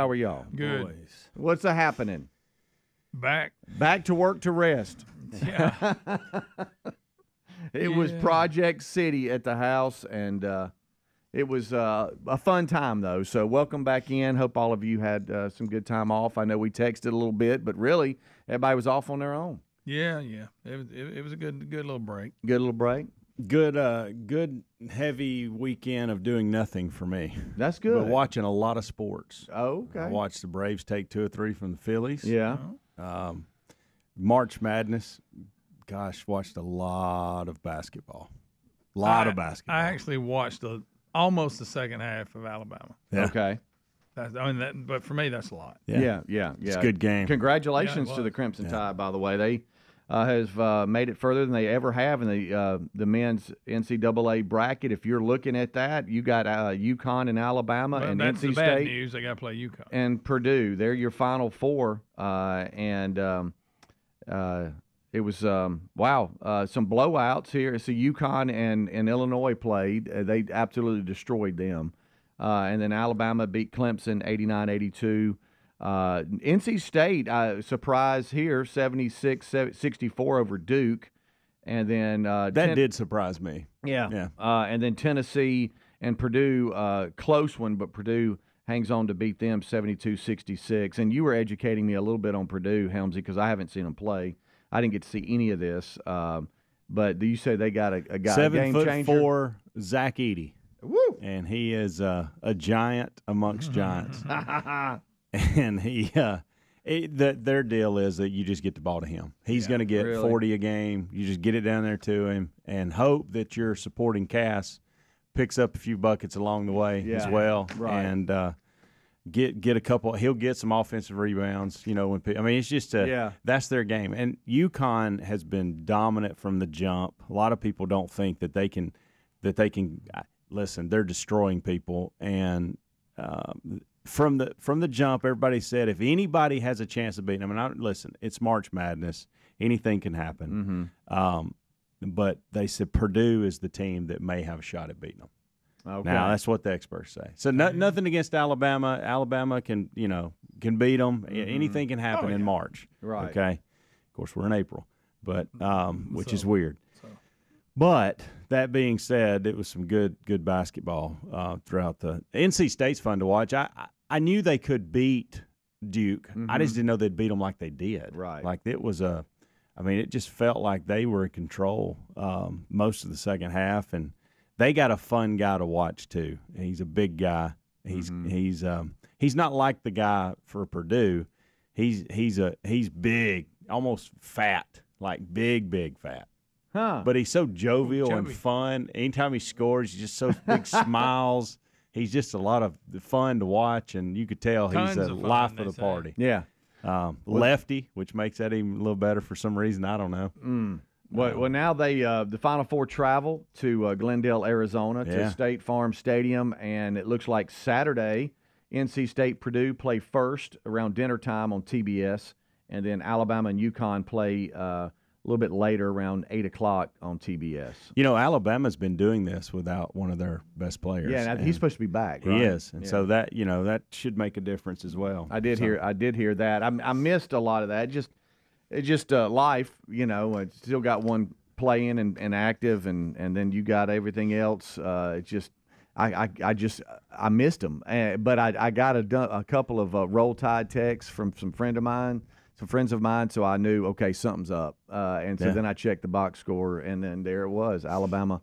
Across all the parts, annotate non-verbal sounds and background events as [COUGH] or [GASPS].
How are y'all? Good. Boys. What's a happening? Back. Back to work to rest. Yeah. [LAUGHS] It was Project City at the house, and uh, it was uh, a fun time though. So welcome back in. Hope all of you had uh, some good time off. I know we texted a little bit, but really everybody was off on their own. yeah. Yeah. It was. It, it was a good. Good little break. Good little break. Good, uh, good heavy weekend of doing nothing for me. That's good. But watching a lot of sports. Oh, okay. I watched the Braves take two or three from the Phillies. Yeah. Um, March Madness. Gosh, watched a lot of basketball. A lot I, of basketball. I actually watched the almost the second half of Alabama. Yeah. Okay. That's, I mean, that, but for me, that's a lot. Yeah. Yeah. Yeah. It's a good game. Congratulations Yeah, to the. Crimson Yeah. Tide, by the way. They uh, have uh, made it further than they ever have in the uh, the men's NCAA bracket. If you're looking at that, you got uh, UConn and Alabama But and that's NC the bad State news. They got to play UConn. and Purdue. They're your final four, uh, and um, uh, it was um, wow, uh, some blowouts here. So UConn and and Illinois played. Uh, they absolutely destroyed them, uh, and then Alabama beat Clemson 89-82. Uh, NC State uh, surprise here 76-64 over Duke, and then uh, that Ten- did surprise me. yeah. Yeah. Uh, and then Tennessee and Purdue, uh, close one, but Purdue hangs on to beat them 72 66. And you were educating me a little bit on Purdue, Helmsy, because I haven't seen them play. I didn't get to see any of this. Um, but do you say they got a, a guy, a Seven game foot changer? four, Zach Edey. Woo! and he is uh, a giant amongst [LAUGHS] giants. [LAUGHS] [LAUGHS] and he, uh, it, the, their deal is that you just get the ball to him. He's going to get really. 40 a game. You just get it down there to him and hope that your supporting cast picks up a few buckets along the way as well. right. And uh, get get a couple. He'll get some offensive rebounds. You know when I mean it's just a, Yeah. that's their game. And UConn has been dominant from the jump. A lot of people don't think that they can that they can uh, listen. They're destroying people and. Um, from the from the jump, everybody said if anybody has a chance of beating them, and I, listen, it's March Madness, anything can happen. Mm-hmm. Um, but they said Purdue is the team that may have a shot at beating them. Okay. Now that's what the experts say. So no, nothing against Alabama. Alabama can you know can beat them. Anything can happen Oh, in. March. Right. Okay. Of course, we're in April, but um, which is weird. so. But that being said, it was some good good basketball uh, throughout the NC State's fun to watch. I I, I knew they could beat Duke. I just didn't know they'd beat them like they did. Mm-hmm. Right. Like it was a. I mean, it just felt like they were in control um, most of the second half, and they got a fun guy to watch too. He's a big guy. He's Mm-hmm. he's um, he's not like the guy for Purdue. He's he's a he's big, almost fat, like big big fat. Huh. But he's so jovial and fun. Anytime he scores, he's just so big [LAUGHS] smiles. He's just a lot of fun to watch, and you could tell Tons he's a of fun, life they of the say. party. yeah. Um, lefty, which makes that even a little better for some reason. I don't know. Mm. Well, well, now they uh, the Final Four travel to uh, Glendale, Arizona, to Yeah. State Farm Stadium, and it looks like Saturday, NC State Purdue play first around dinner time on TBS, and then Alabama and UConn play uh, a little bit later around eight o'clock on TBS. You know, Alabama's been doing this without one of their best players. Yeah, and and he's supposed to be back. he is, and Yeah. so that you know that should make a difference as well. I did So- hear. I did hear that. I, I missed a lot of that. Just, it just uh, life. You know, I still got one playing and, and active, and and then you got everything else. Uh, it's just. I, I, I just I missed them, uh, but I, I got a, a couple of uh, roll tide texts from some friend of mine, some friends of mine, so I knew okay something's up, uh, and so Yeah. then I checked the box score, and then there it was, Alabama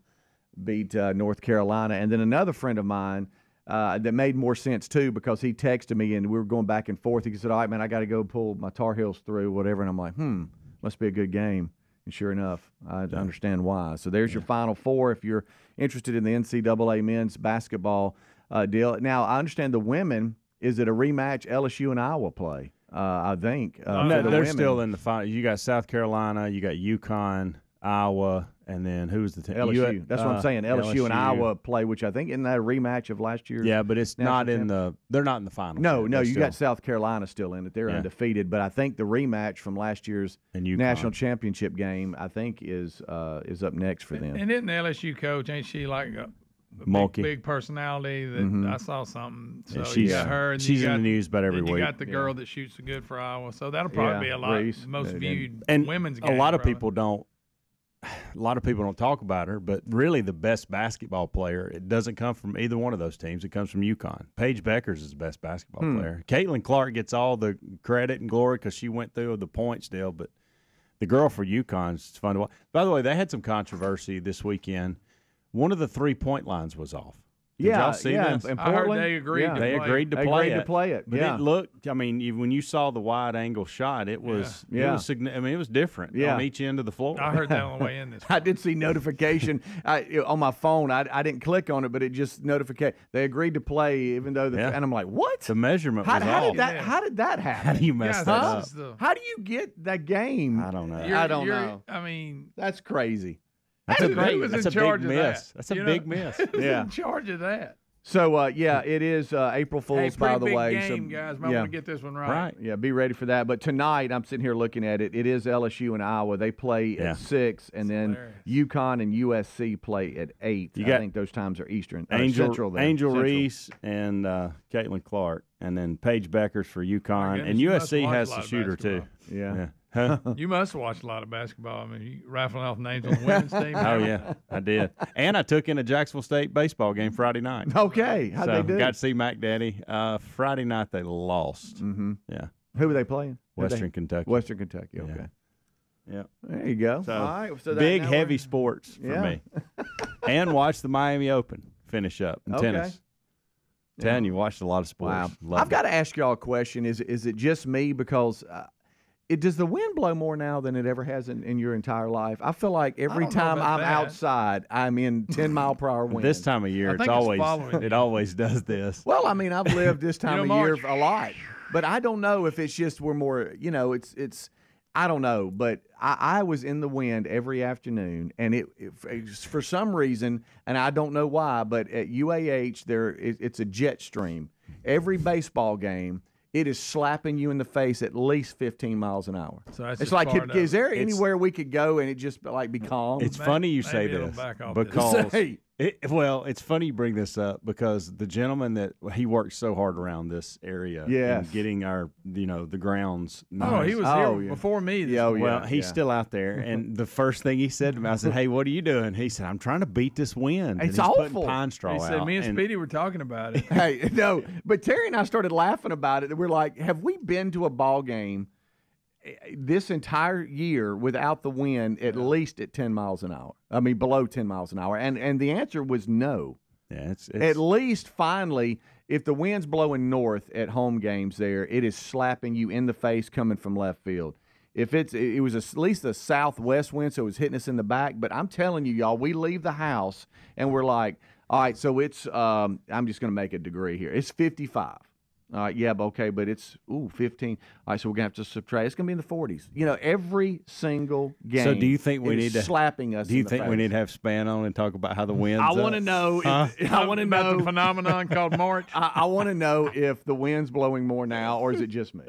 beat uh, North Carolina, and then another friend of mine uh, that made more sense too because he texted me and we were going back and forth. He said, "All right, man, I got to go pull my Tar Heels through whatever," and I'm like, "Hmm, must be a good game." And sure enough, I understand why. So there's your Final Four if you're interested in the NCAA men's basketball uh, deal. Now I understand the women. Is it a rematch? LSU and Iowa play. Uh, I think. Uh, No, the they're women. still in the final. You got South Carolina, you got UConn, Iowa, and then who's the team? LSU. That's what I'm uh, saying. LSU, and Iowa play, which I think isn't that a rematch of last year. Yeah, but it's not in the. They're not in the final. No, no, They're you still- got South Carolina still in it. They're Yeah. undefeated, but I think the rematch from last year's national championship game, I think, is uh, is up next for them. And isn't the LSU coach? Ain't she like uh, a Mulkey. big, big personality. That Mhm. I saw something. So Yeah, you got her, and she's you got, in the news about every then you week. got the girl that shoots the good for Iowa. So that'll probably Yeah, be a lot Reese. most And- viewed and women's. a lot of probably. people don't [SIGHS] a lot of people don't talk about her but really the best basketball player it doesn't come from either one of those teams it comes from UConn. Paige Bueckers is the best basketball Hmm. player Caitlin Clark gets all the credit and glory because she went through the points deal but the girl for UConn is fun to watch by the way they had some controversy this weekend one of the three point lines was off Did yeah, y'all see yeah. this? in- in I heard they agreed Yeah. to they play. agreed to They play agreed it to play it. but yeah. it looked. I mean, when you saw the wide angle shot, it was. Yeah. It was. signi- I mean, it was different Yeah. on each end of the floor. I heard that on the way in [LAUGHS] this. I did see notification [LAUGHS] I, on my phone. I, I didn't click on it, but it just notification. They agreed to play, even though the Yeah. and I'm like, what? the measurement How, was how off. did that? Yeah. How did that happen? How do you mess Guys, that up? the- How do you get that game? I don't know. you're- I don't you're- know. I mean, That's crazy. That's a great. who was That's in a big charge of miss. that? That's a You know? big miss. [LAUGHS] Who's Yeah. in charge of that? So uh, yeah, it is uh, April Fools, pretty by the big way. game, so, guys. Might yeah. want to get this one right. Right. Yeah, be ready for that. But tonight, I'm sitting here looking at it. It is LSU and Iowa. They play Yeah. at six, and then hilarious. UConn and USC play at eight. You I got think those times are Eastern. Angel Central there. Angel Central. Reese and uh, Caitlin Clark, and then Paige Bueckers for UConn, and USC has the of shooter too. Yeah. Yeah. Huh? [LAUGHS] You must watch a lot of basketball. I mean, you raffling off names on the women's team. oh yeah, I did. And I took in a Jacksonville State baseball game Friday night. Okay, how'd so they do? got to see Mac Daddy. Uh, Friday night they lost. mm-hmm. Yeah, Who were they playing? Who'd they- Western Kentucky. Western Kentucky. Okay. Yeah. There you go. So, All right. So Big heavy sports for Yeah. me. [LAUGHS] and watch the Miami Open finish up in Okay. tennis. Telling you, watched a lot of sports. Wow. I've got to ask y'all a question. Is is it just me because uh, it does the wind blow more now than it ever has in, in your entire life? I feel like every time I'm that. outside, I'm in 10 mile per hour [LAUGHS] wind. This time of year, it's it's always it always does this. Well, I mean, I've lived this [LAUGHS] time know, of year a lot, but I don't know if it's just we're more, you know, it's it's. I don't know, but I, I was in the wind every afternoon, and it, it it's for some reason, and I don't know why, but at UAH there it, it's a jet stream. Every baseball game, it is slapping you in the face at least 15 miles an hour. So that's it's like, part could, of is there It's- anywhere we could go and it just like be calm? It's May- funny you say this back off because Say. It, well, it's funny you bring this up because the gentleman that he worked so hard around this area, Yes. and getting our you know the grounds. Oh, he was Oh, here yeah. before me. This oh, Yeah, oh, morning. Well, he's yeah. still out there, and [LAUGHS] the first thing he said to me, I said, "Hey, what are you doing?" He said, "I'm trying to beat this wind." And It's he's putting awful. pine straw He said, out. me and and- Speedy were talking about it. [LAUGHS] hey, no, but Terry and I started laughing about it. We're like, have we been to a ball game this entire year without the wind at least at 10 miles an hour? I mean, below 10 miles an hour. And and the answer was no. yeah, it's, At least finally, if the wind's blowing north at home games there, it is slapping you in the face coming from left field. If it's it was at least a southwest wind, so it was hitting us in the back. But I'm telling you, y'all, we leave the house and we're like, all right, so it's um, I'm just gonna make a degree here. It's 55. All right, yeah, but okay, but it's ooh 15. All right, so we're gonna have to subtract. It's gonna be in the 40s. You know, every single game. So do you think we need to- slapping us? Do you in the think we need to have span on and talk about how the wind? I want to know. Huh? If, [LAUGHS] I want to about know the phenomenon [LAUGHS] called March. I, I want to know if the wind's blowing more now, or is it just me?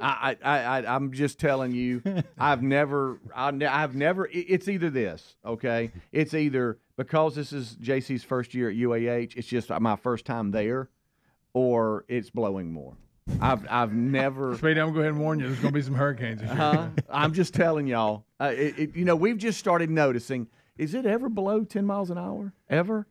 I, I, I, I'm just telling you, I've never, I, ne- I've never. It's either this, okay? It's either because this is JC's first year at UAH. It's just my first time there, or it's blowing more. I've, I've never. [LAUGHS] Speedy, I'm gonna go ahead and warn you. There's gonna be some hurricanes this year. Huh? I'm just telling y'all. Uh, it, it, you know, we've just started noticing. Is it ever below 10 miles an hour? Ever?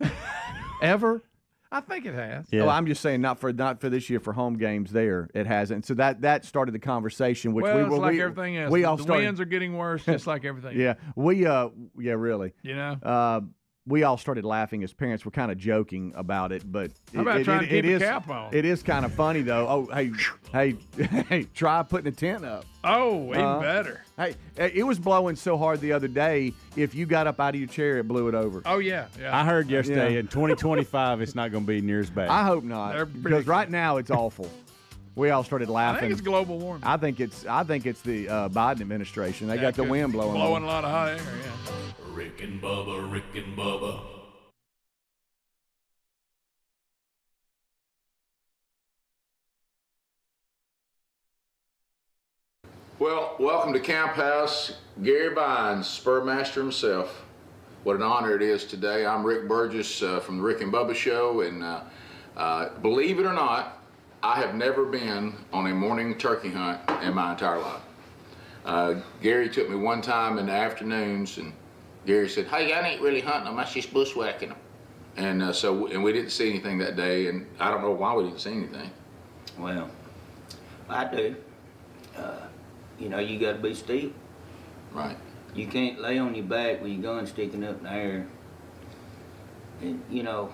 [LAUGHS] ever? I think it has. Yeah. Oh, I'm just saying, not for not for this year for home games. There, it hasn't. So that that started the conversation, which well, we it's were. like we, everything else. We the all the started. winds are getting worse, just like everything. [LAUGHS] yeah, we uh, yeah, really. You know. Uh, we all started laughing as parents. We're kind of joking about it, but How about it, trying it, to keep it a is- cap on? It is kind of funny though. Oh, hey, [LAUGHS] hey, [LAUGHS] hey, try putting a tent up. Oh, even Uh, better. Hey, it was blowing so hard the other day. If you got up out of your chair, it blew it over. Oh yeah, yeah. I heard yesterday Yeah. in 2025 it's not going to be near as bad. I hope not, because right now it's awful. [LAUGHS] We all started laughing. I think it's global warming. I think it's I think it's the uh, Biden administration. They got the wind blowing. blowing on a lot of hot air. Yeah. Rick and Bubba, Rick and Bubba. Well, welcome to Camp House. Gary Bynes, Spurmaster himself. what an honor it is today. I'm Rick Burgess uh, from the Rick and Bubba Show, and uh, uh, believe it or not, I have never been on a morning turkey hunt in my entire life. Uh, Gary took me one time in the afternoons, and Gary said, "Hey, I ain't really hunting them. I just bushwhacking them." And uh, so, and we didn't see anything that day, and I don't know why we didn't see anything. Well, I do. Uh, you know, you got to be still. Right. You can't lay on your back with your gun sticking up in the air. And, you know,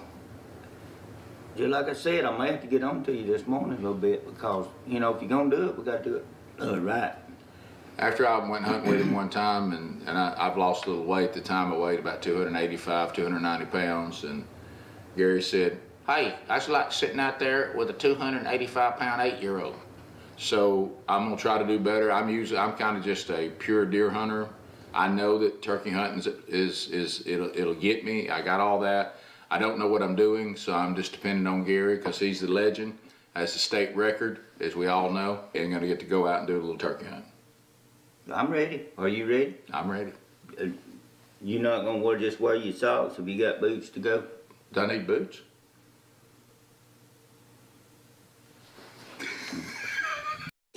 just like I said, I may have to get on to you this morning a little bit because, you know, if you're to do it, we got to do it uh, right. After I went hunting with him one time, and, and I, I've lost a little weight. At the time, I weighed about 285, 290 pounds. And Gary said, Hey, I just like sitting out there with a 285 pound eight year old. So I'm gonna try to do better. I'm usually I'm kind of just a pure deer hunter. I know that turkey hunting is, is is it'll it'll get me. I got all that. I don't know what I'm doing, so I'm just depending on Gary because he's the legend. Has the state record, as we all know, and gonna get to go out and do a little turkey hunt. I'm ready. Are you ready? I'm ready. Uh, You're not going to wear just wear your socks. Have you got boots to go? Do I need boots?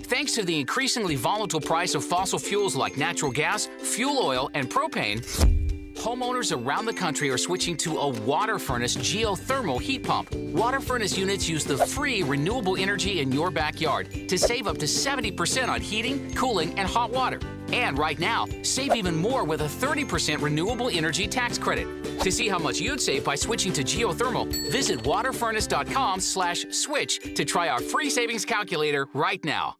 Thanks to the increasingly volatile price of fossil fuels like natural gas, fuel oil, and propane, homeowners around the country are switching to a water furnace geothermal heat pump. Water furnace units use the free renewable energy in your backyard to save up to 70% on heating, cooling, and hot water. And right now, save even more with a 30% renewable energy tax credit. To see how much you'd save by switching to geothermal, visit waterfurnace.com/switch to try our free savings calculator right now.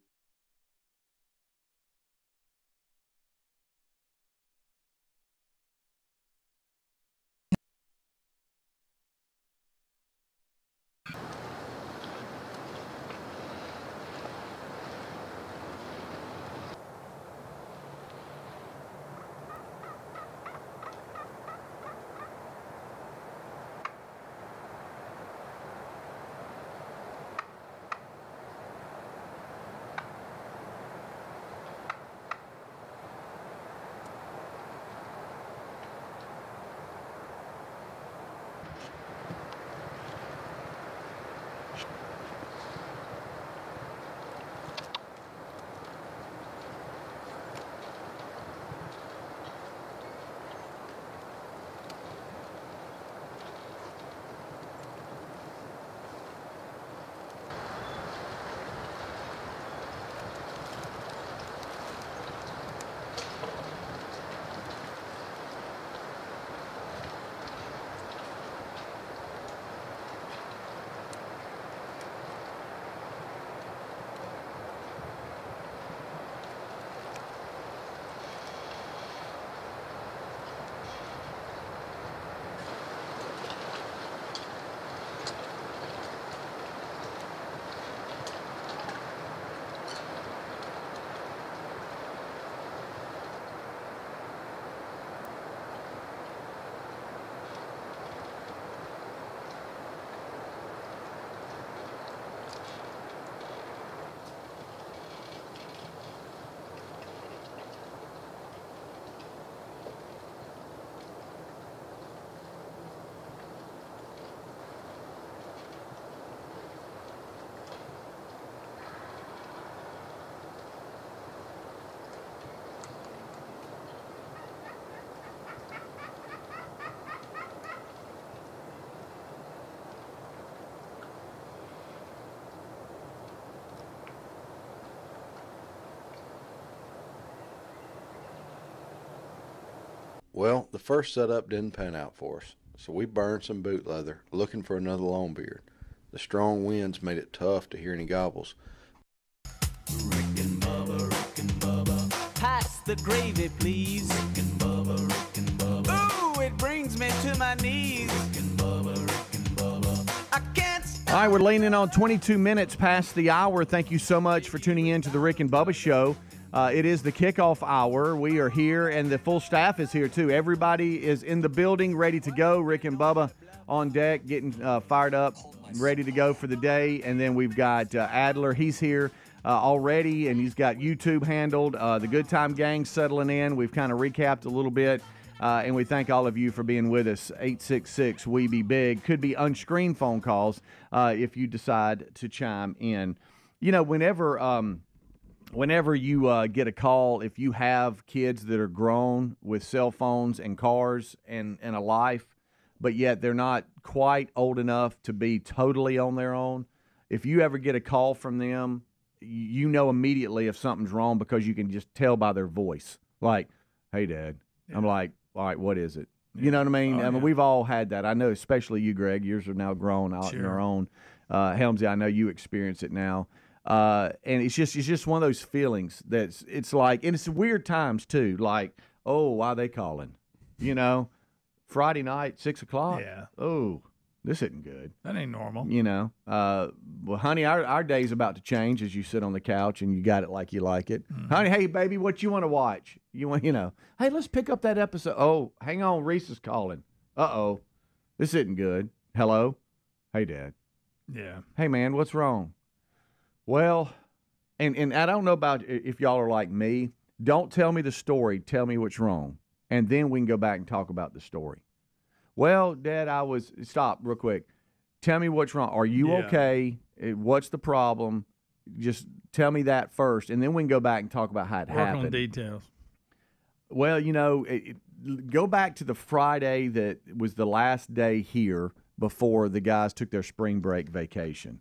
Well, the first setup didn't pan out for us, so we burned some boot leather looking for another longbeard. The strong winds made it tough to hear any gobbles. Pass the gravy, please. Ooh, it brings me to my knees. I can't All right, we're leaning on 22 minutes past the hour. Thank you so much for tuning in to the Rick and Bubba Show. Uh, it is the kickoff hour. We are here, and the full staff is here too. Everybody is in the building, ready to go. Rick and Bubba on deck, getting uh, fired up, ready to go for the day. And then we've got uh, Adler. He's here uh, already, and he's got YouTube handled. Uh, the Good Time Gang settling in. We've kind of recapped a little bit Uh, and we thank all of you for being with us. 866 We Be Big. Could be unscreened phone calls if you decide to chime in. You know, whenever. Um, whenever you uh, get a call, if you have kids that are grown with cell phones and cars and, and a life, but yet they're not quite old enough to be totally on their own, if you ever get a call from them, you know immediately if something's wrong because you can just tell by their voice. Like, hey, Dad. I'm like, all right, what is it? You know what I mean? Oh, I mean, yeah. we've all had that. I know, especially you, Greg. Yours are now grown out on Sure. their own. Uh, Helmsy, I know you experience it now. Uh, and it's just it's just one of those feelings that's it's like and it's weird times too. Like, oh, why they calling? You know, Friday night, six o'clock. Yeah. Oh, this isn't good. That ain't normal. You know, uh, well, honey, our, our day's about to change as you sit on the couch and you got it like you like it. Mm-hmm. Honey, hey, baby, what you want to watch? You want, you know, hey, let's pick up that episode. Oh, hang on, Reese is calling. Uh oh, this isn't good. Hello, hey, Dad. Yeah. Hey, man, what's wrong? Well, and and I don't know about if y'all are like me. Don't tell me the story. Tell me what's wrong, and then we can go back and talk about the story. Well, Dad, I was stop real quick. Tell me what's wrong. Are you Yeah. okay? Eh, What's the problem? Just tell me that first, and then we can go back and talk about how it Work happened. on details. Well, you know, it, it- go back to the Friday that was the last day here before the guys took their spring break vacation.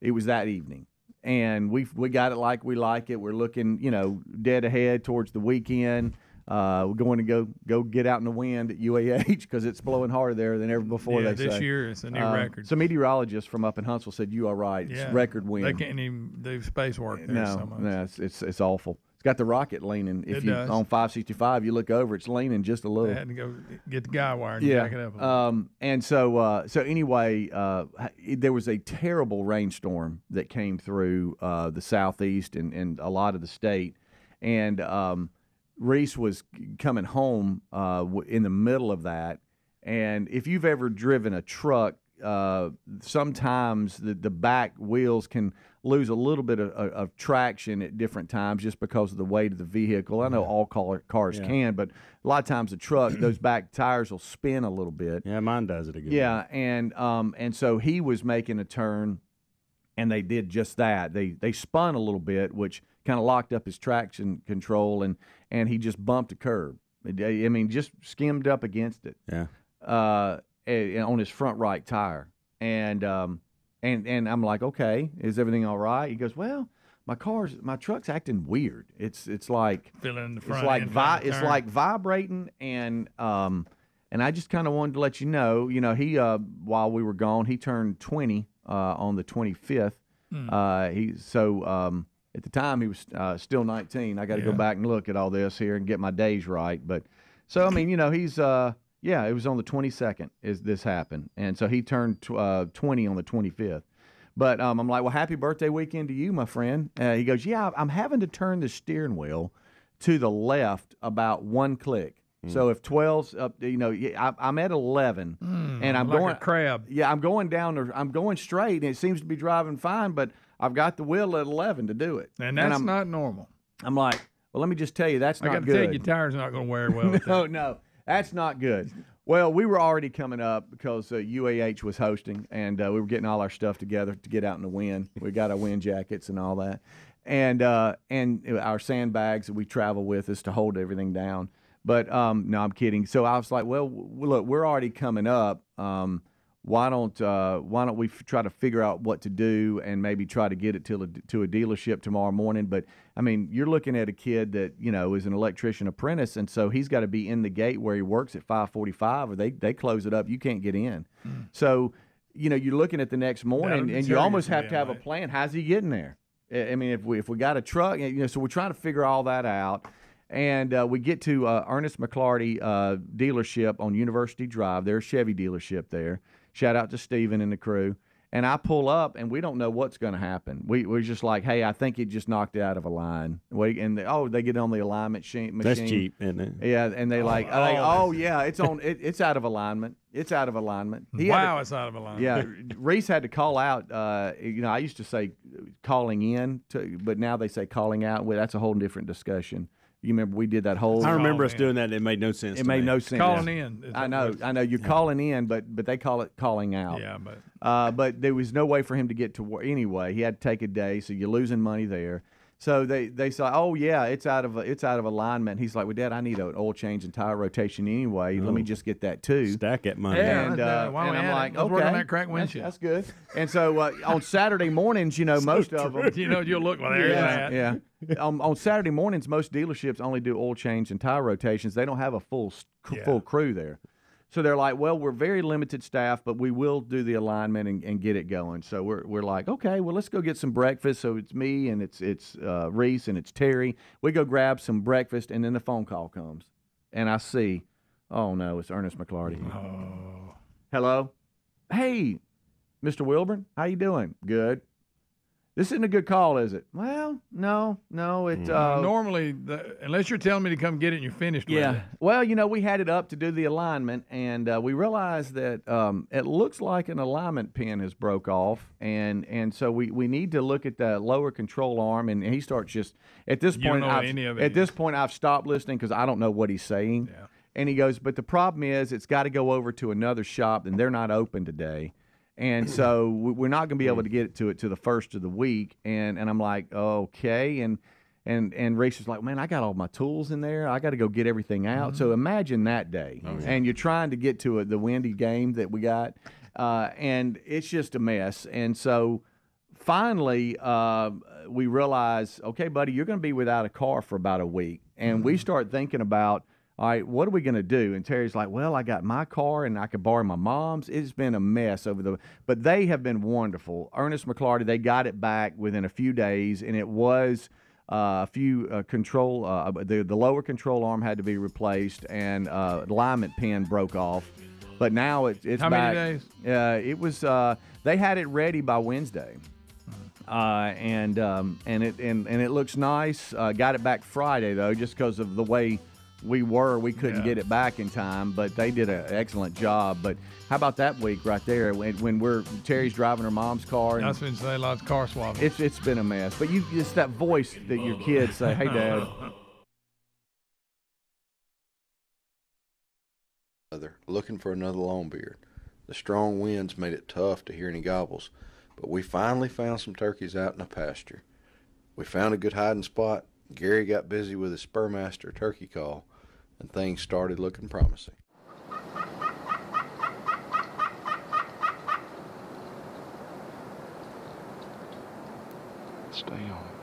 It was that evening, and we we got it like we like it. We're looking, you know, dead ahead towards the weekend. Uh, we're going to go go get out in the wind at UAH because [LAUGHS] it's blowing harder there than ever before. yeah, this say. year it's a new Uh, record. So meteorologists from up in Huntsville said you are right. It's yeah. record wind. They can't even do space work there No, so much. no, it's, it's it's awful. It's got the rocket leaning. If It you does. on 565, you look over, it's leaning just a little. They had to go get the guy wire and yeah. jack it up. a. Um, and so uh, so anyway, uh, there was a terrible rainstorm that came through uh, the southeast and, and a lot of the state, and um, Reese was coming home uh, in the middle of that. And if you've ever driven a truck, uh, sometimes the, the back wheels can lose a little bit of, of, of traction at different times just because of the weight of the vehicle. I know all car, cars Yeah. can, but a lot of times the truck, [CLEARS THROAT] those back tires will spin a little bit. Yeah, mine does it again. Yeah, and um, and so he was making a turn, and they did just that. They they spun a little bit, which kind of locked up his traction control, and and he just bumped a curb. I mean, just skimmed up against it Yeah. uh, on his front right tire, and um, and and I'm like, okay, is everything all right? He goes, well, my car's my truck's acting weird. It's it's like Fill in the it's like end, vi- it's turn. like vibrating and um and I just kind of wanted to let you know, you know, he uh while we were gone, he turned 20 uh on the 25th. Hmm. Uh he so um at the time he was uh, still 19. I got to go back and look at all this here and get my days right, but so I mean, you know, he's uh yeah, it was on the 22nd is this happened. And so he turned tw- uh 20 on the 25th. But um, I'm like, well, happy birthday weekend to you, my friend. Uh, he goes, yeah, I'm having to turn the steering wheel to the left about one click. So if 12's up, you know, I, I'm at 11, and I'm Hmm, like going a crab. Yeah, I'm going down. The, I'm going straight, and it seems to be driving fine. But I've got the wheel at 11 to do it, And that's I'm, not normal. I'm like, well, let me just tell you, that's I not got to good. tell you, your tire's not going to wear [LAUGHS] well. with no, no, that's not good. Well, we were already coming up because uh, UAH was hosting, and uh, we were getting all our stuff together to get out in the wind. We got our wind jackets and all that, and uh, and our sandbags that we travel with is to hold everything down. But um, no, I'm kidding. So I was like, well, look, we're already coming up. Um, why don't uh, why don't we f- try to figure out what to do and maybe try to get it to a, to a dealership tomorrow morning? But I mean, you're looking at a kid that you know is an electrician apprentice, and so he's got to be in the gate where he works at 5:45, or they they close it up. You can't get in. So you know, you're looking at the next morning, and you almost have to have a plan. How's he getting there? I mean, if we if we got a truck, you know, so we're trying to figure all that out. And uh, we get to uh, Ernest McLarty uh, dealership on University Drive. There's a Chevy dealership there. Shout out to Steven and the crew. And I pull up, and we don't know what's going to happen. We, we're just like, hey, I think it just knocked it out of a line. We, and they, oh, they get on the alignment shi- machine. That's cheap, isn't it? Yeah, and they like, oh, like, oh yeah, it's on. It, it's out of alignment. It's out of alignment. He had to- wow, it's out of a line. yeah, Reese had to call out. Uh, you know, I used to say calling in, to, but now they say calling out. Well, that's a whole different discussion. You remember we did that whole. I remember us in. doing that. and It made no sense. It to made me. no sense. Calling in. I know, was. I know. You're calling in, but but they call it calling out. Yeah, but Uh, but there was no way for him to get to work anyway. He had to take a day, so you're losing money there. So they they say, oh yeah, it's out of it's out of alignment. He's like, well, Dad, I need an oil change and tire rotation anyway. Let me just get that too. Stack that money. Yeah. And, uh, uh, and I'm add it? like, okay, work on that crack that's, windshield. that's good. And so uh, on Saturday mornings, you know, [LAUGHS] most of them, you know, you'll look well. There's yeah, that. yeah. [LAUGHS] on, on Saturday mornings, most dealerships only do oil change and tire rotations. They don't have a full Yeah. full crew there. So they're like, well, we're very limited staff, but we will do the alignment and, and get it going. So we're, we're like, okay, well, let's go get some breakfast. So it's me and it's it's uh, Reese and it's Terry. We go grab some breakfast, and then the phone call comes, and I see, oh no, it's Ernest McLarty. Oh. Hello, hey, Mr. Wilburn, how you doing? Good. This isn't a good call, is it? Well, no, no. It uh, Normally, the, unless you're telling me to come get it and you're finished with yeah. it. Well, you know, we had it up to do the alignment, and uh, we realized that um, it looks like an alignment pin has broke off, and and so we, we need to look at the lower control arm. And he starts just at this You don't point. know what any of it at this point, I've stopped listening because I don't know what he's saying. Yeah. And he goes, but the problem is, it's got to go over to another shop, and they're not open today. And [CLEARS THROAT] so we- we're not going to be able to get to it to the first of the week. And and I'm like, okay. And and and Reese was like, man, I got all my tools in there. I got to go get everything out. So imagine that day, and you're trying to get to a, the windy game that we got, uh, and it's just a mess. And so finally, uh, we realize, okay, buddy, you're going to be without a car for about a week, and we start thinking about. All right, what are we going to do? And Terry's like, "Well, I got my car, and I could borrow my mom's. It's been a mess over the, but they have been wonderful. Ernest McLarty, they got it back within a few days, and it was uh, a few uh, control. Uh, the the lower control arm had to be replaced, and uh, alignment pin broke off. But now it, it's How many days? Uh, it was. Uh, they had it ready by Wednesday. Uh, and um, and it and, and it looks nice. Uh, got it back Friday though, just because of the way we were, we couldn't Yeah. get it back in time. But they did an excellent job. But how about that week right there when, when we're Terry's driving her mom's car and That's when you say lots of car swapping. it's it's been a mess. But you it's that voice that your kids say, "Hey, Dad." [LAUGHS] Other, looking for another longbeard. The strong winds made it tough to hear any gobbles, but we finally found some turkeys out in a pasture. We found a good hiding spot. Gary got busy with his Spurmaster turkey call, and things started looking promising. Stay on. You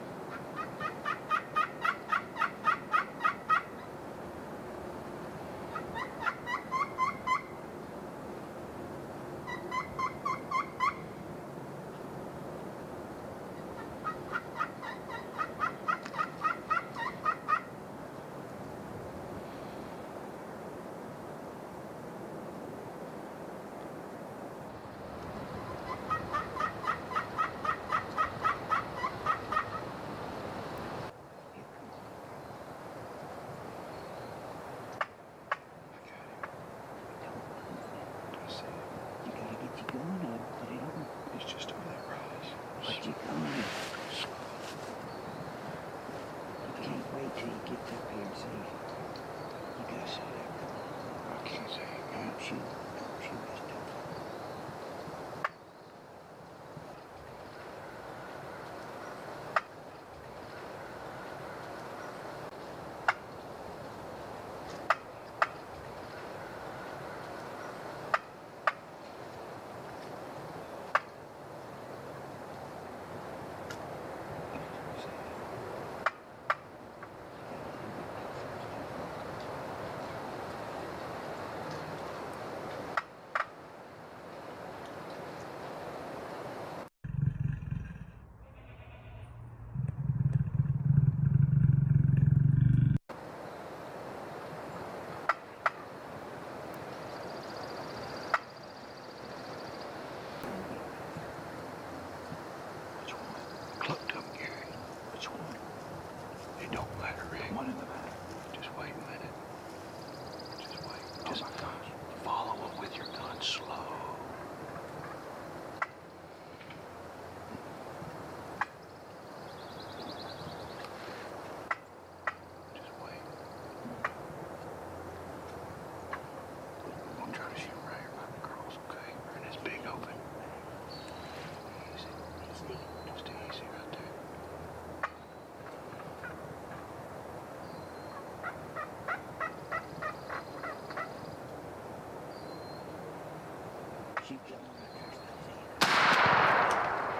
something there.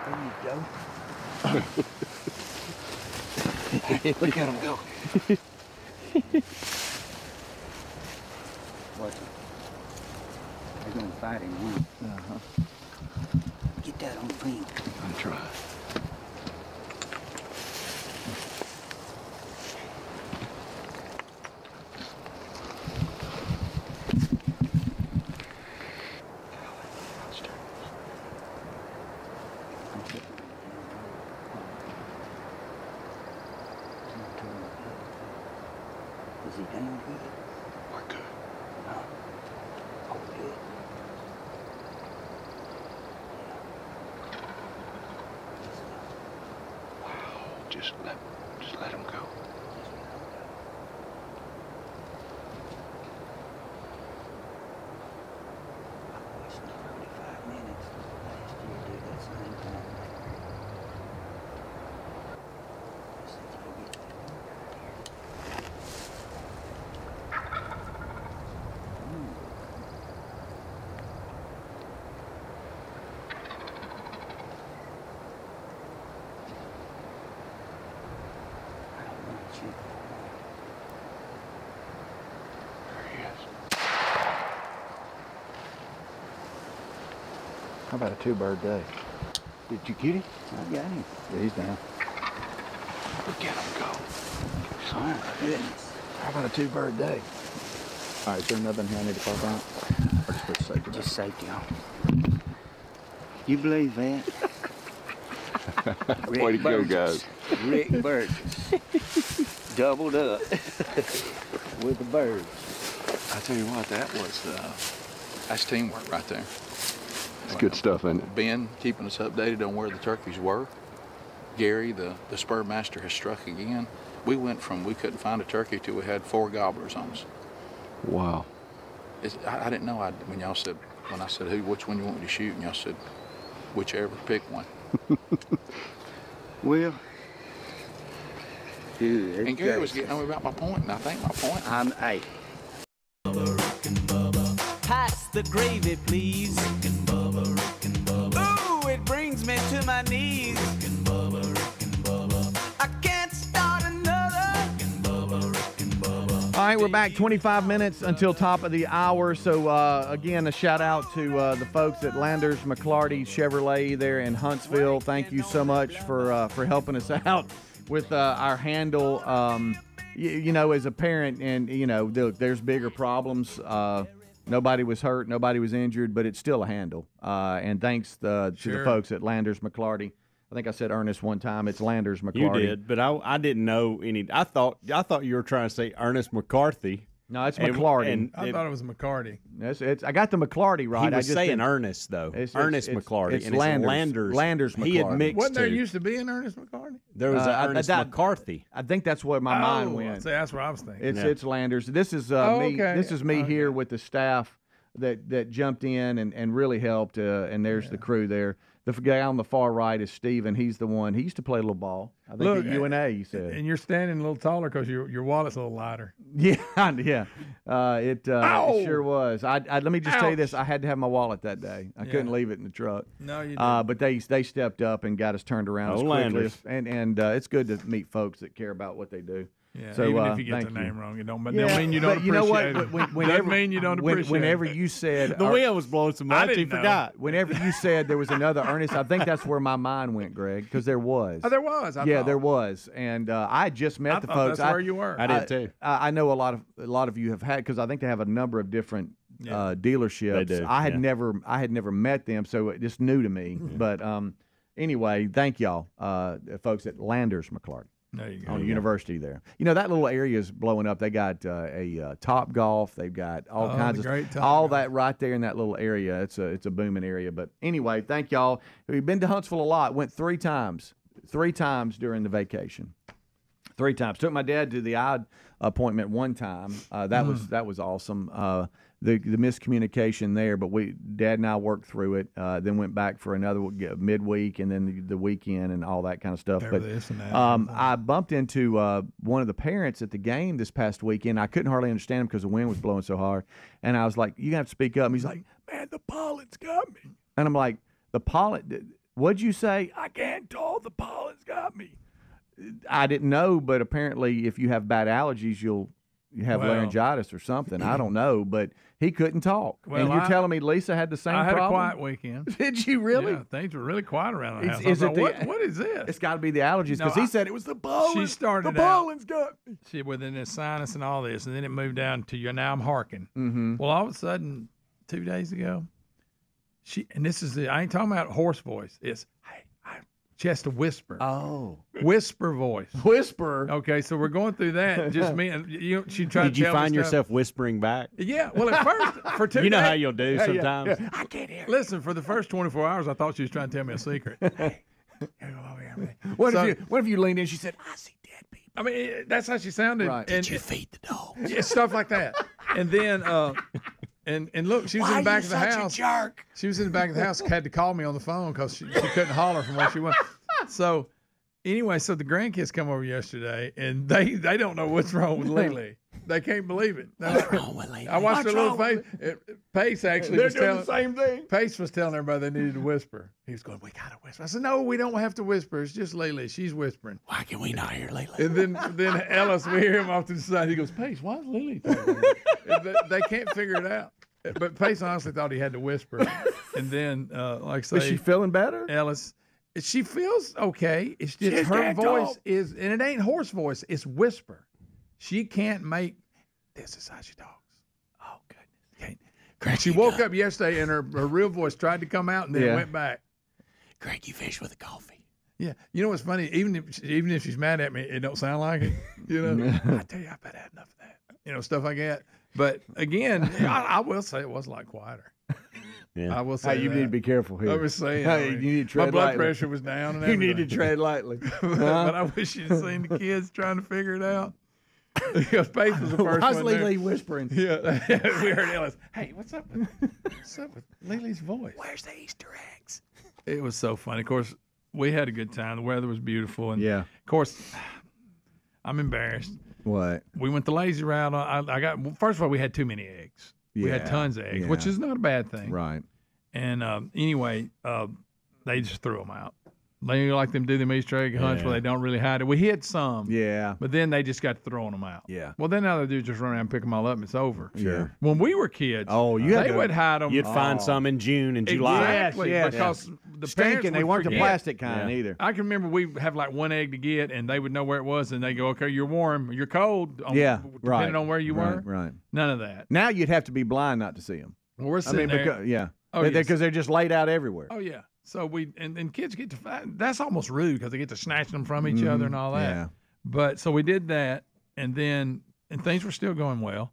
There you go. [LAUGHS] Look at him go. Watch it. They're gonna fight him, huh? Uh-huh. Get that on film. I'm trying. Is he down good? We're good. Oh, good. Just let, just let him go. It's 45 minutes last year, dude. That's nine times. Just think he'll get I don't want to shoot. There he is. How about a two bird day? Did you get him? I got him. Yeah, he's down. Look at him go. My. How about a two bird day? All right, is there nothing here I need to pop out? Or just put the safety Just safety on. You believe that? [LAUGHS] Way to go, guys. Rick Burgess. Doubled up with the birds. I tell you what, that was uh, that's teamwork right there. It's good stuff, isn't it? Ben keeping us updated on where the turkeys were. Gary, the, the spur master, has struck again. We went from we couldn't find a turkey to we had four gobblers on us. Wow. It's, I, I didn't know I, when y'all said when I said who which one you want me to shoot and y'all said whichever pick one. [LAUGHS] Well, dude, And Gary was getting on about my point, and I think my point. I'm hey. Pass the gravy, please. To my knees. All right, we're back 25 minutes until top of the hour. So, uh, again, a shout out to uh, the folks at Landers McLarty Chevrolet there in Huntsville. Thank you so much for uh, for helping us [LAUGHS] out with uh, our handle. Um, you, you know, as a parent, and you know, there- there's bigger problems. Nobody was hurt, nobody was injured, but it's still a handle. Uh, and thanks uh, to the folks at Landers McLarty. I think I said Ernest one time. It's Landers McLarty. You did, but I I didn't know any. I thought I thought you were trying to say Ernest McCarthy. No, it's And- McLarty. and I it- thought it was McCarty. It's, it's, I got the McLarty right. He I was just saying didn't- Ernest though. It's- it's- Ernest it's- McLarty. it's and Landers. Landers. Landers He had McLarty. mixed Wasn't there two. used to be an Ernest McCarty? There was Uh, an I- that- McCarthy. I think that's where my mind oh, went. See, that's what I was thinking. It's Yeah. it's Landers. This is uh, Oh, me. This is me Okay. here with the staff that that jumped in and, and really helped. Uh, and there's the crew there. The guy on the far right is Steven. He's the one. He used to play a little ball. I think Look, at UNA. You said. and you're standing a little taller because your your wallet's a little lighter. [LAUGHS] Yeah, yeah. Uh, it, uh, it sure was. I, I let me just tell you this. I had to have my wallet that day. I couldn't leave it in the truck. No, you Uh, didn't. but they they stepped up and got us turned around Oh, as quickly Landers. and and uh, it's good to meet folks that care about what they do. Yeah, so, even uh, if you get thank the you. name wrong, it don't, Yeah, don't mean you don't but you know what? appreciate it. When- Doesn't whenever- mean you don't when- appreciate Whenever it. you said The wind was blowing so I much he didn't know. forgot. whenever you [LAUGHS] said there was another Ernest, I think that's where my mind went, Greg, because there was. Oh, there was. I yeah, thought. there was, and uh, I just met I the folks. that's I, where you were. I did too. I, I know a lot of a lot of you have had because I think they have a number of different uh, dealerships. They do, I had yeah. never I had never met them, so it's new to me. But um, anyway, thank y'all, uh, the folks at Landers McLarty There you go. on university there. You know that little area is blowing up. They got uh, a uh, Top Golf. They've got all Oh, kinds of all Golf. that right there in that little area. It's a it's a booming area. But anyway, thank y'all. We've been to Huntsville a lot. Went three times, three times during the vacation. Three times. Took my dad to the eye appointment one time. Uh, that Mm. was that was awesome. The the miscommunication there, but we dad and I worked through it. Uh, then went back for another midweek and then the, the weekend and all that kind of stuff. There but this and that. um, I bumped into uh, one of the parents at the game this past weekend. I couldn't hardly understand him because the wind was blowing so hard. And I was like, "You have to speak up." And he's like, man, the pollen's got me. And I'm like, the pollen. What'd you say? I can't talk. The pollen's got me. I didn't know, but apparently, if you have bad allergies, you'll you have Well- laryngitis or something. I don't [CLEARS THROAT] know, but he couldn't talk. Well, and you're I- telling me Lisa had the same I had problem? a quiet weekend. [LAUGHS] Did you really? Yeah, things were really quiet around the Is- house. is I it thought, the- what, what is this? It's got to be the allergies No, because he said it was the pollen. She started The pollen's got me. She within the sinus and all this, and then it moved down to you. Now I'm harking. Mm-hmm. Well, all of a sudden, two days ago, she and this is the I ain't talking about horse voice. It's hey, she has to whisper. Oh, whisper voice. Whisper. Okay, so we're going through that. Just [LAUGHS] me and you. know, She tried Did to you tell me find stuff. yourself whispering back? Yeah. Well, at first, for [LAUGHS] two You know days, how you'll do Yeah, yeah, sometimes. yeah. I can't hear. Listen, for the first 24 hours, I thought she was trying to tell me a secret. [LAUGHS] What So- if you What if you leaned in? She said, "I see dead people." I mean, that's how she sounded. Right. And, Did you feed the dog? Yeah, stuff like that. And then, uh, and and look, she was in the back of the house. jerk? She was in the back of the house. Had to call me on the phone because she, she couldn't holler from where she was. [LAUGHS] So, anyway, so the grandkids come over yesterday, and they they don't know what's wrong with [LAUGHS] Lily. They can't believe it. What's wrong with Lily? I watched What's her little wrong face. It- Pace actually They're was doing telling the same thing. Pace was telling everybody they needed to whisper. He was going, "We gotta whisper." I said, "No, we don't have to whisper. It's just Lily. She's whispering." Why can we not hear Lily? And then then [LAUGHS] Ellis, we hear him off to the side. He goes, "Pace, why is Lily?" they, they can't figure it out. But Pace honestly thought he had to whisper. And then, uh, like I say, Is she feeling better? Ellis, she feels okay. It's just just her can't voice talk. is, and it ain't hoarse voice. It's whisper. She can't make. This is how she talks. Oh goodness. Can't. She woke up yesterday and her, her real voice tried to come out and then Yeah. went back. Greg, you fish with a coffee. Yeah, you know what's funny? Even if she- even if she's mad at me, it don't sound like it. [LAUGHS] You know, I tell you, I better have enough of that. You know, stuff like that. But again, I, I will say it was a lot quieter. Yeah. I will say Hey, you that. need to be careful here. I was saying, Hey, I mean, you need to my tread blood lightly. pressure was down. And You need to everything. tread lightly. [LAUGHS] but I wish you'd seen the kids trying to figure it out. [LAUGHS] because Faith was the [LAUGHS] first Why's one there. Lily whispering? [LAUGHS] Yeah, we heard Ellis. Hey, what's up? With, what's up with Lily's voice? Where's the Easter eggs? It was so funny. Of course, we had a good time. The weather was beautiful, and Yeah. of course, [SIGHS] I'm embarrassed. What? We went the lazy route. I, I got first of all, we had too many eggs. We had tons of eggs, which is not a bad thing. Right. And um, anyway, uh, they just threw them out. They like them do them Easter egg hunts where they don't really hide it. We hit some, Yeah. but then they just got throwing them out. Yeah. Well, then now they do just run around and pick them all up and it's over. Sure. When we were kids, Oh, you had they to- would hide them. You'd find Oh. some in June and July. Exactly, Yes, yes. because the parents Stinking. They weren't the plastic kind Yeah. either. I can remember we have like one egg to get, and they would know where it was, and they go, "Okay, you're warm, you're cold." On, Yeah. depending Right. on where you right, were. Right. None of that. Now you'd have to be blind not to see them. Well, we're I sitting mean, there. because, yeah. Oh, Because yes. they're just laid out everywhere. Oh yeah. So we and, and kids get to that's almost rude because they get to snatch them from each mm-hmm. other and all that. Yeah. But so we did that, and then and things were still going well.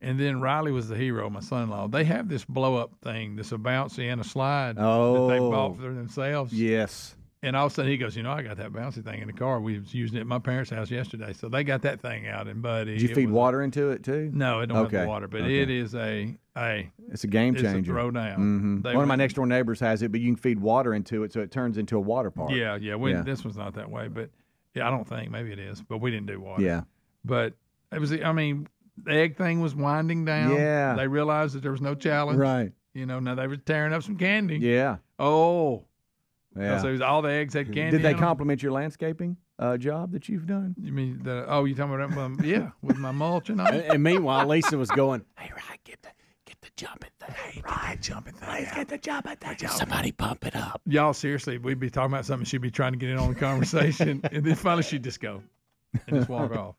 And then Riley was the hero, my son-in-law. They have this blow-up thing, this a bouncy and a slide oh, that they Oh. bought for themselves. Yes. And all of a sudden he goes, you know, I got that bouncy thing in the car. We was using it at my parents' house yesterday, so they got that thing out. And buddy, Did you feed was- water into it too? No, it don't have Okay. the water, but Okay. it is a a It's a game It's a changer. throwdown. Mhm. They One of my next door neighbors has it, but you can feed water into it, so it turns into a water park. Yeah, yeah. We, Yeah. This was not that way, but yeah, I don't think maybe it is, but we didn't do water. Yeah. But it was. I mean, the egg thing was winding down. Yeah. They realized that there was no challenge. Right. You know, now they were tearing up some candy. Yeah. Oh. Yeah. Because there was all the eggs had candy. Did they in 'em. compliment your landscaping uh, job that you've done? You mean the? Oh, you talking about? Um, yeah, with my mulch and all. And, and meanwhile, Lisa was going, Hey, Ryan, get the get the jumping thing. Hey, Ryan, jumping thing. Let's get the jumping thing. Somebody pump it up. Y'all seriously, we'd be talking about something. She'd be trying to get in on the conversation, [LAUGHS] and then finally she'd just go and just walk off.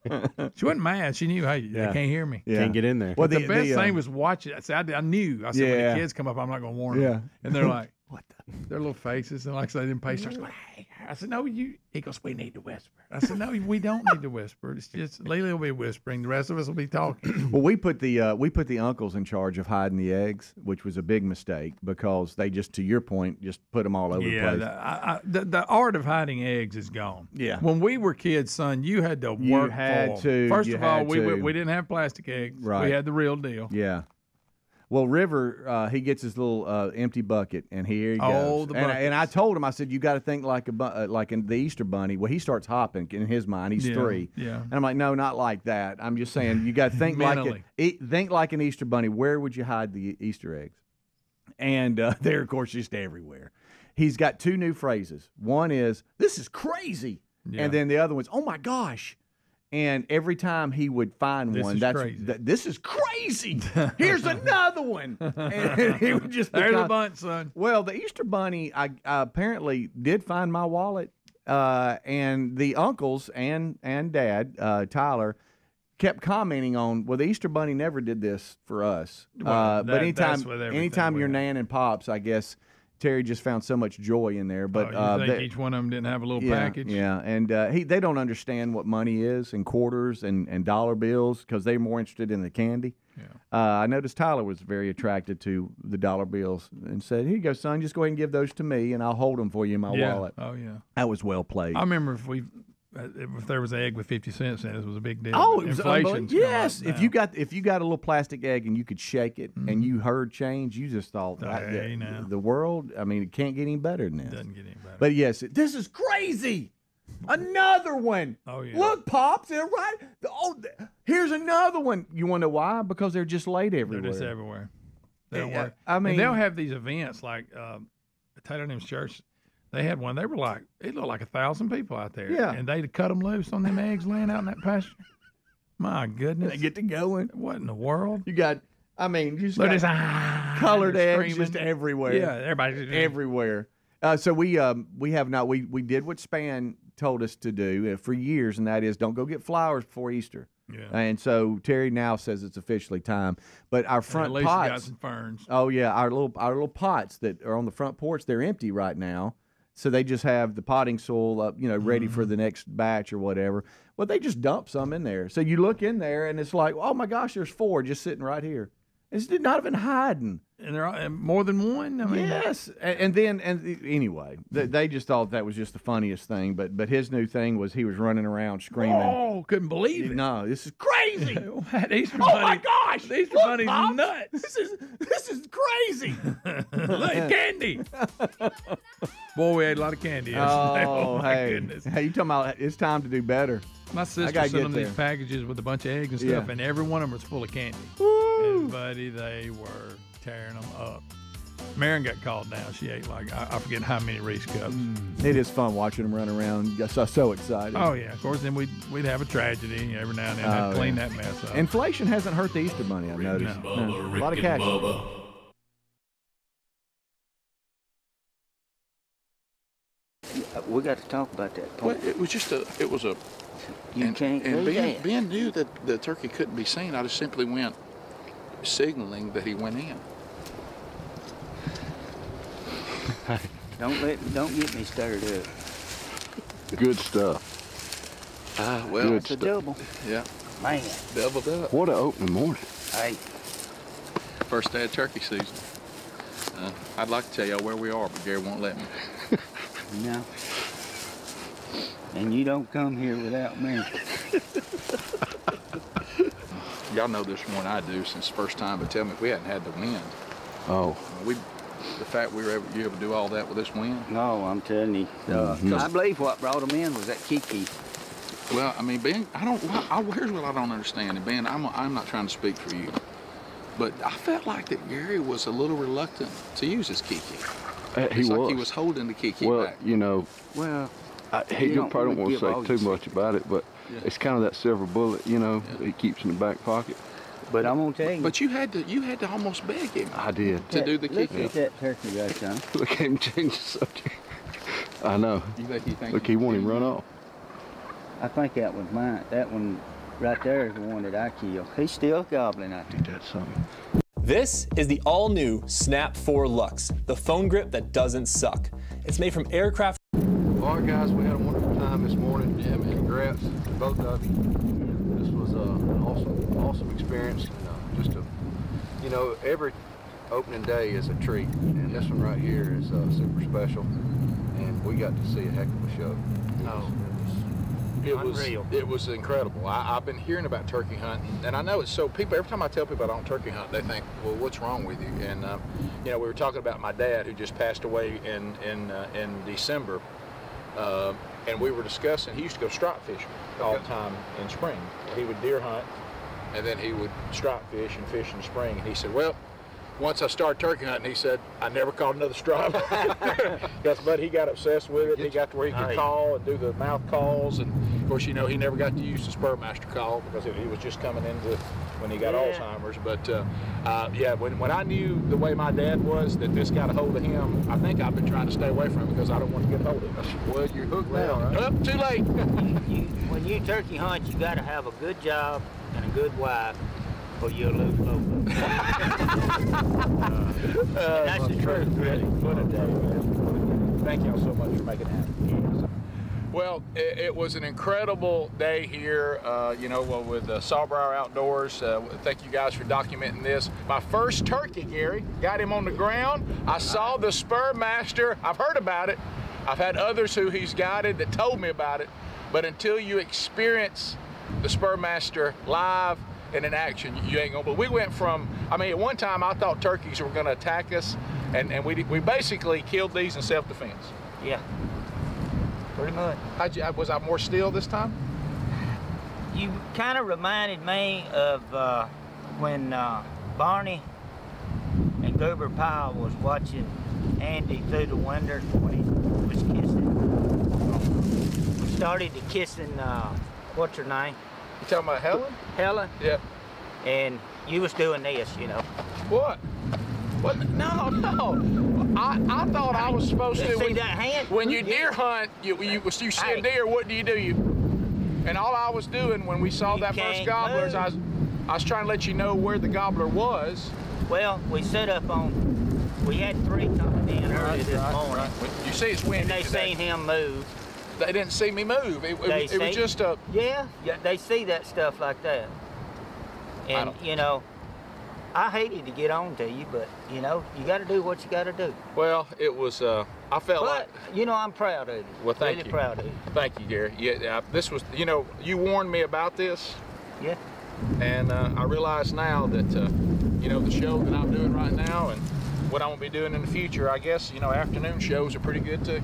She wasn't mad. She knew, hey, Yeah. they can't hear me. Yeah. can't get in there. Well, the, the, best the, uh, thing was watching. I said, I, I knew. I said, when the kids come up, I'm not going to warn Yeah. them. And they're [LAUGHS] like, what the? Their little faces. And like I said, then Pace starts going, hey. I said, no, you. He goes, we need to whisper. I said, no, we don't need to whisper. It's just, Lily will be whispering. The rest of us will be talking. [CLEARS THROAT] Well, we put the uh, we put the uncles in charge of hiding the eggs, which was a big mistake because they just, to your point, just put them all over yeah, the the, place. I, I, the, the art of hiding eggs is gone. Yeah. When we were kids, son, you had to work. You work had for 'em. to, First you of all, had we, we we didn't have plastic eggs. Right. We had the real deal. Yeah. Well, River, uh, he gets his little uh, empty bucket, and here he goes. Oh, the and, I- and I told him, I said, you got to think like a bu- uh, like in the Easter Bunny. Well, he starts hopping in his mind. He's Yeah, three. yeah. And I'm like, no, not like that. I'm just saying, you got to think like a, e- think like an Easter Bunny. Where would you hide the Easter eggs? and uh, [LAUGHS] they're of course just everywhere. He's got two new phrases. One is "This is crazy," Yeah. and then the other one's "Oh my gosh." And every time he would find This one, that's crazy. th- this is crazy. [LAUGHS] Here's another one, [LAUGHS] and he would just There's a bunch, son. well, the Easter Bunny, I, I apparently did find my wallet, uh, and the uncles and and Dad, uh, Tyler, kept commenting on. Well, the Easter Bunny never did this for us, Well, uh, that- but anytime, that's with everything anytime your nan and pops, I guess Terry just found so much joy in there. But oh, uh, think they- each one of them didn't have a little yeah, package? Yeah, and uh, he they don't understand what money is and quarters and, and dollar bills because they're more interested in the candy. Yeah. Uh, I noticed Tyler was very attracted to the dollar bills and said, "Here you go, son. Just go ahead and give those to me, and I'll hold them for you in my Yeah. wallet." Oh yeah. That was well played. I remember if we, if there was an egg with fifty cents in it, it was a big deal. Oh, it was gone Yes, if you got if you got a little plastic egg and you could shake it and you heard change, you just thought that, Hey, the, the world. I mean, it can't get any better than this. doesn't get any better. But yes, it- this is crazy. Another one. Oh, yeah. Look, pops, they're right. Oh, here's another one. You want to know why? Because they're just laid everywhere. They're everywhere. just everywhere. They Yeah, work. I and mean- they'll have these events like um, Taylor Nim's church. They had one. They were like it looked like a thousand people out there. Yeah. and they'd cut them loose on them eggs laying out in that pasture. My goodness, They get to going. what in the world? You got. I mean, you just got just ah, colored eggs just everywhere. Yeah, everybody's everywhere. Uh, so we um, we have not we we did what Spann told us to do uh, for years, and that is don't go get flowers before Easter. Yeah. And so Terry now says it's officially time, but our front at least you got pots. Oh yeah, our little our little pots that are on the front porch, they're empty right now. So they just have the potting soil up, you know, ready Mm-hmm. for the next batch or whatever. Well, they just dump some in there. So you look in there and it's like, oh my gosh, there's four just sitting right here. It's not even hiding. And there are more than one. I mean, yes, and, and then and anyway, they, they just thought that was just the funniest thing. But but his new thing was he was running around screaming. Oh, couldn't believe it. No, this is crazy. [LAUGHS] Oh bunny. my gosh! These Look, bunny's Pops, nuts. This is this is crazy. [LAUGHS] Look, candy. [LAUGHS] Boy, we ate a lot of candy oh, yesterday. [LAUGHS] Oh, my hey, goodness. hey, you talking about it's time to do better? My sister sent get them these packages with a bunch of eggs and stuff, Yeah. and every one of them was full of candy. And buddy, they were tearing them up. Marin got called down. She ate like I, I forget how many Reese cups. Mm. It is fun watching them run around. Yes, I'm so excited. Oh yeah, of course. Then we'd we'd have a tragedy every now and then. have Oh, to clean yeah. that mess up. Inflation hasn't hurt the Easter Bunny. I've noticed. Bubba, No, a lot of cash. Bubba. We got to talk about that. Well, point. it was just a, it was a, You and, can't and Ben, that. Ben knew that the turkey couldn't be seen. I just simply went signaling that he went in. [LAUGHS] Don't let, don't get me started up. Good stuff. Ah, well, Good It's a stuff. double. yeah, Man, doubled up. What an opening morning. hey, First day of turkey season. Uh, I'd like to tell y'all where we are, but Gary won't let me. No. And you don't come here without me. [LAUGHS] Y'all know this more than I do since the first time, but tell me if we hadn't had the wind, Oh, we, the fact we were able, you able to do all that with this wind. No, I'm telling you. Uh. I believe what brought them in was that Kiki. Well, I mean, Ben, I don't. I, here's what I don't understand, and Ben, I'm, I'm not trying to speak for you, but I felt like that Gary was a little reluctant to use his Kiki. Uh, he It's like was. he was holding the Kiki well, back. you know, Well, I, he You don't probably don't wanna want to give all say too much about it, but Yeah. it's kind of that silver bullet, you know, Yeah. he keeps in the back pocket. but I'm gonna tell you. But you had to, you had to almost beg him I did. to do the Look Kiki. at that turkey right son. [LAUGHS] Look at him change the subject. [LAUGHS] I know. You think he think Look, he won't even run off. I think that was mine. That one right there is the one that I killed. He's still gobbling out there. Ain't that something? This is the all new Snap 4 Lux, the phone grip that doesn't suck. It's made from aircraft. All right, guys, we had a wonderful time this morning. Yeah, man. Congrats to both of you. This was uh, an awesome, awesome experience. And, uh, just a, you know, every opening day is a treat, and this one right here is uh, super special. And we got to see a heck of a show. No. It was it was incredible. I, I've been hearing about turkey hunting, and I know it's so. People every time I tell people I don't turkey hunt, they think, "Well, what's wrong with you?" And um, you know, we were talking about my dad who just passed away in in uh, in December, uh, and we were discussing. He used to go strike fishing all the time in spring. He would deer hunt, and then he would strike fish and fish in spring. And he said, "Well, once I started turkey hunting, he said I never caught another stripe. Yes, but he got obsessed with it. He got to where he could Right. call and do the mouth calls, and of course, you know, he never got to use the Spurmaster call because he was just coming into when he got Yeah. Alzheimer's. But uh, uh, yeah, when, when I knew the way my dad was that this got a hold of him, I think I've been trying to stay away from him because I don't want to get a hold of him. Well, you're hooked now, right? Up, too late. you, when you turkey hunt, you got to have a good job and a good wife, or you'll lose both of that's the truth, really. Thank y'all so much for making it happen. Well, it, it was an incredible day here, uh, you know, well, with uh, Sawbriar Outdoors. Uh, thank you guys for documenting this. My first turkey, Gary, got him on the ground. I saw the Spur Master. I've heard about it. I've had others who he's guided that told me about it. But until you experience the Spur Master live and in action, you ain't gonna. But we went from. I mean, at one time I thought turkeys were gonna attack us, and and we we basically killed these in self-defense. Yeah, pretty much. How'd you, was I more still this time? You kind of reminded me of uh, when uh, Barney and Goober Pyle was watching Andy through the window when he was kissing. Started to kissing, uh, what's her name? You talking about Helen? Helen. Yeah. And you was doing this, you know. What? What? No, no. I, I thought I was supposed to. See when, that hand? When you deer hunt, you you, you see a deer. What do you do? You and all I was doing when we saw that first gobbler is I was I was trying to let you know where the gobbler was. Well, we set up on, we had three coming in early this morning. You see, it's windy And they today. seen him move. They didn't see me move. It, it, it was just a. Yeah, yeah, they see that stuff like that. And you know, I hated to get on to you, but you know, you got to do what you got to do. Well, it was. Uh, I felt like. You know, I'm proud of you. Well, thank really you. proud of you. Thank you, Gary. Yeah, uh, this was. You know, you warned me about this. Yeah. And uh, I realize now that, uh, you know, the show that I'm doing right now and what I'm gonna be doing in the future. I guess you know, afternoon shows are pretty good too.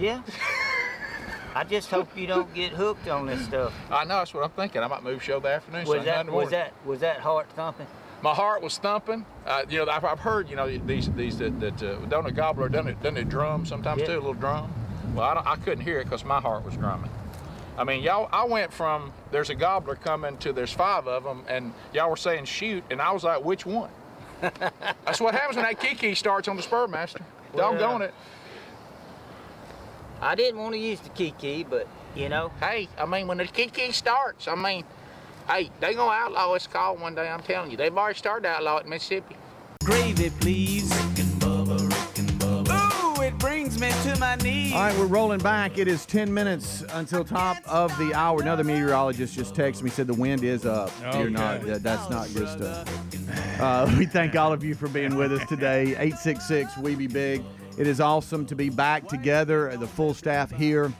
Yeah. I just hope you don't get hooked on this stuff. I know that's what I'm thinking. I might move show the afternoon. Was that was morning. that was that heart thumping? My heart was thumping. Uh, you know, I've, I've heard you know these these that, that uh, don't a gobbler doesn't it doesn't it drum sometimes Yeah. too a little drum. Well, I, don't, I couldn't hear it because my heart was drumming. I mean, y'all. I went from there's a gobbler coming to there's five of them, and y'all were saying shoot, and I was like, which one? [LAUGHS] That's what happens when that kiki starts on the Spurmaster. Well, Doggone it. I didn't want to use the kiki, but you know. Hey, I mean, when the kiki starts, I mean, hey, they gonna outlaw this call one day. I'm telling you, they've already started to outlaw it in Mississippi. Gravy, please. Ooh, it brings me to my knees. All right, we're rolling back. It is 10 minutes until top of the hour. Another meteorologist just texted me, said the wind is up. You're not, that's not just a. Uh, [LAUGHS] we thank all of you for being with us today. 866 We Be Big. It is awesome to be back together, the full staff here,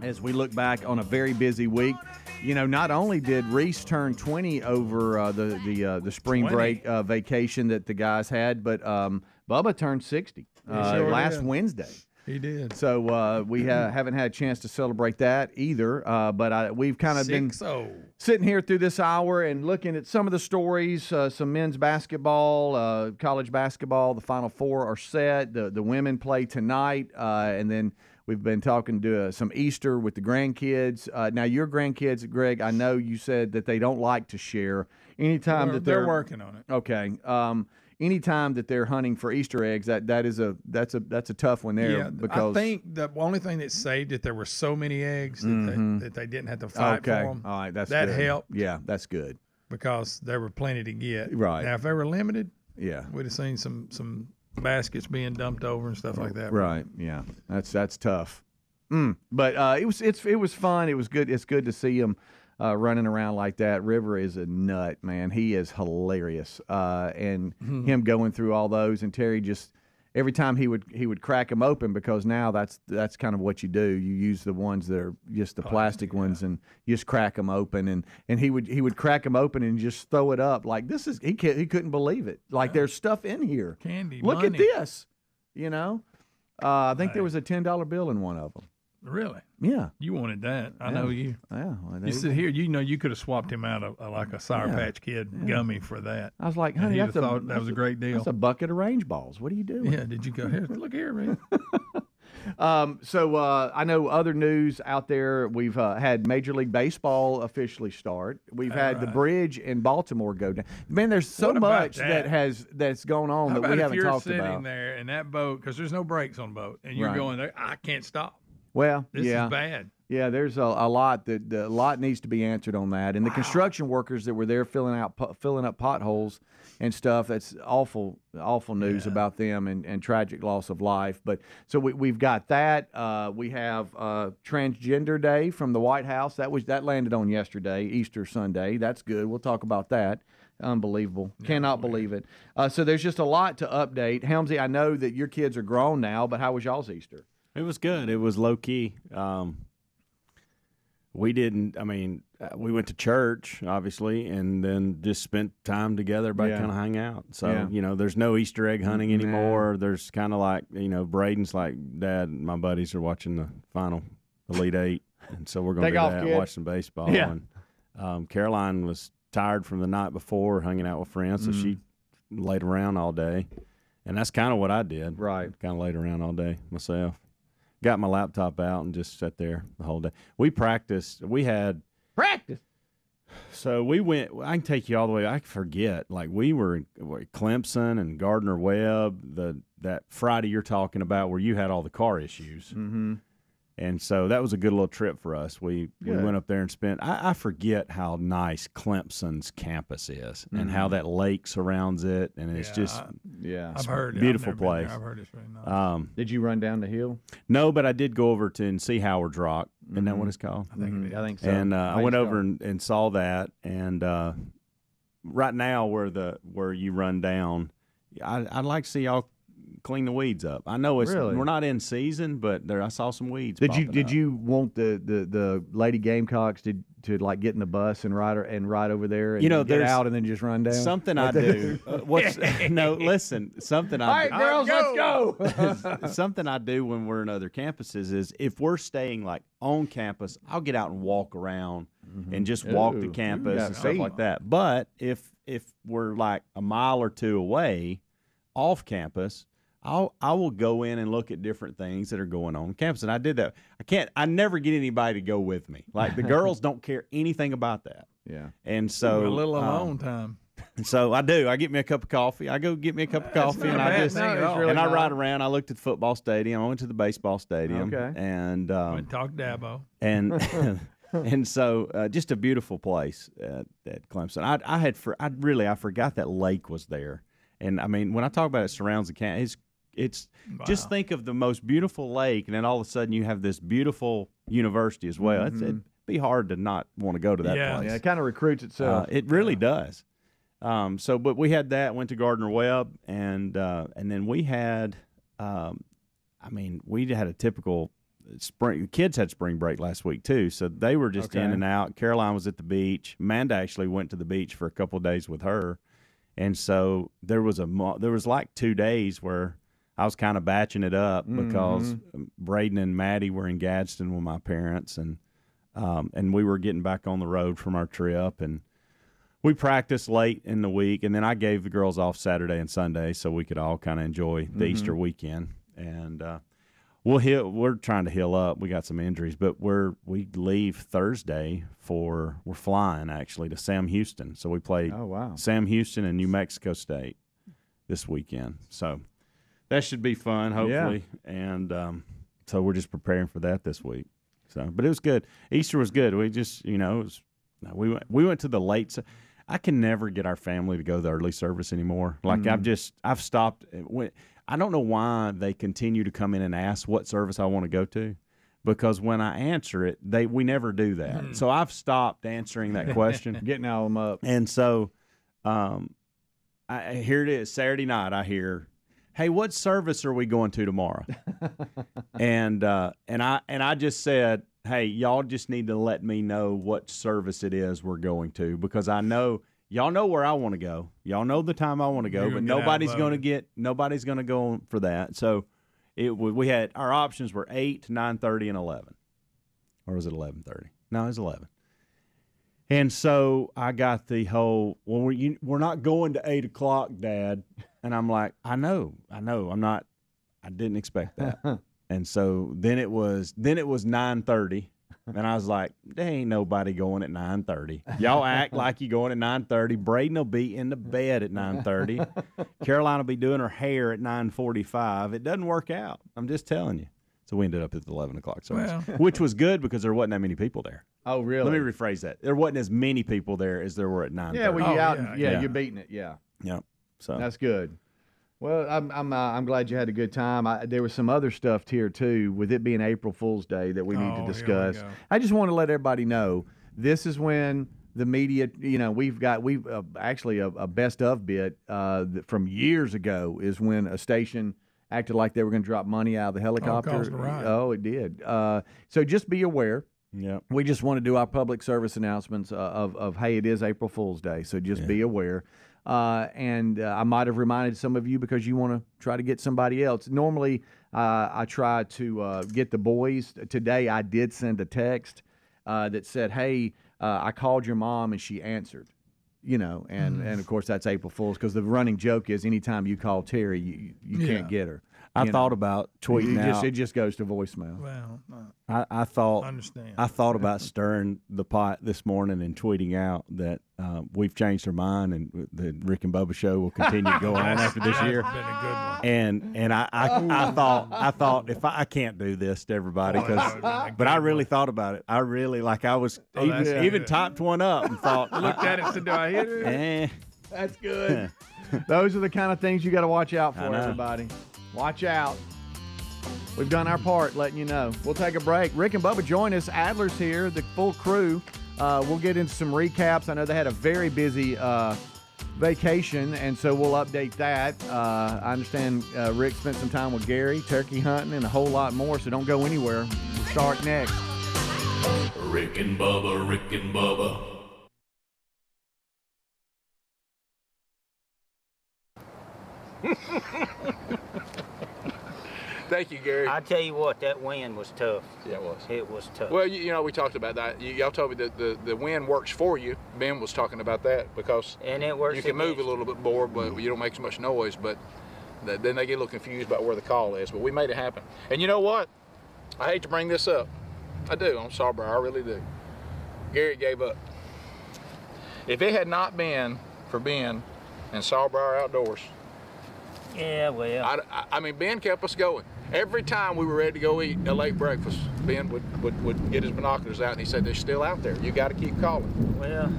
as we look back on a very busy week. You know, not only did Reese turn 20 over uh, the the uh, the spring 20? break uh, vacation that the guys had, but um, Bubba turned 60 uh, sure last. Wednesday. He did. So uh, we ha- [CLEARS THROAT] haven't had a chance to celebrate that either. Uh, but I, we've kind of been oh. sitting here through this hour and looking at some of the stories. Uh, some men's basketball, uh, college basketball. The Final Four are set. The the women play tonight, uh, and then we've been talking to uh, some Easter with the grandkids. Uh, now your grandkids, Greg, I know you said that they don't like to share. Anytime They're- that they're, they're working on it. Okay. Um, anytime that they're hunting for Easter eggs, that that is a that's a that's a tough one there yeah, because I think the only thing that saved it, there were so many eggs that, Mhm. they, that they didn't have to fight okay. for them. All right, that's that good. helped Yeah, that's good. because there were plenty to get. Right. now, if they were limited, Yeah. we'd have seen some some baskets being dumped over and stuff like that. Right. Yeah. That's that's tough. Mm. But uh, it was it's it was fun. It was good. It's good to see him uh, running around like that. River is a nut, man. He is hilarious. Uh, and Mhm. him going through all those, and Terry just every time he would he would crack them open because now that's that's kind of what you do. You use the ones that are just the plastic ones, and you just crack them open. And and he would he would crack them open and just throw it up like this is he he couldn't believe it. Like there's stuff in here. Candy, Look at this. You know, uh, I think there was a ten dollar bill in one of them. Really? Yeah. You wanted that. I Yeah. know you. Yeah. well, You you sit here, you know, you could have swapped him out of uh, like a Sour Yeah. Patch Kid Yeah. gummy for that. I was like, honey, that's a, thought that was a great deal. That's a bucket of range balls. What are you doing? Yeah, did you go here? Look here, man. [LAUGHS] Um, so uh, I know other news out there. We've uh, had Major League Baseball officially start. We've had the bridge in Baltimore go down. Man, there's so much that? that? has that's going on How that we haven't talked about. you're sitting there in that boat because there's no brakes on the boat, and you're Right. going there? I can't stop. Well, This yeah, is bad. Yeah, there's a, a lot that a lot needs to be answered on that, and the construction workers that were there filling out po- filling up potholes and stuff. That's awful, awful news about them and, and tragic loss of life. But so we, we've got that. Uh, we have uh, Transgender Day from the White House. That was that landed on yesterday, Easter Sunday. That's good. We'll talk about that. Unbelievable. Cannot believe it. Uh, so there's just a lot to update. Helmsy, I know that your kids are grown now, but how was y'all's Easter? It was good. It was low key. Um, we didn't. I mean, uh, we went to church, obviously, and then just spent time together, everybody Yeah. kind of hang out. So Yeah. you know, there's no Easter egg hunting Nah. anymore. There's kind of like you know, Braden's like, Dad, my buddies are watching the final Elite Eight, and so we're going to Take do off, that, kid. watch some baseball. Yeah. And um, Caroline was tired from the night before, hanging out with friends, so Mm. she laid around all day, and that's kind of what I did. Right. Kind of laid around all day myself got my laptop out and just sat there the whole day. We practiced. We had practice. So we went. I can take you all the way. I forget. Like we were in Clemson and Gardner Webb. The that Friday you're talking about where you had all the car issues. Mm-hmm. And so that was a good little trip for us. We we went up there and spent. I, I forget how nice Clemson's campus is and how Mhm. that lake surrounds it, and it's Yeah, just I- Yeah, I've heard. beautiful I've place. I've heard it's very nice. Um, Did you run down the hill? no, but I did go over to and see Howard's Rock. Isn't that what Mhm. it's called? I think it Mhm, is. I think so. And uh, I Nice went over and, and saw that. And uh, right now, where the where you run down, I, I'd like to see y'all clean the weeds up. I know it's Really? we're not in season, but there I saw some weeds. Did you did up. you want the, the, the lady Gamecocks to to like get in the bus and ride and ride over there and You know, get there's out and then just run down? Something I do. [LAUGHS] Uh, what's [LAUGHS] no? Listen, something I All right, girls, let's go. [LAUGHS] something I do when we're in other campuses is if we're staying like on campus, I'll get out and walk around and just walk the campus got and stuff like that. But if if we're like a mile or two away off campus, I'll I will go in and look at different things that are going on campus. And I did that. I can't I never get anybody to go with me. Like the [LAUGHS] girls don't care anything about that. Yeah. And so a little um, alone time. and [LAUGHS] so I do. I get me a cup of coffee. I go get me a cup of coffee, and a I bad just thing at all. and I ride not. around. I looked at the football stadium. I went to the baseball stadium. Okay. And um, Went and talked Dabo. and [LAUGHS] and so uh, just a beautiful place at, at Clemson. I I had for I really I forgot that lake was there. And I mean, when I talk about it surrounds the camp, it's it's just think of the most beautiful lake, and then all of a sudden you have this beautiful university as well. It's, it'd be hard to not want to go to that Yeah. place. Yeah, it kind of recruits itself. Uh, it really does. Um, so, but we had that. Went to Gardner Webb, and uh, and then we had, um, I mean, we had a typical spring. The kids had spring break last week too, so they were just in and out. Caroline was at the beach. Amanda actually went to the beach for a couple of days with her, and so there was a there was like two days where I was kind of batching it up because Braden and Maddie were in Gadsden with my parents, and um, and we were getting back on the road from our trip, and we practiced late in the week, and then I gave the girls off Saturday and Sunday so we could all kind of enjoy the Easter weekend. And uh, we'll heal. We're trying to heal up. We got some injuries, but we're we leave Thursday for we're flying actually to Sam Houston. So we play Oh wow. Sam Houston and New Mexico State this weekend. So that should be fun, hopefully. And um, so we're just preparing for that this week. So, but it was good. Easter was good. We just, you know, it was, we went we went to the late. I can never get our family to go to the early service anymore. Like I've just I've stopped. When, I don't know why they continue to come in and ask what service I want to go to. Because when I answer it, they we never do that. So I've stopped answering that question. [LAUGHS] Getting all them up. And so, um, I, here it is Saturday night. I hear, "Hey, what service are we going to tomorrow?" [LAUGHS] and uh, and I and I just said, "Hey, y'all just need to let me know what service it is we're going to because I know." Y'all know where I want to go. Y'all know the time I want to go, You're but nobody's going to get nobody's going to go for that. So, it we had our options were eight, nine thirty, and eleven, or was it eleven thirty? No, it was eleven. And so I got the whole well, we're, you, we're not going to eight o'clock, Dad. And I'm like, I know, I know, I'm not. I didn't expect that. [LAUGHS] and so then it was then it was nine thirty. And I was like, there ain't nobody going at nine thirty. Y'all act [LAUGHS] like you going at nine thirty. Braden will be in the bed at nine thirty. [LAUGHS] Caroline will be doing her hair at nine forty five. It doesn't work out. I'm just telling you. So we ended up at the eleven o'clock service, Well. [LAUGHS] which was good because there wasn't that many people there. Oh, really? Let me rephrase that. There wasn't as many people there as there were at nine. Yeah, well, you out. Yeah, you're beating it. Yeah. Yeah. So That's good. Well, I'm I'm uh, I'm glad you had a good time. I, there was some other stuff here too, with it being April Fool's Day that we need Oh, to discuss. I just want to let everybody know this is when the media, you know, we've got we've uh, actually a, a best of bit uh, from years ago is when a station acted like they were going to drop money out of the helicopter. caused a. Oh, it did. Uh, so just be aware. Yeah. We just want to do our public service announcements uh, of, of hey, it is April Fool's Day, so just be aware. Uh, and uh, I might have reminded some of you because you want to try to get somebody else. Normally, uh, I try to uh, get the boys. Today, I did send a text uh, that said, "Hey, uh, I called your mom and she answered." You know, and Mm. and of course that's April Fool's because the running joke is anytime you call Terry, you, you Yeah. can't get her. I thought know. about You tweeting just- out. It just goes to voicemail. Well, uh, I, I thought I understand. I thought about stirring the pot this morning and tweeting out that uh, we've changed our mind and the Rick and Bubba show will continue to go [LAUGHS] on after this year. been a good one. And and I, I, I thought I thought if I, I can't do this to everybody Oh, because would've been a but I really thought about it. I really like I was Oh, even that's even good. typed one up and thought [LAUGHS] Looked at it and said, "Do I hit it?" Eh. That's good. [LAUGHS] Those are the kind of things you got to watch out for, everybody. Watch out. We've done our part, letting you know. We'll take a break. Rick and Bubba join us. Adler's here, the full crew. Uh, we'll get into some recaps. I know they had a very busy uh, vacation, and so we'll update that. Uh, I understand uh, Rick spent some time with Gary, turkey hunting, and a whole lot more, so don't go anywhere. We'll start next. Rick and Bubba, Rick and Bubba. [LAUGHS] Thank you, Gary. I tell you what, that wind was tough. Yeah, it was. It was tough. Well, you, you know, we talked about that. Y'all told me that the, the wind works for you. Ben was talking about that because and it works you can move a little bit more, but you don't make so much noise. But th- then they get a little confused about where the call is. But we made it happen. And you know what? I hate to bring this up. I do. I'm sorry, bro. I really do. Gary gave up. If it had not been for Ben and Sawbriar Outdoors, Yeah, well. I- I mean, Ben kept us going. Every time we were ready to go eat a late breakfast, Ben would, would, would get his binoculars out and he said, they're still out there. You got to keep calling. Well,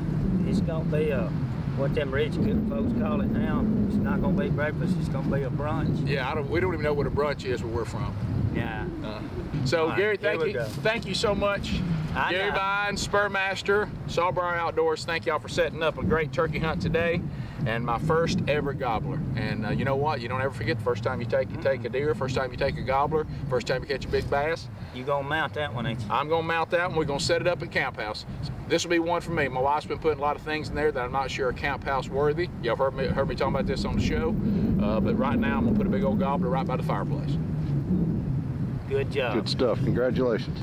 it's gonna be a what them rich folks call it now. It's not gonna be breakfast. It's gonna be a brunch. Yeah, I don't, we don't even know what a brunch is where we're from. Yeah. Uh, so, right, Gary, thank you. go. Thank you so much. I Gary know. Vine, Spurmaster, Sawbriar Outdoors, thank y'all for setting up a great turkey hunt today and my first ever gobbler. And uh, you know what? You don't ever forget the first time you take you take a deer, first time you take a gobbler, first time you catch a big bass. You gonna mount that one, ain't you? I'm gonna mount that one. We're gonna set it up at Camp House. This will be one for me. My wife's been putting a lot of things in there that I'm not sure are Camp House worthy. Y'all heard me heard me talking about this on the show, uh, but right now I'm gonna put a big old gobbler right by the fireplace. Good job. Good stuff. Congratulations.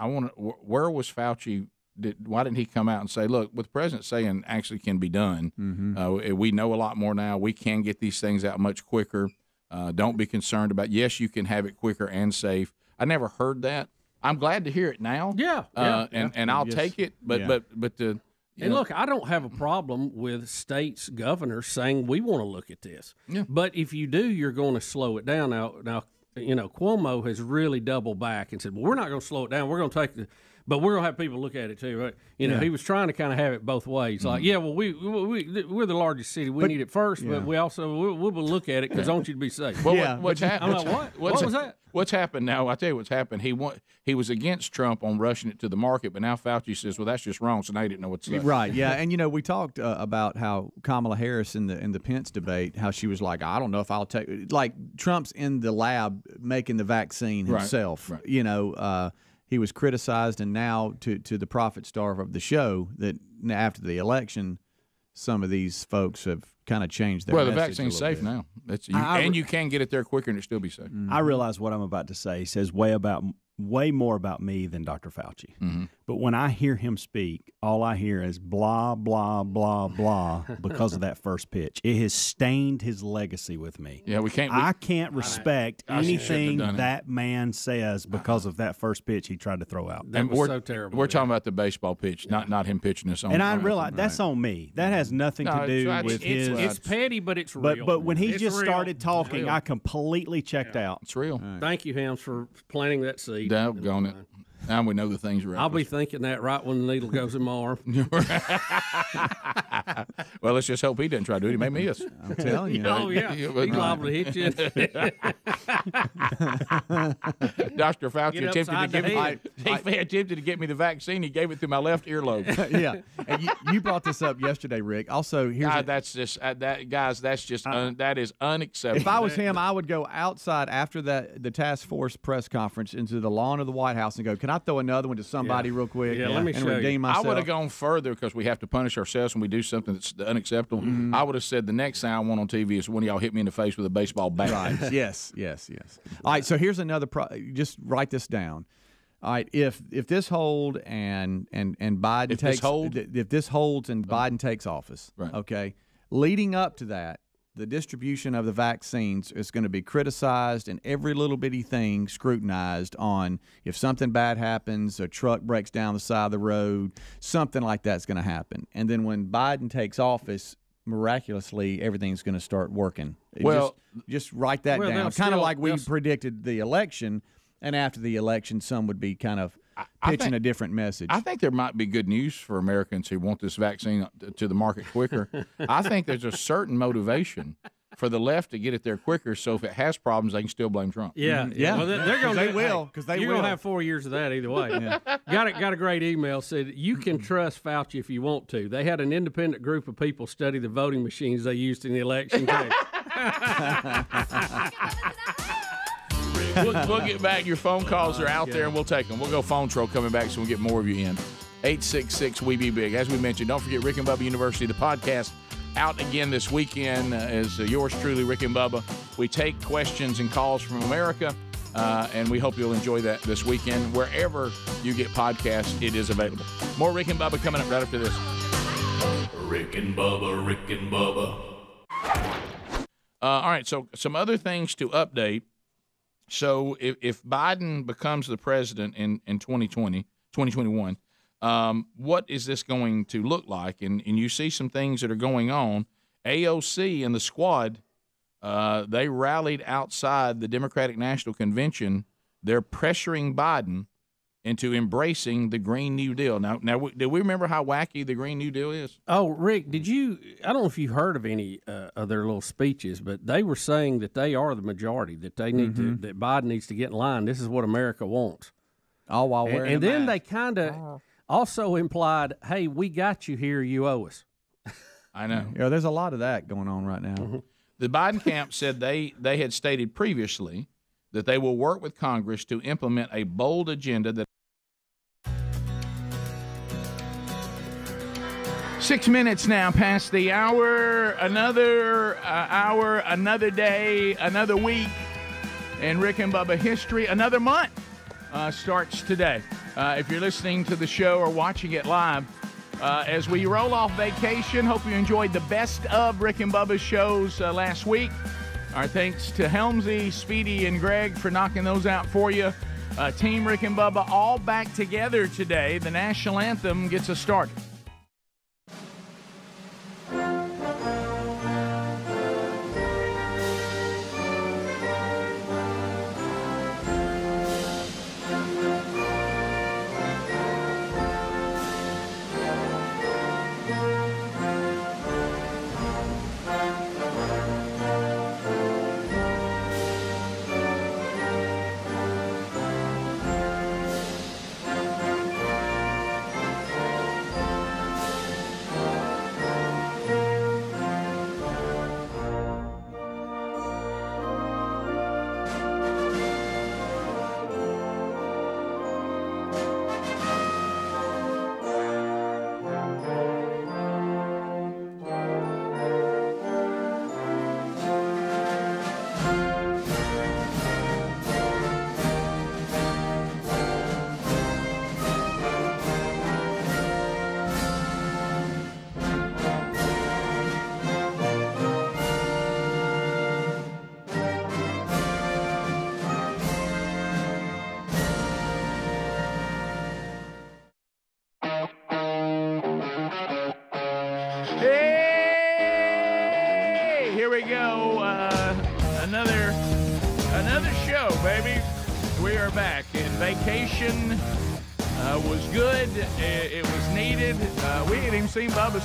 I want to. Where was Fauci? Did, why didn't he come out and say, "Look, what the president's saying actually can be done. Uh, we know a lot more now. We can get these things out much quicker. Uh, don't be concerned about. Yes, you can have it quicker and safe. I never heard that. I'm glad to hear it now. Yeah, uh, yeah, and and I'll Yes. take it. But Yeah. but but the. And know- look, I don't have a problem with states governors saying we want to look at this. Yeah. But if you do, you're going to slow it down. Now, now, you know, Cuomo has really doubled back and said, "Well, we're not going to slow it down. We're going to take the." But we're gonna have people look at it too, right? You know, Yeah. he was trying to kind of have it both ways. Like, yeah, well, we, we we- we're the largest city, we But- need it first, yeah. but we also we, we will look at it because I want you to be safe. Well, what, what's I'm happened? like, what? What's, what was that? What's happened now? I tell you what's happened. He want, he was against Trump on rushing it to the market, but now Fauci says, "Well, that's just wrong." So now he didn't know what to say. Right. Yeah. [LAUGHS] And you know, we talked uh, about how Kamala Harris in the in the Pence debate, how she was like, I don't know if I'll take like Trump's in the lab making the vaccine Right, himself. right. You know, uh, he was criticized, and now to to the profit star of the show that after the election some of these folks have kind of changed their well, the message a vaccine's safe bit. now. That's you, I- and you can get it there quicker and it still be safe. I realize what I'm about to say says way about way more about me than Dr. Fauci. Mm-hmm. But when I hear him speak, all I hear is blah blah blah blah because of that first pitch. It has stained his legacy with me. Yeah, we can't. We, I can't respect I shouldn't anything that man says because of that first pitch he tried to throw out. That and was we're, so terrible. We're talking about the baseball pitch, not not him pitching this on. And I on- realize that's on me. That has nothing No, to do it's- with it's, his. it's petty, but it's but real. but when he It's just real. started talking. I completely checked out. It's real. Thank you, Hams, for planting that seed. Doggone it. Uh, Now we know the things are. I'll be thinking that right when the needle goes in my arm. [LAUGHS] well, let's just hope he doesn't try to do it. He may miss. I'm telling you. oh yeah, he's liable to hit you. [LAUGHS] Dr. Fauci attempted to give the me. head. [LAUGHS] he attempted to get me the vaccine. He gave it through my left earlobe. yeah, and you, you brought this up yesterday, Rick. Also, here's God, a- that's just uh, that guys. That's just un, that is unacceptable. if I was him, I would go outside after that the task force press conference into the lawn of the White House and go, "Can I throw another one to somebody real quick? Yeah, let me and show you. redeem I would have gone further because we have to punish ourselves when we do something that's unacceptable. Mm-hmm. I would have said the next thing I want on TV is when y'all hit me in the face with a baseball bat. Right. [LAUGHS] yes, yes, yes. All right. So here's another. Pro- just write this down. All right. If if this hold and and and Biden If this takes hold? if this holds and Biden takes office, Right. okay. Leading up to that, the distribution of the vaccines is going to be criticized and every little bitty thing scrutinized on if something bad happens, a truck breaks down the side of the road, something like that's going to happen. And then when Biden takes office, miraculously everything's going to start working. Well- just, just write that Well, down. Kind of like we predicted the election, and after the election, some would be kind of pitching think- a different message. I think there might be good news for Americans who want this vaccine to the market quicker. [LAUGHS] I think there's a certain motivation for the left to get it there quicker, so if it has problems, they can still blame Trump. Yeah, Mm-hmm. Yeah. Well, they're, they're [LAUGHS] 'Cause going. they will, 'cause they You're will. gonna have four years of that either way. [LAUGHS] Got a, got a great email said you can trust Fauci if you want to. They had an independent group of people study the voting machines they used in the election. We'll, we'll get back. Your phone calls are out there, and we'll take them. We'll go phone troll coming back, so we'll get more of you in. 866 We Be Big. As we mentioned, don't forget Rick and Bubba University, the podcast, out again this weekend uh, as uh, yours truly, Rick and Bubba. We take questions and calls from America, uh, and we hope you'll enjoy that this weekend. Wherever you get podcasts, it is available. More Rick and Bubba coming up right after this. Rick and Bubba, Rick and Bubba. Uh, all right, so some other things to update. So if, if Biden becomes the president in, in 2020, 2021, um, what is this going to look like? And, and you see some things that are going on. AOC and the squad, uh, they rallied outside the Democratic National Convention. They're pressuring Biden into embracing the Green New Deal. Now, now, do we remember how wacky the Green New Deal is? Oh, Rick, did you? I don't know if you heard of any uh, of their little speeches, but they were saying that they are the majority. That they need to. That Biden needs to get in line. This is what America wants. All while And, wearing and a then mask. they kind of also implied, "Hey, we got you here. You owe us." I know. [LAUGHS] Yeah, there's a lot of that going on right now. The Biden camp said they, they had stated previously that they will work with Congress to implement a bold agenda that. Six minutes now past the hour. Another uh, hour, another day, another week in Rick and Bubba history. Another month uh, starts today. Uh, if you're listening to the show or watching it live, uh, as we roll off vacation, hope you enjoyed the best of Rick and Bubba's shows uh, last week. Our thanks to Helmsy, Speedy, and Greg for knocking those out for you. Uh, Team Rick and Bubba all back together today. The national anthem gets us started.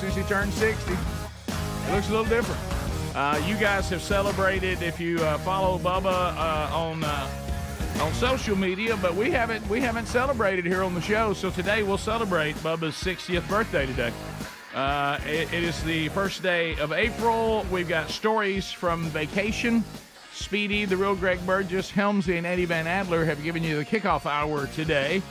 Since he turned 60. It looks a little different. Uh, you guys have celebrated if you uh, follow Bubba uh, on uh, on social media, but we haven't we haven't celebrated here on the show. So today we'll celebrate Bubba's 60th birthday today. Uh, it- it is the first day of April. We've got stories from vacation. Speedy, the real Greg Burgess, Helmsy, and Eddie Van Adler have given you the kickoff hour today.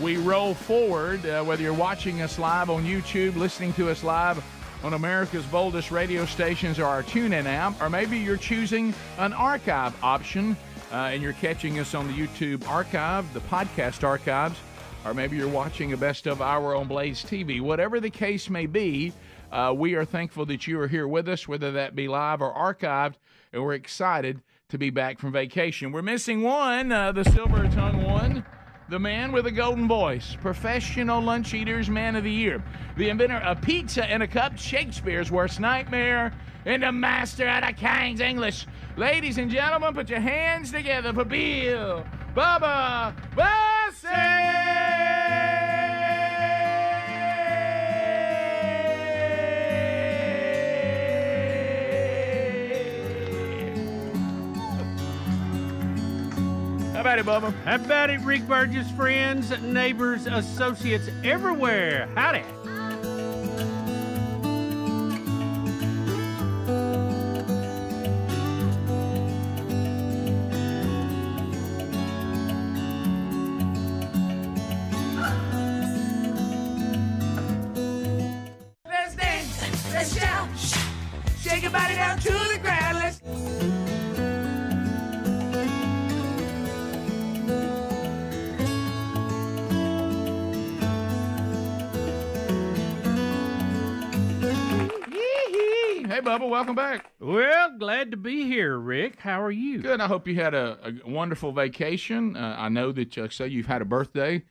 We roll forward, uh, whether you're watching us live on YouTube, listening to us live on America's boldest radio stations or our TuneIn app, or maybe you're choosing an archive option uh, and you're catching us on the YouTube archive, the podcast archives, or maybe you're watching a best of hour on Blaze TV. Whatever the case may be, uh, we are thankful that you are here with us, whether that be live or archived, and we're excited to be back from vacation. We're missing one, uh, the silver tongue one. The man with a golden voice, professional lunch eaters man of the year, the inventor of pizza in a cup, Shakespeare's worst nightmare, and the master out of King's English. Ladies and gentlemen, put your hands together for Bill Bubba How about it, Bubba? How about it, Rick Burgess, friends, neighbors, associates everywhere? Howdy. Welcome back. Well, glad to be here, Rick. How are you? Good. I hope you had a, a wonderful vacation. Uh, I know that, uh, say, you've had a birthday.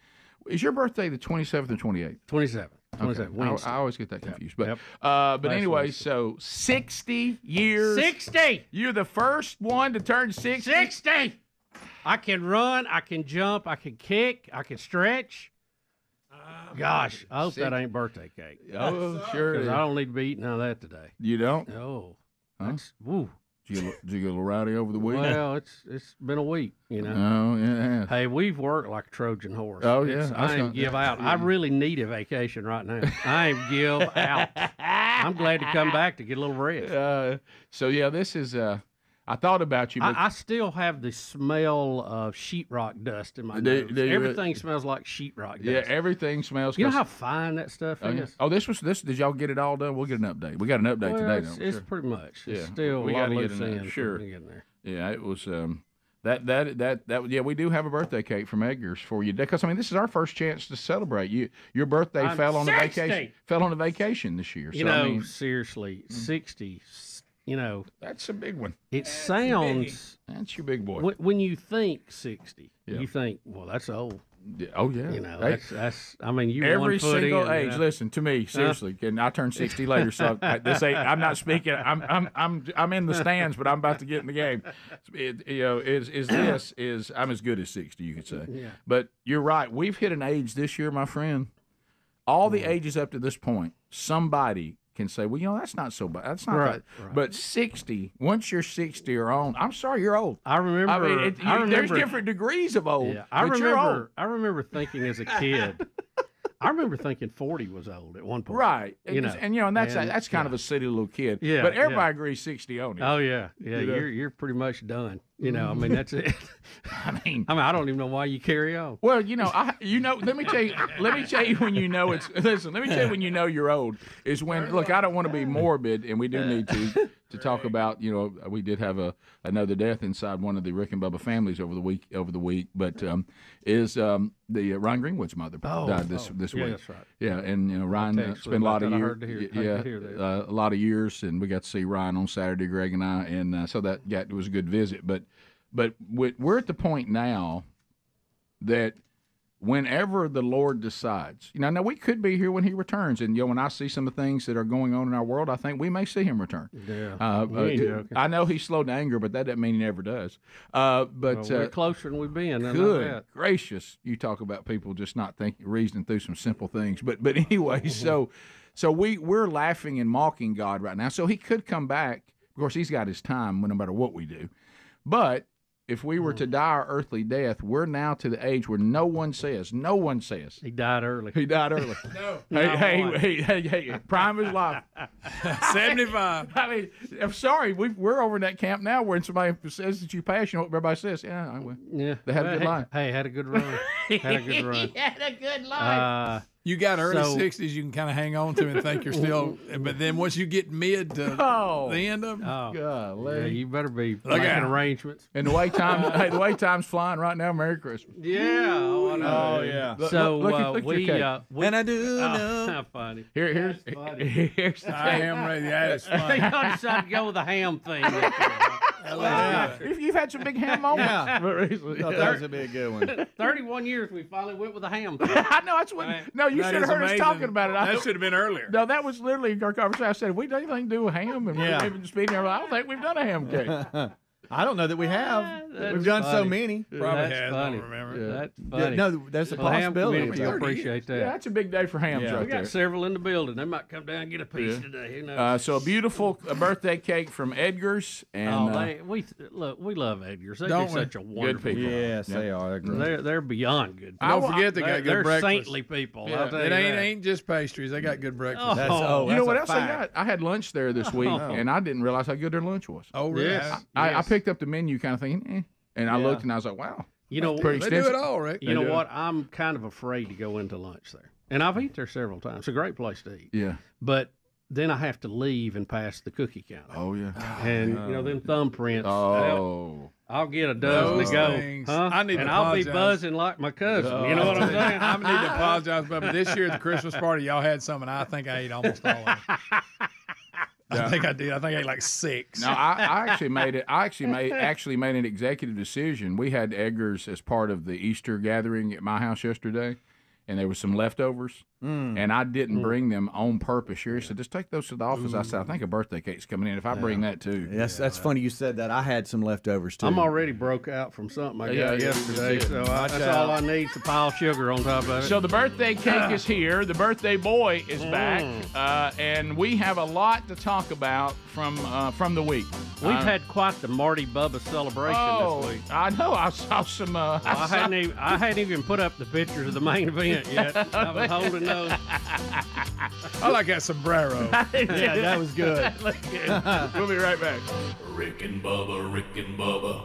Is your birthday the 27th or 28th? 27th. Okay. I, I always get that confused. But Yep. uh, but Last anyway, Wednesday. so 60 years. 60. You're the first one to turn 60. 60. I can run, I can jump, I can kick, I can stretch. Gosh, I hope that ain't birthday cake. Oh, sure it 'Cause is. I don't need to be eating none of that today. You don't? No. Huh? That's, woo. Did you, did you get a little rowdy over the week? Well, it's it's been a week, you know. Oh, yeah. Hey, we've worked like a Trojan horse. Oh, yeah. It's- I was ain't give out. I [LAUGHS] really need a vacation right now. I ain't give out. I'm glad to come back to get a little rest. [LAUGHS] Uh, so, yeah, this is. Uh, I thought about you. But I, I still have the smell of sheetrock dust in my Do- nose. do Everything smells like sheetrock dust. yeah, everything smells. You know how fine that stuff Oh, yeah. is? oh, this was this. Did y'all get it all done? We'll get an update. We got an update Well, today. it's, it's Sure. pretty much. It's Yeah, still we a lot gotta of get in Sure. get there. Yeah, it was um, that that that that. Yeah, we do have a birthday cake from Edgar's for you because I mean this is our first chance to celebrate you. Your birthday I'm fell on a vacation. Fell on a vacation this year. You so, know, I mean, seriously, 60, s- you know, that's a big one. it sounds, That's your big boy. when, when you think 60, Yeah. you think, well, that's old. Oh yeah. You know, that's, that's, I mean, you Every one single in, you age. know. Listen to me seriously. And I turn sixty later, so I, this ain't. I'm not speaking. I'm I'm I'm I'm in the stands, but I'm about to get in the game. It, you know, is is this is I'm as good as sixty, you could say. Yeah. But you're right. We've hit an age this year, my friend. All Mm-hmm. the ages up to this point, somebody can say, "Well, you know, that's not so bad. That's not Right, that." right. But sixty, once you're sixty or on, I'm sorry, you're old. I remember, I mean, it, I you- there's different degrees of old. Yeah, I but you're old. remember. I remember thinking as a kid. I remember thinking forty was old at one point. Right, You and, know, and you know, and that's and, that's kind of a silly little kid. Yeah, but everybody yeah. agrees sixty on it. Oh yeah, yeah. You know? You're you're pretty much done. You know, I mean that's it. [LAUGHS] I mean, I mean I don't even know why you carry on. well, you know, I you know, let me tell you, let me tell you when you know it's. Listen, let me tell you when you know you're old is when. Look, I don't want to be morbid, and we do need to to talk about. You know, we did have a another death inside one of the Rick and Bubba families over the week. Over the week, but um, is um, the uh, Ryan Greenwood's mother Oh, died this oh, this yeah, week. that's right. Yeah, and you know Ryan uh, spent a lot of years. heard to hear- y- I yeah, could hear that. uh, a lot of years, and we got to see Ryan on Saturday, Greg and I, and uh, so that got it was a good visit. But but we- we're at the point now that whenever the Lord decides. You know, now we could be here when He returns, and you know, when I see some of the things that are going on in our world, I think we may see Him return. Yeah. Uh, uh. I know He's slow to anger, but that doesn't mean He never does. Uh, but Well, we're uh, closer than we've been. Good gracious! You talk about people just not thinking, reasoning through some simple things. But but anyway, so so we we're laughing and mocking God right now. So He could come back. Of course, He's got His time, no matter what we do. But if we were to die our earthly death, we're now to the age where no one says, no one says he died early. He died early. [LAUGHS] No. Hey, Not hey, hey, hey, hey, prime of his life. [LAUGHS] 75. [LAUGHS] I mean, I'm sorry, we, we're over in that camp now where somebody says that you pass, you know what everybody says? Yeah, I will. Yeah. They had a good hey- line. Hey, had a good run. had a good run. he had a good Uh, You got early so- 60s you can kind of hang on to and think you're still, [LAUGHS] but then once you get mid to [LAUGHS] Oh. the end of Oh, Golly. yeah, you better be Look making out. arrangements. And the way [LAUGHS] time, hey, the way time's flying right now. Merry Christmas. Yeah. Oh, I know. Oh, yeah. So look- look at- uh, look we, uh, we And I do oh, know. How funny. Here, here's, That's funny. here's the I cake. am ready. That is funny. I decided to go with the ham thing. Yeah. You've, you've had some big ham moments. Yeah. recently. Thought that was gonna be a good one. 31 years we finally went with the ham. I know that's what. No, you should have heard amazing. us talking about it. I, That should have been earlier. No, that was literally our conversation. I said, "We done anything to do with ham?" And Yeah. we've been speaking. I don't think we've done a ham cake. [LAUGHS] I don't know that we have. That's We've done so many. Probably That's has, funny. don't remember. Yeah. That's Yeah, funny. no, there's a Well, the ham possibility. community will appreciate that. Yeah, that's a big day for hams Yeah. right we got there. several in the building. They might come down and get a piece Yeah. today. Who knows? Uh, so a beautiful birthday cake from Edgar's, and oh, uh, they, we look. We love Edgar's. They Don't do we? such a wonderful. people. Yes, Yeah. they are. They're great. They're they're beyond good. I Don't forget they got good they're breakfast. saintly people. Yeah, I'll tell it you ain't that. ain't just pastries. They got good breakfast. Oh, That's, oh, you know what else they got? I had lunch there this week, Oh. and I didn't realize how good their lunch was. Oh, really? I, I Yes. Picked up the menu, kind of thinking, eh. and I Yeah. looked, and I was like, wow. You know, Pretty They do it all, Rick. you They know do. what? I'm kind of afraid to go into lunch there, and I've eaten there several times. It's a great place to eat, Yeah. but then I have to leave and pass the cookie counter. Oh yeah. And you know them thumbprints. Oh. I'll get a dozen Those to go, things. huh? I need to and I'll be buzzing like my cousin. you know what I'm saying? [LAUGHS] I need to apologize, but this year at the Christmas party, y'all had some, and I think I ate almost all of them. [LAUGHS] I think I did. I think I ate like six. No, I, I actually made it. I actually made actually made an executive decision. We had Edgar's as part of the Easter gathering at my house yesterday, and there was some leftovers, and I didn't bring them on purpose. Sherry said, "Just take those to the office." I said, "I think a birthday cake's coming in. If I bring that too." Yes, that's funny you said that. I had some leftovers too. I'm already broke out from something I Yeah, got yeah, yesterday, so I, that's out. all I need is a pile sugar on top of it. So the birthday cake is here. The birthday boy is back, uh, and we have a lot to talk about from uh, from the week. We've Uh, had quite the Marty Bubba celebration oh, this week. I know. I saw some. Uh, I saw- hadn't [LAUGHS] even I hadn't even put up the pictures of the main event yet. [LAUGHS] I was holding those. I like that sombrero. [LAUGHS] yeah, that was good. [LAUGHS] [LAUGHS] we'll be right back. Rick and Bubba, Rick and Bubba.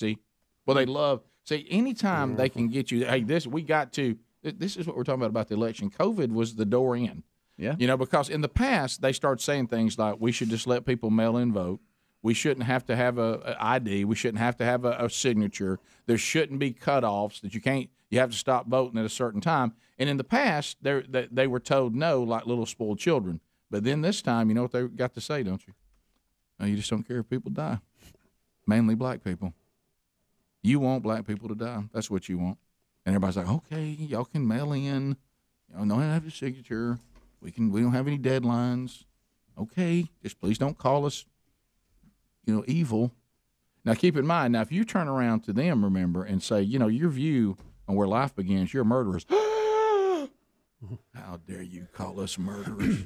See, well, they love. See, anytime they can get you, hey, this we got to. This is what we're talking about about the election. COVID was the door in. Yeah. You know, because in the past they start saying things like we should just let people mail in vote. We shouldn't have to have a, a ID. We shouldn't have to have a, a signature. There shouldn't be cutoffs that you can't. You have to stop voting at a certain time. And in the past, they they, were told no, like little spoiled children. But then this time, you know what they got to say, don't you? No, you just don't care if people die. Mainly black people. You want black people to die. That's what you want. And everybody's like, okay, y'all can mail in. Know, don't have a signature. We can. We don't have any deadlines. Okay, just please don't call us. You know, evil. Now keep in mind. Now, if you turn around to them, remember, and say, you know, your view on where life begins, you're murderers. [GASPS] How dare you call us murderers?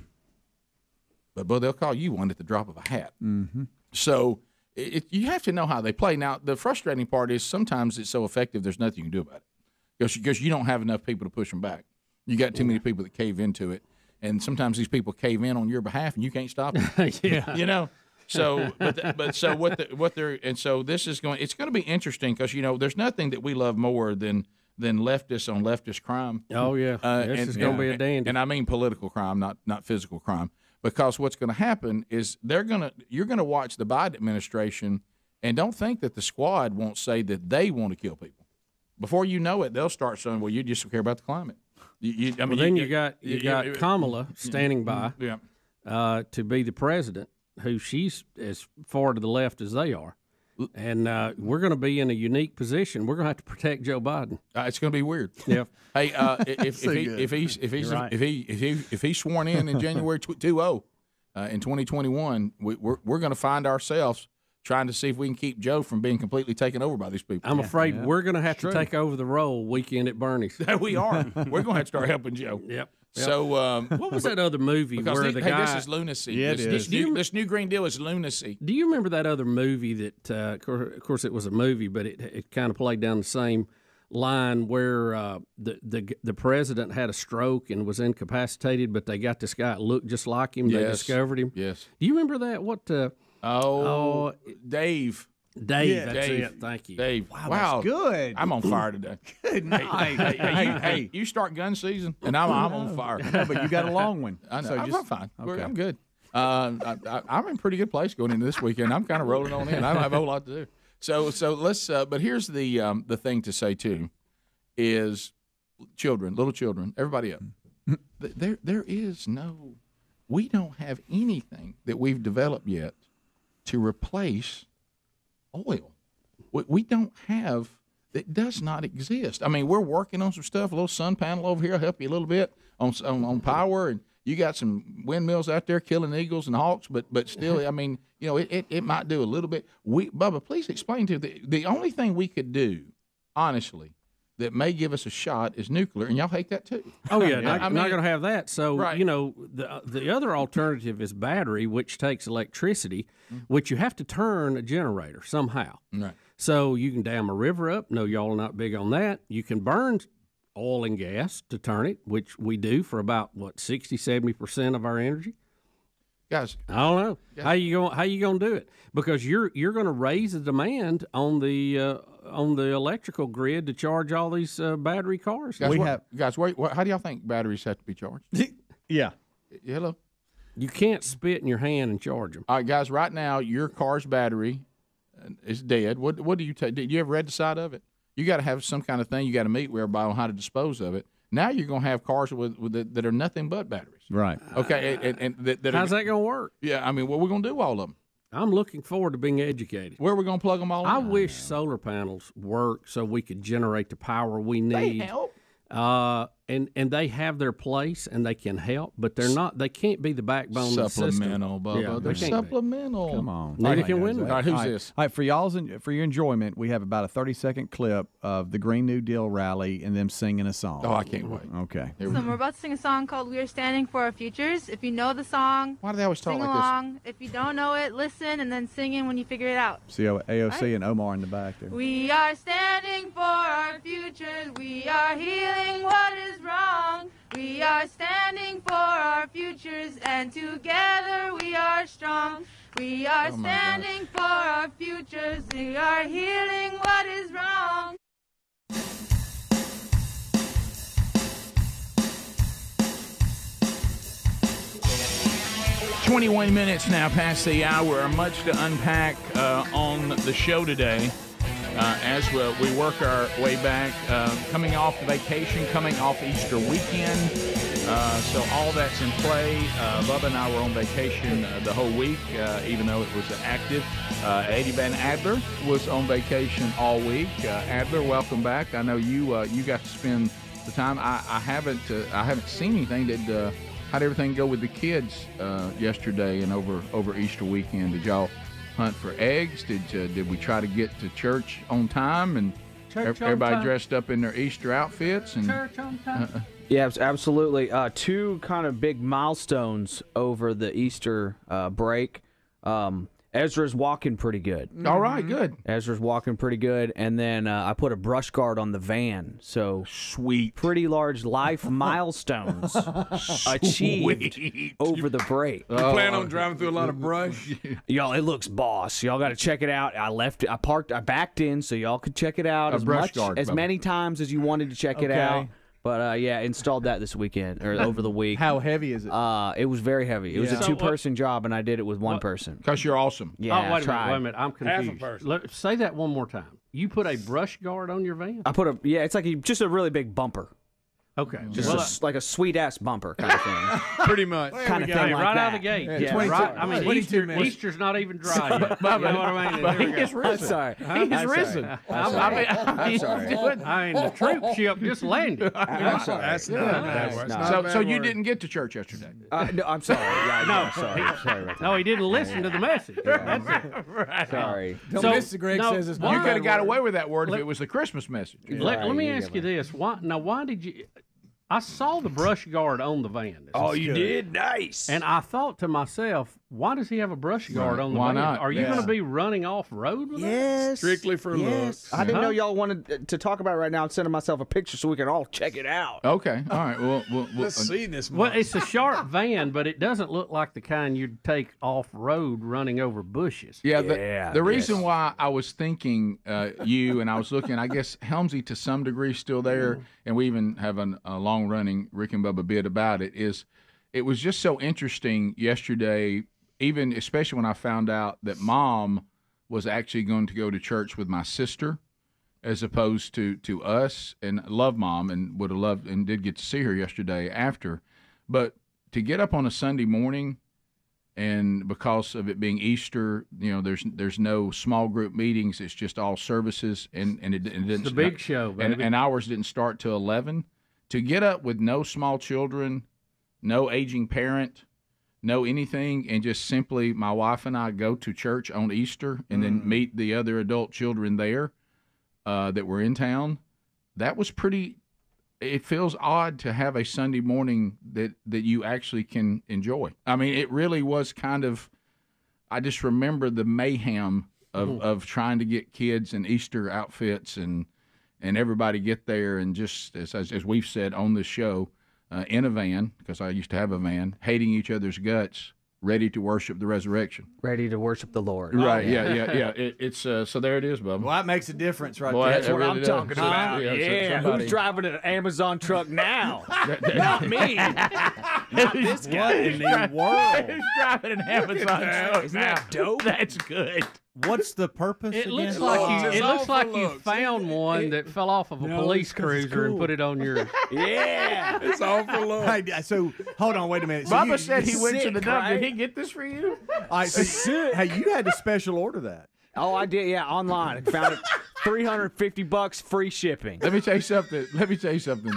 [CLEARS THROAT] but but they'll call you one at the drop of a hat. Mm-hmm. So it, it- you have to know how they play. Now, the frustrating part is sometimes it's so effective, there's nothing you can do about it because because you don't have enough people to push them back. You got too many people that cave into it, and sometimes these people cave in on your behalf, and you can't stop them. [LAUGHS] Yeah. you know. So, but the, but so what the, what they're and so this is going. It's going to be interesting because you know there's nothing that we love more than than leftists on leftist crime. Oh yeah, Uh, this and- is going to be a dandy. And I mean political crime, not not physical crime. Because what's going to happen is they're going to you're going to watch the Biden administration and don't think that the squad won't say that they want to kill people. Before you know it, they'll start saying, "Well, you just don't care about the climate." You, you, I well, then you, got you, got you- Kamala standing by Yeah. uh, to be the president, who she's as far to the left as they are, and uh, we're going to be in a unique position. We're going to have to protect Joe Biden. Uh, it's going to be weird. [LAUGHS] Yeah. Hey, uh, if, [LAUGHS] if, he, if he's if he's right. if he if he if he's sworn in in January tw- 20 uh, in 2021, we, we're we're going to find ourselves trying to see if we can keep Joe from being completely taken over by these people. I'm afraid we're going to have to take over the role weekend at Bernie's. [LAUGHS] we are. We're going to have to start helping Joe. Yep. So, um, [LAUGHS] what was that other movie because where the- the hey, guy? this is lunacy. Yeah, it this, is. This, new, this new Green Deal is lunacy. Do you remember that other movie that, uh, of cour- of course, it was a movie, but it, it kind of played down the same line where uh, the, the the president had a stroke and was incapacitated, but they got this guy that looked just like him. They discovered him. Yes. Do you remember that? What? Uh, Oh, Dave. Dave. Yeah. That's Dave. it. Thank you. Dave. Wow, Wow, that's good. I'm on fire today. [LAUGHS] Good Hey, night. hey, hey, you, Hey. hey, [LAUGHS] you start gun season, and I'm, I'm on fire. [LAUGHS] No, but you got a long one. I know. So I'm, just- fine. Okay. I'm good. Uh, I, I, I'm in pretty good place going into this weekend. I'm kind of rolling on in. I don't have a whole lot to do. So, so let's. Uh, but here's the um, the thing to say too, is children, little children, everybody up. there, there is no. We don't have anything that we've developed yet to replace oil. We, we don't have. It does not exist. I mean, we're working on some stuff. A little sun panel over here will help you a little bit on on, on power, and you got some windmills out there killing eagles and hawks. But but still, I mean, you know, it, it, it might do a little bit. We, Bubba, please explain to the the only thing we could do, honestly, that may give us a shot is nuclear, and y'all hate that too. Oh yeah, [LAUGHS] not, I not going to have that. So Right. you know, the the other alternative is battery, which takes electricity, mm-hmm. which you have to turn a generator somehow. Right. So you can dam a river up. No, y'all are not big on that. You can burn oil and gas to turn it, which we do for about what 60 70 percent of our energy. Guys, I don't know how you going how you going to do it because you're you're going to raise the demand on the uh, on the electrical grid to charge all these uh, battery cars. Guys, what, guys, wait, what, how do y'all think batteries have to be charged? [LAUGHS] yeah. Hello. You can't spit in your hand and charge them. All right, guys. Right now, your car's battery uh, is dead. What What do you take? Did you ever read the side of it? You got to have some kind of thing. You got to meet with everybody on how to dispose of it. Now you're going to have cars with, with the, that are nothing but batteries. Right. Okay, and, and, and that, that How's are, that going to work? Yeah, I mean, what we're going to do all of them? I'm looking forward to being educated. Where are we going to plug them all? In? I in? wish solar panels work so we could generate the power we need. They need. help. Uh, and and they have their place and they can help, but they're not. They can't be the backbone of the system. Supplemental, Bubba. Yeah, They're they can't be. supplemental. Come on. Neither All right, can guys. Windmill. All right, who's All right. this? All right, for y'all's en- for your enjoyment, we have about a thirty second clip of the Green New Deal rally and them singing a song. Oh, I can't wait. Okay. Here So we go. we're about to sing a song called "We Are Standing for Our Futures." If you know the song, Why do they always talk sing like this? along. If you don't know it, listen and then sing it when you figure it out. See AOC Right. and Omar in the back there. We are standing for our futures. We are healing are standing for our futures, and together we are strong. We are Oh, my gosh. standing for our futures. We are healing what is wrong. 21 minutes now past the hour. Much to unpack uh, on the show today uh, as we, we work our way back. Uh, coming off vacation, coming off Easter weekend. Uh, so all that's in play. Uh, Bubba and I were on vacation uh, the whole week, uh, even though it was active. Uh, Eddie Van Adler was on vacation all week. Uh, Adler, welcome back. I know you uh, you got to spend the time. I, I haven't uh, I haven't seen anything. Did uh, how'd everything go with the kids uh, yesterday and over over Easter weekend? Did y'all hunt for eggs? Did uh, did we try to get to church on time and Church everybody time. dressed up in their Easter outfits and Church on time. Yeah, absolutely. Uh, two kind of big milestones over the Easter uh, break. Um, Ezra's walking pretty good. All right, good. Ezra's walking pretty good, and then uh, I put a brush guard on the van. So sweet, pretty large life [LAUGHS] milestones achieved over the break. You plan on driving through a lot of [LAUGHS] brush? Y'all, it looks boss. Y'all got to check it out. I left. I parked. I backed in so y'all could check it out A as brush much guard, as Bubba. many times as you wanted to check it out. But uh, yeah, installed that this weekend or [LAUGHS] over the week. How heavy is it? Uh, it was very heavy. It was Yeah. a So two-person job, and I did it with one person. Because you're awesome. Yeah, oh, I wait a minute, tried. wait a minute. I'm confused. Let, say that one more time. You put a brush guard on your van? I put a yeah. It's like a, just a really big bumper. Okay. Just Well, a s like a sweet ass bumper kind of thing. [LAUGHS] Pretty much. kind of thing like right that. out of the gate. Yeah, Yeah, right. I mean, Easter, minutes. Easter's not even [LAUGHS] dry yet. But- you know what I mean? but There he we is risen. I'm sorry. He I'm is sorry. risen. I'm I sorry. mean, I mean, sorry. doing- I mean, the troop ship just landed. [LAUGHS] I'm sorry. That's Yeah. not a bad word. Not So, so you didn't get to church yesterday. Uh, no, I'm sorry. Yeah, No, yeah, sorry. he- sorry. No, he didn't listen to the message. That's it. Sorry. Don't So, miss the Greg no, says it's why- You could have got away with that word if it was the Christmas message. Let, let me ask you this: Why now? Why did you? I saw the brush guard on the van. Oh, you did? Nice. And I thought to myself, why does he have a brush guard Right. on the Why van? not? Are you Yeah. going to be running off road with that? yes. Strictly for looks. I didn't Huh? know y'all wanted uh, to talk about it right now. I'm sending myself a picture so we can all check it out. Okay. All right. Well, well, well Let's see this. Well, month. it's a sharp [LAUGHS] van, but it doesn't look like the kind you'd take off road running over bushes. Yeah, the, Yeah, the reason yes. why I was thinking uh, you and I was looking, I guess Helmsy to some degree is still there, and we even have an, a long running Rick and Bubba bit about it. Is it was just so interesting yesterday, even especially when I found out that Mom was actually going to go to church with my sister, as opposed to to us, and love Mom and would have loved and did get to see her yesterday after, but to get up on a Sunday morning and because of it being Easter, you know, there's there's no small group meetings. It's just all services, and and it, it didn't. the big show, and, and ours didn't start till eleven. To get up with no small children, no aging parent, no anything, and just simply my wife and I go to church on Easter, and then meet the other adult children there uh, that were in town. That was pretty. It feels odd to have a Sunday morning that that you actually can enjoy. I mean, it really was kind of. I just remember the mayhem of, Mhm. of trying to get kids in Easter outfits and and everybody get there and just as as, as we've said on this show, uh, in a van because I used to have a van, hating each other's guts, ready to worship the resurrection. Ready to worship the Lord. Right? Yeah, yeah, yeah. It, [LAUGHS] it's uh, so there it is, Bubba. Well, that makes a difference right Boy, there. that- That's that what really I'm does. talking about. yeah, Yeah, somebody- who's driving an Amazon truck now? [LAUGHS] Not me. [LAUGHS] Not this guy. in the world? Who's driving an Amazon truck Isn't that now? dope? That's good. What's the purpose? It again? looks like Oh, you. it's It looks for like you found one that fell off of a No, police it's 'cause it's cruiser and put it on your. [LAUGHS] Yeah. It's all for love. Hey, so hold on, wait a minute. So Bubba you- said he went to the dump. right? Did he get this for you? All right, so, hey, you had to special order that. Oh, I did. Yeah, online. I found it. [LAUGHS] 350 bucks free shipping. Let me tell you something. Let me tell you something.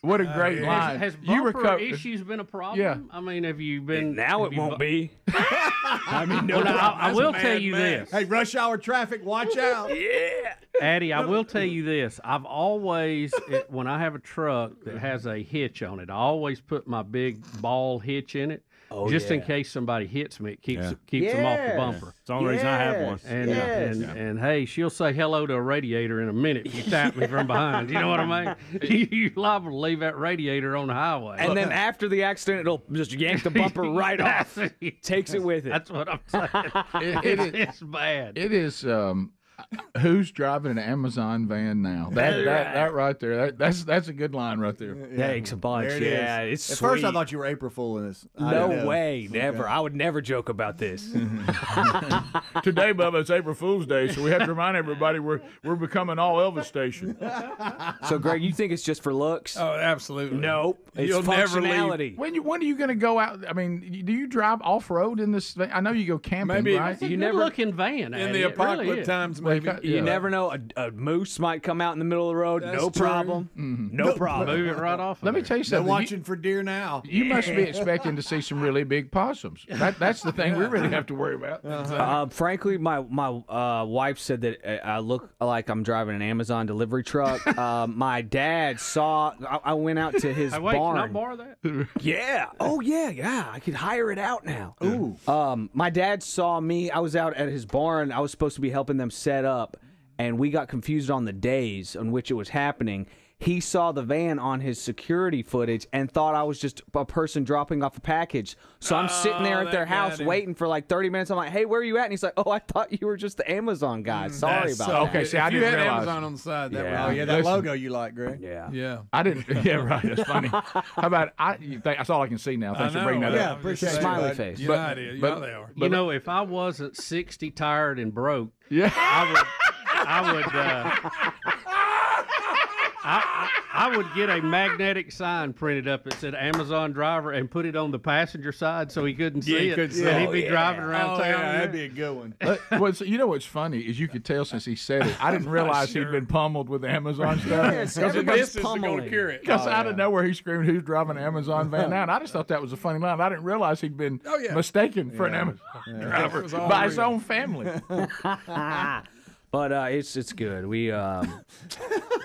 What a uh, great line. Has, has you bumper recover- issues been a problem? Yeah. I mean, have you been? Now it won't bu- be. [LAUGHS] [LAUGHS] I mean, no Well, now, I, I will tell you man. this, Hey, rush hour traffic, watch out. Yeah. Addy. I will tell you this. I've always, it, when I have a truck that has a hitch on it, I always put my big ball hitch in it, Oh, just in case somebody hits me. It keeps Yeah. keeps them off the bumper. It's the only reason I have one. Yes. And, uh, Yes. and and hey, she'll say hello to a radiator in a minute if you tap me from behind. You know what I mean? [LAUGHS] [LAUGHS] you liable to leave that radiator on the highway. And then after the accident, it'll just yank the bumper [LAUGHS] right off. It. Takes it with it. That's what I'm saying. It- it is- it's bad. It is. Um, who's driving an Amazon van now? That that, that right there. That, that's that's a good line right there. Thanks a bunch. There it is. yeah, it's At first, I thought you were April fooling us. I No way, never. I would never joke about this. [LAUGHS] Today, Bubba, it's April Fool's Day, so we have to remind everybody we're we're becoming all Elvis station. so, Greg, you think it's just for looks? Oh, absolutely. Nope. It's You'll never leave. functionality. When you when are you going to go out? I mean, do you drive off road in this? thing? I know you go camping, Maybe- right? It's a You good never- looking van. In Addy. the It really apocalypse is. times, maybe. You You Yeah. never know. A, a moose might come out in the middle of the road. That's no true. problem. No problem. Move it right off. Let me tell you They're something. You- watching for deer now. You must be [LAUGHS] expecting to see some really big possums. That, that's the thing we really have to worry about. Uh, frankly, my my uh, wife said that uh, I look like I'm driving an Amazon delivery truck. [LAUGHS] uh, my dad saw. I, I went out to his [LAUGHS] Hey, wait, barn. can I borrow that? Yeah. Oh yeah, yeah. I could hire it out now. Ooh. Um, my dad saw me. I was out at his barn. I was supposed to be helping them set up, and we got confused on the days on which it was happening. He saw the van on his security footage and thought I was just a person dropping off a package. So I'm sitting there Oh, at their house him. waiting for like 30 minutes. I'm like, "Hey, where are you at?" And he's like, "Oh, I thought you were just the Amazon guy. Sorry That's about so that." Okay, see, I if you didn't had realize. Amazon on the side, that Yeah. Oh yeah, that Listen. logo you like, Greg. Yeah. yeah. I didn't. [LAUGHS] Yeah, right. That's funny. How about I? You think, that's all I can see now. Thanks I for bringing know, that Yeah, up. appreciate you, Smiley bud. face. You But- know it is. You but- know they are. You know, if I wasn't 60, tired, and broke, Yeah. I would. I would. Uh, I, I, I would get a magnetic sign printed up that said Amazon driver and put it on the passenger side so he couldn't see Yeah, he it. couldn't see it. he'd be Oh, driving around Oh, town. yeah, that'd be a good one. [LAUGHS] Uh, well, so you know what's funny is you could tell since he said it. I didn't [LAUGHS] realize he'd been pummeled with Amazon stuff. Yes, Because everybody's This is gonna pummeling. cure it. Because Oh, out yeah. of nowhere he screamed, "Who's driving an Amazon van now?" And I just thought that was a funny line. I didn't realize he'd been Oh, yeah. mistaken for an Amazon Yeah. driver It was all by his own family. [LAUGHS] but uh, it's it's good. We um,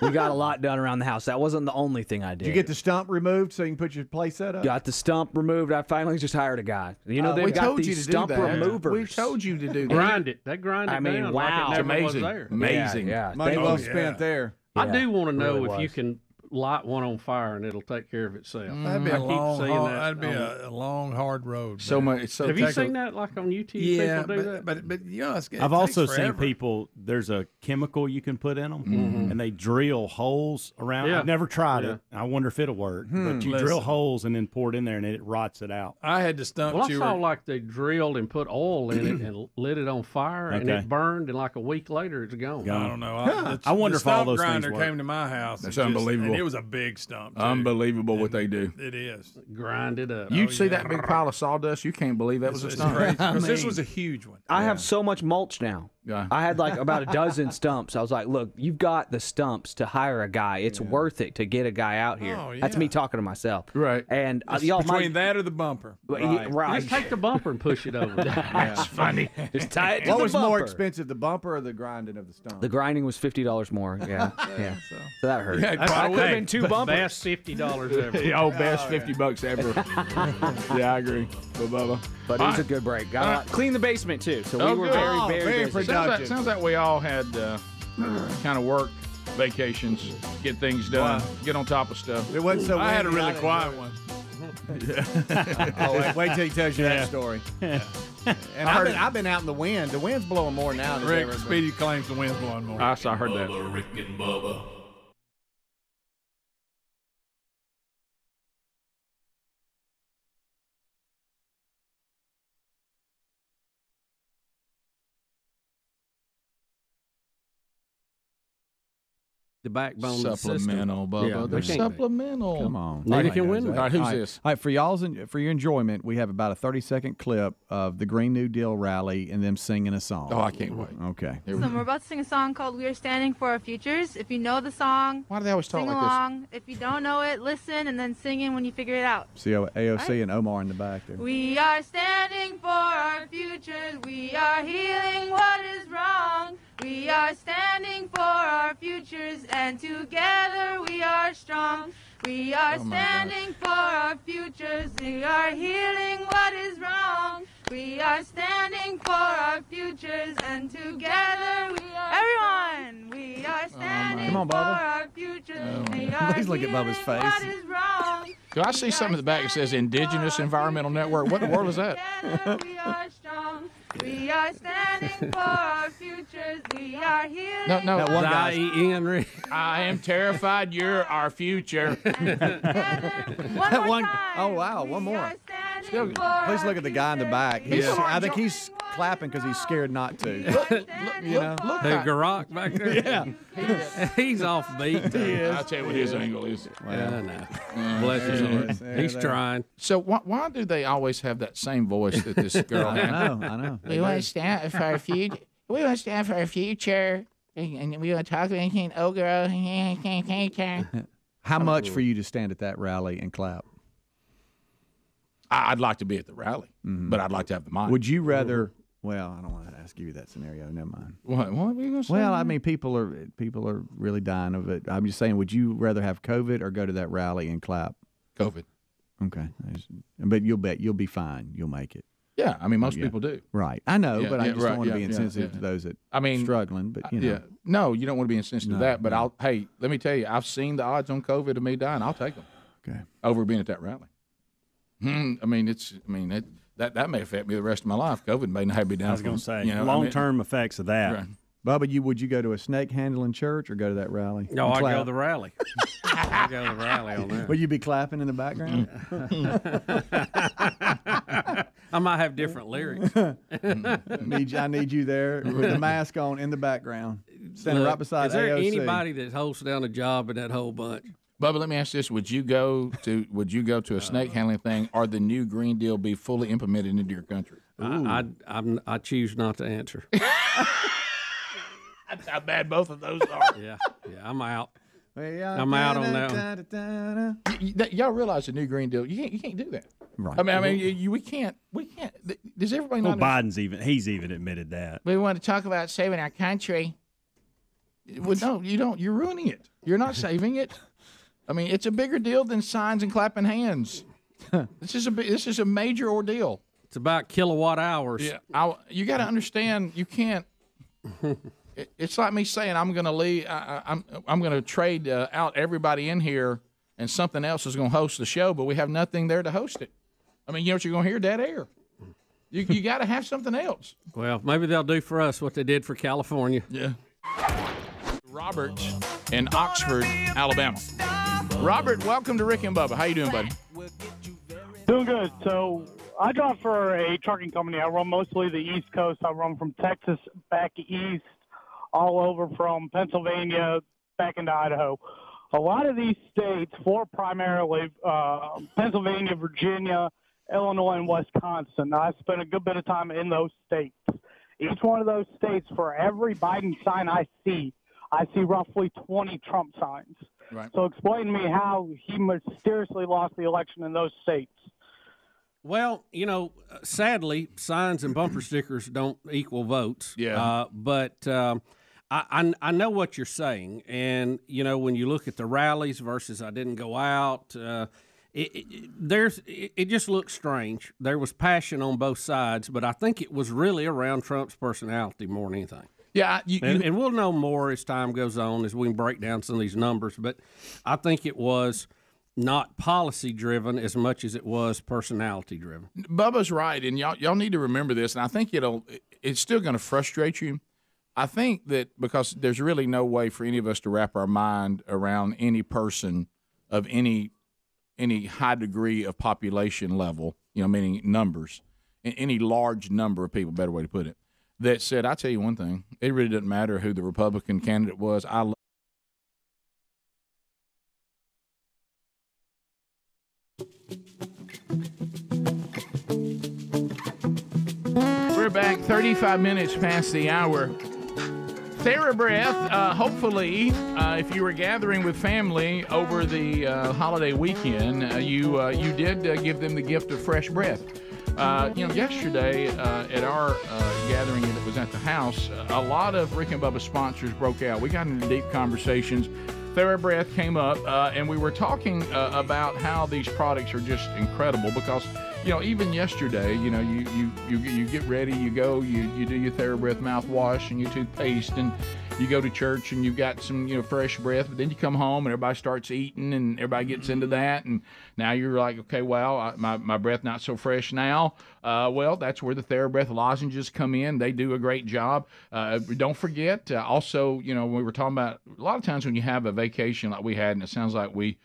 we got a lot done around the house. That wasn't the only thing I did. Did you get the stump removed so you can put your play set up? Got the stump removed. I finally just hired a guy. You know Uh, they've we got told these you to do stump that. removers. We told you to do that. Grind it. They grind it I mean, down wow. like it never It's amazing. was there. Amazing. Yeah, yeah. Money well oh, spent there. I do want to know really if you can light one on fire and it'll take care of itself. That'd be I a keep long, seeing hard, that that'd be on- a, a long, hard road. So much. So Have you take a- seen that like on YouTube? Yeah, people do but, that? but but you know, it's, it I've takes also seen people. There's a chemical you can put in them, Mhm. and they drill holes around. Yeah. I've never tried Yeah. it. I wonder if it'll work. Hmm. But you Listen. drill holes and then pour it in there, and it rots it out. I had to stump well, I saw were- like they drilled and put oil in it [CLEARS THROAT] and lit it on fire, and it burned, and like a week later, it's gone. I don't know. I, I wonder if all stump those things grinder work. came to my house. That's unbelievable. And it was a big stump. too. Unbelievable what they do. It is. Grind it up. You Oh, see yeah. that big pile of sawdust? You can't believe that was a It's stump. crazy. [LAUGHS] 'Cause this was a huge one. I have so much mulch now. Yeah. I had like about a [LAUGHS] dozen stumps. I was like, look, you've got the stumps to hire a guy. It's worth it to get a guy out here. Oh, That's me talking to myself. Right. And uh, It's y'all between might, that or the bumper. Right. right. Just take the bumper and push it over. [LAUGHS] That's funny. Just tie it to What the was more expensive, the bumper or the grinding of the stump? The grinding was fifty dollars more. Yeah, yeah. So that hurt. Yeah, I could have been two bumpers. Best fifty dollars ever. [LAUGHS] oh, best fifty bucks ever. yeah, I agree. But Bubba. But it was a good break. Got a. Clean the basement too. So we Oh, were good. very, Oh, very, very busy. Sounds like, sounds like we all had uh, kind of work vacations, get things done, Wow. get on top of stuff. It wasn't so. I had a really quiet enjoy one. it. [LAUGHS] oh, wait, wait till he tells you that story. And I've been, I've been out in the wind. The wind's blowing more now than Rick ever. Speedy claims the wind's blowing more. I saw, I heard that. Rick and Bubba. The backbone of the. Supplemental, Bubba. Yeah, They're they can't be. supplemental. Come on. Neither All can win. guys. All right, who's All right. this? All right, for y'all's en- for your enjoyment, we have about a 30 second clip of the Green New Deal rally and them singing a song. Oh, I can't wait. Okay. Here So we we're about to sing a song called "We Are Standing for Our Futures." If you know the song, Why do they always talk sing like this? along. If you don't know it, listen and then sing in when you figure it out. See AOC and Omar in the back there. We are standing for our futures. We are healing what is wrong. We are standing for our futures, and together we are strong. We are Oh, my standing for our futures. We are healing what is wrong. We are standing for our futures, and together we are. Everyone, we are oh standing Come on, for Bubba. our futures. Oh, we are Please look at Bubba's face. What is wrong? Do I see something in the back that says Indigenous Environmental Network? What in the world is that? Together we are strong. We are standing [LAUGHS] for our futures. We are healing. No, no. That one guy. Ian Rick. I am terrified you're our future. [LAUGHS] [LAUGHS] One more one- time. oh, wow, one We more. Are standing Still- Please look at the guy in the back. He's, Yeah. I think he's clapping because he's scared not to. you know? Look, The how- Garak back there. Yeah. [LAUGHS] He's off beat. Too. I'll tell you what his angle is. Yeah, no. [LAUGHS] Bless his heart. He's trying. So why, why do they always have that same voice that this [LAUGHS] girl I know, I know. We want to stand for our future. We want to stand for our future. And and we want to talk about anything girl. How much for you to stand at that rally and clap? I- I'd like to be at the rally, mm-hmm. but I'd like to have the mic. Would you rather? Well, I don't want to ask you that scenario. Never mind. What? What were you going to say? Well, I mean, people are people are really dying of it. I'm just saying, would you rather have COVID or go to that rally and clap? COVID. Okay, but you'll bet you'll be fine. You'll make it. Yeah, I mean, most Yeah. people do. Right. I know, Yeah, but I yeah, just right, don't want to be insensitive to those that I mean, struggling. But you know, yeah, no, you don't want to be insensitive No, to that. But no. I'll. Hey, let me tell you, I've seen the odds on COVID of me dying. I'll take them. Okay. Over being at that rally. Hmm, I mean, it's. I mean, it, that that may affect me the rest of my life. COVID may not have me down. I was going to say you know, I long mean- term effects of that. Right. Bubba, you would you go to a snake handling church or go to that rally? No, I go clap? to the rally. [LAUGHS] I go to the rally on that. Will you be clapping in the background? [LAUGHS] I might have different lyrics. [LAUGHS] need you, I need you there with the mask on in the background. Standing right beside Is there AOC. anybody that holds down a job in that whole bunch? Bubba, let me ask this: Would you go to Would you go to a uh, snake handling thing, or the new Green Deal be fully implemented into your country? I, I, I'm, I choose not to answer. [LAUGHS] That's how bad both of those are. [LAUGHS] yeah, yeah, I'm out. I'm out on that. Y- y- that- y'all realize the new Green Deal? You can't. You can't do that. Right. I mean, I mean, you, you- we can't. We can't. th- Does everybody Well, not? Biden's even he's even admitted that. We want to talk about saving our country. Well, no, you don't. You're ruining it. You're not [LAUGHS] saving it. I mean, it's a bigger deal than signs and clapping hands. [LAUGHS] this is a this is a major ordeal. It's about kilowatt hours. Yeah, I, you got to understand. You can't. [LAUGHS] it- it's like me saying I'm going to leave. I, I- I'm I'm going to trade uh, out everybody in here, and something else is going to host the show, but we have nothing there to host it. I mean, you know what you're going to hear? Dead air. You you got to have something else. Well, maybe they'll do for us what they did for California. Yeah. Robert in Oxford, Alabama. Robert, welcome to Rick and Bubba. How you doing, buddy? Doing good. So I drive for a trucking company. I run mostly the East Coast. I run from Texas back east, all over from Pennsylvania back into Idaho. A lot of these states, four primarily, uh, Pennsylvania, Virginia, Illinois, and Wisconsin. I spent a good bit of time in those states. Each one of those states, for every Biden sign I see, I see roughly 20 Trump signs. Right. So explain to me how he mysteriously lost the election in those states. Well, you know, uh, sadly, signs and bumper stickers don't equal votes. Yeah. Uh, but um, I, I I know what you're saying, and you know when you look at the rallies versus I didn't go out. Uh, it, it, there's it, it just looks strange. There was passion on both sides, but I think it was really around Trump's personality more than anything. Yeah, you, and, and we'll know more as time goes on as we can break down some of these numbers. But I think it was not policy driven as much as it was personality driven. Bubba's right, and y'all y'all need to remember this. And I think it'll it's still going to frustrate you. I think that because there's really no way for any of us to wrap our mind around any person of any any high degree of population level, you know, meaning numbers, any large number of people, better way to put it, that said, I tell you one thing, it really doesn't matter who the Republican candidate was. I We're back 35 minutes past the hour. TheraBreath, uh, hopefully, uh, if you were gathering with family over the uh, holiday weekend, uh, you uh, you did uh, give them the gift of fresh breath. Uh, you know, yesterday uh, at our uh, gathering that was at the house, a lot of Rick and Bubba sponsors broke out. We got into deep conversations. TheraBreath came up, uh, and we were talking uh, about how these products are just incredible because, you know, even yesterday, you know, you you, you, you get ready, you go, you, you do your TheraBreath mouthwash and your toothpaste, and you go to church and you've got some, you know, fresh breath, but then you come home and everybody starts eating and everybody gets into that, and now you're like, okay, well, I, my, my breath not so fresh now. Uh, well, that's where the TheraBreath lozenges come in. They do a great job. Uh, don't forget, uh, also, you know, we were talking about a lot of times when you have a vacation like we had, and it sounds like we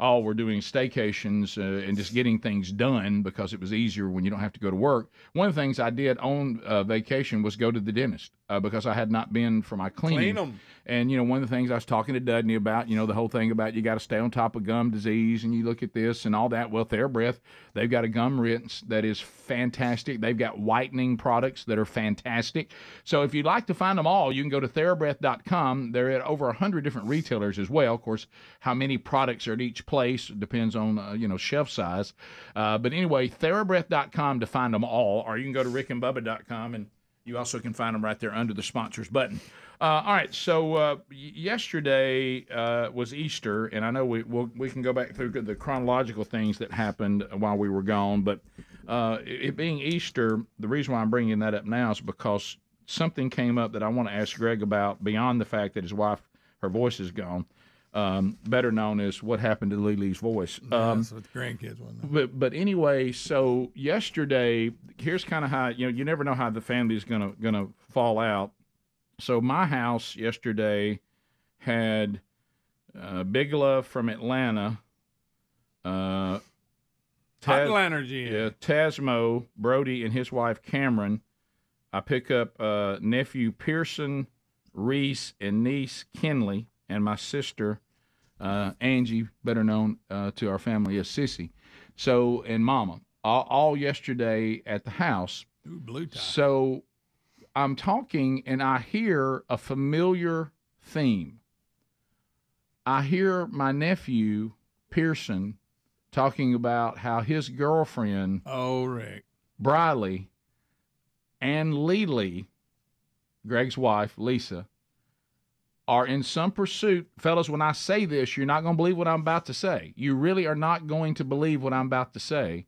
all were doing staycations uh, and just getting things done because it was easier when you don't have to go to work. One of the things I did on uh, vacation was go to the dentist uh, because I had not been for my cleaning. Clean. And you know, one of the things I was talking to Dudney about, you know, the whole thing about you got to stay on top of gum disease, and you look at this and all that. Well, TheraBreath, they've got a gum rinse that is fantastic. They've got whitening products that are fantastic. So if you'd like to find them all, you can go to TheraBreath.com. They're at over hundred different retailers as well. Of course, how many products are at each place depends on uh, you know shelf size. Uh, but anyway, TheraBreath.com to find them all, or you can go to RickandBubba.com and you also can find them right there under the sponsors button. Uh, all right, so uh, yesterday uh, was Easter, and I know we we'll, we can go back through the chronological things that happened while we were gone. But uh, it being Easter, the reason why I'm bringing that up now is because something came up that I want to ask Greg about beyond the fact that his wife, her voice is gone. Um, better known as what happened to Lily's voice. Um, That's what the grandkids want. to know. but but anyway, so yesterday, here's kind of how you know you never know how the family is gonna gonna fall out. So my house yesterday had uh, Big Love from Atlanta, uh, GM. yeah, Tasmo Brody and his wife Cameron. I pick up uh, nephew Pearson Reese, and niece Kinley, and my sister uh, Angie, better known uh, to our family as Sissy. So, and Mama, all, all yesterday at the house. Ooh, blue tie. So, I'm talking, and I hear a familiar theme. I hear my nephew Pearson talking about how his girlfriend, Oh, Rick. Briley, and Lily, Greg's wife, Lisa, are in some pursuit. Fellas, when I say this, you're not going to believe what I'm about to say. You really are not going to believe what I'm about to say.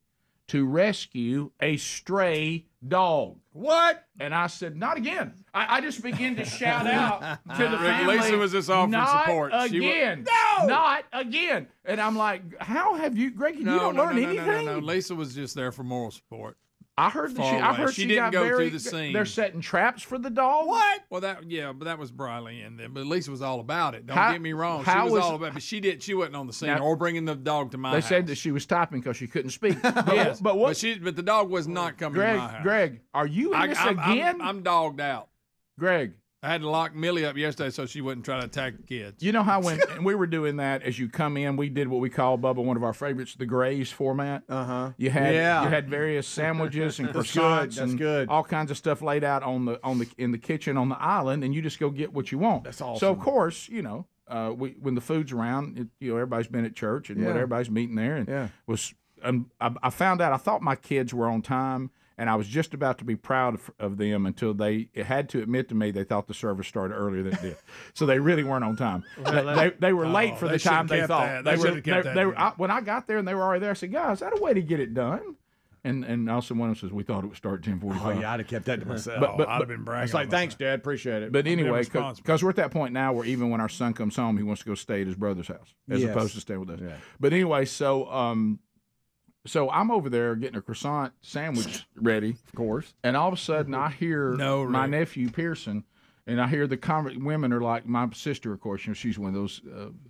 To rescue a stray dog. What? And I said, not again. I, I just begin to [LAUGHS] shout out to the Rick, family. Lisa was just offering not support. Again. No! Not again. And I'm like, how have you, Greg? you No, don't no, learn no, anything. no, no, no. Lisa was just there for moral support. I heard that she, I heard She she, didn't got go through the scene. They're setting traps for the dog. What? Well, that yeah, but that was Briley and them. But Lisa was all about it. Don't How- get me wrong. She was, was- all about. it. But she did. She wasn't on the scene Now- or bringing the dog to my They house. said that she was typing because she couldn't speak. [LAUGHS] yes, but what? she. But the dog was not coming Greg, to my house. Greg, are you in I, this I'm, I'm- again? I'm, dogged out. Greg, I had to lock Millie up yesterday so she wouldn't try to attack the kids. You know how when and we were doing that as you come in, we did what we call Bubba one of our favorites, the Grays format. Uh huh. You had Yeah. you had various sandwiches and [LAUGHS] That's good, croissants that's and good. all kinds of stuff laid out on the on the in the kitchen on the island, and you just go get what you want. That's awesome. So of course, you know, uh, we when the food's around, it, you know, everybody's been at church and what Yeah. everybody's meeting there, and Yeah. was um, I, I found out I thought my kids were on time. And I was just about to be proud of, of them until they had to admit to me they thought the service started earlier than it did. So they really weren't on time. Well, they, they were late oh, for they the time they thought. that. They They, were, should've kept they, that they were in. I, when I got there and they were already there, I said, "Guys, is that a way to get it done?" And and also one of them says, "We thought it would start at ten Oh, forty-five. yeah, I'd have kept that to myself. But, but, I'd have been bragging. It's like, on thanks, Dad. Appreciate it. but anyway, because we're at that point now where even when our son comes home, he wants to go stay at his brother's house as Yes. opposed to stay with us. Yeah. But anyway, so um, so I'm over there getting a croissant sandwich [LAUGHS] ready, of course, and all of a sudden I hear No, my nephew Pearson. And I hear the conver- women are like my sister, of course. You know, she's one of those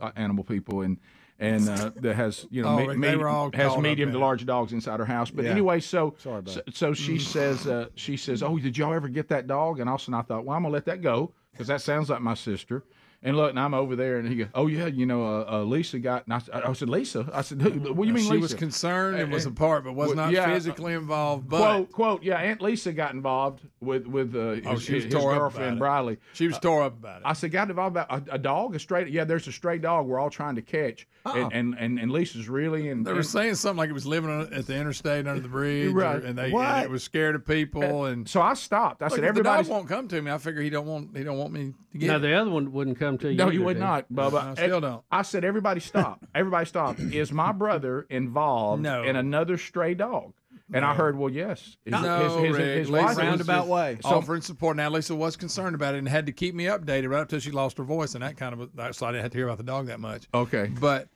uh, animal people, and and uh, [LAUGHS] that has you know Oh, me- me- all has medium to large dogs inside her house. But Yeah. anyway, so Sorry about so, so she says uh, she says, "Oh, did y'all ever get that dog?" And also, I thought, well, I'm gonna let that go because that sounds like my sister. And look, and I'm over there, and he goes, "Oh yeah, you know, uh, uh, Lisa got." I, I said, "Lisa," I said, "What do you mean, she Lisa?" was concerned and was a And- part, but was not yeah, uh, physically involved. But quote, quote, yeah, Aunt Lisa got involved with with uh, Oh, his, she was his up girlfriend. Briley. she was tore up about it. I said, got involved about a, a dog, a stray. Yeah, there's a stray dog we're all trying to catch, and, and and and Lisa's really and They were and- saying something like it was living on, at the interstate under the bridge, Right. or- and they What? and it was scared of people. And so I stopped. I Look, said, if the dog everybody. won't come to me. I figure he don't want he don't want me get. No, it. the other one wouldn't come to you. No, either, you would not, Bubba. I still don't. I said, everybody stop. everybody stop. [LAUGHS] Is my brother involved No. in another stray dog? And I heard, well, yes. His, no, his, his, Rick, his wife was was roundabout just- way. So, offering support. Now Lisa was concerned about it and had to keep me updated right up till she lost her voice and that kind of. So I didn't have to hear about the dog that much. okay. But,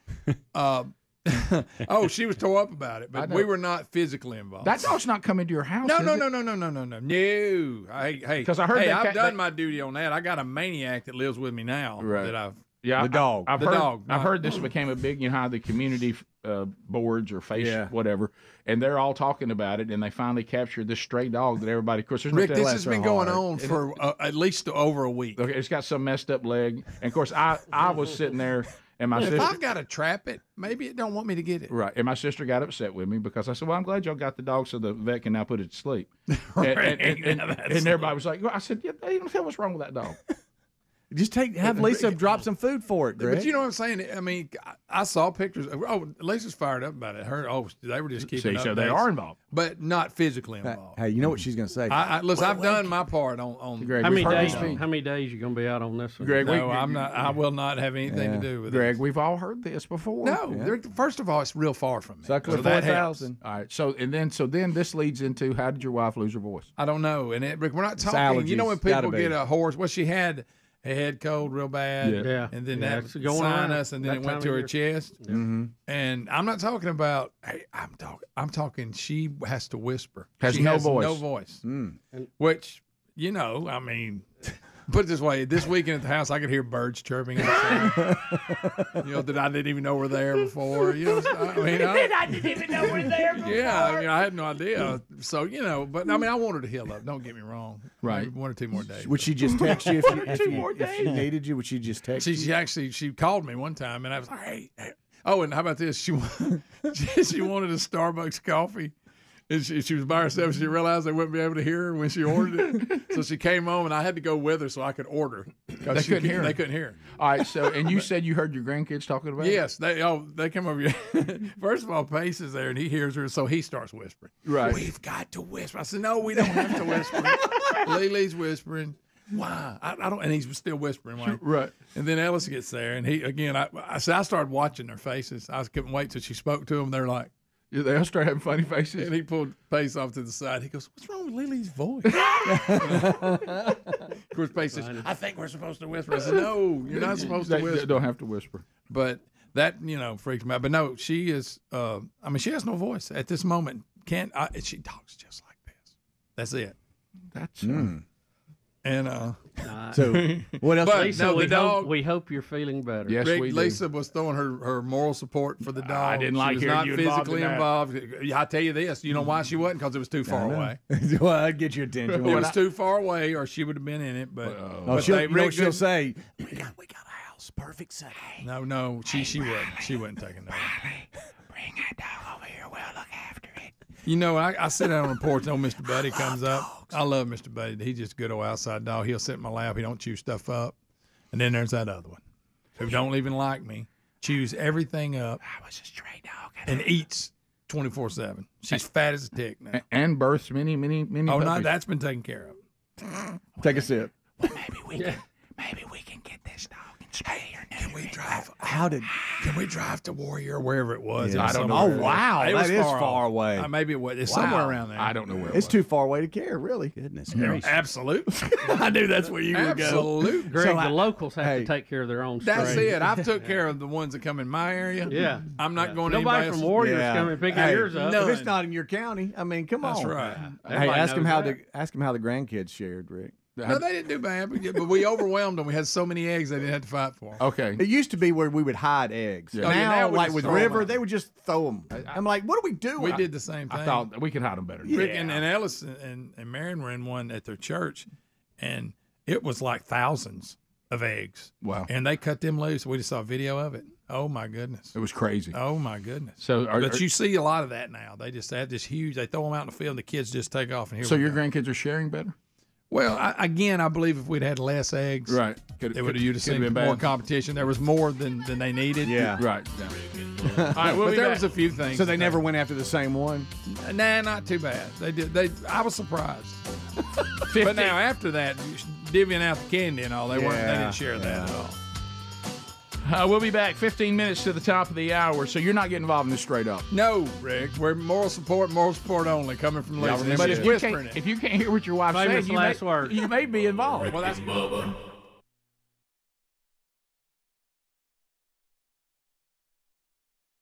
uh, [LAUGHS] oh, she was tore up about it. But we were not physically involved. That dog's not coming to your house. no, no, no, no, no, no, no, no, no. Hey, hey, 'Cause I heard Hey, they I've ca- done they- my duty on that. I got a maniac that lives with me now. Right. That I've. Yeah, The dog. I, have The heard, dog, I've heard this became a big, you know, how the community uh, boards or face Yeah. whatever, and they're all talking about it, and they finally captured this stray dog that everybody. Of course, there's no this has been going on for uh, at least over a week. Okay, it's got some messed up leg, and of course, I I was sitting there, and my If sister. I've got to trap it, maybe it don't want me to get it. Right, and my sister got upset with me because I said, "Well, I'm glad y'all got the dog, so the vet can now put it to sleep." [LAUGHS] And, and, and, and, [LAUGHS] and everybody was like, well, "I said, yeah, they don't tell what's wrong with that dog." Just take have Lisa drop some food for it, Greg. But you know what I'm saying? I mean, I- I saw pictures. Oh, Lisa's fired up about it. Her, oh, they were just keeping. See, so they are involved. but not physically Hey, involved. hey, you know what she's going to say? I, I listen. I've done my part on on. Greg, How many days? this. How many days you gonna be out on this one? Greg, we- no, I'm not. I will not have anything Yeah. to do with Greg, it. we've all heard this before. No, Yeah. first of all, it's real far from me. Suckler So 4000. All right, so and then so then this leads into how did your wife lose her voice? I don't know, and it, Rick, we're not It's talking. You know when allergies. Gotta people be. get a horse? Well, she had a head cold real bad, Yeah. Yeah. and then Yeah, that it's going sinus, on and then it went to her year. chest. Mm-hmm. And I'm not talking about. Hey, I'm talking. I'm talking. She has to whisper. Has she no has voice. No voice. Mm. Which you know, I mean, Put it this way: this weekend at the house, I could hear birds chirping. [LAUGHS] you know that I didn't even know were there before. You know, I mean, I, [LAUGHS] I didn't even know we're there before. [LAUGHS] yeah, I mean, I had no idea. So you know, but I mean, I wanted to heal up. Don't get me wrong. Right. Maybe one or two more days. Would she just text you if, you, if, Two you, more if she needed you? Would she just text She, you? she actually she called me one time and I was like, hey, hey. oh, and how about this? She, she wanted a Starbucks coffee. And she, she was by herself. She realized they wouldn't be able to hear her when she ordered it, [LAUGHS] so she came home, and I had to go with her so I could order. They couldn't could- hear. They couldn't hear. All right. So, and you [LAUGHS] said you heard your grandkids talking about it? Yes, they oh they come over here. [LAUGHS] First of all, Pace is there and he hears her, so he starts whispering. Right. We've got to whisper. I said, No, we don't have to whisper. Lily's whispering. Why? I, I don't and he's still whispering. Like, Right. And then Ellis gets there and he again I I said I started watching their faces. I couldn't wait till she spoke to them. They're like Yeah, they all start having funny faces. and he pulled Pace off to the side. He goes, What's wrong with Lily's voice? [LAUGHS] of course, Pace says, I think we're supposed to whisper. I said, No, you're not supposed to They- they whisper. don't have to whisper. But that you know freaks me out. But no, she is. Uh, I mean, she has no voice at this moment. Can't I, she talks just like this? That's it. That's Mm. And uh. So, [LAUGHS] what else- But Lisa, no, we, the hope, dog. we hope you're feeling better. Rick, Lisa was throwing her, her moral support for the dog. I didn't like she was hearing not you involved physically in that. involved. I tell you this, you know why she wasn't? Because it was too far away. [LAUGHS] well, I'd get your attention. It was too far away, or she would have been in it. But, Oh, but she'll, they- you know what Rick she'll didn't- say? Perfect setting. No, no, she she wouldn't. She wouldn't take it. note. Bring that dog over here. We'll look after it. You know, I, I sit out on the porch. and old Mr. Buddy comes up. I love Mr. Buddy. He's just a good old outside dog. He'll sit in my lap. He don't chew stuff up. And then there's that other one who don't even like me, chews everything up. I was a stray dog. and eats twenty four seven. She's fat as a tick now. And births many, many, many. Oh, no, that's been taken care of. Take a sip. Well, Maybe we can. Maybe we can get this dog and spay her. Can we drive? How did? Can we drive to Warrior or wherever it was? Yeah. It was I don't know somewhere. where it was. Wow, It that was is far, far off. away. Uh, maybe it was. It's Wow. somewhere around there. I don't know where. It's too far away to care, really. Goodness Yeah, absolutely. [LAUGHS] I knew that's where you would go. Absolutely. Greg, So the locals have hey, to take care of their own. That's strays. it. I've took [LAUGHS] care of the ones that come in my area. Yeah. I'm not going to Nobody anybody from else. Warriors Yeah. coming picking Hey, yours up. no. If it's not in your county, I mean, come That's on. That's right. Hey, ask him how that. the ask him how the grandkids shared, Rick. No, they didn't do bad, but, but we overwhelmed them. We had so many eggs they didn't have to fight for them. Okay. It used to be where we would hide eggs. Yeah. Now, Oh, yeah, now we like just with throw 'em River, out. they would just throw them. I'm like, what are we doing? We did the same thing. I thought we could hide them better. Rick and, and Ellis and, and Marion were in one at their church, and it was like thousands of eggs. Wow. And they cut them loose. We just saw a video of it. Oh my goodness. It was crazy. Oh my goodness. So, are, but are- you see a lot of that now. They just have this huge. They throw them out in the field, and the kids just take off. And here so we your go. grandkids are sharing better. Well, I, again, I believe if we'd had less eggs, Right. Could- it would have you'd have could have seen been more bad. competition. There was more than, than they needed. Yeah. Right. [LAUGHS] All right, we'll but there back. was a few things. So they that never went after the same one. Nah, not too bad. They did. They. I was surprised. [LAUGHS] but now after that, divvying out the candy and all, they weren't. They didn't share that at all. Uh, we'll be back 15 minutes to the top of the hour, so you're not getting involved in this straight up. No, Rick. We're moral support, moral support only, coming from Y'all Lisa. remember This that? is If you can't- it. if you can't hear what your wife's Famous saying, you last may, words. you may be involved. Well, that's Bubba.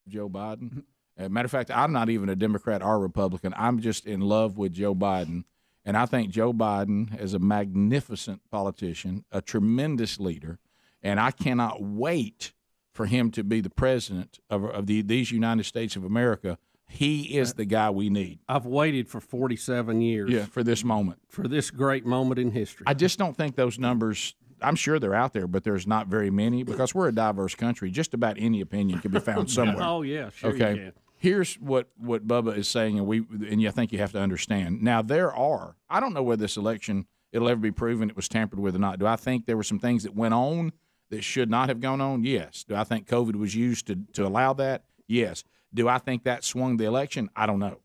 Joe Biden. As matter of fact, I'm not even a Democrat or Republican. I'm just in love with Joe Biden. And I think Joe Biden is a magnificent politician, a tremendous leader. And I cannot wait for him to be the president of, of the, these United States of America. He is uh, the guy we need. I've waited for 47 years. Yeah, for this moment. For this great moment in history. I just don't think those numbers. I'm sure they're out there, but there's not very many because we're a diverse country. Just about any opinion can be found [LAUGHS] somewhere. Oh, yeah, sure you okay. can. Here's what what Bubba is saying, and we and I think you have to understand. Now there are. I don't know whether this election it'll ever be proven it was tampered with or not. Do I think there were some things that went on that should not have gone on? Yes. Do I think COVID was used to to allow that? Yes. Do I think that swung the election? I don't know.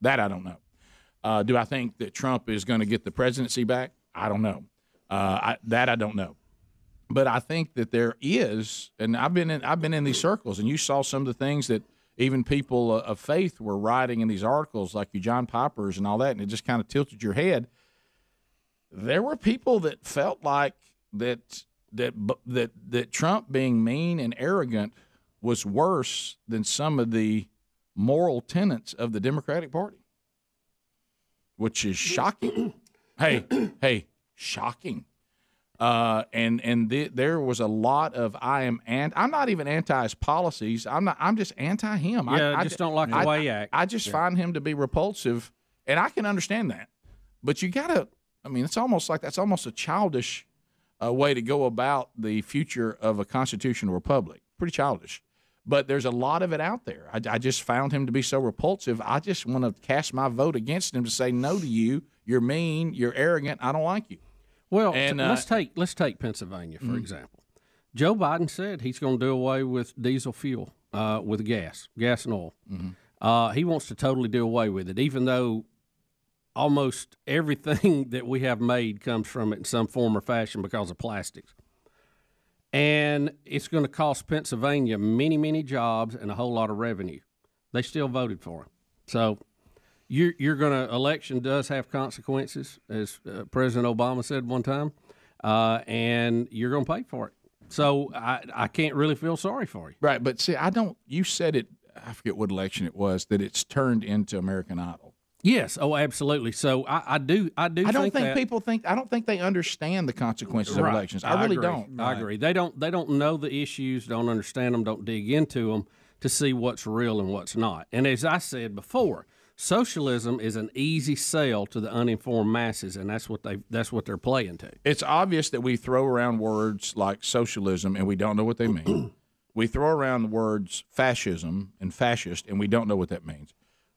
That I don't know. Uh, do I think that Trump is going to get the presidency back? I don't know. Uh, I, that I don't know. But I think that there is, and I've been in I've been in these circles, and you saw some of the things that even people uh, of faith were writing in these articles, like you John Pipers and all that, and it just kind of tilted your head. There were people that felt like that that that that Trump being mean and arrogant was worse than some of the moral tenets of the Democratic Party, which is shocking. [CLEARS THROAT] hey, hey, shocking. Uh, and and the, there was a lot of I am and I'm not even anti his policies. I'm not. I'm just anti him. Yeah, I, I just don't like the I- way he acts. I just Yeah. find him to be repulsive, and I can understand that. But you gotta. I mean, it's almost like that's almost a childish uh, way to go about the future of a constitutional republic. Pretty childish. But there's a lot of it out there. I, I just found him to be so repulsive. I just want to cast my vote against him to say no to you. You're mean. You're arrogant. I don't like you. Well, And, uh, let's take let's take Pennsylvania for Mhm. example. Joe Biden said he's going to do away with diesel fuel uh, with gas, gas and oil. Mm-hmm. Uh, he wants to totally do away with it, even though almost everything [LAUGHS] that we have made comes from it in some form or fashion because of plastics. And it's going to cost Pennsylvania many, many jobs and a whole lot of revenue. They still voted for him. So you're, you're going to, election does have consequences, as uh, President Obama said one time, uh, and you're going to pay for it. So I, I can't really feel sorry for you. Right, but see, I don't. You said it. I forget what election it was that it's turned into American Idol. Yes. Oh, absolutely. So I, I do. I do. I don't think, that- people think. I don't think they understand the consequences of elections. I really agree. don't. I agree. They don't. They don't know the issues. Don't understand them. Don't dig into them to see what's real and what's not. And as I said before, socialism is an easy sell to the uninformed masses, and that's what they. That's what they're playing to. It's obvious that we throw around words like socialism and we don't know what they mean. [CLEARS THROAT] we throw around the words fascism and fascist and we don't know what that means.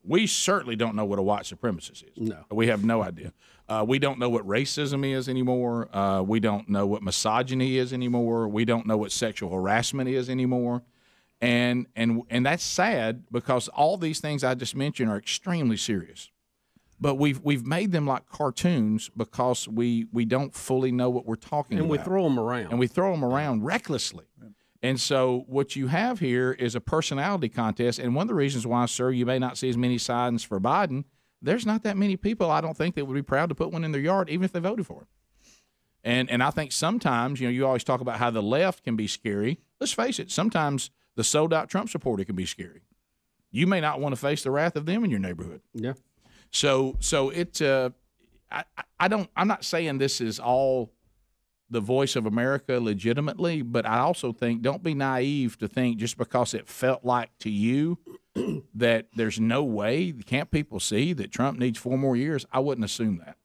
We certainly don't know what a white supremacist is. No. We have no idea. Uh, we don't know what racism is anymore. Uh, we don't know what misogyny is anymore. We don't know what sexual harassment is anymore. And and and that's sad because all these things I just mentioned are extremely serious. But we've we've made them like cartoons because we we don't fully know what we're talking And about. And we throw them around. And we throw them around recklessly. And so what you have here is a personality contest. And one of the reasons why, sir, you may not see as many signs for Biden, there's not that many people I don't think that would be proud to put one in their yard, even if they voted for him. And and I think sometimes, you know, you always talk about how the left can be scary. Let's face it, sometimes the sold out Trump supporter can be scary. You may not want to face the wrath of them in your neighborhood. Yeah. So so it uh, I I- I don't I'm not saying this is all the voice of America legitimately, but I also think don't be naive to think just because it felt like to you [CLEARS THROAT] that there's no way can't people see that Trump needs four more years? I wouldn't assume that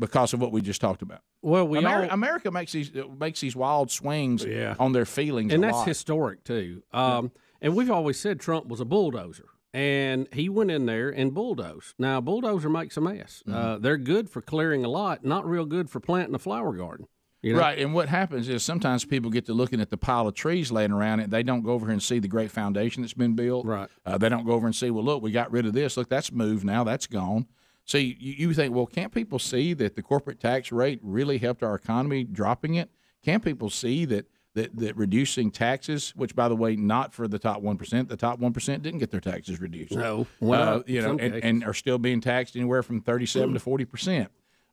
because of what we just talked about. Well, we Ameri- all- America makes these makes these wild swings Yeah. on their feelings, and that's lot. historic too. Um, And we've always said Trump was a bulldozer, and he went in there and bulldozed. Now, a bulldozer makes a mess. Mm-hmm. Uh, they're good for clearing a lot, not real good for planting a flower garden. You know? Right, and what happens is sometimes people get to looking at the pile of trees laying around it. They don't go over here and see the great foundation that's been built. Right. Uh, they don't go over and see, well, look, we got rid of this. Look, that's moved now. That's gone. So you, you think, well, can't people see that the corporate tax rate really helped our economy dropping it? Can't people see that that, that reducing taxes, which by the way, not for the top one percent, the top one percent didn't get their taxes reduced. No, well, uh, you know, and, and are still being taxed anywhere from thirty-seven to forty percent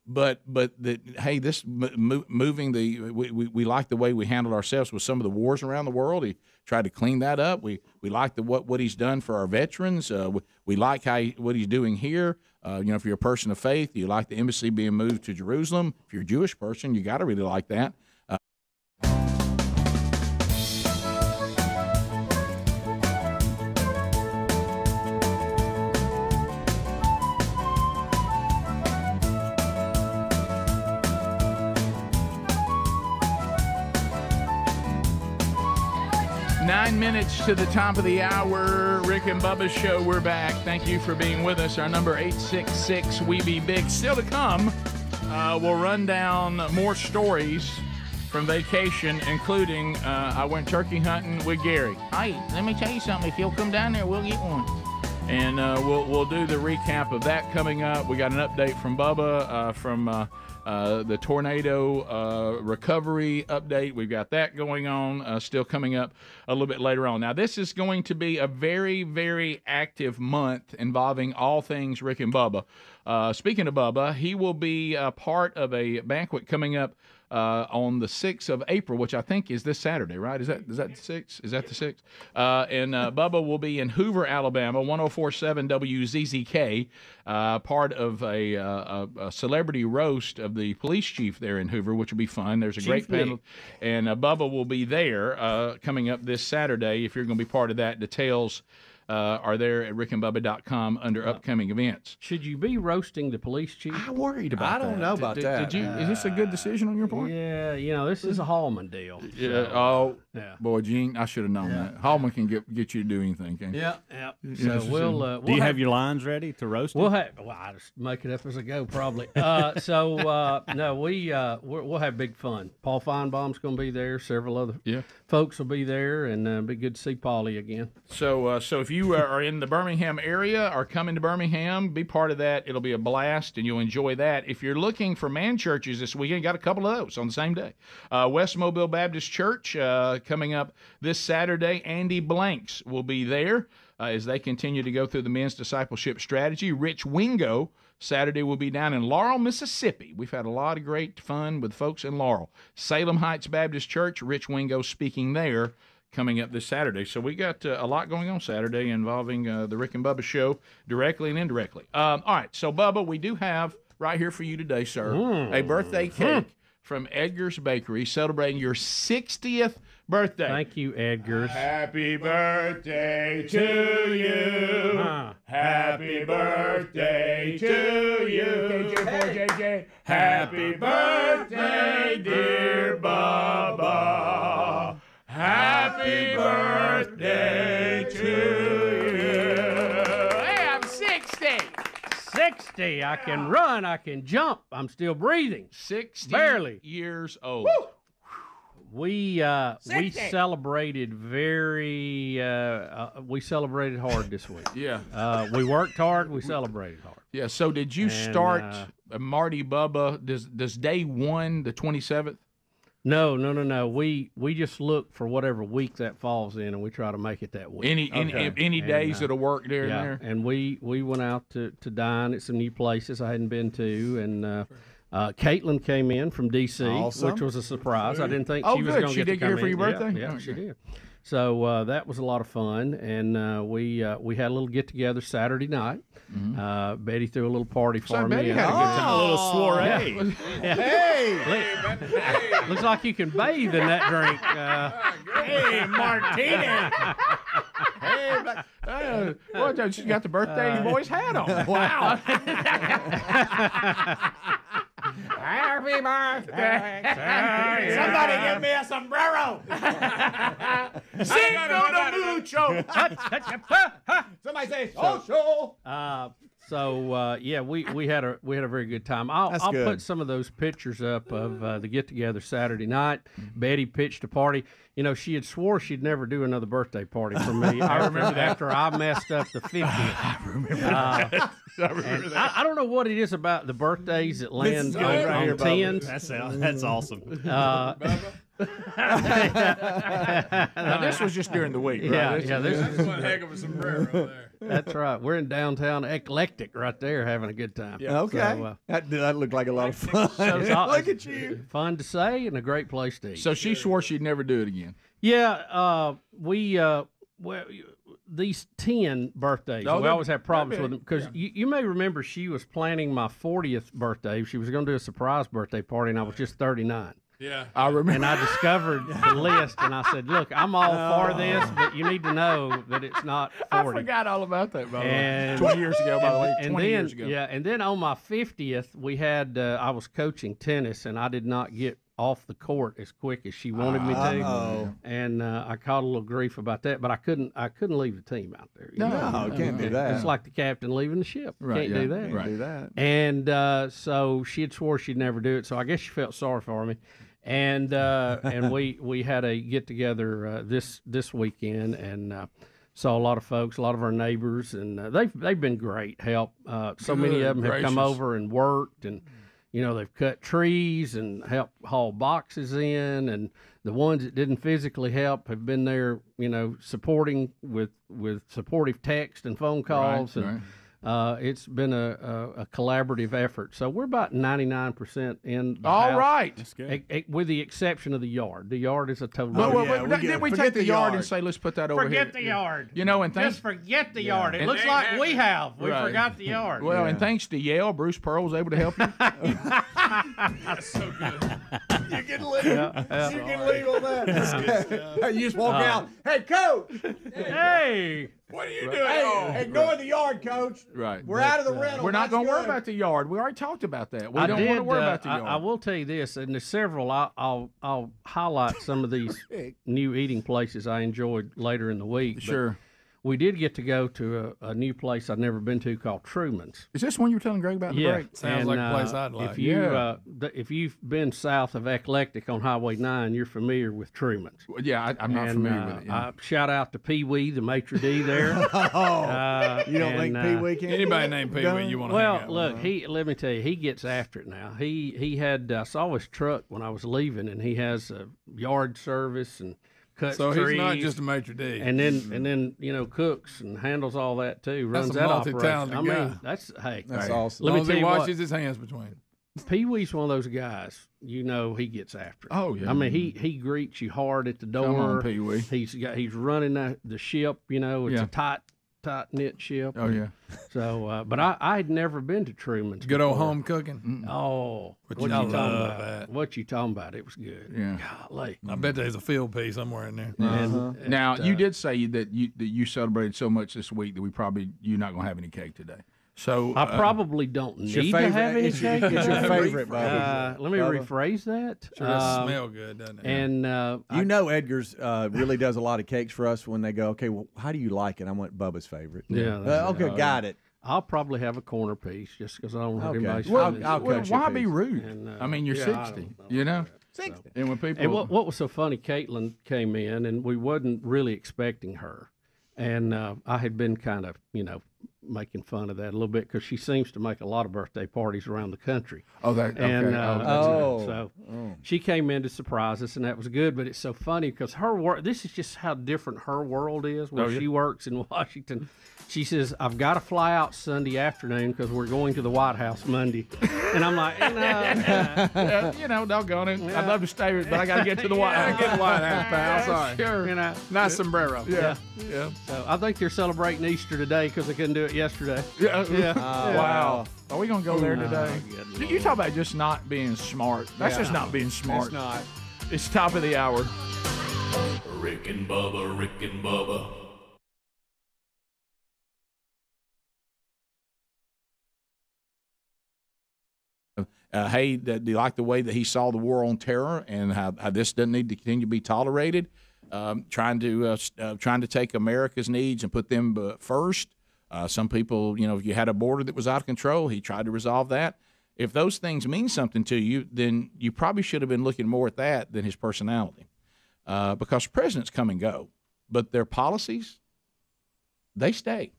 but but that hey this mo- mo- moving the we, we, we like the way we handled ourselves with some of the wars around the world. He tried to clean that up. We we like the what what he's done for our veterans. Uh, we, we like how he, what he's doing here. Uh, you know if you're a person of faith you like the embassy being moved to Jerusalem. If you're a Jewish person you got to really like that minutes to the top of the hour. Rick and Bubba's show. We're back. Thank you for being with us. Our number 866 We Be Big. Still to come, uh, we'll run down more stories from vacation, including uh, I went turkey hunting with Gary. Hey, let me tell you something. If you'll come down there, we'll get one. And uh, we'll, we'll do the recap of that coming up. We got an update from Bubba uh, from uh, the tornado uh, recovery update. We've got that going on, uh, still coming up a little bit later on. Now, this is going to be a very, very active month involving all things Rick and Bubba. Uh, speaking of Bubba, he will be a part of a banquet coming up uh, on the 6th of April, which I think is this Saturday, right? Is that is that the 6th? Is that the 6th? Uh, and uh, Bubba will be in Hoover, Alabama, 1047 WZZK, uh, part of a, uh, a, a celebrity roast of the police chief there in Hoover, which will be fun. There's a Chief great panel. And uh, Bubba will be there uh, coming up this Saturday. If you're going to be part of that, details uh, are there at rickandbubba.com under upcoming events. Should you be roasting the police chief? I'm worried about that. I don't that. know about did- that. Did you? is this a good decision on your part? Yeah, you know, this is a Hallman deal. Yeah. Oh, Yeah. boy, Gene, I should have known that. Hallman can get get you to do anything, can he? Yeah, yeah. Yeah, So we'll. Uh, Do we'll you have your lines ready to roast? We'll have. Well, I just make it up as I go, probably. Uh, [LAUGHS] so uh, no, we uh, we're, we'll have big fun. Paul Finebaum's going to be there. Several other yeah. Folks will be there, and uh, be good to see Paulie again. So, uh, so if you uh, are in the Birmingham area or coming to Birmingham, be part of that. It'll be a blast, and you'll enjoy that. If you're looking for man churches this weekend, got a couple of those on the same day. Uh, West Mobile Baptist Church uh, coming up this Saturday. Andy Blanks will be there uh, as they continue to go through the men's discipleship strategy. Rich Wingo. Saturday will be down in Laurel, Mississippi. We've had a lot of great fun with folks in Laurel. Salem Heights Baptist Church, Rich Wingo speaking there coming up this Saturday. So we got uh, a lot going on Saturday involving uh, the Rick and Bubba show directly and indirectly. Um, all right, so Bubba, we do have right here for you today, sir, Mm. a birthday cake from Edgar's Bakery celebrating your 60th birthday. Thank you, Edgar's. Happy birthday to you. Huh. Happy birthday to you. KJ boy JJ. Happy birthday, dear Bubba. Happy birthday to you. Hey, I'm 60. 60. I can run. I can jump. I'm still breathing. 60 Barely. years old. We uh, we celebrated very uh, uh, we celebrated hard this week. [LAUGHS] Yeah. Uh, we worked hard. We celebrated hard. Yeah, so did you And, start uh, uh, Marty Bubba? Does does day one, the 27th? No, no, no, no. We we just look for whatever week that falls in, and we try to make it that week. Any any, Okay. any And, days uh, that'll work there yeah, and there? and we we went out to, to dine at some new places I hadn't been to, and uh, Caitlin came in from D.C., Awesome. which was a surprise. I didn't think Oh, she was going to She get did to get here come for your birthday? Yeah, Oh, she did. So uh, that was a lot of fun, and uh, we uh, we had a little get together Saturday night. Uh, Betty threw a little party for So me. Betty and- had a good time. A little soiree. Yeah. Hey! [LAUGHS] Looks like you can bathe in that drink. Uh, [LAUGHS] Hey, Martini. [LAUGHS] hey, Black- uh, well, don't you got the birthday boy's hat on. Wow. [LAUGHS] Happy birthday. Somebody give me a sombrero. [LAUGHS] Cinco de mucho. Somebody say social. Uh, so uh, yeah, we, we had a we had a very good time. I'll, That's I'll good. put some of those pictures up of uh, the get together Saturday night. Betty pitched a party. You know, she had swore she'd never do another birthday party for me. [LAUGHS] I remember after I messed up the 50th. [LAUGHS] I remember that. [LAUGHS] I, remember that. I, I don't know what it is about the birthdays that This land on, right on here, tens. That's- that's awesome. Uh, now, this was just during the week, right? Yeah, This- yeah. This is one heck of a sombrero there. That's right. We're in downtown Eclectic right there, having a good time. Yeah. Okay. So, uh, that, that looked like a lot of fun. so [LAUGHS] Look at you. Fun to say and a great place to eat. So she swore she'd never do it again. Yeah, uh, we uh, well, these ten birthdays. Oh, we always have problems with them because you, you may remember she was planning my fortieth birthday. She was going to do a surprise birthday party, and I was just thirty nine. Yeah, I remember. And I discovered [LAUGHS] the list, and I said, "Look, I'm all for this, but you need to know that it's not 40. I forgot all about that, by the way. And 20 years ago, by the way. and 20 then, years ago. Yeah, and then on my fiftieth, we had uh, I was coaching tennis, and I did not get off the court as quick as she wanted me to, Uh-oh. and uh, I caught a little grief about that. But I couldn't I couldn't leave the team out there. you No, know? no, can't do that. It's like the captain leaving the ship. Right, can't yeah, do that. Can't do that. And uh, so she had swore she'd never do it. So I guess she felt sorry for me. And uh, [LAUGHS] and we we had a get together uh, this this weekend and uh, saw a lot of folks, a lot of our neighbors, and uh, they've they've been great help. Uh, so many of them have come over and worked, and you know they've cut trees and helped haul boxes in, and the ones that didn't physically help have been there, you know, supporting with with supportive text and phone calls and. right. Uh, it's been a, a, a collaborative effort. So we're about 99% in the All house, right. That's good. e- e- with the exception of the yard. The yard is a total. Well, well, well, didn't we take the yard, and say, let's put that over here? Forget the yard. You know, and thanks. Just forget the yard. It And- looks like we have. We Right. forgot the yard. Well, and thanks to Yale, Bruce Pearl was able to help you. [LAUGHS] That's so good. You can leave. Yeah, yeah. You can leave on that. [LAUGHS] you just walk Uh, out. Hey, coach. Hey. What are you doing? Hey, ignore the yard, coach. Right. We're out of the rental. We're not Let's going to worry about the yard. We already talked about that. We I don't did, want to worry uh, about the yard. I, will tell you this, and there's several. I'll I'll, I'll highlight some of these [LAUGHS] new eating places I enjoyed later in the week. but Sure. We did get to go to a, a new place I'd never been to called Truman's. Is this one you were telling Greg about in the yeah, break? Sounds and, like a place uh, I'd like. If you Yeah. uh, th- if you've been south of Eclectic on Highway Nine, you're familiar with Truman's. Yeah, I, I'm not And, familiar uh, with it. yeah. I shout out to Pee Wee, the maitre d [LAUGHS] there. Uh, you don't think Pee uh, Wee can? Anybody named Pee Wee, you want to hang well, out with. look, he let me tell you, he gets after it now. He he had I saw his truck when I was leaving, and he has a yard service and cuts So he's not just a major d'. And then mm-hmm. and then you know cooks and handles all that too. That's Runs a that operation. multi-talented I mean, that's hey, That's hey, awesome. Let me long tell he you what, washes his hands between. Pee Wee's one of those guys. You know he gets after it. Oh, yeah. I mean he he greets you hard at the door. Come on, Pee Wee. He's got he's running the, the ship. You know it's Yeah. a tight tight knit ship. Oh, yeah. So, uh, but I I had never been to Truman's. Good old before. home cooking. Oh, What what, you you talking about? that. What you talking about? It was good. Yeah. Golly. I bet there's a field piece somewhere in there. And Now it, you uh, did say that you that you celebrated so much this week that we probably you're not going to have any cake today. So I uh, probably don't It's your need to have any it's your- cake. it's your favorite, Bubba. Uh, let me Bubba. rephrase that. Sure does Um, smell good, doesn't it? And uh, You know, Edgar's uh, really does a lot of cakes for us when they go, okay, well, how do you like it? I want Bubba's favorite. Yeah, Uh, okay, it. got it. I'll probably have a corner piece just because I don't want Okay. anybody's well, feelings. I'll well, cut you a why be rude? And, uh, I mean, you're yeah, 60, don't know. you know. So- And when people And what, what was so funny, Caitlin came in, and we wasn't really expecting her, and uh, I had been kind of, you know, making fun of that a little bit because she seems to make a lot of birthday parties around the country. Oh, that okay. And oh, uh, Oh. right. so Oh. she came in to surprise us, and that was good. But it's so funny because her work. This is just how different her world is. Where Oh, yeah. she works in [LAUGHS] Washington. She says, "I've got to fly out Sunday afternoon because we're going to the White House Monday," and I'm like, "No, [LAUGHS] Yeah, you know, doggone it. I'd love to stay, but I got to get to the White Yeah, House. get the White House, pal. Sorry. Sure. you know." Nice sombrero. Yeah. Yeah. So I think they're celebrating Easter today because they couldn't do it yesterday. [LAUGHS] Yeah. [LAUGHS] Oh, yeah. wow. Are we gonna go there Oh, today? good You, you talk about just not being smart. That's just not being smart. It's not. It's top of the hour. Rick and Bubba, Rick and Bubba. Uh, hey, do you like the way that he saw the war on terror and how, how this doesn't need to continue to be tolerated? Um, trying to uh, uh, trying to take America's needs and put them first. Uh, some people, you know, if you had a border that was out of control, he tried to resolve that. If those things mean something to you, then you probably should have been looking more at that than his personality, uh, because presidents come and go, but their policies, they stay,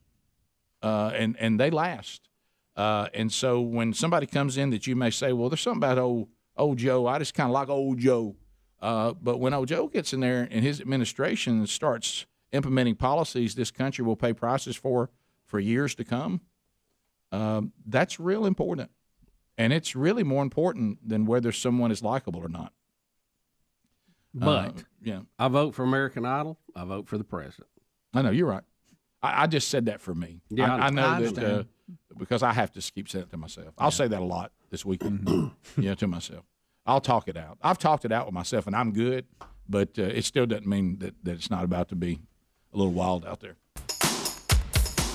uh, and and they last. Uh, and so when somebody comes in that you may say, well, there's something about old old Joe. I just kind of like old Joe. Uh, but when old Joe gets in there and his administration starts implementing policies this country will pay prices for for years to come, um, that's real important. And it's really more important than whether someone is likable or not. But Uh, yeah, I vote for American Idol. I vote for the president. I know you're right. I, I just said that for me. Yeah, I, I I know that uh. Because I have to keep saying it to myself. I'll say that a lot this weekend. [COUGHS] yeah, to myself. I'll talk it out. I've talked it out with myself, and I'm good. But uh, it still doesn't mean that, that it's not about to be a little wild out there.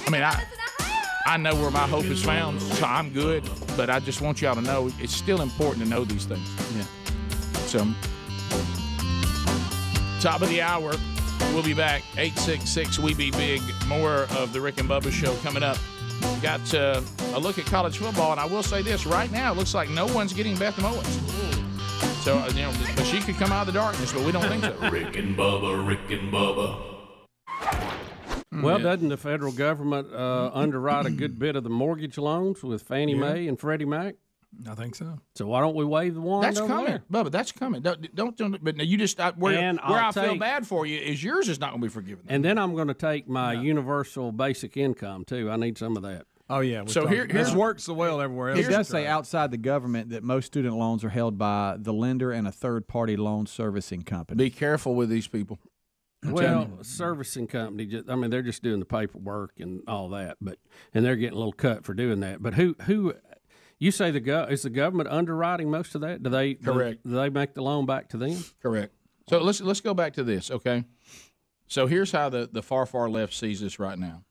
I mean, I I know where my hope is found, so I'm good. But I just want y'all to know it's still important to know these things. Yeah. So top of the hour. We'll be back. 866 We Be Big. More of the Rick and Bubba show coming up. We got uh, a look at college football, and I will say this right now, it looks like no one's getting Beth Owens. So, uh, you know, but she could come out of the darkness, but we don't think so. [LAUGHS] Rick and Bubba, Rick and Bubba. Well, doesn't the federal government uh, underwrite a good bit of the mortgage loans with Fannie Yeah. Mae and Freddie Mac? I think so. So why don't we waive the one? That's over coming, there? Bubba. That's coming. Don't, don't, don't but now you just I, where, And where I'll I feel bad for you is yours is not going to be forgiven. And then I'm going to take my universal basic income too. I need some of that. Oh yeah. So talked- here- this here's- works so well everywhere else. It does say outside the government that most student loans are held by the lender and a third party loan servicing company. Be careful with these people. Well, servicing company, just, I mean, they're just doing the paperwork and all that, but and they're getting a little cut for doing that. But who who you say the go is the government underwriting most of that? Do they Correct. Do, they make the loan back to them? Correct. So let's let's go back to this, okay? So here's how the, the far far left sees this right now.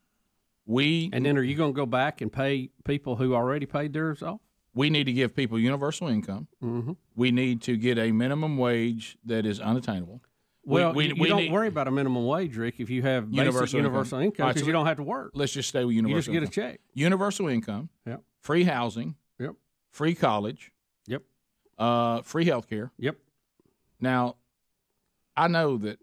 We and then are you going to go back and pay people who already paid theirs off? We need to give people universal income. Mm-hmm. We need to get a minimum wage that is unattainable. Well, we, you, you we don't need worry about a minimum wage, Rick, if you have universal universal, income All right, because so you don't have to work. Let's just stay with universal. You just get a check. Universal income. Yep. Free housing. Yep. Free college. Yep. Uh, free health care. Yep. Now, I know that.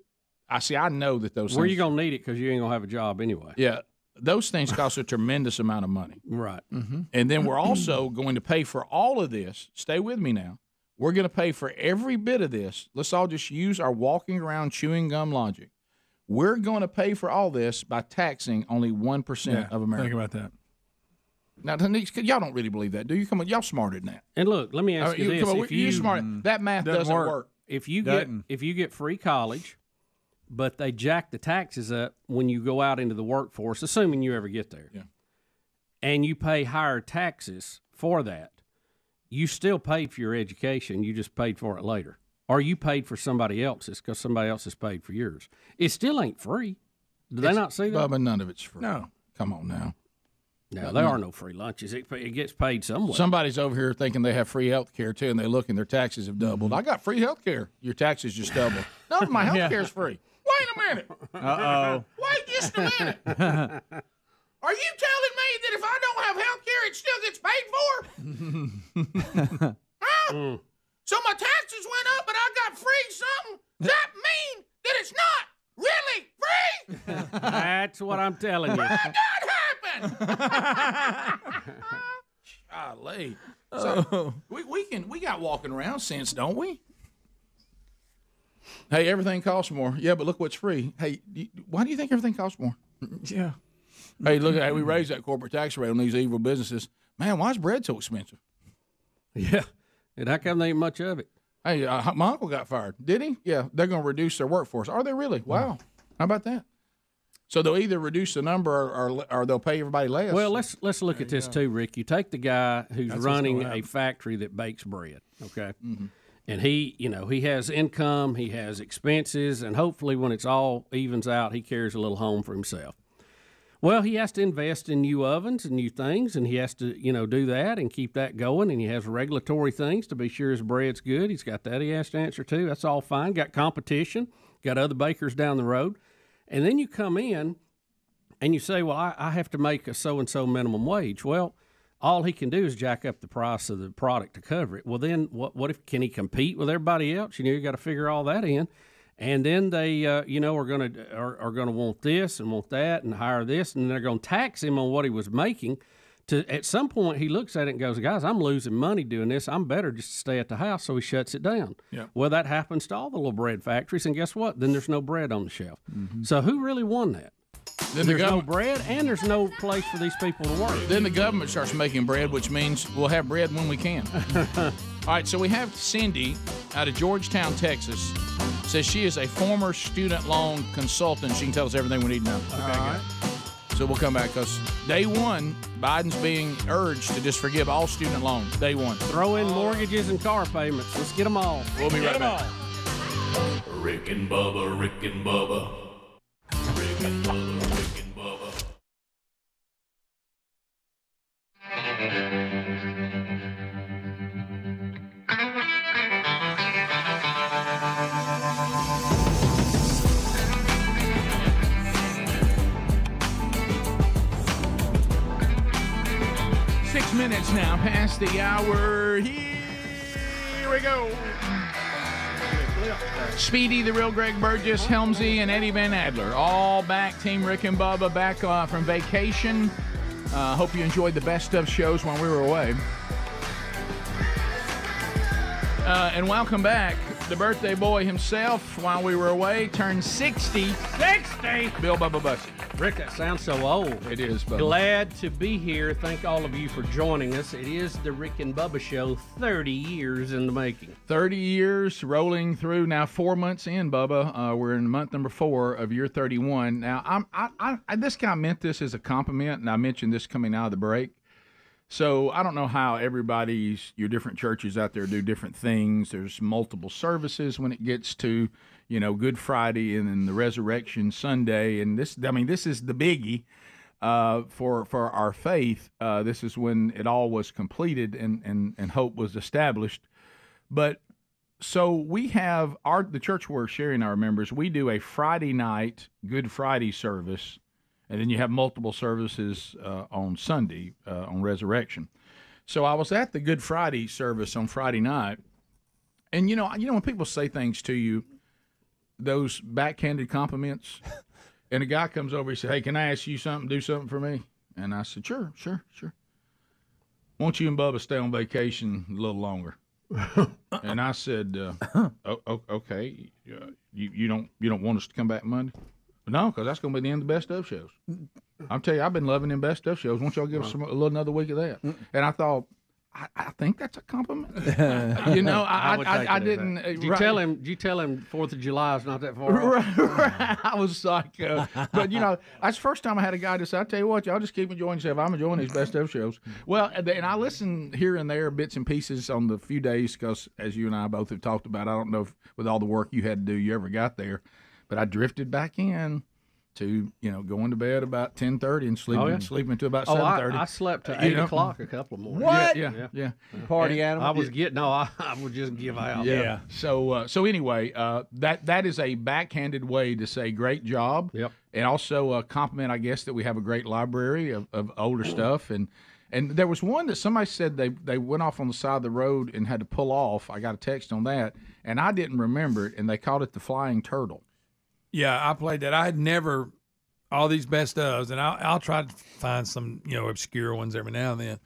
I see. I know that those. Where things, you going to need it because you ain't going to have a job anyway. Yeah, those things cost a tremendous amount of money. Right. Mm-hmm. And then we're also going to pay for all of this. Stay with me now. We're going to pay for every bit of this. Let's all just use our walking around chewing gum logic. We're going to pay for all this by taxing only 1% Yeah, of America. Think about that. Now, Denise, y'all don't really believe that, do you? Come on, y'all smarter than that. And look, let me ask you, you- this: come on, if you you smart. Mm. That math doesn't work. If you Doesn't. get if you get free college, but they jack the taxes up when you go out into the workforce, assuming you ever get there, yeah. and you pay higher taxes for that, you still paid for your education. You just paid for it later, or you paid for somebody else's because somebody else has paid for yours. It still ain't free. Do they not see that? Bubba, none of it's free. No. Come on now. No, there are no free lunches. It, it gets paid somewhere. Somebody's over here thinking they have free health care too, and they look and their taxes have doubled. Mm-hmm. I got free health care. Your taxes just doubled. No, my [LAUGHS] health care is free. Wait a minute. Uh-oh. [LAUGHS] Wait just a minute. [LAUGHS] Are you telling me that if I don't have health care, it still gets paid for? Huh? Mm. So my taxes went up, but I got free something? Does that mean that it's not really free? That's what I'm telling you. That [LAUGHS] happened. Golly. So we, we can we got walking around sense, don't we? Hey, everything costs more. Yeah, but look what's free. Hey, you- why do you think everything costs more? Yeah. Hey, look at how we raised that corporate tax rate on these evil businesses. Man, why is bread so expensive? Yeah, and how come there ain't much of it? Hey, uh, my uncle got fired. Did he? Yeah, they're going to reduce their workforce. Are they really? Wow. How about that? So they'll either reduce the number or, or, or they'll pay everybody less. Well, let's let's look at this too, Rick. You take the guy who's That's running a factory that bakes bread, okay, Mhm. and he, you know, he has income, he has expenses, and hopefully, when it's all evens out, he carries a little home for himself. Well, he has to invest in new ovens and new things, and he has to, you know, do that and keep that going. And he has regulatory things to be sure his bread's good. He's got that he has to answer to. That's all fine. Got competition, got other bakers down the road, and then you come in and you say, "Well, I, I have to make a so and so minimum wage." Well, all he can do is jack up the price of the product to cover it. Well, then what? What if can he compete with everybody else? You know, you got to figure all that in. And then they, uh, you know, are going to are, are going to want this and want that and hire this, and they're going to tax him on what he was making. To at some point, he looks at it and goes, "Guys, I'm losing money doing this. I'm better just to stay at the house." So he shuts it down. Yeah. Well, that happens to all the little bread factories, and guess what? Then there's no bread on the shelf. Mm-hmm. So who really won that? Then the there's no bread, and there's no place for these people to work. Then the government starts making bread, which means we'll have bread when we can. [LAUGHS] All right, so we have Cindy out of Georgetown, Texas. Says she is a former student loan consultant. She can tell us everything we need to know. Okay, good. So we'll come back because day one, Biden's being urged to just forgive all student loans. Day one. Throw in mortgages and car payments. Let's get them all. We'll be right back. Rick and Bubba, Rick and Bubba. Rick and Bubba, Rick and Bubba. Minutes now past the hour. Here we go. Speedy, the real Greg Burgess, Helmsy, and Eddie Van Adler. All back. Team Rick and Bubba back uh, from vacation. Uh, hope you enjoyed the best of shows when we were away. Uh, and welcome back. the birthday boy himself, while we were away, turned 60. 60! Bill Bubba Bussey. Rick, that sounds so old. It is, Bubba. Glad to be here. Thank all of you for joining us. It is the Rick and Bubba Show, 30 years in the making. 30 years rolling through now four months in bubba uh, we're in month number four of year 31 now i'm I, I, I this guy meant this as a compliment and i mentioned this coming out of the break so i don't know how everybody's your different churches out there do different things there's multiple services when it gets to you know good friday and then the resurrection sunday and this i mean this is the biggie uh, for for our faith uh, this is when it all was completed and, and, and hope was established but so we have our the church we're sharing our members. We do a Friday night Good Friday service, and then you have multiple services uh, on Sunday uh, on Resurrection. So I was at the Good Friday service on Friday night, and you know, you know when people say things to you, those backhanded compliments, [LAUGHS] and a guy comes over, he said, "Hey, can I ask you something? Do something for me?" And I said, "Sure, sure, sure." Won't you and Bubba stay on vacation a little longer? [LAUGHS] and I said, uh, o- [LAUGHS] o- "Okay, uh, you you don't you don't want us to come back Monday?" No, because that's going to be the end of the best of shows. I'm telling you, I've been loving them best of shows. Won't y'all give us some, a little another week of that? And I thought, I, I think that's a compliment. [LAUGHS] you know, I would I, I, I didn't. that. uh, you right- tell him? Did you tell him Fourth of July is not that far? Right, [LAUGHS] right. I was like, uh, but you know, that's the first time I had a guy to say, I tell you what, y'all just keep enjoying yourself. I'm enjoying these best of shows. Well, and and I listen here and there, bits and pieces on the few days, because as you and I both have talked about, I don't know if with all the work you had to do, you ever got there, but I drifted back in to you know going to bed about ten thirty and sleeping Oh, yeah. sleeping to about Oh, seven I. I slept to eight o'clock a couple of mornings. What? Yeah, yeah, yeah. And animal. I was getting no, [LAUGHS] I, I would just give out. Yeah. So uh, so anyway, uh, that that is a backhanded way to say great job. Yep. And also a compliment, I guess, that we have a great library of, of older stuff. And and there was one that somebody said they they went off on the side of the road and had to pull off. I got a text on that, and I didn't remember it, and they called it the flying turtle. Yeah, I played that. I had never all these best ofs, and I'll, I'll try to find some you know obscure ones every now and then.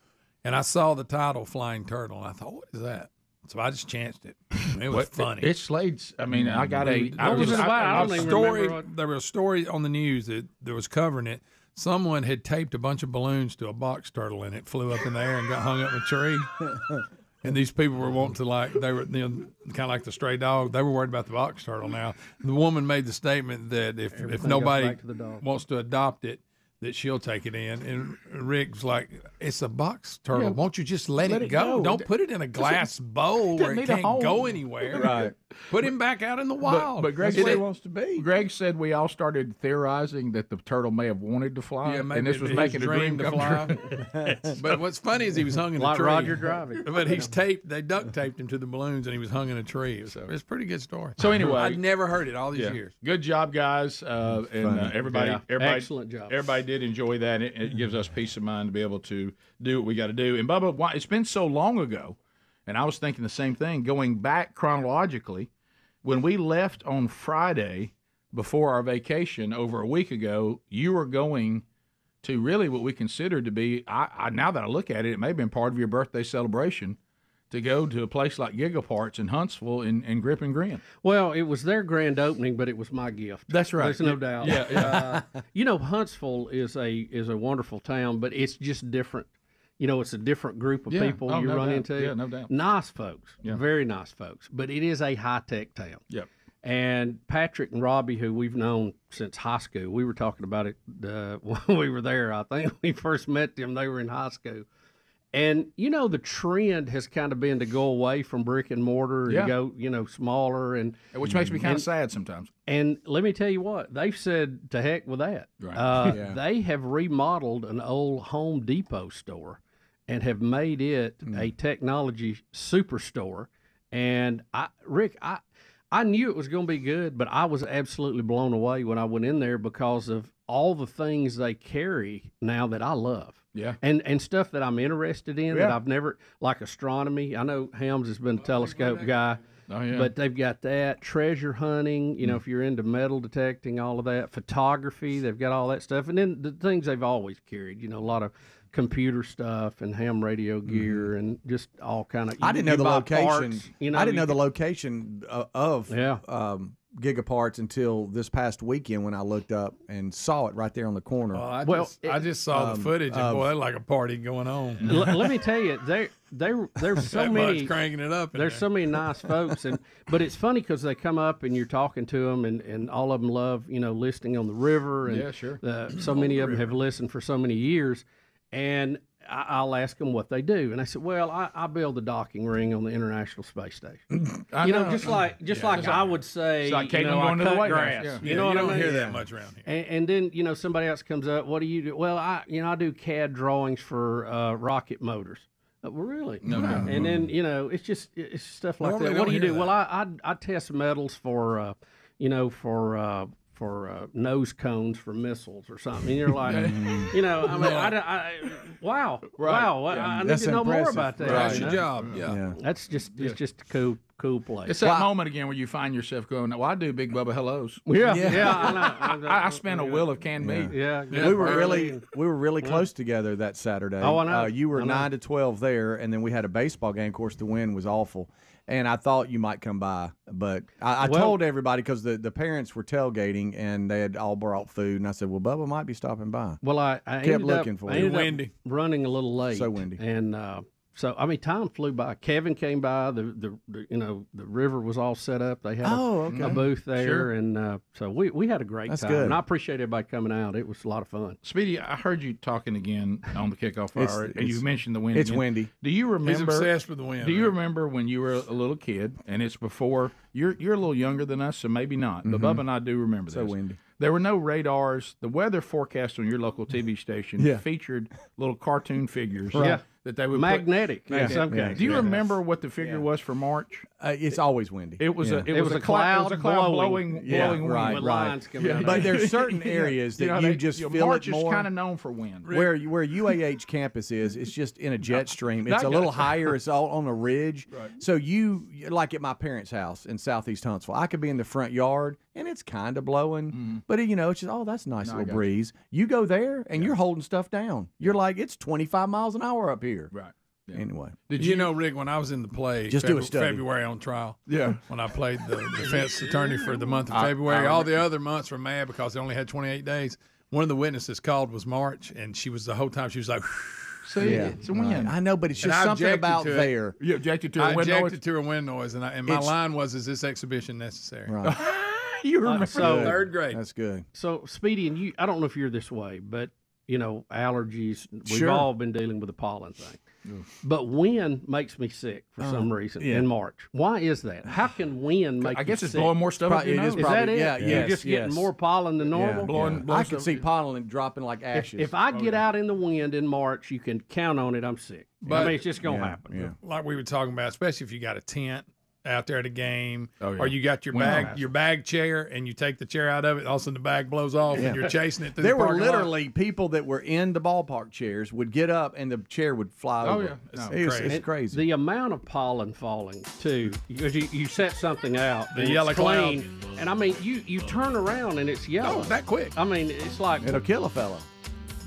And I saw the title "Flying Turtle," and I thought, "What is that?" So I just chanced it. [LAUGHS] It was What- funny. It Slade's. I mean, I got a. Mm-hmm. I was just- it about? I- I a don't even story. remember what- There was a story on the news that, that was covering it. Someone had taped a bunch of balloons to a box turtle, and it flew up in the air and got hung up in a tree. [LAUGHS] And these people were wanting to like they were you know, kind of like the stray dog. They were worried about the box turtle. Now the woman made the statement that if if Everything goes nobody wants to adopt it, that she'll take it in. And Rick's like, "It's a box turtle. Yeah. Won't you just let, Let it, it go? go. Don't put it in a glass [LAUGHS] bowl where it can't go anywhere. Right. Put him back out in the wild. but Greg That's where said, he wants to be. Greg said we all started theorizing that the turtle may have wanted to fly, Yeah, maybe and this was his making a dream dream to come fly. [LAUGHS] but what's funny is he was hung in a Like tree. Roger Driving. But he's taped. They duct taped him to the balloons, and he was hung in a tree. So it's a pretty good story. So anyway, I'd never heard it all these Yeah. years. Good job, guys, uh, and uh, everybody, Yeah. everybody, Excellent job. Everybody did enjoy that. It, it gives mm-hmm. us peace of mind to be able to do what we got to do. And Bubba, why, it's been so long ago, and I was thinking the same thing. Going back chronologically, when we left on Friday before our vacation over a week ago, you were going to really what we considered to be. I, I now that I look at it, it may have been part of your birthday celebration. To go to a place like Gigaparts in Huntsville and, and grip and grin. Well, it was their grand opening, but it was my gift. That's right. There's no Yeah, doubt. yeah, yeah. Uh, you know, Huntsville is a is a wonderful town, but it's just different. You know, it's a different group of Yeah. people Oh, you no run doubt. into. Yeah, no doubt. Nice folks. Yeah. Very nice folks. But it is a high tech town. Yep. And Patrick and Robbie, who we've known since high school, we were talking about it uh, [LAUGHS] when we were there. I think [LAUGHS] we first met them; they were in high school. And you know, the trend has kind of been to go away from brick and mortar and Yeah. go, you know, smaller and Which makes me kind and- of sad sometimes. and let me tell you what, they've said to heck with that. Right. Uh, [LAUGHS] Yeah. They have remodeled an old Home Depot store and have made it Hmm. a technology superstore. And I, Rick, I, I knew it was going to be good, but I was absolutely blown away when I went in there because of all the things they carry now that I love. Yeah. And and stuff that I'm interested in that I've never like astronomy. I know Helms has been a telescope guy. Oh, yeah. But they've got that treasure hunting. You know, Mm. if you're into metal detecting, all of that photography, they've got all that stuff, and then the things they've always carried. You know, a lot of computer stuff and ham radio gear and just all kind of. Mm-hmm. I didn't know the location. you know, I didn't you know the location uh, of Yeah. um, Gigaparts until this past weekend when I looked up and saw it right there on the corner. Well, I Well, just, I just saw um, the footage, and of- boy, that's like a party going on. [LAUGHS] L- let me tell you, they they there's so That many cranking it up There's there. so many nice [LAUGHS] folks, and but it's funny because they come up and you're talking to them, and, and all of them love you know listening on the river, and Yeah, sure. uh, [CLEARS THROAT] so many of them have listened for so many years, and I, I'll ask them what they do, and I said, well, I, I build the docking ring on the International Space Station. [LAUGHS] I you know, know. just like just Yeah. like I would say, like you know, I going to the cut White House. grass. Yeah. You Yeah, know you what don't I mean? hear that much around here. And, and then you know somebody else comes up. What do you do? Well, I you know I do CAD drawings for uh, rocket motors. Uh, well, really? No, no. And then you know it's just it's stuff like Normally that. What don't you do? that. Well, I, I I test metals for uh, you know for. For uh, nose cones for missiles or something, and you're like, you know, I mean, I, don't- I, wow, Right. wow, I, Yeah. I need That's to know more about that. Right. That's you your job. Yeah. yeah. That's just it's just a cool cool place. It's that moment again where you find yourself going, "Well, I do Big Bubba hellos." yeah, Yeah. yeah, I know. [LAUGHS] I, I spent a will of canned meat. Yeah, we were really we were really close together that Saturday. Oh, I know. Uh, you were I know. nine to twelve there, and then we had a baseball game. Of course, the wind was awful, and I thought you might come by, but I, I Well- told everybody because the, the parents were tailgating and they had all brought food, and I said, "Well, Bubba might be stopping by." Well, I, I Kept ended looking up, for I you. ended up Windy. running a little late. So windy. and uh, so I mean, time flew by. Kevin came by. The, the the you know the river was all set up. They had a, Oh, okay. a booth there, Sure. and uh, so we, we had a great That's time. good. And I appreciate everybody coming out. It was a lot of fun. Speedy, I heard you talking again on the kickoff hour, and you mentioned the wind. it's again. windy. Do you remember? He's remember? obsessed with the wind. Do you man. remember when you were a little kid, and it's before you're you're a little younger than us, so maybe not. But Bubba and I do remember Mm-hmm. So windy. There were no radars. The weather forecast on your local TV station Yeah. featured little cartoon figures Right. That they would put- Magnetic in some Yeah. Do you Yeah. remember what the figure was for March? Uh, it's always windy. It was Yeah. a it, It was, was a a cloud, it was a cloud cloud blowing. blowing Yeah, blowing right, wind. with right. lines coming. But there's [LAUGHS] certain areas that know, you they- just know, feel March it more. March is kind of known for wind. where where UAH campus is, it's just in a jet [LAUGHS] stream. It's a little higher. It's all on a ridge. [LAUGHS] Right. So you like at my parents' house in southeast Huntsville, I could be in the front yard and it's kind of blowing, but you know it's just oh that's a nice Mm-hmm. No, little got you. breeze. You go there and you're holding stuff down. You're like it's 25 miles an hour up here. Right. Yeah. Anyway, Did you, know, Rick, when I was in the play, Just do a study. February on trial, Yeah. when I played the [LAUGHS] defense attorney for the month of I- February, I all the other months were mad because they only had 28 days. One of the witnesses called was March, and she was the whole time she was like, See, yeah, it's a wind. I know, but it's just something about to there. You objected to I a wind objected noise? to her wind noise, and, I, and my It's- line was, "Is this exhibition necessary?" Right. [LAUGHS] you uh, remember so- that. Third grade. That's good. So, Speedy, and you, I don't know if you're this way, but you know, allergies. We've Sure. all been dealing with the pollen thing. But wind makes me sick for uh-huh. some reason yeah. in March. Why is that? How [SIGHS] can wind make I guess you it's sick? blowing more stuff up Probably- your it is nose. Is that it? yeah, You're yes, just getting more pollen than normal. Yeah, Blowing- yeah. blowing I could stuff- see pollen dropping like ashes. If I oh, get out in the wind in March, you can count on it. I'm sick. But I mean, it's just gonna Yeah, happen. yeah. like we were talking about, especially if you got a tent out there at a game, Oh, yeah. or you got your Wind bag your bag chair, and you take the chair out of it, all of a sudden the bag blows off, Yeah. and you're chasing it through there the were parking lot. literally people that were in the ballpark chairs would get up and the chair would fly Oh, over. yeah. It's, No, it's- crazy. it's crazy. The amount of pollen falling too, because you, you set something out, The and yellow it's clean, and I mean you you turn around and it's yellow. Oh, that quick! I mean, it's like It'll kill a fellow.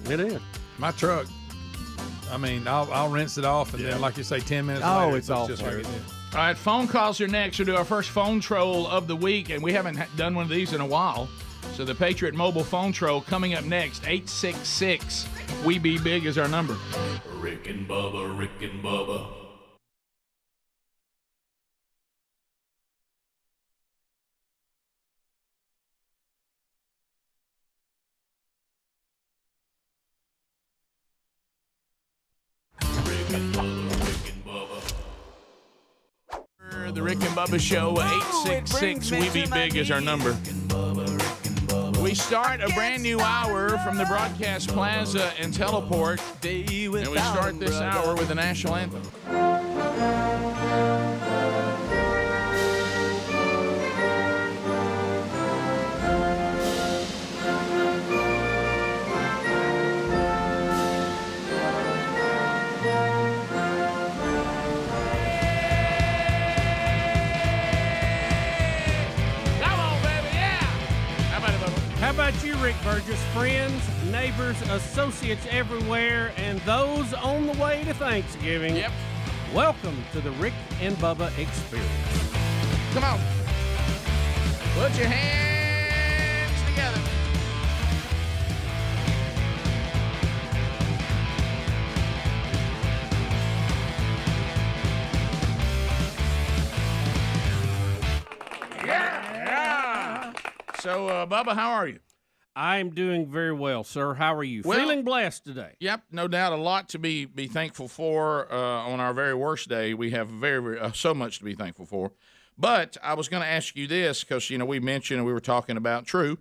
it is. My truck. I mean, I'll, I'll rinse it off, and then, like you say, ten minutes. Oh, later, it's looks all just like clear. it did. All right, phone calls are next. We'll do our first phone troll of the week, and we haven't done one of these in a while. So the Patriot Mobile phone troll coming up next. 866 We Be Big is our number. Rick and Bubba, Rick and Bubba. Rick and Bubba, The Rick and Bubba Show, 866 We Be Big is our number. We start a brand new hour from the Broadcast Plaza and Teleport, and we start this hour with the national anthem. About you, Rick Burgess? Friends, neighbors, associates everywhere, and those on the way to Thanksgiving. Yep. Welcome to the Rick and Bubba Experience. Come on. Put your hands together. Yeah. So, uh, Bubba, how are you? I'm doing very well, sir. How are you? Well- Feeling blessed today. Yep, no doubt. A lot to be be thankful for uh, on our very worst day. We have very, very uh, so much to be thankful for. But I was going to ask you this because you know we mentioned we were talking about True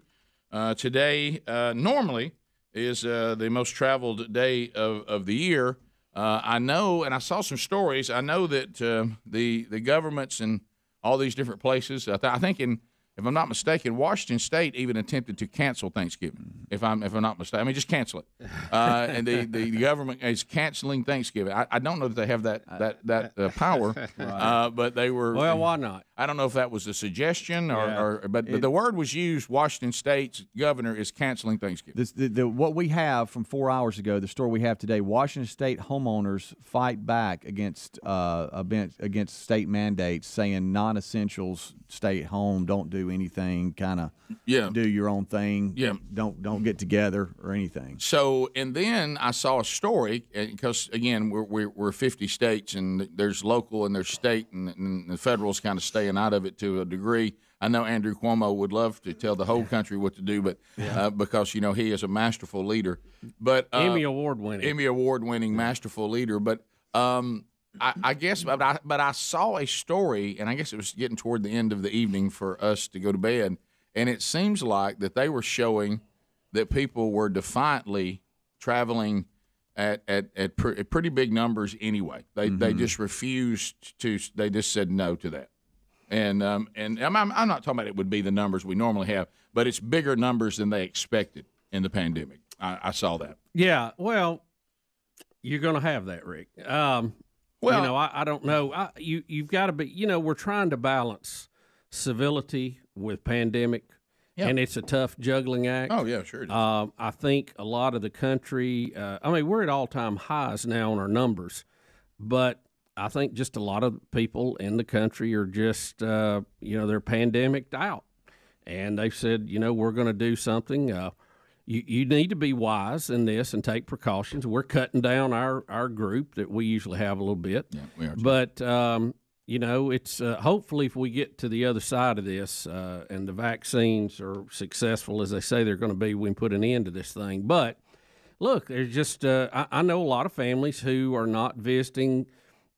uh, today. Uh, normally is uh, the most traveled day of, of the year. Uh, I know, and I saw some stories. I know that the the governments and all these different places. I, th- I think in if I'm not mistaken, Washington State even attempted to cancel Thanksgiving. If I'm if I'm not mistaken, I mean just cancel it. [LAUGHS] Uh, and the, the government is canceling Thanksgiving. I, I don't know that they have that that that uh, power, [LAUGHS] uh, but they were. Well, why not? I don't know if that was a suggestion or, Yeah. or but, but It- the word was used. Washington State's governor is canceling Thanksgiving. This, the, the, what we have from four hours ago, the story we have today, Washington State homeowners fight back against uh, against, against state mandates, saying non-essentials stay at home, don't do anything, kind of Yeah. do your own thing, Yeah. don't don't get together or anything. So, and then I saw a story because again, we're, we're we're 50 states, and there's local and there's state, and, and the federal's kind of staying out of it to a degree. I know Andrew Cuomo would love to tell the whole country what to do, but uh, because you know he is a masterful leader, but uh, Emmy Award winning. Emmy Award winning masterful leader. But um, I, I guess, but I, but I saw a story, and I guess it was getting toward the end of the evening for us to go to bed, and it seems like that they were showing that people were defiantly traveling at at, at, pre- at pretty big numbers anyway. They they Mm-hmm. just refused to. They just said no to that. And um and I'm, I'm I'm not talking about it would be the numbers we normally have, but it's bigger numbers than they expected in the pandemic. I, I saw that. Yeah, well, you're going to have that, Rick. Um, Well- you know, I, I don't know. I, you you've got to be. You know, we're trying to balance civility with pandemic, Yeah. and it's a tough juggling act. Oh, yeah, sure it is. Um, I think a lot of the country. Uh, I mean, we're at all time highs now on our numbers, but I think just a lot of people in the country are just uh, you know they're pandemic out, and they've said you know we're going to do something. You, you need to be wise in this and take precautions. We're cutting down our, our group that we usually have a little bit. Yeah, we are. But um, you know, it's uh, hopefully if we get to the other side of this uh, and the vaccines are successful as they say they're going to be, we can put an end to this thing. But look, there's just uh, I, I know a lot of families who are not visiting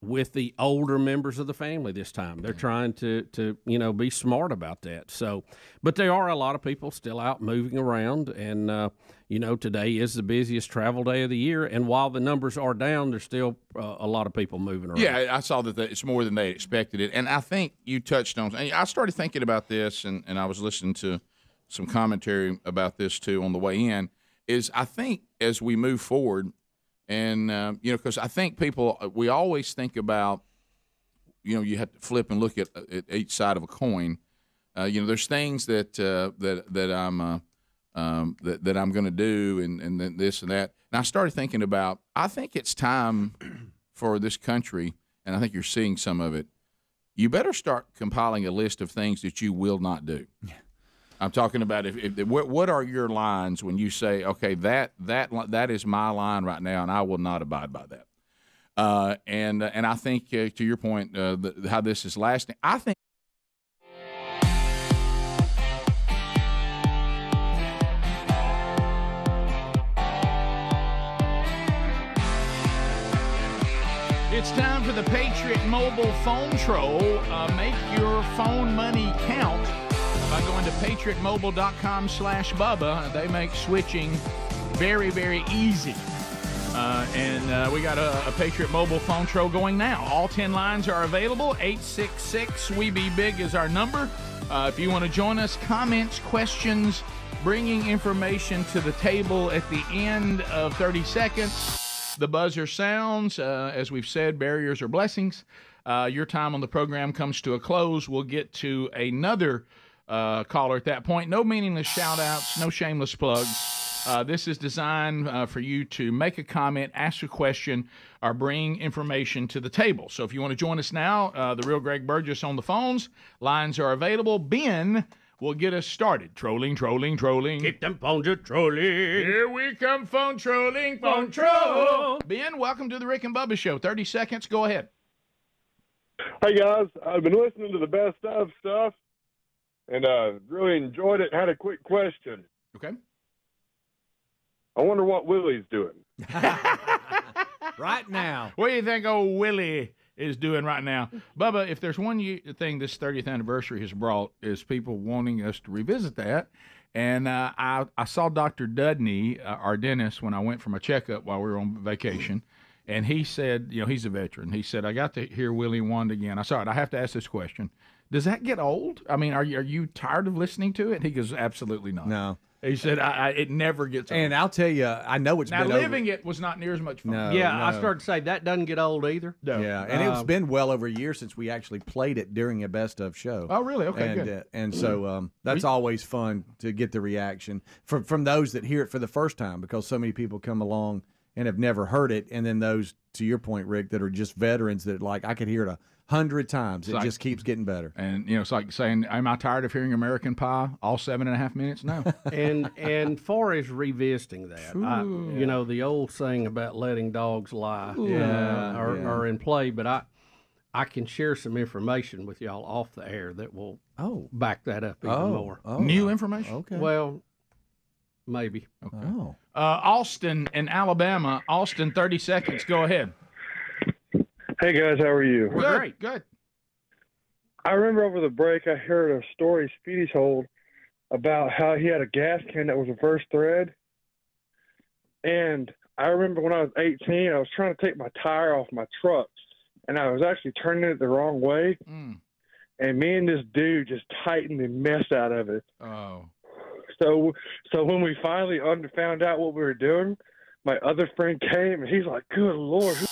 with the older members of the family this time. They're trying to to you know be smart about that. So, but there are a lot of people still out moving around, and uh, you know today is the busiest travel day of the year. And while the numbers are down, there's still uh, a lot of people moving around. Yeah, I saw that it's more than they expected it, and I think you touched on. and I started thinking about this, and, and I was listening to some commentary about this too on the way in. Is I think as we move forward, and um, you know, because I think people we always think about, you know, you have to flip and look at, at each side of a coin. Uh, you know, there's things that uh, that that I'm uh, um, that that I'm going to do, and and then this and that. And I started thinking about. I think it's time [CLEARS THROAT] for this country, and I think you're seeing some of it. You better start compiling a list of things that you will not do. I'm talking about if, if what, what are your lines when you say, okay, that that that is my line right now, and I will not abide by that. Uh, and and I think uh, to your point, uh, the, how this is lasting, I think. It's time for the Patriot Mobile Phone Troll. Uh, make your phone money count by going to patriotmobile.com slash Bubba. They make switching very, very easy. Uh, and uh, we got a, a Patriot Mobile phone troll going now. All 10 lines are available. 866 We Be Big is our number. Uh, if you want to join us, comments, questions, bringing information to the table at the end of 30 seconds. The buzzer sounds. Uh, as we've said, barriers are blessings. Uh, your time on the program comes to a close. We'll get to another uh, caller at that point. No meaningless shout outs, no shameless plugs. Uh, this is designed uh, for you to make a comment, ask a question, or bring information to the table. So if you want to join us now, uh, the real Greg Burgess on the phones. Lines are available. Ben will get us started. Trolling, trolling, trolling. Keep them phones a trolling. Here we come, phone trolling, phone troll. Ben, welcome to the Rick and Bubba Show. 30 seconds. Go ahead. Hey guys, I've been listening to the best of stuff, and uh, really enjoyed it. Had a quick question. Okay. I wonder what Willie's doing. [LAUGHS] right now. What do you think old Willie is doing right now? Bubba, if there's one ye- thing this 30th anniversary has brought is people wanting us to revisit that. And uh, I, I saw Dr. Dudney, uh, our dentist, when I went for my checkup while we were on vacation. And he said, you know, he's a veteran. He said, I got to hear Willie Wand again. I saw it. I have to ask this question. Does that get old? I mean, are you, are you tired of listening to it? He goes, absolutely not. No. He said, I, I, it never gets old. And I'll tell you, I know it's now, been over- living it was not near as much fun. No, yeah, I started to say that doesn't get old either. Yeah, and it's been well over a year since we actually played it during a best of show. Oh, really? Okay, and, good. Uh, and so um, that's always fun to get the reaction from from those that hear it for the first time because so many people come along and have never heard it, and then those to your point, Rick, that are just veterans that like I could hear it a hundred times. It like- just keeps getting better. And you know, it's like saying, "Am I tired of hearing American Pie all seven and a half minutes?" No. [LAUGHS] and and far as revisiting that, I, Ooh. you know, the old saying about letting dogs lie, uh, Yeah, are, yeah. are in play. But I, I can share some information with y'all off the air that will oh back that up even Oh, more. oh. New information? Okay. Well, maybe. Okay. Oh. Uh, Austin in Alabama. Austin, thirty seconds. Go ahead. Hey guys, how are you? Good. Great. Good. I remember over the break I heard a story Speedy told about how he had a gas can that was reverse thread. And I remember when I was 18, I was trying to take my tire off my truck, and I was actually turning it the wrong way. Mm. And me and this dude just tightened the mess out of it. Oh. So, so when we finally under, found out what we were doing, my other friend came and he's like, "Good lord, who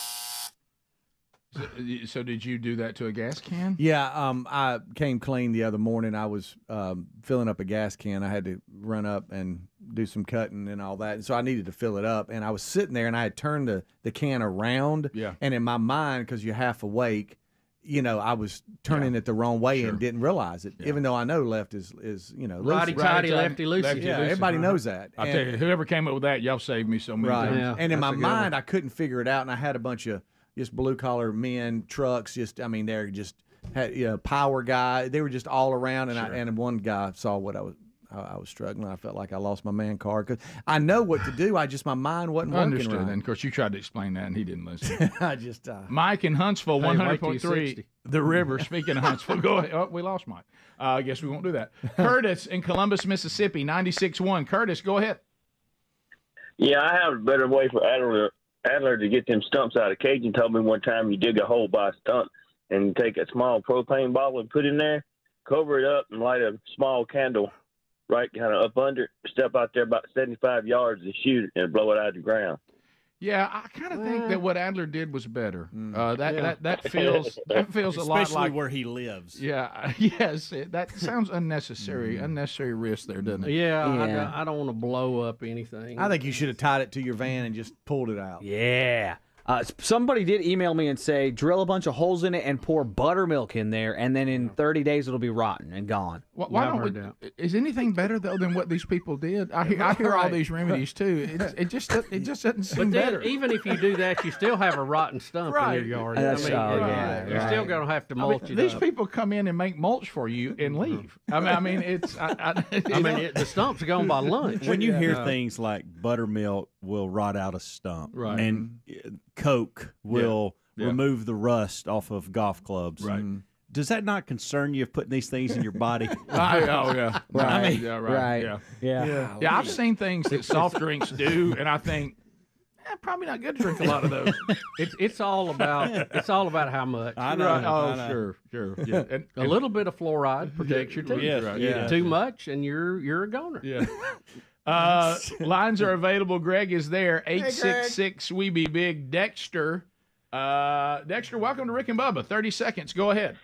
So, so did you do that to a gas can? Yeah, um, I came clean the other morning. I was um, filling up a gas can. I had to run up and do some cutting and all that, and so I needed to fill it up. And I was sitting there, and I had turned the, the can around. Yeah. And in my mind, because you're half awake, you know, I was turning it the wrong way and didn't realize it, even though I know left is is you know righty tighty, lefty loosey. Lefty Yeah, loosey. everybody knows that. I tell you, whoever came up with that, y'all saved me so many Right. times. And in That's my mind, one. I couldn't figure it out, and I had a bunch of just blue collar men, trucks. Just, I mean, they're just had you know, power guy. They were just all around, and I and one guy saw what I was. How I was struggling. I felt like I lost my man card because I know what to do. I just my mind wasn't I working understood. right. And of course, you tried to explain that, and he didn't listen. [LAUGHS] I just uh, Mike in Huntsville, Hey, one wait hundred till point you're three. 60. The river. [LAUGHS] Speaking of Huntsville, go ahead. Oh, we lost Mike. Uh, I guess we won't do that. [LAUGHS] Curtis in Columbus, Mississippi, ninety six one. Curtis, go ahead. Yeah, I have a better way for Adler to get them stumps out of Cajun told me one time you dig a hole by a stump and take a small propane bottle and put in there, cover it up and light a small candle right kind of up under step out there about 75 yards and shoot it and blow it out of the ground. Yeah, I kind of think that what Adler did was better. Uh, that, Yeah. that that [LAUGHS] feels that feels a lot like where he lives. Yeah, [LAUGHS] yes, it, that sounds unnecessary. Unnecessary risk there, doesn't it? Yeah, I I, don't want to blow up anything. I think you should have tied it to your van and just pulled it out. Yeah. Uh, somebody did email me and say drill a bunch of holes in it and pour buttermilk in there, and then in 30 days it'll be rotten and gone. Why, why don't we, is anything better though than what these people did? I hear, I hear all Right. these remedies too. It, it just it just doesn't But seem then, better. even if you do that, you still have a rotten stump Right. in your yard. That's- I mean, it- yeah, you're still going to have to I mean, mulch it these up. people come in and make mulch for you and leave. I mean, I mean, it's. I, I, I mean, it, the stump's gone by [LAUGHS] lunch. When you hear Yeah. things like buttermilk will rot out a stump, Right. and uh, Coke will Yeah. remove the rust off of golf clubs, Right. Does that not concern you of putting these things in your body? [LAUGHS] I, oh yeah, [LAUGHS] I mean, yeah, right, yeah, yeah, yeah. I've seen things that soft drinks do, and I think eh, probably not good to drink a lot of those. [LAUGHS] It's it's all about it's all about how much. I know, Right. Oh, I know. sure, sure, yeah. And- a and- little bit of fluoride protects your teeth. Yes, right? yeah. Too much, and you're you're a goner. Yeah. Uh, [LAUGHS] lines are available. Greg is there. Eight six six. We be big. Dexter. Uh, Dexter, welcome to Rick and Bubba. Thirty seconds. Go ahead.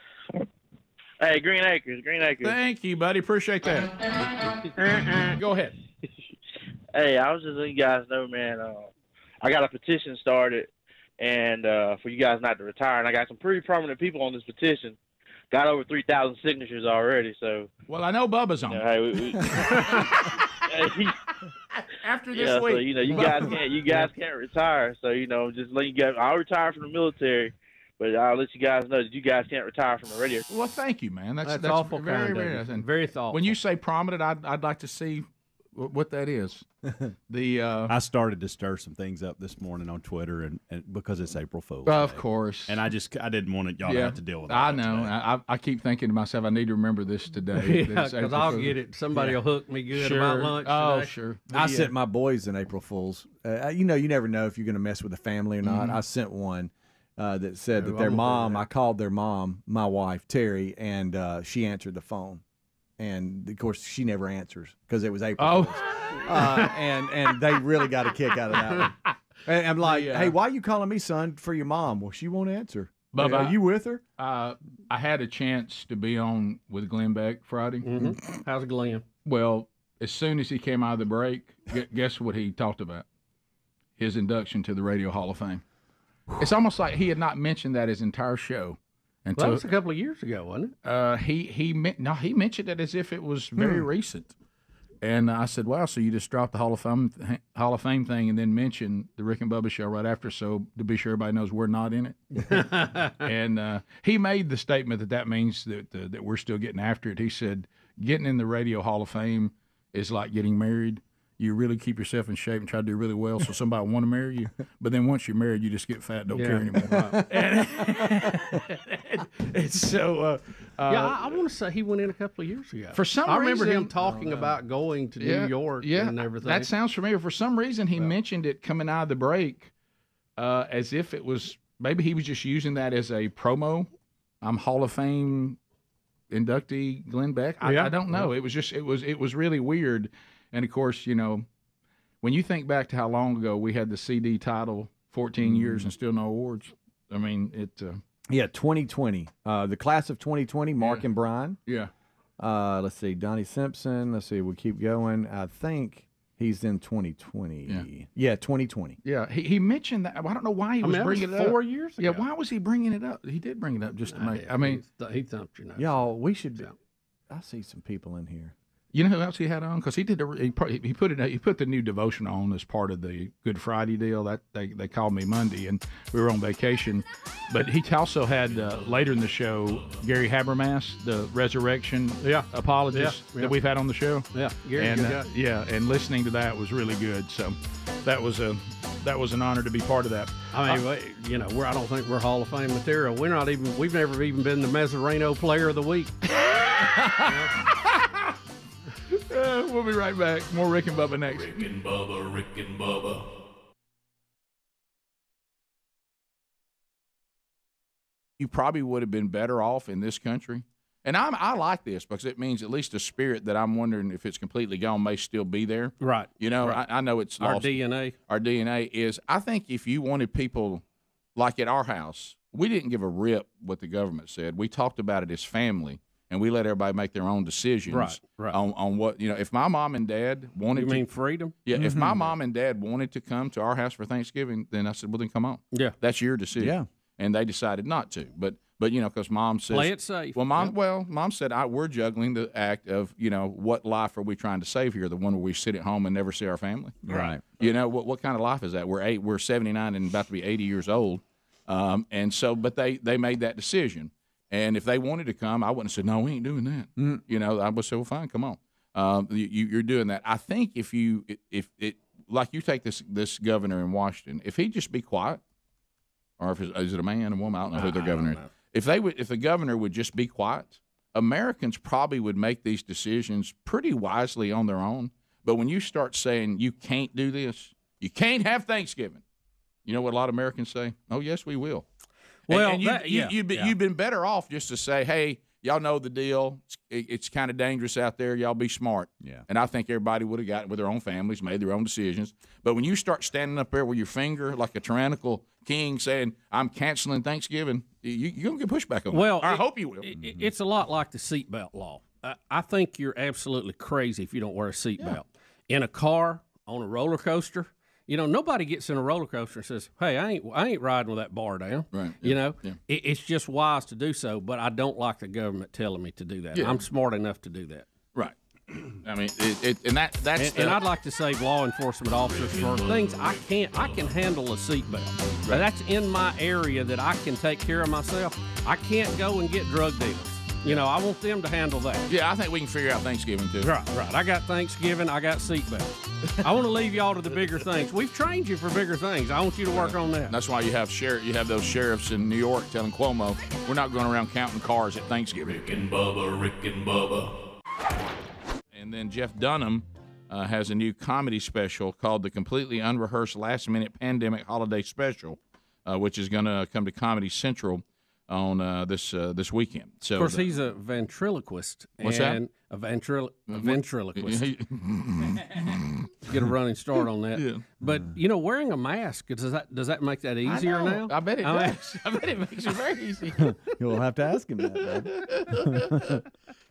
Hey, Green Acres, Green Acres. Thank you, buddy. Appreciate that. Go ahead. [LAUGHS] Hey, I was just letting you guys know, man. Uh, I got a petition started, and uh, for you guys not to retire, and I got some pretty prominent people on this petition. Got over three thousand signatures already. So, Well, I know Bubba's on. you know, hey, we, we, [LAUGHS] After this yeah, so you know, you guys can't, you guys can't retire. So you know, just let you guys. I'll retire from the military, but I'll let you guys know that you guys can't retire from the radio. Well, thank you, man. That's That's that's, awful very, kind of very you. And Very thoughtful. When you say prominent, I'd, I'd like to see wh- what that is. [LAUGHS] the uh, I started to stir some things up this morning on Twitter, and, and because it's April Fool's. Of Day. course. And I just I didn't want it, y'all to have to deal with. I know. I, I- I keep thinking to myself, I need to remember this today. [LAUGHS] Yeah, This 'cause I'll Fool's. get it. Somebody will hook me good Sure. about lunch Oh, today. sure. I Yeah. sent my boys an April Fools. Uh, you know, you never know if you're going to mess with the family or not. Mhm. I sent one uh, that said Oh, that their I'm gonna mom. I called their mom, my wife Terry, and uh, she answered the phone. And of course, she never answers because it was April. Oh. Uh, and and they really got a kick out of that one. [LAUGHS] And I'm like, The, uh, hey, why are you calling me, son, for your mom? Well, she won't answer. Bubba, Are you with her? Uh, I had a chance to be on with Glenn Beck Friday. Mm-hmm. How's Glenn? Well, as soon as he came out of the break, guess what he talked about? His induction to the Radio Hall of Fame. It's almost like he had not mentioned that his entire show Well, until that was a couple of years ago, wasn't it? uh, he he men- no he mentioned it as if it was very Hmm. recent. And I said, "Wow, so you just dropped the Hall of Fame Hall of Fame thing, and then mentioned the Rick and Bubba show right after, so to be sure everybody knows we're not in it." [LAUGHS] and uh, he made the statement that that means that uh, that we're still getting after it. He said, "Getting in the Radio Hall of Fame is like getting married. You really keep yourself in shape and try to do really well, so somebody want to marry you. But then once you're married, you just get fat, don't care Yeah. anymore." [LAUGHS] and, [LAUGHS] and so, uh, uh, yeah, I, I want to say he went in a couple of years ago. For some I remember him reason- talking about going to New York yeah, and everything. That sounds familiar. For some reason, he mentioned it coming out of the break, uh, as if it was maybe he was just using that as a promo. I'm Hall of Fame inductee Glenn Beck. I, Yeah. I don't know. It was just it was it was really weird. And of course, you know, when you think back to how long ago we had the CD title, 14 years and still no awards. I mean, it. Uh, Yeah, 2020. Uh, the class of 2020, Mark and Brian. Yeah. Uh, let's see, Donnie Simpson. Let's see, we keep going. I think he's in 2020. Yeah, yeah 2020. Yeah, he, he mentioned that. I don't know why he I was mean, that was bringing it up. four years ago. Yeah, why was he bringing it up? He did bring it up just to make. I mean, he thumped your nose. Y'all, we should. I see some people in here. You know who else he had on? Because he did. A, he, put- he put it. He put the new devotion on as part of the Good Friday deal. That they, they called me Monday, and we were on vacation. But he also had uh, later in the show Gary Habermas, the resurrection Yeah. apologist Yeah, yeah. that we've had on the show. Yeah, Gary's a and uh, yeah, and listening to that was really good. So that was a that was an honor to be part of that. I mean, Uh, you know, we're, I don't think we're Hall of Fame material. We're not even. We've never even been the Mazzarino Player of the Week. [LAUGHS] Uh, we'll be right back. More Rick and Bubba next. Rick and Bubba, Rick and Bubba. you probably would have been better off in this country. And I'm, I like this because it means at least a spirit that I'm wondering if it's completely gone may still be there. Right. You know, Right. I, I know it's Our. DNA. Our DNA is. I think if you wanted people like at our house, we didn't give a rip what the government said. We talked about it as family, and we let everybody make their own decisions Right, right. on on what you know. If my mom and dad wanted, You to, mean freedom? Yeah. If my Mhm. mom and dad wanted to come to our house for Thanksgiving, then I said, well, then come on. Yeah. That's your decision. Yeah. And they decided not to, but. But you know, because mom says, Play it safe. Well, mom, Yep. well, mom said, I, we're juggling the act of, you know, what life are we trying to save here? The one where we sit at home and never see our family, Right. You know, what what kind of life is that? We're eight, we're seventy nine and about to be eighty years old, um, and so, but they they made that decision, and if they wanted to come, I wouldn't have said no, we ain't doing that. You know, I would say, well, fine, come on. Um, you, you're doing that. I think if you if it like you take this this governor in Washington, if he just be quiet, or if it's, is it a man or woman? I don't know who their governor is. If they would, if the governor would just be quiet, Americans probably would make these decisions pretty wisely on their own. But when you start saying you can't do this, you can't have Thanksgiving, you know what a lot of Americans say? Oh, yes, we will. And- Well, and you, that- you, yeah, you've been yeah. you've been better off just to say, hey, y'all know the deal. It's, it, it's kind of dangerous out there. Y'all be smart. Yeah. And I think everybody would have gotten with their own families, made their own decisions. But when you start standing up there with your finger like a tyrannical king saying, "I'm canceling Thanksgiving," you, you're gonna get pushback on. Well, I hope you will. it- it- it's a lot like the seatbelt law. I, I think you're absolutely crazy if you don't wear a seatbelt in a car, on a roller coaster. You know, nobody gets in a roller coaster and says, "Hey, I ain't, I ain't riding with that bar down." Right. You know, Yeah. it, it's just wise to do so. But I don't like the government telling me to do that. Yeah. I'm smart enough to do that. Right. I mean, it, it, and that that's And, the, and I'd like to save law enforcement officers for things I can't. I can handle a seatbelt. Now, That's in my area that I can take care of myself. I can't go and get drug dealers. You know, I want them to handle that. yeah. I think we can figure out Thanksgiving too. Right, right. I got Thanksgiving. I got seatbelts. I want to leave y'all to the bigger things. We've trained you for bigger things. I want you to work on that. That's why you have sheriff, you have those sheriffs in New York telling Cuomo, "We're not going around counting cars at Thanksgiving." Rick and Bubba, Rick and Bubba. And then Jeff Dunham uh, has a new comedy special called the Completely Unrehearsed Last Minute Pandemic Holiday Special, uh, which is going to come to Comedy Central on uh, this uh, this weekend. So of course, the- he's a ventriloquist. What's that? A ventrilo- a ventriloquist. [LAUGHS] Get a running start on that. Yeah. But you know, wearing a mask does that does that make that easier know. now? I bet it mean- does. [LAUGHS] I bet it makes it very easy. [LAUGHS] You'll have to ask him that.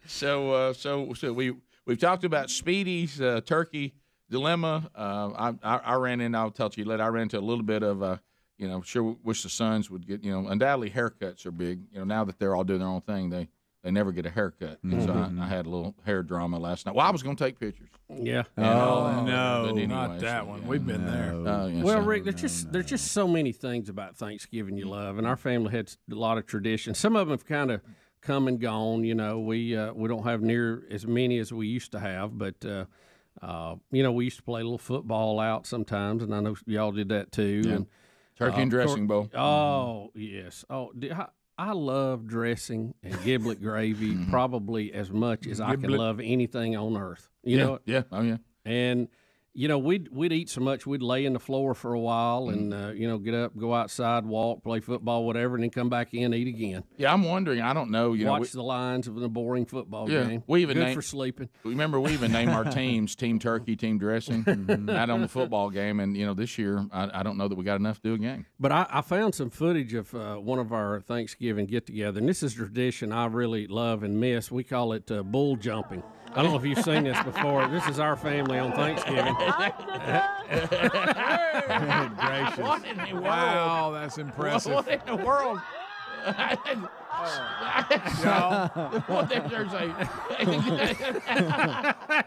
so uh, so so we we've talked about Speedy's uh, turkey dilemma. Uh, I, I I ran in. I'll tell you later. I ran into a little bit of uh, you know sure wish the sons would get you know undoubtedly haircuts are big. You know now that they're all doing their own thing, they they never get a haircut. So Mhm. I, I had a little hair drama last night. Well, I was going to take pictures. Yeah. And all Oh, no, but anyway, not that so, one. yeah. We've been there. Oh, yeah, well, so- Rick, there's just there's just so many things about Thanksgiving you love, and our family had a lot of traditions. Some of them have kind of come and gone. You know, we uh, we don't have near as many as we used to have, but uh, uh, you know, we used to play a little football out sometimes, and I know y'all did that too. Yeah. And Turkey and of course- dressing bowl. Oh yes. Oh, I, I love dressing and giblet gravy Mm-hmm. probably as much as I can love anything on earth. You Yeah, know, yeah, oh yeah. and you know, we'd we'd eat so much we'd lay in the floor for a while and Mm-hmm. uh, you know get up, go outside, walk, play football, whatever, and then come back in, eat again. Yeah, I'm wondering. I don't know. You know, Watch we- the lines of a boring football Yeah, game. we even good named- for sleeping. Remember, we even named our teams [LAUGHS] Team Turkey, Team Dressing, [LAUGHS] out on the football game. And you know, this year, I, I don't know that we got enough to do a game. But I, I found some footage of uh, one of our Thanksgiving get together, and this is a tradition I really love and miss. We call it uh, bull jumping. I don't know if you've seen this before. This is our family on Thanksgiving. [LAUGHS] Oh, [LAUGHS] gracious. What in the world? Wow, that's impressive. What, in the world? [LAUGHS] what there's a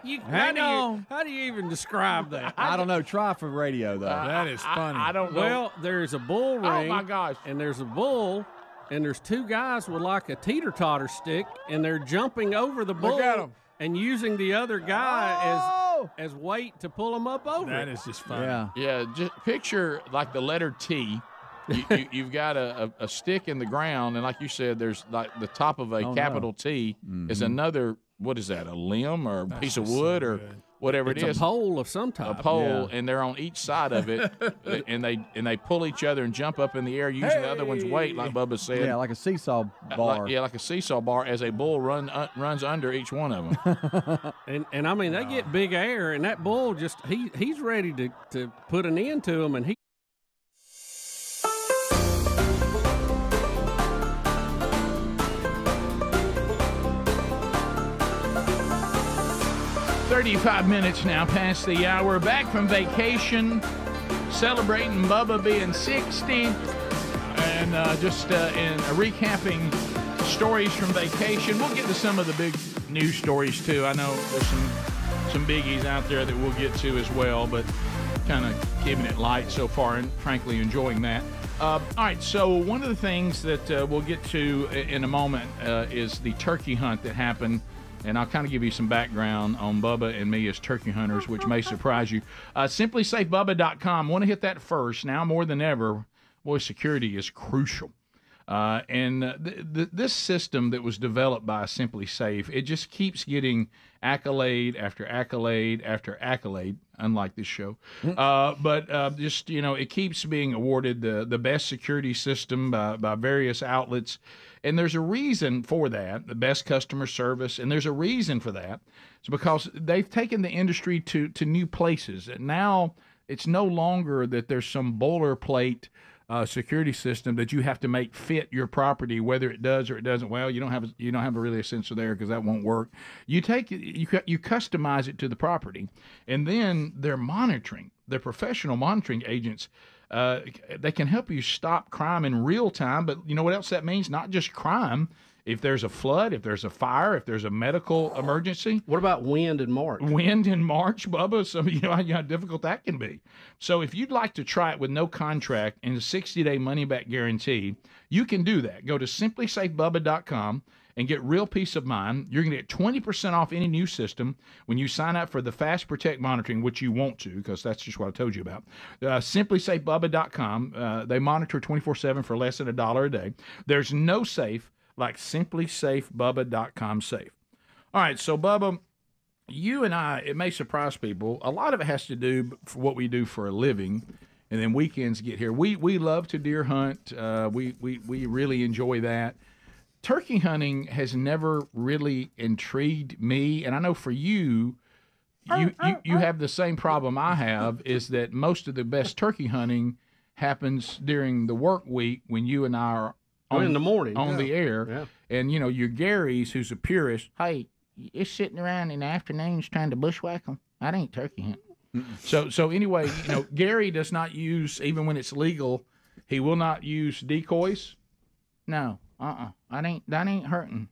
You- how, do you, how do you even describe that? I don't know. Try for radio though. That is funny. I don't know. Well, there's a bull oh, ring. Oh, my gosh. And there's a bull, and there's two guys with like a teeter totter stick, and they're jumping over the bull Look at 'em. And using the other guy Oh! as as weight to pull him up over. That it. is just funny. Yeah. yeah, just picture like the letter T. you, you, [LAUGHS] you've got a, a, a stick in the ground, and like you said, there's like the top of a Oh, no. capital T is mm-hmm. another. What is that? A limb or a piece of just so wood or good. Whatever It's it a pole of some type. a pole, Yeah. and they're on each side of it, [LAUGHS] and they and they pull each other and jump up in the air using the other one's weight, like Bubba said. Yeah, like a seesaw Uh, bar. Like, yeah, like a seesaw bar, as a bull run uh, runs under each one of them. [LAUGHS] And and I mean they get big air, and that bull just he he's ready to to put an end to them, and he. Thirty-five minutes now past the hour. Back from vacation, celebrating Bubba being sixty, and uh, just uh, in uh, recapping stories from vacation. We'll get to some of the big news stories too. I know there's some some biggies out there that we'll get to as well, but kind of keeping it light so far, and frankly enjoying that. Uh, all right, so one of the things that uh, we'll get to in a moment uh, is the turkey hunt that happened. And I'll kind of give you some background on Bubba and me as turkey hunters, which may surprise you. Uh, SimpliSafeBubba.com. Want to hit that first. Now more than ever, boy, security is crucial. Uh, and th- th- this system that was developed by SimpliSafe, it just keeps getting accolade after accolade after accolade. unlike this show. Uh, but uh, just you know, it keeps being awarded the the best security system by, by various outlets, and there's a reason for that. The best customer service, and there's a reason for that. It's because they've taken the industry to to new places. And now it's no longer that there's some boilerplate uh, security system that you have to make fit your property, whether it does or it doesn't. Well, you don't have you don't have a really a sensor there because that won't work. You take you you customize it to the property, and then they're monitoring. They're professional monitoring agents. Uh, they can help you stop crime in real time. But you know what else that means? Not just crime. If there's a flood, if there's a fire, if there's a medical emergency. What about wind in March? Wind in March, Bubba. So [LAUGHS] you know how, how difficult that can be. So if you'd like to try it with no contract and a 60-day money-back guarantee, you can do that. Go to simplisafebubba.com and get real peace of mind. You're going to get 20% off any new system when you sign up for the Fast Protect monitoring, which you want to, because that's just what I told you about. Uh, simplisafebubba.com. Uh, they monitor 24-7 for less than a dollar a day. There's no safe like simplisafebubba.com safe. All right, so Bubba, you and I, it may surprise people. A lot of it has to do for what we do for a living, and then weekends get here. We we love to deer hunt. Uh, we we we really enjoy that. Turkey hunting has never really intrigued me, and I know for you, you you, you have the same problem I have. Is that most of the best turkey hunting happens during the work week when you and I are Oh, in the morning, on yeah. the air, Yeah. and you know your Gary's, who's a purist. Hey, it's sitting around in the afternoons trying to bushwhack them. That ain't turkey hunting. So so anyway, you know, Gary does not use even when it's legal, he will not use decoys. No, uh, uh that ain't that ain't hurting.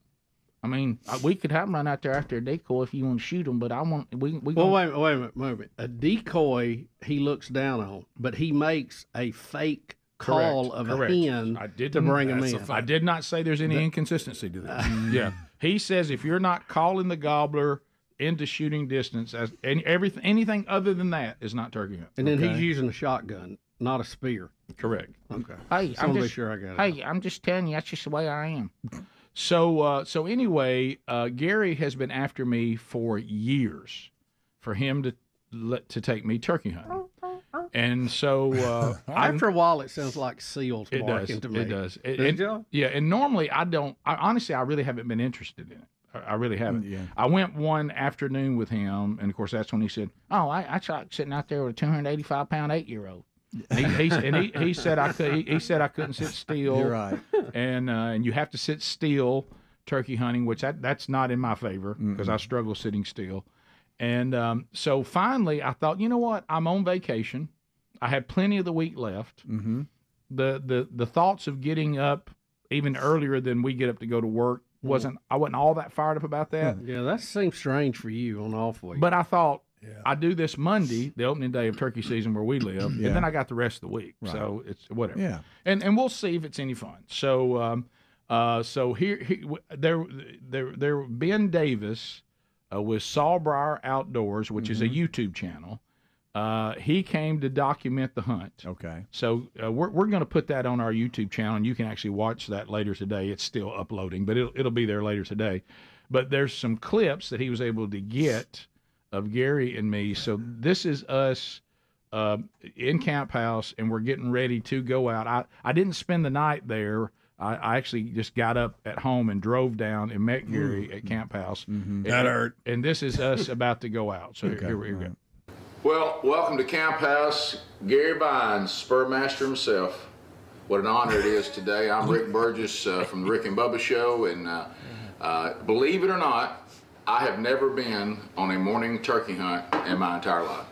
I mean, uh, we could have them run out there after a decoy if you want to shoot them, but I want we we. Well, wait, a minute, wait a minute, wait a minute. A decoy he looks down on, but he makes a fake call Correct, of correct. a hen I did to bring him in. I did not say there's any The- inconsistency to this. [LAUGHS] yeah, he says if you're not calling the gobbler into shooting distance, as any everything anything other than that is not turkey hunt. And then he's using a shotgun, not a spear. Correct. Okay. Hey, Just I'm just, sure I got it. Hey, I'm just telling you, that's just the way I am. So uh, so anyway, uh, Gary has been after me for years for him to let to take me turkey hunting. And so uh, [LAUGHS] After a while, it sounds like seals It does. barking to me. It does. It, Does and- y'all? yeah, and normally I don't. I, honestly, I really haven't been interested in it. I, I really haven't. Yeah. I went one afternoon with him, and of course that's when he said, Oh, I, I tried sitting out there with a 285 pound eight year old. He, he, and he, he said I could. He, he said I couldn't sit still. You're right. And uh, and you have to sit still turkey hunting, which that, that's not in my favor because I struggle sitting still. And um, so finally, I thought, you know what? I'm on vacation. I had plenty of the week left. Mm-hmm. The the the thoughts of getting up even earlier than we get up to go to work wasn't. I wasn't all that fired up about that. Yeah, that seems strange for you on off week. But I thought I do this Monday, the opening day of turkey season where we live, Yeah. and then I got the rest of the week. Right. So it's whatever. Yeah. And and we'll see if it's any fun. So um, uh, so here, w- there there there Ben Davis uh, with Sawbriar Outdoors, which is a Mm-hmm. YouTube channel. Uh, he came to document the hunt. Okay. So uh, we're, we're going to put that on our YouTube channel, and you can actually watch that later today. It's still uploading, but it'll, it'll be there later today. But there's some clips that he was able to get of Gary and me. So this is us uh, in Camp House, and we're getting ready to go out. I, I didn't spend the night there. I, I actually just got up at home and drove down and met Gary at Camp House. And, That hurt. And this is us [LAUGHS] about to go out. So Okay. here, here we go. Well, welcome to Camp House, Gary Bynes, Spurmaster himself. What an honor it is today. I'm Rick Burgess uh, from the Rick and Bubba Show, and uh, uh, believe it or not, I have never been on a morning turkey hunt in my entire life.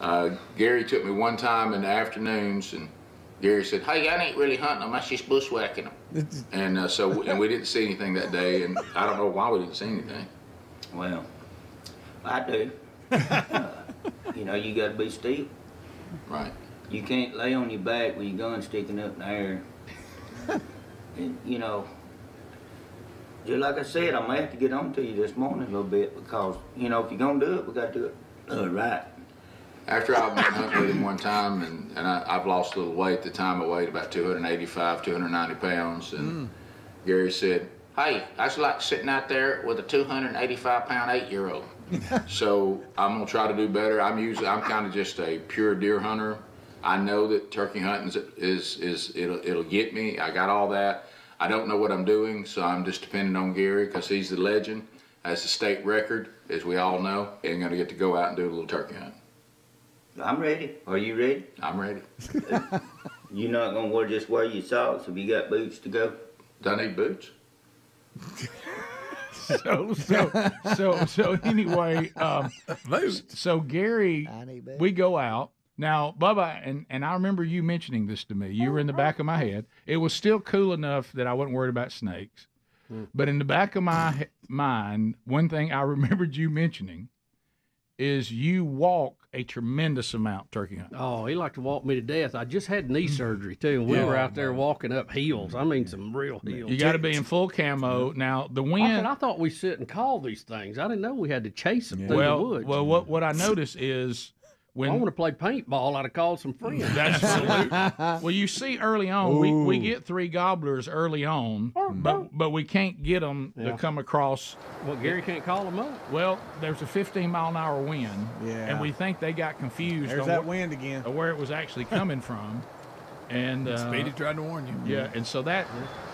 Uh, Gary took me one time in the afternoons, and Gary said, "Hey, I ain't really hunting them. I just bushwhacking them." [LAUGHS] And uh, so, and we didn't see anything that day, and I don't know why we didn't see anything. Well, I do. [LAUGHS] you know, you got to be still. Right. You can't lay on your back with your gun sticking up in the air. [LAUGHS] and, you know, just like I said, I may have to get on to you this morning a little bit because, you know, if you're going to do it, we got to do it uh, right. After I went hunting with him one time, and, and I, I've lost a little weight. At the time I weighed about 285, 290 pounds. And Gary said, Hey, I just like sitting out there with a 285 pound eight year old. [LAUGHS] so I'm gonna try to do better. I'm usually I'm kind of just a pure deer hunter. I know that turkey hunting is, is is it'll it'll get me. I got all that. I don't know what I'm doing, so I'm just depending on Gary because he's the legend. Has the state record, as we all know, and gonna get to go out and do a little turkey hunt. I'm ready. Are you ready? I'm ready. [LAUGHS] You're not gonna wear just wear your socks if you got boots to go. Do I need boots? [LAUGHS] so so so so anyway, um, [LAUGHS] so Gary, we go out now, Bubba, and and I remember you mentioning this to me. You were in the back of my head. It was still cool enough that I wasn't worried about snakes, hmm. but in the back of my he- mind, one thing I [LAUGHS] remembered you mentioning is you walk a tremendous amount turkey hunting. Oh, he liked to walk me to death. I just had knee hmm. surgery too, and we Yeah. were out there walking up hills. I mean, some real hills. You got to be in full camo. Now the I, wind. said, I thought we sit and call these things. I didn't know we had to chase them through well, the woods. well, what what I notice is when I want to play paintball. I'd have called some friends. [LAUGHS] That's well, you see early on, we, we get three gobblers early on, but but we can't get them Yeah. to come across. Well, Gary can't call them up. Well, there's a 15 mile an hour wind, Yeah. and we think they got confused. There's on that where- wind again. where it was actually coming from, and uh, Speedy tried to warn you. Yeah, and so that,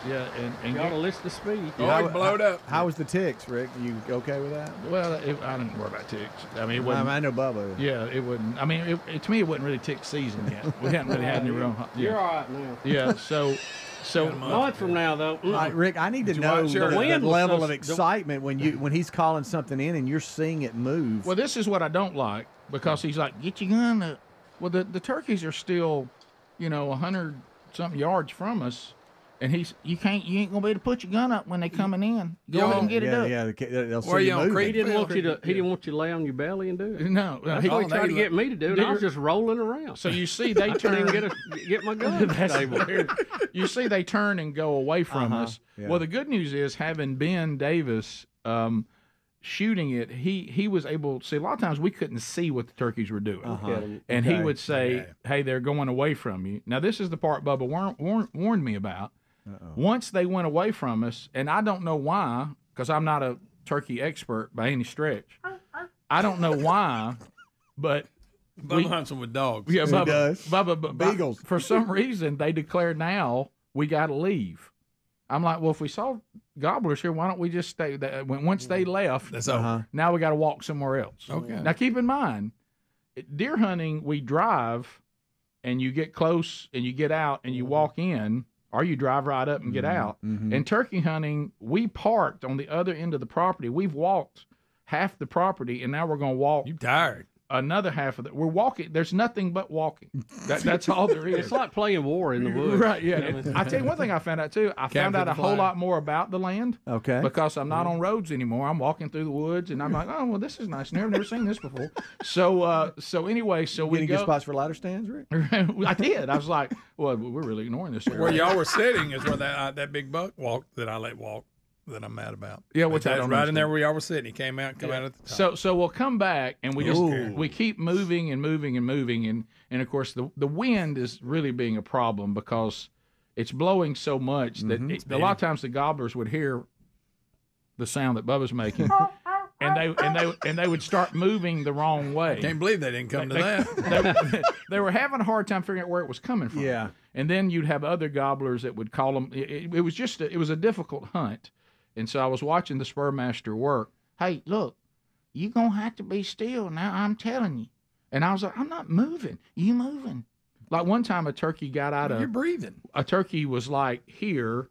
yeah, and, and Y'all to listen to Speed. Oh, he blowed up. How was the ticks, Rick? You okay with that? Well, it, I didn't worry about ticks. I mean, it I, wasn't. mean, I know Bubba. Yeah, it wouldn't. I mean, it, it, to me, it wasn't really tick season yet. We hadn't really had any [LAUGHS] real. Yeah. You're all right now. Yeah. So, so A month from now, though. All right, Rick, I need to know watch the, the level so- of excitement when you when he's calling something in and you're seeing it move. Well, this is what I don't like because he's like, "Get your gun." Up. Well, the the turkeys are still, you know, a hundred something yards from us, and he's, "You can't, you ain't gonna be able to put your gun up when they coming in. Go ahead and get it up." Yeah, they ca- they'll see Where you you on moving. He didn't want you to. Field. He didn't want you to lay on your belly and do it. No, no, That's he- what he tried to get me to do, it. I was just rolling around. So you see, they I couldn't turn. get a, get my gun. [LAUGHS] That's stable. weird. You see, they turn and go away from Uh-huh, us. yeah. Well, the good news is having Ben Davis um, shooting it, he he was able. To see, a lot of times we couldn't see what the turkeys were doing, Uh-huh. and he would say, "Hey, they're going away from you." Now, this is the part Bubba warn, warn, warned me about. Once they went away from us, and I don't know why, because I'm not a turkey expert by any stretch. I don't know why, but Bubba hunts them with dogs. yeah, He Bubba, does. Bubba, Beagles. For some reason, they declare now we got to leave. I'm like, well, if we saw gobblers here, why don't we just stay? That when once they mm-hmm. left, That's over. Uh-huh. now we got to walk somewhere else. Okay. Now keep in mind, deer hunting, we drive, and you get close, and you get out, and you mm-hmm. walk in, or you drive right up and get mm-hmm. out. And turkey hunting, we parked on the other end of the property. We've walked half the property, and now we're going to walk. You tired? Another half of it. We're walking. There's nothing but walking. That, that's all there is. [LAUGHS] It's like playing war in the [LAUGHS] woods. Right, yeah. I tell you one thing I found out too. I Capture found out a whole lot more about the land. Okay. Because I'm not on roads anymore. I'm walking through the woods, and I'm like, oh well, this is nice. Never, never seen this before. So, uh, so anyway, so we Getting go. good spots for ladder stands, Rick? [LAUGHS] I did. I was like, well, we're really ignoring this. Where y'all were sitting is where that uh, that big buck walked that I let walk that I'm mad about. Yeah, which I that's don't right in there where y'all were sitting. He came out, come out at the top. So so we'll come back and we just Ooh. we keep moving and moving and moving and and of course the the wind is really being a problem because it's blowing so much that Mm-hmm. it, a lot of times the gobblers would hear the sound that Bubba's making. [LAUGHS] And they and they and they would start moving the wrong way. Can't believe they didn't come to They- that. they, [LAUGHS] they were having a hard time figuring out where it was coming from. Yeah. And then you'd have other gobblers that would call them. It, it- it was just a, it was a difficult hunt, and so I was watching the spurmaster work. Hey, look, you gonna have to be still now. I'm telling you. And I was like, I'm not moving. You moving? Like one time, a turkey got out of. You're breathing. A turkey was like here,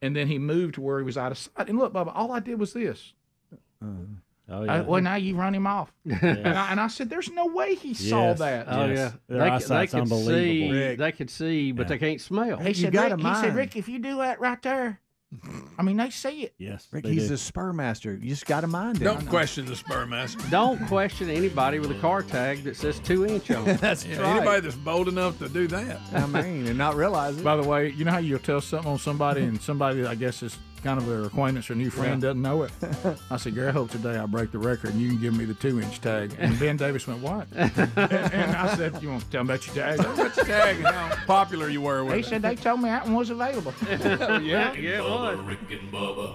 and then he moved to where he was out of sight. And look, Bubba, all I did was this. Uh, oh uh, I- well, now you run him off. [LAUGHS] and, I, and I said, "There's no way he saw that." Oh Yes. yeah, Their they, c- they eyesight's could see. unbelievable. They could see, but they can't smell. He said, Rick, he said, Rick, if you do that right there, I mean, they say it. Yes, Rick, they he's do. a spur master. You just got to mind it. Don't question the spur master. Don't question anybody with a car tag that says two inch on it. [LAUGHS] That's Yeah, right. Anybody that's bold enough to do that. I mean, and not realize it. By the way, you know how you'll tell something on somebody and somebody I guess is kind of an acquaintance or new friend doesn't know it. I said, Gary, I hope today I break the record and you can give me the two inch tag. And Ben Davis went, What? [LAUGHS] and, and I said, You want to tell me about your tag? What's your tag and how popular you were with He it? said they told me that one was available. [LAUGHS] yeah, yeah, it was. Bubba, Rick and Bubba.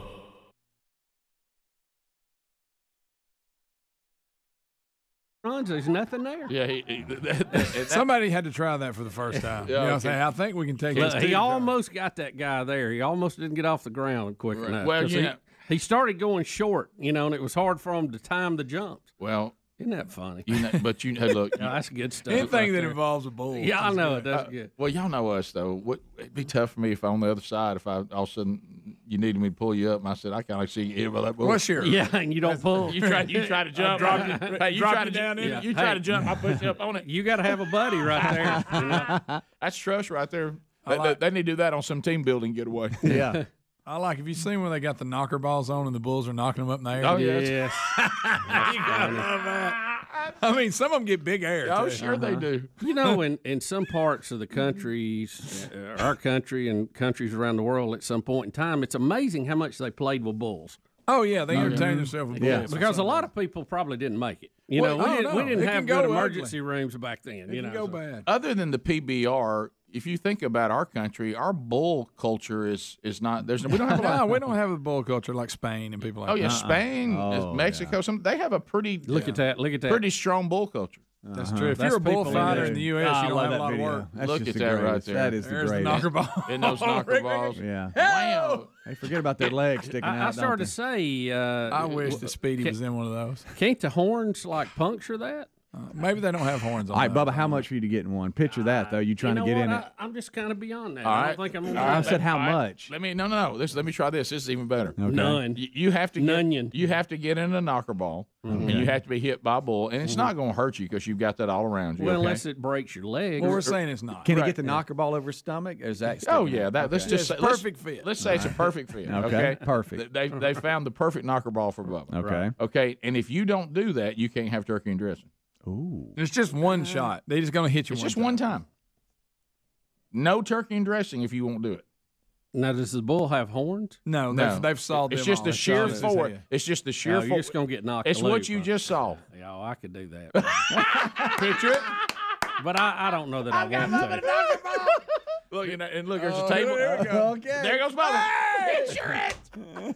runs. There's nothing there. Yeah, he, he, that, that, somebody had to try that for the first time. yeah, you know, okay. say, I think we can take. Look, he almost got that guy there. He almost didn't get off the ground quick right. enough. Well, yeah. He, he started going short, you know, and it was hard for him to time the jumps. Well, isn't that funny? You know, but you hey, look, [LAUGHS] no, that's good stuff. Anything right that there. involves a bull, yeah, I know good. that's uh, good. Well, y'all know us though. What, it'd be tough for me if on the other side, if I all of a sudden you needed me to pull you up, and I said I can't see you. Well, that bull. Well, sure. Yeah, [LAUGHS] and you don't pull. [LAUGHS] You try. You try to jump. drop you, hey, you drop try to down. Yeah. You hey. try to jump. I push you up on it. You got to have a buddy right there. you know? That's trust right there. They, like they, they, need to do that on some team building getaway. Yeah. I like. Have you seen when they got the knocker balls on and the bulls are knocking them up in the air? Oh yes, [LAUGHS] you gotta love that. I mean, some of them get big air. Oh, too. sure uh-huh. they do. You know, in, in some parts of the countries, uh, our country and countries around the world, at some point in time, it's amazing how much they played with bulls. Oh yeah, they mm-hmm. entertained mm-hmm. themselves with bulls. Yeah, because a lot of people probably didn't make it. You well, know, we, oh, didn't, no. we didn't it have good emergency ugly. rooms back then. It you know, go so. bad. Other than the PBR, if you think about our country, our bull culture is is not there's we don't have a lot. [LAUGHS] no, we don't have a bull culture like Spain and people like. Oh yeah, uh-uh. Spain, oh, Mexico, yeah. some they have a pretty look yeah, at that, look at that, pretty strong bull culture. Uh-huh. That's true. If you're a bullfighter in the U.S., oh, ah, you don't have a lot video. of work. That's look at that greatest. right there. That is There's the greatest. The knocker ball. In those [LAUGHS] knocker balls. Yeah. Wow. Hey, forget about their legs sticking I, out. I started to say. Uh, I wish the Speedy was in one of those. Can't the horns like puncture that? Uh, maybe they don't have horns on. All right. Bubba, how much are you to get in one? Picture that though. You trying you know to get what? in I, it? I'm just kind of beyond that. All right. I think I'm. All right. I said how much. Let me no no no. This let me try this. This is even better. Okay. None. You, you have to Nunion. get, You have to get in a knocker ball, mm-hmm. and you have to be hit by a bull, and it's mm-hmm. not going to hurt you because you've got that all around you. Well, okay? unless it breaks your leg. Well, we're saying it's not. Can right. he get the yeah. knocker ball over his stomach? Is that? Oh yeah, that. Let's just say, perfect let's, fit. Let's say it's a perfect fit. Okay. Perfect. They they found the perfect knocker ball for Bubba. Okay. Okay. And if you don't do that, you can't have turkey and dressing. Ooh. It's just one uh, shot. They just gonna hit you. It's one just time. one time. No turkey and dressing if you won't do it. Now, does the bull have horns? No, no. They've, they've sawed. It's them just all. the sheer it is, force. It's just the sheer No, force. you're just gonna get knocked. It's what you huh? just saw. [LAUGHS] Yeah, oh, I could do that, [LAUGHS] Picture it. but I, I don't know that I want to. [LAUGHS] Look and, and look. There's a oh, table. There, Okay. goes mother. Picture it.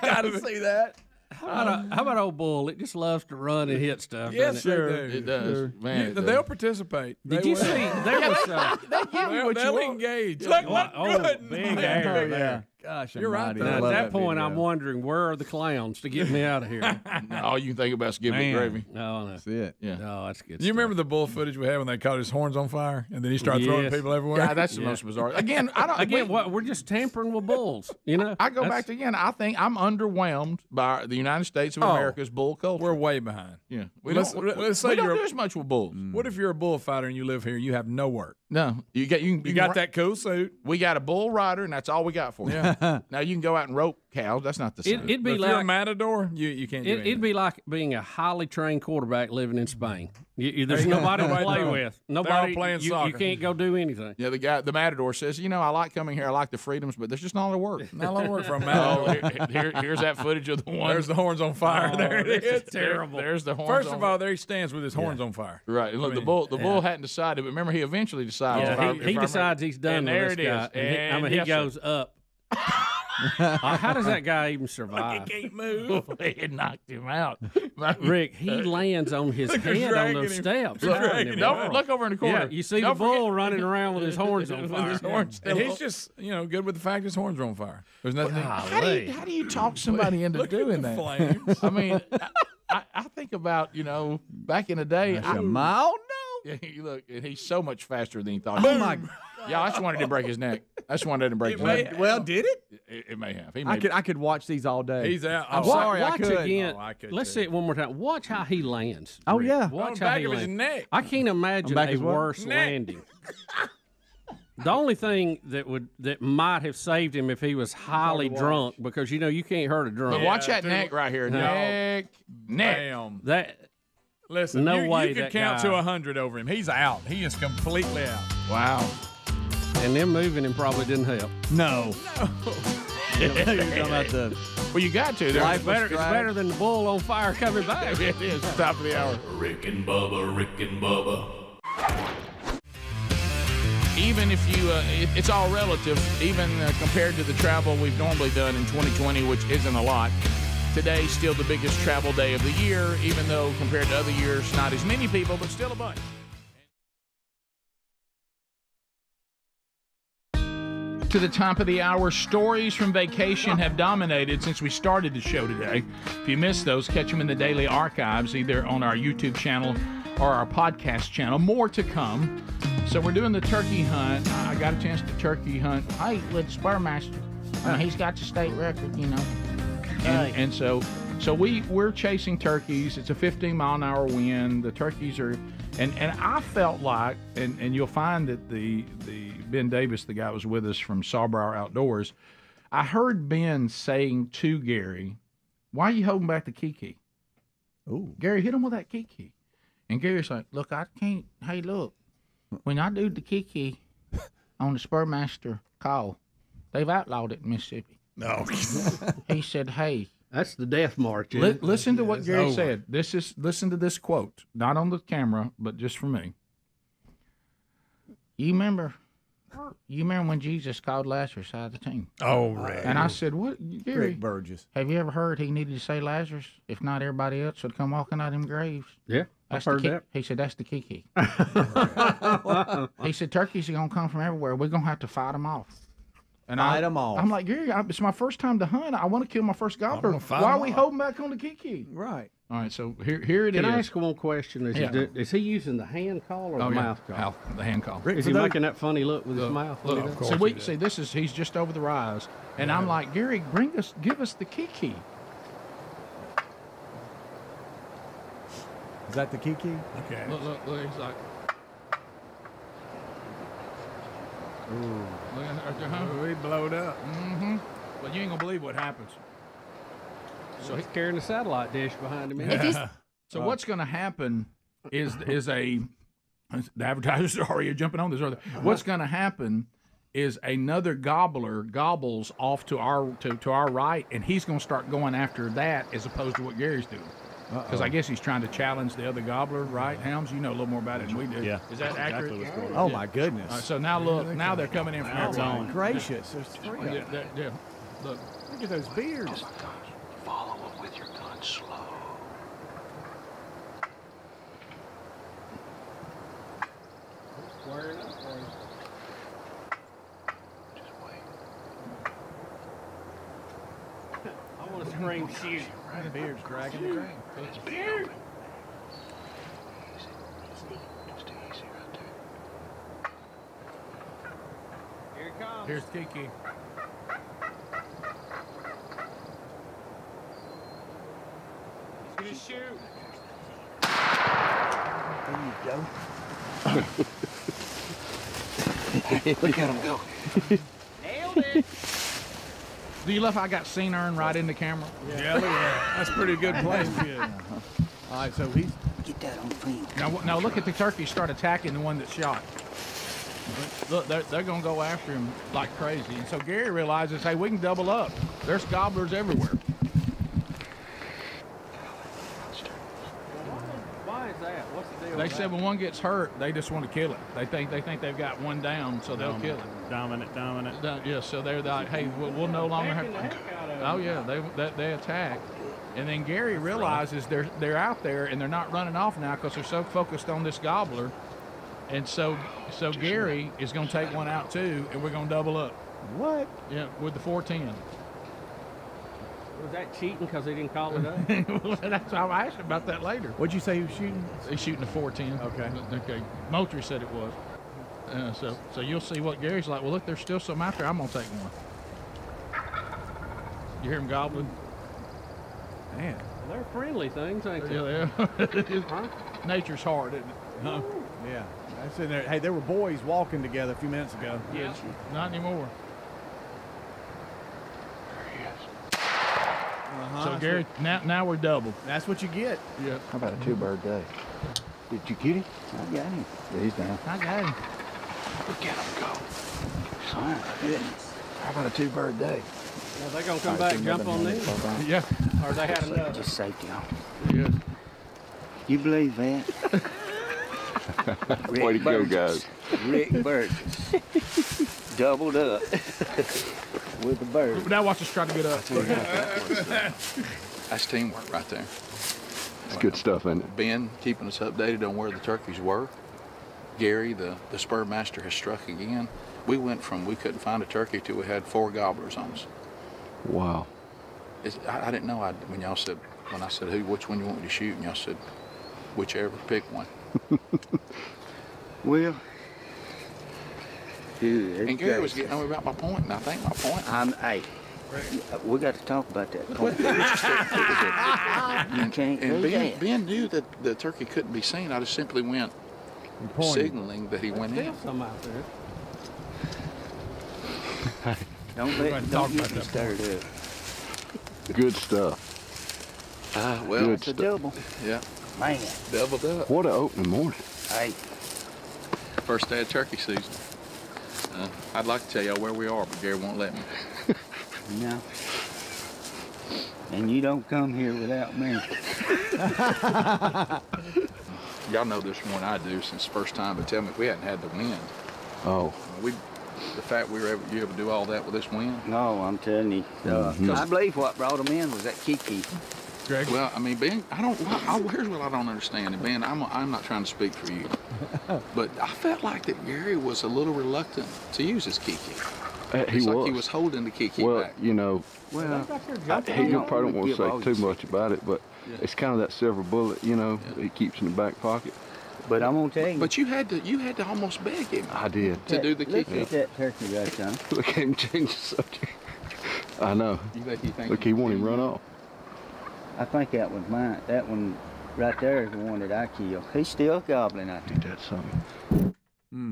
Gotta see that. How about, how about old bull? It just loves to run and hit stuff. Yes, sure. It? It, does, sure. man. You, it they'll participate. Did they you will. see? There was. Uh, [LAUGHS] they give you what you engage. Look, look oh, good. Big air there. Gosh, you're right. At that, that point, video. I'm wondering where are the clowns to get me out of here. [LAUGHS] all you can think about is giving me gravy. No, no, that's it. Yeah, no, that's good. You stuff. remember the bull footage we had when they caught his horns on fire and then he started yes. throwing people everywhere? Yeah, that's the most bizarre. Again, I don't. [LAUGHS] Again, we, what we're just tampering with bulls. You know, I, go back to again. I think I'm underwhelmed by the United States of oh, America's bull culture. We're way behind. Yeah, we let's, don't. Let's we say don't do as much with bulls. Mm. What if you're a bullfighter and you live here? You have no work. No, you got you. You, you got that cool suit. We got a bull rider, and that's all we got for you. Yeah. [LAUGHS] now you can go out and rope Cal. That's not the same. It, would be if like a matador. You you can't. It, would be like being a highly trained quarterback living in Spain. You, you, there's nobody to play with. Nobody playing you, soccer. You can't go do anything. Yeah, the guy, the matador says, you know, I like coming here. I like the freedoms, but there's just not a lot of work. [LAUGHS] Not a lot of work for a [LAUGHS] oh, matador. here, here's that footage of the one. There's the horns on fire. Oh, there it is. [LAUGHS] Terrible. There, there's the horns. First of all, there he stands with his horns yeah. on fire. Right. Look, I mean, the bull. The yeah. bull hadn't decided, but remember, he eventually decides. Yeah, he, he decides he's done. And there it guy. is. And I mean, he goes up. [LAUGHS] How does that guy even survive? He can't move. [LAUGHS] it knocked him out. [LAUGHS] Rick, he lands on his Look, head on those him. steps. Don't look over in the corner. Yeah, you see the Don't bull forget- running around with his horns on fire. his horns And he's just, you know, good with the fact his horns are on fire. There's nothing. How do you, how do you talk somebody into doing that? I mean, I, I, think about you know back in the day. I, mile? no. Yeah, look, and he's so much faster than he thought. Oh my! Yeah, I just wanted to break his neck. I just wanted to break. It his may, neck. Well, did it? it? It may have. He may I could. I could watch these all day. He's out. I'm oh, sorry. Watch I could. again. Oh, I could Let's too. see it one more time. Watch how he lands. Oh Rick. yeah. Watch On how back he of his lands. neck. I can't imagine back a worse Neck. landing. The only thing that would that might have saved him if he was highly drunk, because you know you can't hurt a drunk. But watch that neck right here. Neck. Neck. Damn. That Listen, no you, way you could count to to hundred over him. He's out. He is completely out. Wow. And them moving him probably didn't help. No. [LAUGHS] You're talking about the Well, you got to. Life better, it's better than the bull on fire coming by. [LAUGHS] it is. Top of the hour. Rick and Bubba, Rick and Bubba. Even if you, uh, it, it's all relative, even uh, compared to the travel we've normally done in 2020, which isn't a lot. Today's still the biggest travel day of the year, even though compared to other years, not as many people, but still a bunch. To the top of the hour, stories from vacation have dominated since we started the show today. If you missed those, catch them in the daily archives, either on our YouTube channel or our podcast channel. More to come. So we're doing the turkey hunt. I got a chance to turkey hunt. Hey, with Spurmaster. I mean, he's got the state record, you know. and, and so so we we're chasing turkeys it's a 15 mile an hour wind the turkeys are and and i felt like and and you'll find that the the ben davis the guy that was with us from sawbriar outdoors i heard ben saying to gary why are you holding back the kiki Oh, gary hit him with that kiki And Gary's like, look, I can't. Hey, look, when I do the kiki [LAUGHS] on the Spurmaster call, they've outlawed it in Mississippi. No. [LAUGHS] he said, hey. That's the death march. Li- listen to what It's Gary over. said. This is listen to this quote, not on the camera, but just for me. You remember? You remember when Jesus called Lazarus out of the tomb? Oh, Rick. And I said, "What, Gary? Rick Burgess. Have you ever heard he needed to say Lazarus? If not, everybody else would come walking out of them graves." Yeah, That's I've the heard ki- that. He said, "That's the kiki." [LAUGHS] he said, "Turkeys are gonna come from everywhere. We're gonna have to fight them off." And I, them off. I'm like, Gary, I, it's my first time to hunt. I want to kill my first gobbler. gonna fight Why 'em are we off. holding back on the kiki? Right. All right, so here here it is. Can I ask one question? Is, Yeah. he, is he using the hand call or Oh, the yeah. mouth call? Mouth, the hand call. Is he making that funny look with his mouth? Look, when he does see, we, see, this is he's just over the rise, and I'm like, Gary, bring us, give us the kiki. Is that the Kiki? Okay. Look, look, look. He's like, Ooh. look at that, huh? We blowed up. Mm-hmm. But you ain't gonna believe what happens. So he's carrying a satellite dish behind him. isn't he? [LAUGHS] so uh, what's going to happen is is a the advertisers are already jumping on this. Are? Uh-huh. What's going to happen is another gobbler gobbles off to our to, to our right, and he's going to start going after that as opposed to what Gary's doing. Because I guess he's trying to challenge the other gobbler, right? Helms, you know a little more about it than we do. Yeah. Is that That's accurate? exactly what's going on. Oh, my goodness. All right, so now look, now they're coming in from Oh, everywhere. my gracious. There's three of Yeah, them. yeah, yeah. Look. Look at those beards. Oh, Follow him with your gun slow. I want to scream shoot. The beard's dragging the grain. It's beard. Here it comes. Here's Kiki. He's gonna shoot. There you go. [LAUGHS] Look at him go. Nailed it. Do you love how I got scene urn right in the camera? Yeah, look at that. That's pretty good place. All right, so he's Get that on film. Now, now look at the turkey start attacking the one that shot. Look, they're, they're going to go after him like crazy. And so Gary realizes, hey, we can double up. There's gobblers everywhere. Why is that? What's the deal? They said that? when one gets hurt, they just want to kill it. They think they think they've got one down, so they'll kill it. Dominant, dominant. Done- Yeah, so they're like, hey, we'll, we'll no longer have. Oh yeah, they they, they attack, and then Gary realizes they're they're out there and they're not running off now because they're so focused on this gobbler, and so so Gary is going to take one out too, and we're going to double up. What? Yeah, with the 410. Was that cheating because he didn't call it up? [LAUGHS] well, that's I'll ask him about that later. What'd you say he was shooting? He's shooting a 410. Okay. Okay. Moultrie said it was. Uh, so so you'll see what Gary's like. Well, look, there's still some out there. I'm gonna take one. You hear him gobbling? Man. They're friendly things, ain't they? Yeah, yeah. [LAUGHS] Nature's hard, isn't it? Huh? Yeah. That's in there. Hey, there were boys walking together a few minutes ago. Yeah. Not anymore. Uh-huh. So That's Gary, now now we're double. That's what you get. Yeah. How about a two bird day? Did you get him? I got him. Yeah, he's down. I got him. Look at him go. Son of goodness. How about a two bird day? Are they gonna come All right, back and jump on nothing this? to talk about. Yeah. Or they had enough? Just safety on. Yeah. You believe that? [LAUGHS] Rick Way to go, guys. Rick Burgess. Doubled up [LAUGHS] with the bird. Now watch us try to get up. That's teamwork right there. It's good stuff, isn't it? Ben keeping us updated on where the turkeys were. Gary, the, the spur master, has struck again. We went from we couldn't find a turkey to we had four gobblers on us. Wow. It's, I, I didn't know I, when y'all said when I said who which one you want me to shoot and y'all said whichever pick one. [LAUGHS] Well, dude, And Gary was getting on about my point, and I think my point. I'm, hey, we got to talk about that point. Well, it's just that- [LAUGHS] you can't and do ben, that. ben knew that the turkey couldn't be seen. I just simply went signaling that he went in. Some out there. [LAUGHS] Don't let, gonna don't talk get me that stirred up. Good stuff. Ah, well, Good it's a stuff. double. Yeah. Man. Doubled up. What an opening morning. Hey. First day of turkey season. Uh, I'd like to tell y'all where we are, but Gary won't let me. [LAUGHS] No. And you don't come here without me. [LAUGHS] Y'all know this more than I do since the first time, but tell me if we hadn't had the wind. Oh. We, the fact we were able, you able to do all that with this wind. No, I'm telling you. Uh, Mhm. I believe what brought them in was that Kiki. Greg? Well, I mean, Ben, I don't. I, here's what I don't understand, and Ben, I'm, I'm not trying to speak for you, [LAUGHS] but I felt like that Gary was a little reluctant to use his Kiki. Uh, he it's like was. he was holding the Kiki Well, back. you know, Well, I, he don't probably don't want to say too much about it, but it's kind of that silver bullet, you know, he keeps in the back pocket. But I'm gonna tell you. But you had to, you had to almost beg him. I did. To do the Look Kiki. at that turkey right there. [LAUGHS] Look at him change the subject. I know. You think he think Look, he won't even run off. I think that one's mine. That one right there is the one that I killed. He's still gobbling out there. That's something.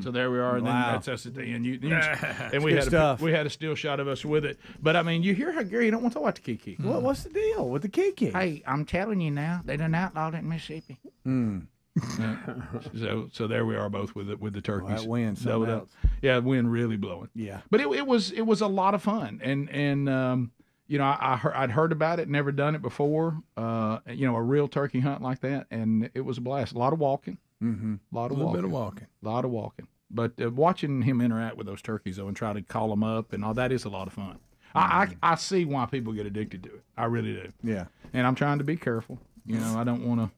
So there we are, and Wow. then that's us at the end. You, you- [LAUGHS] and we good had stuff. A, we had a still shot of us with it. But I mean, you hear how Gary don't want to talk about the Kiki. What, what's the deal with the Kiki? Hey, I'm telling you now, they done outlawed it in Mississippi. Mm. [LAUGHS] so so there we are both with the, with the turkeys. that wind, something Doubled Yeah, wind really blowing. Yeah. But it, it was it was a lot of fun, and and um, you know I, I heard, I'd heard about it, never done it before. Uh, you know, a real turkey hunt like that, and it was a blast. A lot of walking, Mm-hmm. a lot A of little walking, bit of walking. a lot of walking. But uh, watching him interact with those turkeys though, and try to call them up and all that is a lot of fun. I, I I see why people get addicted to it. I really do. Yeah. And I'm trying to be careful. You know, I don't want to.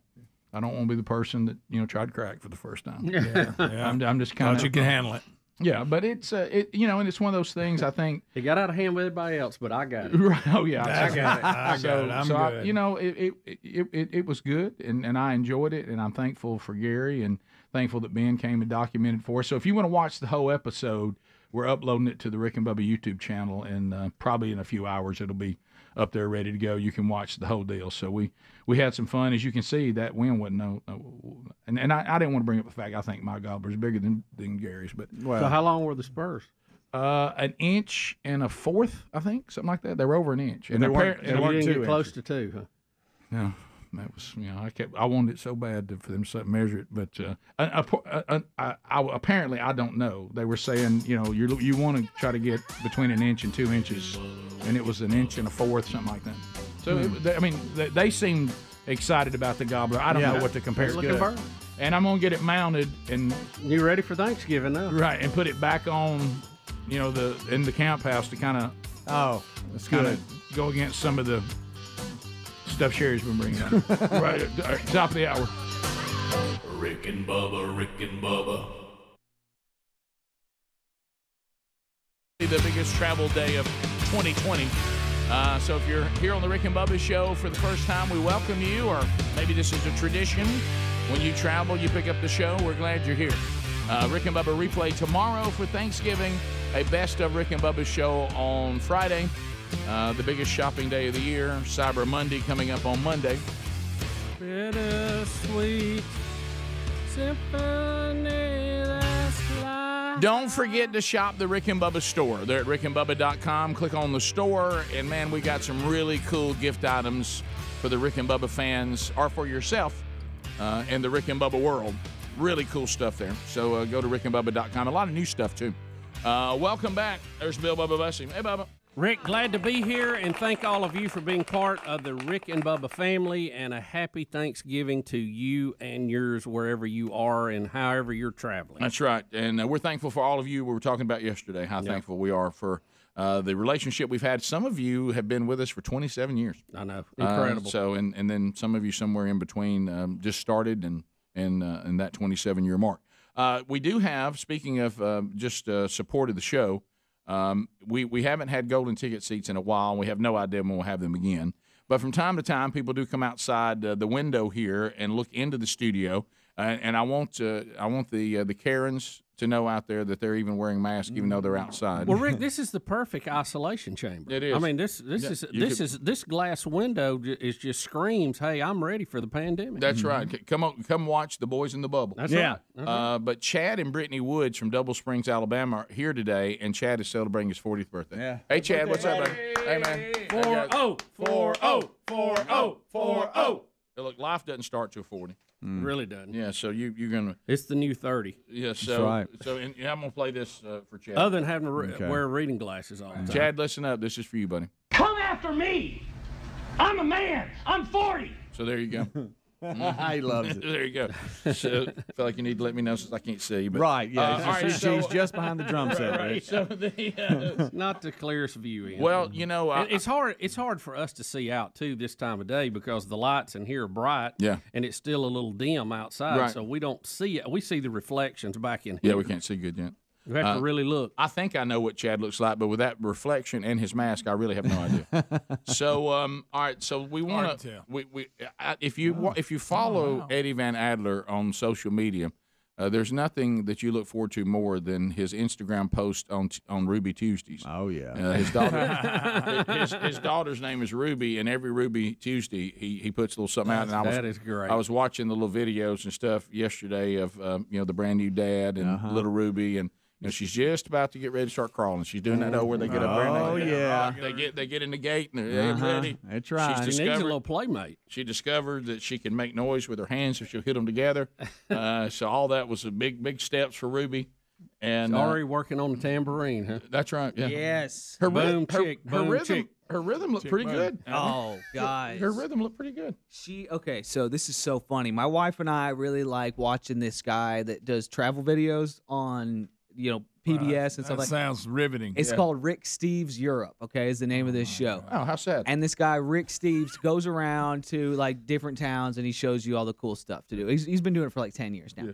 I don't want to be the person that you know tried crack for the first time. [LAUGHS] Yeah, yeah. I'm, I'm just kind Thought of you can handle it. Yeah, but it's uh, it you know, and it's one of those things. I think [LAUGHS] He got out of hand with everybody else, but I got it. [LAUGHS] Right. Oh yeah, I got it. I got so, it. I'm so I- you know, it it, it it it was good, and and I enjoyed it, and I'm thankful for Gary, and thankful that Ben came and documented for us. So if you want to watch the whole episode, we're uploading it to the Rick and Bubba YouTube channel, and uh, probably in a few hours it'll be up there ready to go. You can watch the whole deal. So we we had some fun, as you can see. That win wasn't no, no and and I, I didn't want to bring up the fact I think my gobbler's bigger than than Gary's, but so how long were the spurs? uh, an inch and a fourth, I think, something like that. They were over an inch, And they weren't- appar- and you didn't get close to two, huh? No, that was you know I kept I wanted it so bad to, for them to measure it, but uh, I, I, apparently I don't know. They were saying you know you you want to try to get between an inch and two inches, and it was an inch and a fourth, something like that. So Hmm. it, they, I mean they, they seemed excited about the gobbler. I don't Yeah. know what to compare it to. And I'm gonna get it mounted and you ready for Thanksgiving now? Right, and put it back on, you know, the in the camp house to kind of oh, it's kind of go against some of the stuff Sherry's been bringing up. [LAUGHS] right at the top of the hour. Rick and Bubba, Rick and Bubba. the biggest travel day of 2020. Uh, so if you're here on the Rick and Bubba show for the first time, we welcome you, or maybe this is a tradition. When you travel, you pick up the show. We're glad you're here. Uh, Rick and Bubba replay tomorrow for Thanksgiving. A best of Rick and Bubba show on Friday. Uh, the biggest shopping day of the year. Cyber Monday coming up on Monday. Bittersweet symphony. Don't forget to shop the Rick and Bubba store. They're at rickandbubba.com. Click on the store, and man, we got some really cool gift items for the Rick and Bubba fans or for yourself uh, in the Rick and Bubba world. Really cool stuff there. So uh, go to rickandbubba.com. A lot of new stuff, too. Uh, welcome back. There's Bill Bubba Bussey. Hey, Bubba. Rick, glad to be here and thank all of you for being part of the Rick and Bubba family and a happy Thanksgiving to you and yours wherever you are and however you're traveling. That's right. And uh, we're thankful for all of you we were talking about yesterday, how thankful we are for uh, the relationship we've had. Some of you have been with us for 27 years. I know, Uh, incredible. so, and and then some of you somewhere in between um, just started and and uh, and that 27 year mark. Uh, we do have. Speaking of um, just uh, support of the show, um, we we haven't had golden ticket seats in a while. We have no idea when we'll have them again. But from time to time, people do come outside uh, the window here and look into the studio. Uh, and I want uh, I want the uh, the Karens to know out there that they're even wearing masks, even though they're outside. Well, Rick, [LAUGHS] this is the perfect isolation chamber. It is. I mean, this this Yeah, is this could- is this glass window ju- is just screams, "Hey, I'm ready for the pandemic." That's right. Come on, come watch the boys in the bubble. That's Yeah. right. That's Uh, but Chad and Brittany Woods from Double Springs, Alabama, are here today, and Chad is celebrating his 40th birthday. Yeah. Hey, Chad, what's up, man? Hey, man. Four oh, four oh, four oh, four oh. Look, life doesn't start till 40. Really doesn't. Yeah, so you you're gonna. It's the new thirty. Yeah, so right. so and, and I'm gonna play this uh, for Chad. Other than having to re- wear reading glasses all the time. Chad, listen up. This is for you, buddy. Come after me. I'm a man. I'm 40. So there you go. [LAUGHS] [LAUGHS] He loves it. there you go. So I feel like you need to let me know since I can't see you. But, Right, yeah, Uh, she's- all right, she's so- just behind the drum [LAUGHS] set, Right, Rick. So the, uh, [LAUGHS] not the clearest view. In. Well, you know, I- it's hard. It's hard for us to see out too this time of day because the lights in here are bright. Yeah. and it's still a little dim outside, Right. so we don't see it. We see the reflections back in here. Yeah, we can't see good yet. We have to really look. I think I know what Chad looks like, but with that reflection and his mask, I really have no idea. [LAUGHS] so, um, all right. So we want to to. We, we, I, if you wa- if you follow Eddie Van Adler on social media, uh, there's nothing that you look forward to more than his Instagram post on on Ruby Tuesdays. Oh yeah. Uh, his daughter, [LAUGHS] his, his daughter's name is Ruby, and every Ruby Tuesday he, he puts a little something out. And I was, That is great. I was watching the little videos and stuff yesterday of um, you know the brand new dad and Uh-huh. little Ruby, and you know, she's just about to get ready to start crawling. She's doing that over where they get up brand Oh, new- yeah. they get they get in the gate and they're Uh-huh. ready. That's right. She's She needs a little playmate. She discovered that she can make noise with her hands if she'll hit them together. [LAUGHS] uh, so all that was a big big steps for Ruby. And uh, already working on the tambourine, huh? That's right. Yeah. Yes. Her, Boom rhythm, her, chick, her boom rhythm, chick. her rhythm looked pretty boom. good. Oh, guys. her rhythm looked pretty good. She okay, so this is so funny. My wife and I really like watching this guy that does travel videos on you know PBS and stuff that like. sounds riveting. It's Yeah. called Rick Steves Europe. Okay, is the name of this oh show. Oh, how sad! And this guy Rick Steves goes around to like different towns and he shows you all the cool stuff to do. He's, he's been doing it for like ten years now.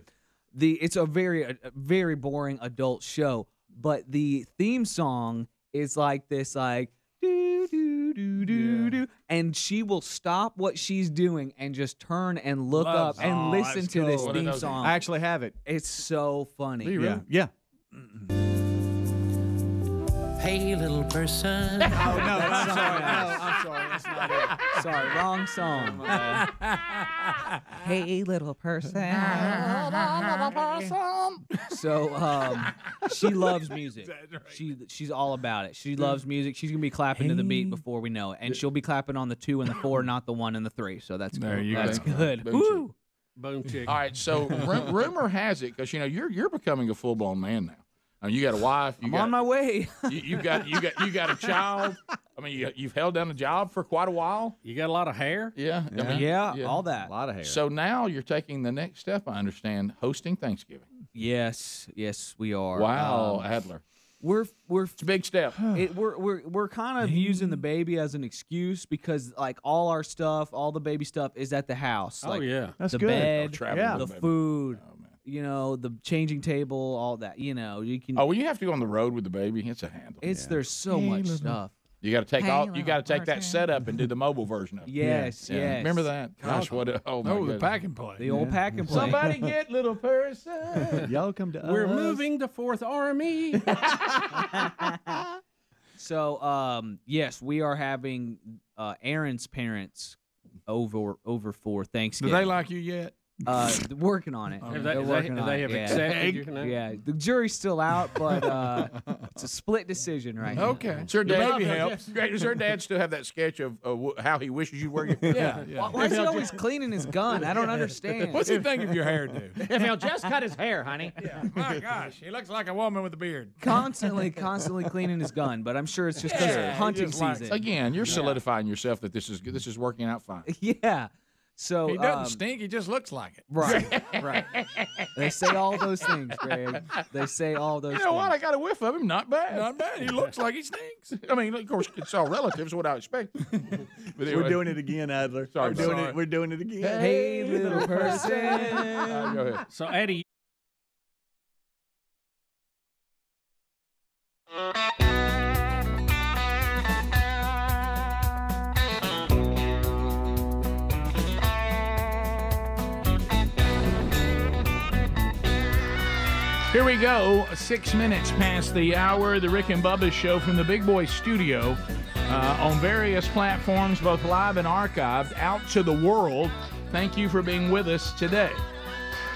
The it's a very a, a very boring adult show, but the theme song is like this like do do do do do, and she will stop what she's doing and just turn and look Loves up and. Oh, listen to this cool. One of theme song. I actually have it. It's so funny. Do you? Yeah. Hey, little person. [LAUGHS] Oh no, I'm sorry. No, I'm sorry. That's not it. Sorry, wrong song. hey, little person. [LAUGHS] so um, she [LAUGHS] loves music. She she's all about it. She loves music. She's gonna be clapping to the beat before we know it, and she'll be clapping on the two and the four, not the one and the three. So that's There good. you go. that's good. Boom Woo. Boom chick. All right, so [LAUGHS] ru- rumor has it because you know you're you're becoming a full blown man now. I mean, you got a wife. You I'm got, on my way. you, you got you got you got a child. I mean, you, you've held down a job for quite a while. You got a lot of hair. Yeah, I mean, Yeah, all that. A lot of hair. So now you're taking the next step. I understand hosting Thanksgiving. Yes, yes, we are. Wow, Um, Adler. We're we're it's a big step. [SIGHS] It, we're we're we're kind of using the mm. baby as an excuse because like all our stuff, all the baby stuff is at the house. Oh, yeah. That's the good. bed, Oh, traveling the with the baby. food, oh, you know, the changing table, all that. You know, you can. Oh, when you have to go on the road with the baby, it's a handle. it's there's so much stuff. You got to take Hey, all. You got to take that person. setup and do the mobile version of it. Yes, Yeah. yes. Remember that? Gosh, what? A, oh my Oh, the goodness. pack and play. The old pack and play. Somebody [LAUGHS] get little person. [LAUGHS] Y'all come to We're us. moving to Fourth Army. [LAUGHS] So, um, yes, we are having uh, Aaron's parents over over for Thanksgiving. Do Thanksgiving. they like you yet? Uh, working on it. Have they- They're they- working they on it. have yeah. accepted you now? Yeah, the jury's still out, but uh, [LAUGHS] it's a split decision right now. Okay. Does her Your dad, baby helps. Great. Does her dad still have that sketch of uh, wh- how he wishes you were? [LAUGHS] Yeah, yeah. Why, why is he always cleaning his gun? I don't understand. What's he think of your hairdo? If he'll just cut his hair, honey. [LAUGHS] My gosh, he looks like a woman with a beard. constantly, constantly cleaning his gun, but I'm sure it's just because Yeah, hunting just likes- season. Again, you're solidifying yourself that this is this is working out fine. yeah. So he doesn't um, stink. He just looks like it. Right, [LAUGHS] right. They say all those things, Greg. They say all those You know things. what? I got a whiff of him. Not bad. Not bad. He looks like he stinks. [LAUGHS] I mean, of course, it's all relative. Is what I expect. [LAUGHS] But We're doing it again, Adler. Sorry, we're doing sorry. it. We're doing it again. Hey, little person. All right, go ahead. So Eddie, Here we go. Six minutes past the hour. The Rick and Bubba Show from the Big Boy Studio uh, on various platforms, both live and archived, out to the world. Thank you for being with us today.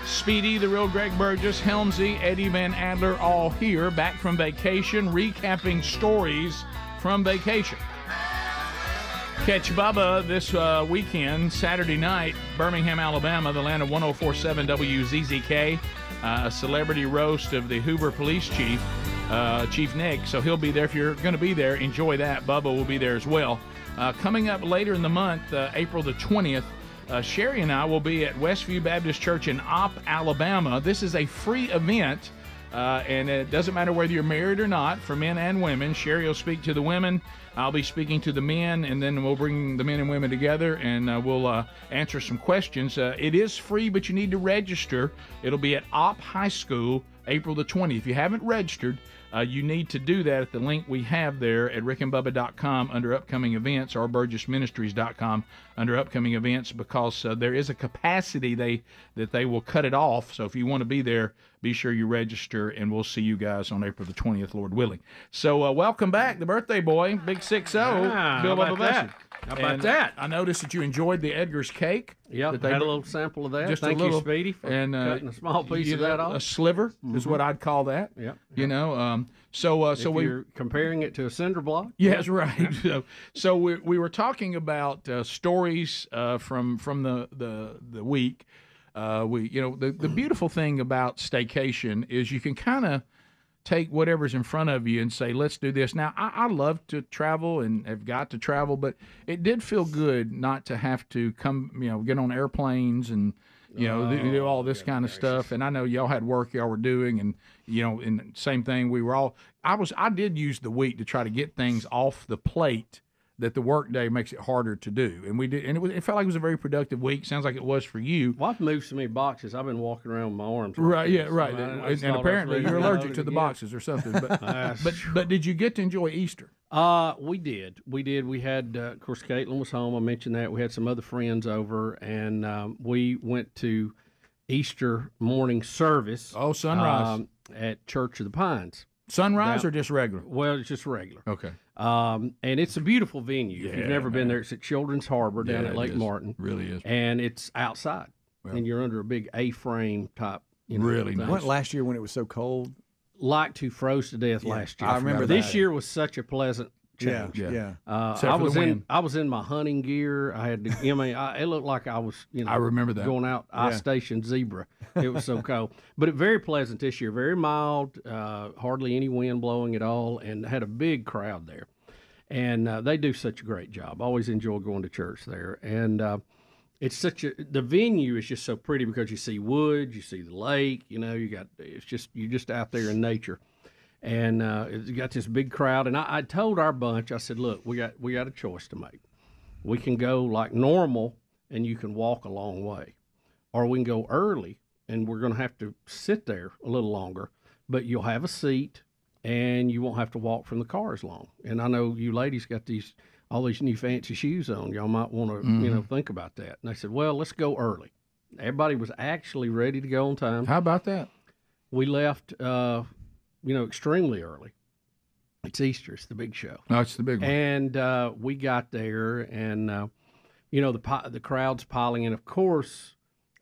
Speedy, the real Greg Burgess, Helmsy, Eddie Van Adler, all here, back from vacation, recapping stories from vacation. Catch Bubba this uh, weekend, Saturday night, Birmingham, Alabama, the land of 1047 WZZK, uh, a celebrity roast of the Hoover Police Chief, uh, Chief Nick. So he'll be there. If you're going to be there, enjoy that. Bubba will be there as well. Uh, coming up later in the month, uh, April the 20th, uh, Sherry and I will be at Westview Baptist Church in Opp, Alabama. This is a free event. Uh, and it doesn't matter whether you're married or not, for men and women. Sherry will speak to the women. I'll be speaking to the men, and then we'll bring the men and women together and uh, we'll uh, answer some questions. Uh, it is free, but you need to register. It'll be at Opp High School, April the 20th. If you haven't registered, uh, you need to do that at the link we have there at rickandbubba.com under upcoming events or burgessministries.com under upcoming events because uh, there is a capacity they that they will cut it off. So if you want to be there, be sure you register, and we'll see you guys on April the 20th, Lord willing. So uh, welcome back, the birthday boy, Big Six Zero, Ah, Bill how about Bubba that? How about And that? I noticed that you enjoyed the Edgar's cake. Yep, that they had a little sample of that. Just Thank a little, you, Speedy, for and, uh, cutting a small piece you of that off. A sliver is Mhm. what I'd call that. Yep. You know, um, so uh, so if we you're comparing it to a cinder block. [LAUGHS] Yes, right. [LAUGHS] so, so we, we were talking about uh, stories uh, from from the the the week. Uh, we you know the the beautiful thing about staycation is you can kind of take whatever's in front of you and say let's do this. Now I, I love to travel and have got to travel, but it did feel good not to have to come you know get on airplanes and you know, do, do all this kind of stuff. And I know y'all had work y'all were doing, and you know, and same thing. We were all. I was. I did use the week to try to get things off the plate that the workday makes it harder to do. And we did, and it, was, it felt like it was a very productive week. Sounds like it was for you. Well, I've moved so many boxes. I've been walking around with my arms. like Right, yeah, this. right. I mean, I and, and I was apparently you're allergic to the boxes or something. But [LAUGHS] but but did you get to enjoy Easter? Uh, we did. We did. We had, uh, of course, Caitlin was home. I mentioned that. We had some other friends over, and um, we went to Easter morning service. Oh, sunrise. um, at Church of the Pines. Sunrise Now- or just regular? Well, it's just regular. Okay. Um, and it's a beautiful venue. if Yeah, you've never been there, it's at Children's Harbor down Yeah, at Lake is. Martin. Really is. And it's outside, and you're under a big A-frame type. You know, Really thing. Went last year when it was so cold. Like to froze to death Yeah, last year. I remember This that. year was such a pleasant Yeah, change. yeah. Yeah. Uh, I was in. I was in my hunting gear. I had to. I mean, I, it looked like I was. You know, I remember that. going out I Yeah. station zebra. It was so cold, but it very pleasant this year. Very mild, uh, hardly any wind blowing at all, and had a big crowd there. And uh, they do such a great job. Always enjoy going to church there, and uh, it's such a the venue is just so pretty because you see woods, you see the lake. You know, you got it's just you're just out there in nature and uh, it's got this big crowd. And I, I told our bunch, I said, "Look, we got we got a choice to make. We can go like normal, and you can walk a long way, or we can go early, and we're going to have to sit there a little longer, but you'll have a seat, and you won't have to walk from the car as long. And I know you ladies got these all these new fancy shoes on. Y'all might want to you know Mhm. think about that. And I said, well, let's go early. Everybody was actually ready to go on time. How about that? We left, uh, you know, extremely early. It's Easter. It's the big show. No, it's the big one. And uh, we got there, and uh, you know the the crowd's piling in. Of course,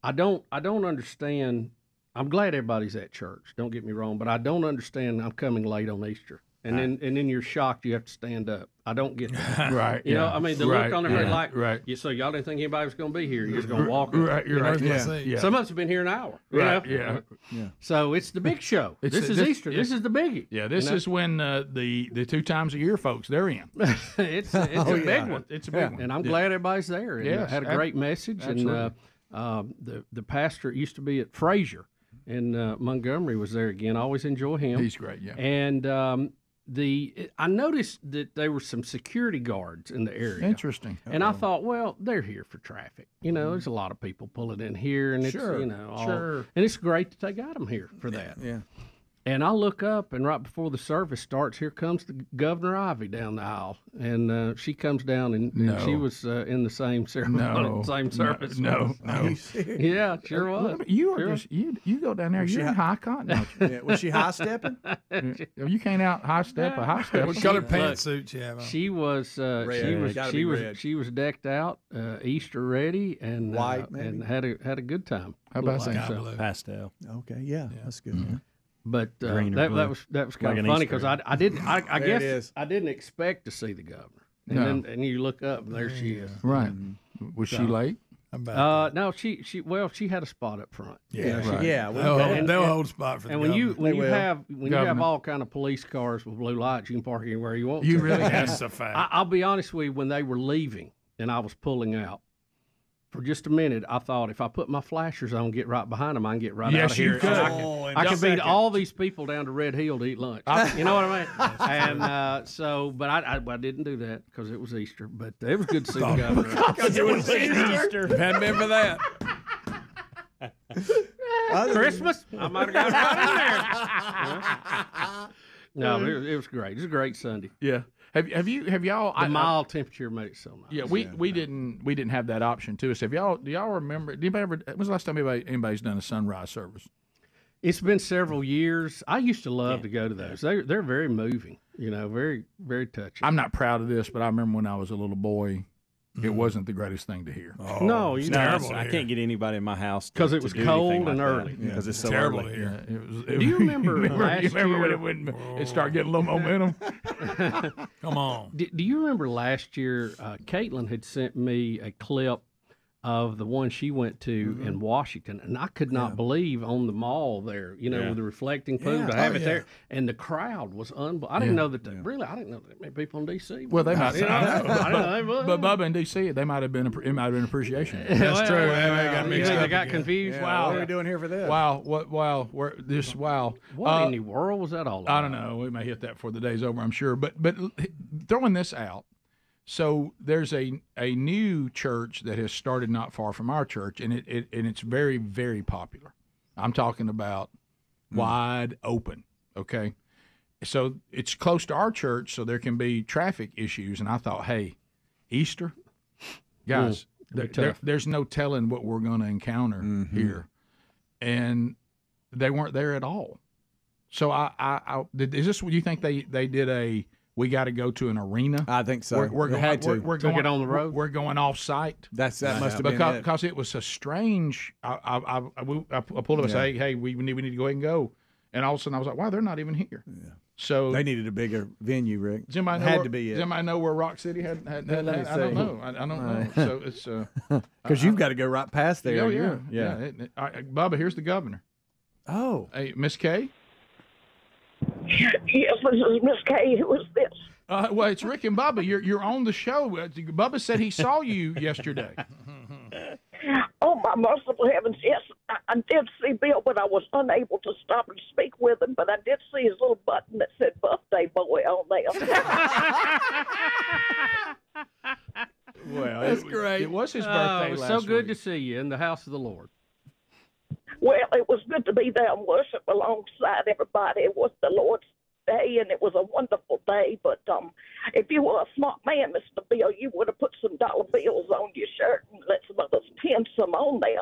I don't I don't understand. I'm glad everybody's at church. Don't get me wrong, but I don't understand. I'm coming late on Easter. And then and then you're shocked you have to stand up. I don't get that. [LAUGHS] Right, You know. I mean, the Right, look on their face, yeah, like, right. You, so y'all didn't think anybody was going to be here. You're just going to walk. Right, up, you're you know? right, yeah, yeah. Some of us have been here an hour. you know? yeah, yeah. So it's the big show. [LAUGHS] It's- this is this- Easter. This is the biggie. Yeah, this you know? is when uh, the the two times a year folks they're in. [LAUGHS] it's it's Oh, a yeah. big one. It's a big one. and I'm Yeah. glad everybody's there. And uh, Yes, had a ab- great message. And uh, um, the the pastor used to be at Frazer, and uh, Montgomery was there again. I always enjoy him. He's great, yeah. And um, the I noticed that there were some security guards in the area. Interesting. And I thought, well, they're here for traffic. You know, there's mm-hmm. a lot of people pulling in here, and it's Sure, you know, all, sure. and it's great that they got them here for that. Yeah. And I look up, and right before the service starts, here comes the Governor Ivey down the aisle, and uh, she comes down, and, and she was uh, in the same ceremony, [LAUGHS] No, same no, service. no, [LAUGHS] no. yeah, sure was. You are Sure. just you. You go down there. Was You're in high- high cotton. don't you? Yeah, was she high stepping? [LAUGHS] You can't out high step a high step. What color Look, pantsuit you have on? She was uh, she was Gotta she was red. she was decked out, uh, Easter ready, and White, uh, and had a had a good time. How about Looked like that? so. Pastel. Okay, yeah, that's good. Mm-hmm. But uh, that, blue. that was that was kind Like of funny because I. I didn't I, I guess it is. I didn't expect to see the governor, and No. then and you look up and there she is. Right. Was she So- late? Uh, no, she she well she had a spot up front. Yeah, You know, she- right. Yeah, well, They'll, hold, And- they'll and- hold spot for the And when you when you have when you have all kind of police cars with blue lights, you can park anywhere you want. You to. really [LAUGHS] That's a fact. I, I'll be honest with you. When they were leaving and I was pulling out, for just a minute, I thought if I put my flashers on, get right behind them, I can get right Yes, out of here. and I could. can, Oh, in I a can beat all these people down to Red Hill to eat lunch. you know what I mean? [LAUGHS] and uh, so, but I, I, I didn't do that because it was Easter. But it was good to see the governor. Because it was Easter. If it hadn't for that. [LAUGHS] Christmas, I might have got right in there. [LAUGHS] No, it, was- it was great. It was a great Sunday. Yeah. Have have you have y'all? The I- I- mild temperature made it so nice. Yeah, we, we didn't we didn't have that option too. So have y'all do y'all remember? Did anybody ever? When was the last time anybody anybody's done a sunrise service? It's been several years. I used to love to go to those. They they're very moving. You know, very very touching. I'm not proud of this, but I remember when I was a little boy, it wasn't the greatest thing to hear. Oh, no, you No, know, it's- I can't get anybody in my house 'Cause it to was do cold and that, early. because it's so terrible early. to. Yeah, it was, Do you [LAUGHS] [LAUGHS] remember last you remember when it wouldn't? It started getting a little momentum. [LAUGHS] Come on. Do, do you remember last year? Uh, Caitlin had sent me a clip of the one she went to Mm-hmm. in Washington, and I could not believe on the mall there, you know, Yeah. with the reflecting pool Yeah. to have Oh, it yeah. there, and the crowd was unbelievable. I didn't Yeah. know that. The, Really, I didn't know that many people in D.C. Well, they might. You know, I they but Bubba in D.C. they might have been. It might have been appreciation. [LAUGHS] That's true. They got mixed think up they got confused. Yeah, Wow. What are we doing here for this? Wow. What? Wow. Where, this. Wow. What Uh, in the world was that all about? I don't know. We may hit that before the day's over, I'm sure. But but throwing this out, so there's a a new church that has started not far from our church, and it, it and it's very very popular. I'm talking about wide open. Okay, so it's close to our church, so there can be traffic issues. And I thought, hey, Easter, guys, Mm, there- there- there's no telling what we're going to encounter here, and they weren't there at all. So I, I, I did, is this what you think they they did a we got to go to an arena? I think so. We're, we're They going, had to. We're, we're Took going it on the road? We're going off site That's that must have been because it. because it was a strange. I I I, I, I pulled up and Yeah. say, hey, we need we need to go ahead and go, and all of a sudden I was like, wow, they're not even here. So They needed a bigger venue, Rick. Jim, I know had where, to be Does it. anybody know where Rock City had? had, had, Let had- I don't know. I, I don't know. So it's uh, [LAUGHS] Because you've got to go right past there. oh yeah, You're- yeah. It- it- all right, Bubba, here's the governor. Oh, Hey, Miss Kay. Yes, this is Miss Kay. Who is this? Uh, well, it's Rick and Bubba. You're you're on the show. Uh, Bubba said he saw you yesterday. [LAUGHS] Oh, my merciful heavens! Yes, I, I did see Bill, but I was unable to stop and speak with him. But I did see his little button that said "Birthday Boy" on there. [LAUGHS] Well, That's it, great. It was his Oh, birthday it was last so good week. to see you in the house of the Lord. Well, it was good to be there and worship alongside everybody. It was the Lord's day, and it was a wonderful day. But um, if you were a smart man, Mister Bill, you would have put some dollar bills on your shirt and let some others pin some on there.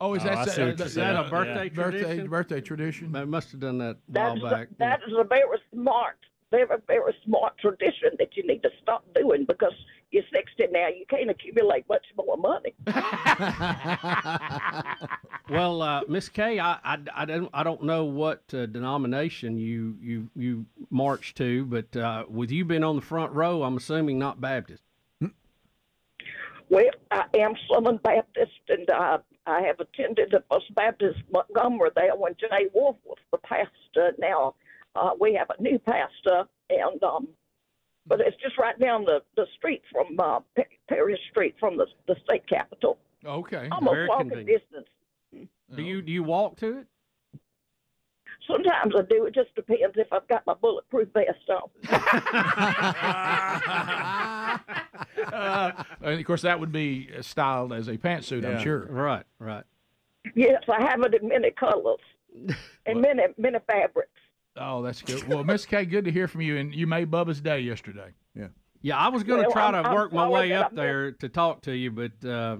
Oh, is Oh, that, see what that, Is that a birthday birthday tradition? birthday tradition? They must have done that a while back. that is a very smart, very very smart tradition that you need to stop doing because you're 60 now. You can't accumulate much more money. [LAUGHS] [LAUGHS] Well, uh, Miss Kay, I, I, I don't I don't know what uh, denomination you you you march to, but uh, with you being on the front row, I'm assuming not Baptist. Well, I am Southern Baptist, and uh, I have attended the First Baptist Montgomery there when Jay Wolf was the pastor. Now uh, we have a new pastor, and um, but it's just right down the, the street from uh, Pe- Perry Street from the the state capitol. Okay. Almost Very walking convenient. distance. Do you do you walk to it? Sometimes I do. It just depends if I've got my bulletproof vest on. [LAUGHS] [LAUGHS] and of course, that would be uh, styled as a pantsuit, I'm sure. Right, right. yes, I have it in many colors [LAUGHS] and many many fabrics. Oh, that's good. Well, Miss Kay, good to hear from you. And you made Bubba's day yesterday. Yeah. Yeah, I was going to try to work my way up there to talk to you, but uh,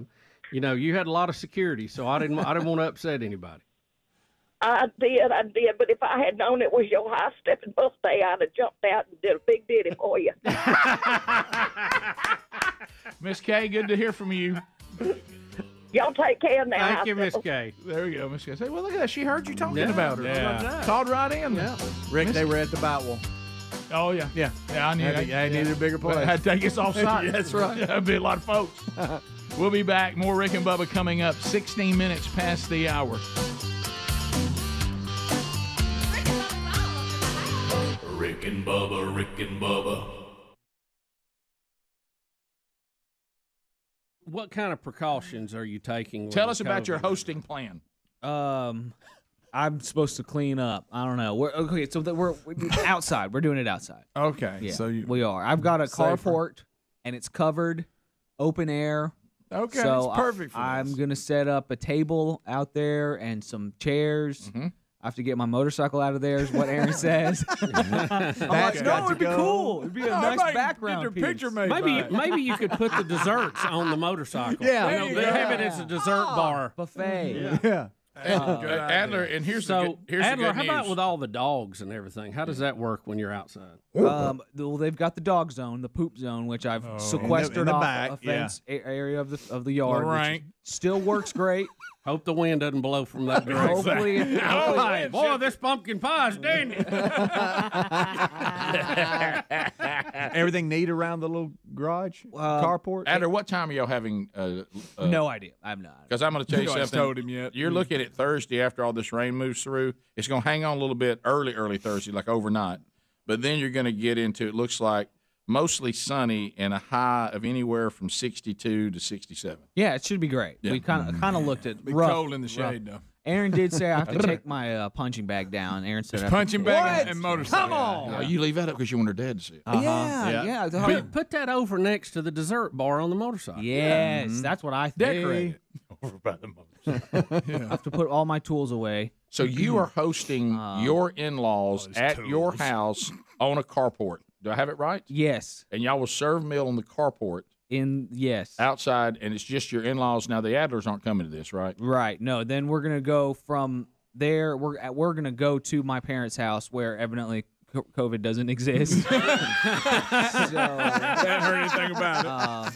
you know, you had a lot of security, so I didn't I didn't want to upset anybody. I did, I did. But if I had known it was your high stepping birthday, I'd have jumped out and did a big ditty for you. [LAUGHS] Miss Kay, good to hear from you. [LAUGHS] Y'all take care now. Thank you, Miss Steppers. K. There we go, Miss Kay. Say, well, look at that. She heard you talking Yeah. about her. Yeah. Called right in. Yeah. Rick, they were at the Batwell. Oh yeah, Yeah. yeah. I need. Had to- I needed a bigger But I place. had to take us off [LAUGHS] site. That's right. That'd be a lot of folks. [LAUGHS] we'll be back. More Rick and Bubba coming up. 16 minutes past the hour. Rick and Bubba, Rick and Bubba. What kind of precautions are you taking? Tell us about your hosting plan. Um, I'm supposed to clean up. I don't know. We're okay. So that we're, we're outside. We're doing it outside. Okay. Yeah, So you, we are. I've got a Safer. carport, and it's covered, open air. Okay, so it's perfect for I, am gonna set up a table out there and some chairs. Mm-hmm. I have to get my motorcycle out of there. Is what Aaron [LAUGHS] says. [LAUGHS] I'm like, That's no, it'd be go. cool. It'd be a [LAUGHS] No, nice might background. get piece. your picture Maybe maybe you could put the desserts on the motorcycle. Yeah. You know, they go. have it as a dessert Ah, bar buffet. Yeah. Uh, Adler, and here's the so good, here's Adler, the good how about with all the dogs and everything? How does that work when you're outside? Um, well, they've got the dog zone, the poop zone, which I've Oh. sequestered In the- in the off back, a fence a- area of the of the Little yard. which still works great. Hope the wind doesn't blow from that [LAUGHS] direction. Hopefully- [LAUGHS] hopefully- hey, boy, this pumpkin pie's dandy. [LAUGHS] Everything neat around the little garage carport. Adler, what time are y'all having? Uh, uh, no idea. I'm not. Because I'm going to tell you Nobody's something. told him yet. You're looking at Thursday after all this rain moves through. It's going to hang on a little bit early, early Thursday, like overnight. But then you're going to get into it looks like mostly sunny and a high of anywhere from 62 to 67. Yeah, it should be great. Yeah. We kind of kind of looked at Be rough, cold in the rough. shade, though. Aaron did say I have to [LAUGHS] take my uh, punching bag down. Aaron said I have to- punching bag What? and, and motorcycle. Come on. No, you leave that up because you want her dad to see it. Uh-huh. Yeah, yeah. the- Put, put that over next to the dessert bar on the motorcycle. Yes, that's what I think. Decorate it. [LAUGHS] Over by the [LAUGHS] motorcycle. I have to put all my tools away. So you are hosting Uh, your in-laws his at your house on a carport. Do I have it right? Yes. And y'all will serve meal on the carport In yes. outside, and it's just your in-laws. Now the Adlers aren't coming to this, right? Right. No. Then we're gonna go from there. We're at- we're gonna go to my parents' house where evidently COVID doesn't exist. [LAUGHS] [LAUGHS] so, Haven't heard anything about it. um,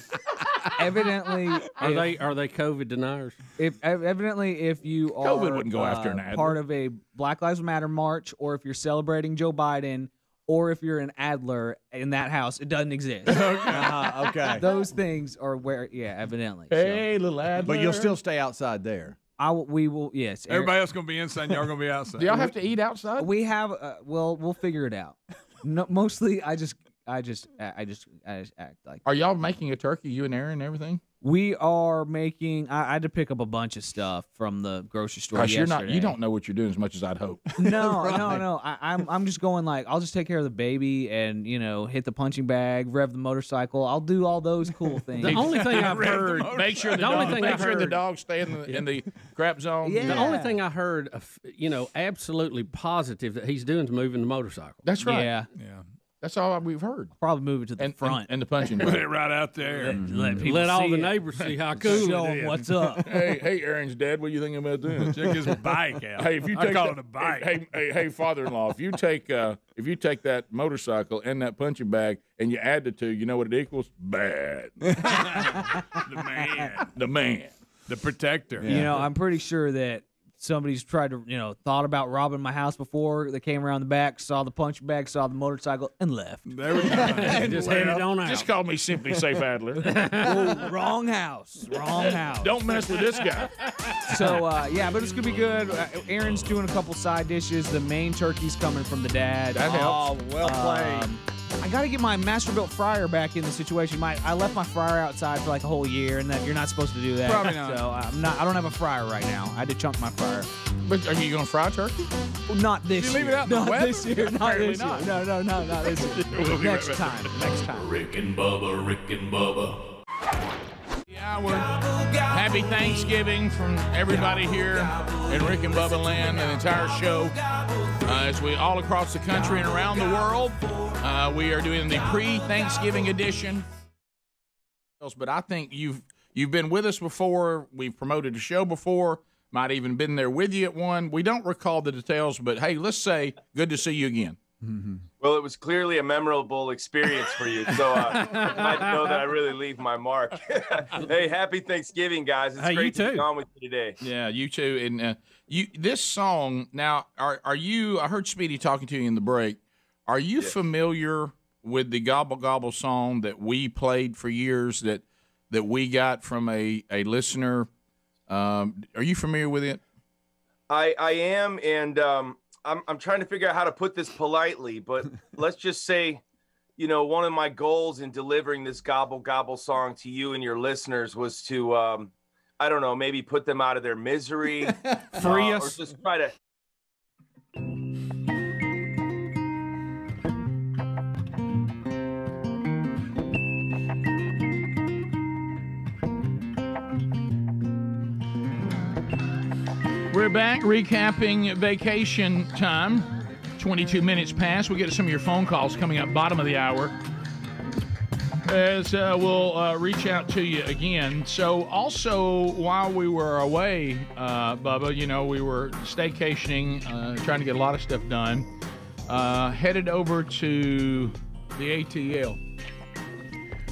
evidently, Are if- they are they COVID deniers? If evidently, if you are COVID wouldn't go after uh, an Adler. part of a Black Lives Matter march, or if you're celebrating Joe Biden, or if you're an Adler in that house, it doesn't exist. [LAUGHS] Uh-huh, okay. [LAUGHS] Those things are where, yeah, evidently. Hey, little Adler. But you'll still stay outside there. I will, we will, yes. Everybody else gonna be inside. Y'all gonna be outside. Do y'all have to eat outside? We have. Uh, well, we'll figure it out. No, mostly, I just, I just, I just, I just act like. Are y'all making a turkey? You and Aaron and everything? We are making. I, I had to pick up a bunch of stuff from the grocery store. Gosh, you're not. You don't know what you're doing as much as I'd hope. [LAUGHS] [LAUGHS] No, no, Right. no. I, I'm I'm just going like I'll just take care of the baby and you know hit the punching bag, rev the motorcycle. I'll do all those cool [LAUGHS] things. The only thing I've heard, Make sure the, the only dog, thing make I sure the heard- dogs stay in the in the crap zone. Yeah. The only thing I heard, you know, absolutely positive that he's doing is moving the motorcycle. That's right. Yeah. Yeah. That's all we've heard. Probably move it to the And front. and, and the punching [LAUGHS] bag. Put it right out there. Let people Let all see the it. neighbors see how [LAUGHS] cool Show it 'em is. what's up. [LAUGHS] hey, hey, Aaron's dad. What do you thinking about doing? Check his bike out. Hey, if you take I take call that- it a bike. Hey, hey, hey, father-in-law, if you take uh, if you take that motorcycle and that punching bag and you add the two, you know what it equals? Bad. the man, the man. the protector. You know, I'm pretty sure that somebody's tried to, you know, thought about robbing my house before. They came around the back, saw the punch bag, saw the motorcycle, and left. There we go. [LAUGHS] Just headed on out. Just call me SimpliSafe Adler. [LAUGHS] Whoa, wrong house. Wrong house. Don't mess with this guy. So uh, yeah, but it's gonna be good. Uh, Aaron's doing a couple side dishes. The main turkey's coming from the dad. That helps. Oh, well played. I got to get my Masterbuilt fryer back in the situation. My I left my fryer outside for like a whole year, and that you're not supposed to do that. Probably not. So I'm not. I don't have a fryer right now. I had to chunk my fryer. But are you going to fry turkey? Well, not this You leave year. it out in the not weather? this year. Not Apparently this not. year. No, no, no, not this year. [LAUGHS] We'll Next right time. Next time. Rick and Bubba, Rick and Bubba. Happy Thanksgiving from everybody here in Rick and Bubba Land, the entire show. Uh, as we all across the country and around the world, uh, we are doing the pre-Thanksgiving edition. But I think you've you've been with us before. We've promoted the show before. Might even been there with you at one. We don't recall the details, but hey, let's say good to see you again. Well, it was clearly a memorable experience for you, so uh, I'm [LAUGHS] glad to know that I really leave my mark. [LAUGHS] hey, happy Thanksgiving, guys! It's Hey, you great to too. be on with you today. Yeah, you too. And uh, you this song now are are you? I heard Speedy talking to you in the break. Are you familiar with the Gobble Gobble song that we played for years that that we got from a a listener? Um, are you familiar with it? I I am, and um, I'm I'm trying to figure out how to put this politely, but [LAUGHS] let's just say, you know, one of my goals in delivering this gobble gobble song to you and your listeners was to, um, I don't know, maybe put them out of their misery, [LAUGHS] Free uh, us. or just try to. We're back recapping vacation time. 22 minutes past. We'll get to some of your phone calls coming up bottom of the hour. As uh, we'll uh, reach out to you again. So, also, while we were away, uh, Bubba, you know, we were staycationing, uh, trying to get a lot of stuff done. Uh, headed over to the ATL.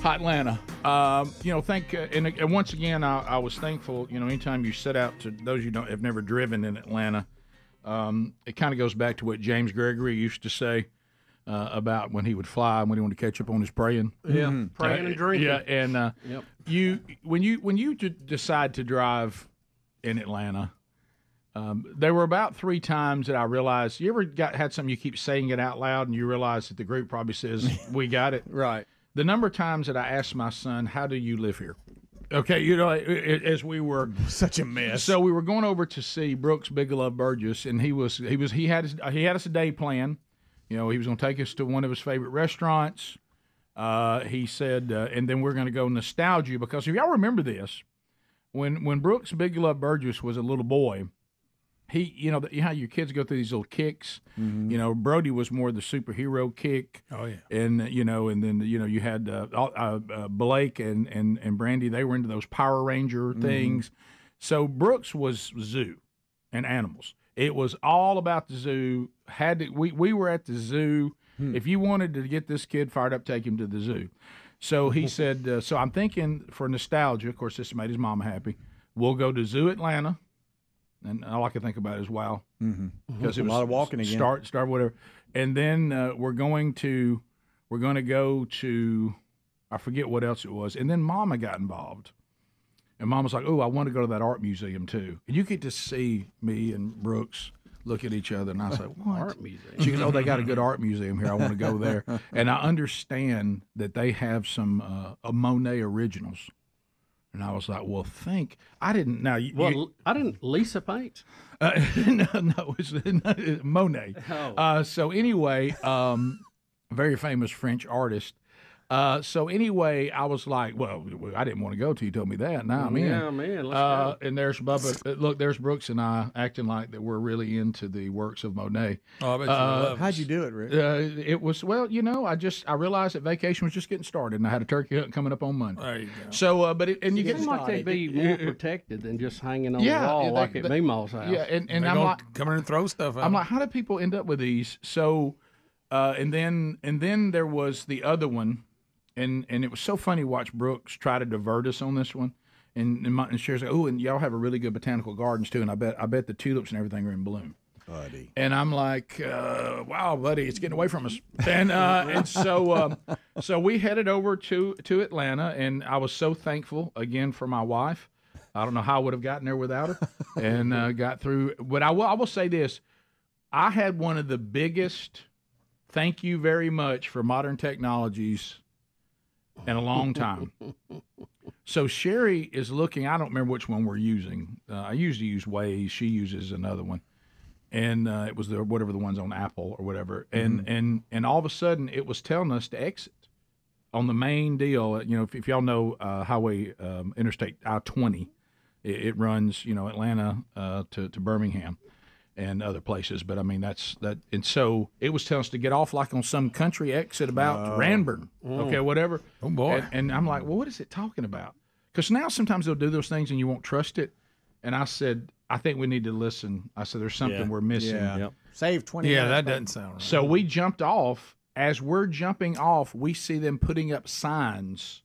Hot Atlanta. Um, you know, thank uh, and, and once again, I, I was thankful. You know, anytime you set out to those you don't have never driven in Atlanta, um, it kind of goes back to what James Gregory used to say uh, about when he would fly and when he wanted to catch up on his praying. Yeah, Mhm. praying and drinking. Yeah, and uh, Yep. you when you when you d- decide to drive in Atlanta. Um, there were about three times that I realized. You ever got had something you keep saying it out loud, and you realize that the group probably says [LAUGHS] we got it. Right. The number of times that I asked my son, "How do you live here?" Okay, you know, as we were [LAUGHS] such a mess. So we were going over to see Brooks Bigelow Burgess, and he was he was he had his, he had us a day plan. You know, he was going to take us to one of his favorite restaurants. Uh, he said, uh, and then we're going to go nostalgia because if y'all remember this, when when Brooks Bigelow Burgess was a little boy, he you know the, how your kids go through these little kicks. You know, Brody was more the superhero kick. Oh, yeah. and you know, and then you know you had uh, uh, uh, Blake and and and Brandy. They were into those Power Ranger things. So Brooks was zoo and animals. It was all about the zoo. Had to, we we were at the zoo. If you wanted to get this kid fired up, take him to the zoo. So he [LAUGHS] said. Uh, so I'm thinking for nostalgia. Of course, this made his mom happy. We'll go to Zoo Atlanta, and all I could think about is wow, Mm-hmm. because a it was a lot of walking again. Start start whatever, and then uh, we're going to we're going to go to I forget what else it was, and then Mama got involved. And mom was like, "Oh, I want to go to that art museum too." And you get to see me and Brooks look at each other, and I was [LAUGHS] like, "What Art museum. She goes, "Oh, they got a good [LAUGHS] art museum here. I want to go there." and I understand that they have some uh, uh, Monet originals. And I was like, "Well, think I didn't." Now, you, Well, you- I didn't. Lisa paint. uh, [LAUGHS] no, no, it's [LAUGHS] not, Monet. Oh. Uh, so anyway, um, very famous French artist. Uh, so anyway, I was like, well, I didn't want to go till you told me that. Now I'm in. Yeah, man, uh. And there's Bubba. uh, Look, there's Brooks and I acting like that we're really into the works of Monet. Oh, I bet you love How'd you do it, Rick? Uh, it was well, you know, I just I realized that vacation was just getting started, and I had a turkey hunt coming up on Monday. There you go. So, uh, but it, and you get like they'd be more protected than just hanging on Yeah, the wall they- like at they- Meemaw's house. Yeah, and, and They're I'm gonna like, come in and throw stuff at I'm 'em. like, how do people end up with these? So, uh, and then and then there was the other one, and and it was so funny to watch Brooks try to divert us on this one. And and, my, and Sherry's like, oh, and y'all have a really good botanical gardens too. And I bet I bet the tulips and everything are in bloom. Buddy. And I'm like, uh, wow, buddy, it's getting away from us. And uh, and so um, so we headed over to to Atlanta, and I was so thankful again for my wife. I don't know how I would have gotten there without her, and uh, got through. But I will I will say this: I had one of the biggest thank you very much for modern technologies in a long time. [LAUGHS] So Sherry is looking. I don't remember which one we're using. Uh, I usually use Waze. She uses another one, and uh, it was the whatever the ones on Apple or whatever. And and and all of a sudden, it was telling us to exit on the main deal. You know, if, if y'all know uh, Highway um, Interstate I twenty, it, it runs you know Atlanta uh, to to Birmingham and other places. But I mean, that's that. And so it was telling us to get off like on some country exit about Oh. Ranburne, Mm. okay, whatever. Oh, boy. And, and I'm like, well, what is it talking about? Because now sometimes they'll do those things and you won't trust it. And I said, I think we need to listen. I said, there's something Yeah. we're missing. Yeah. Yep. Save 20 Yeah, that doesn't sound right. So we jumped off. As we're jumping off, we see them putting up signs.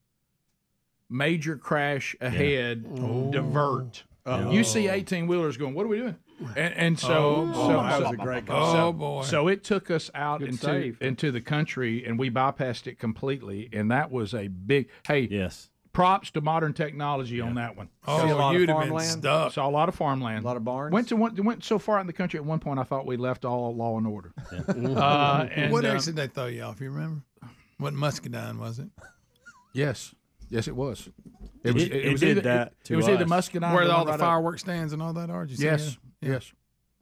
Major crash ahead. Divert. Uh-oh. You see eighteen wheelers going. What are we doing? And, and so, Oh, so boy. That was a great so- call. Oh, boy. So it took us out Good into save. into the country, and we bypassed it completely. And that was a big. Hey, yes. Props to modern technology on that one. Oh, See a lot of you'd have been farmland? stuck. Saw a lot of farmland. A lot of barns. Went to went, went so far out in the country at one point. I thought we left all law and order. [LAUGHS] uh, and, what uh, exit they throw you off? You remember? What Muscadine was it? Yes, yes, it was. It- was. it was did either, that It, to it was either. Muscadine Where all the right up- fireworks stands and all that are? You see Yes. Yeah. Yes.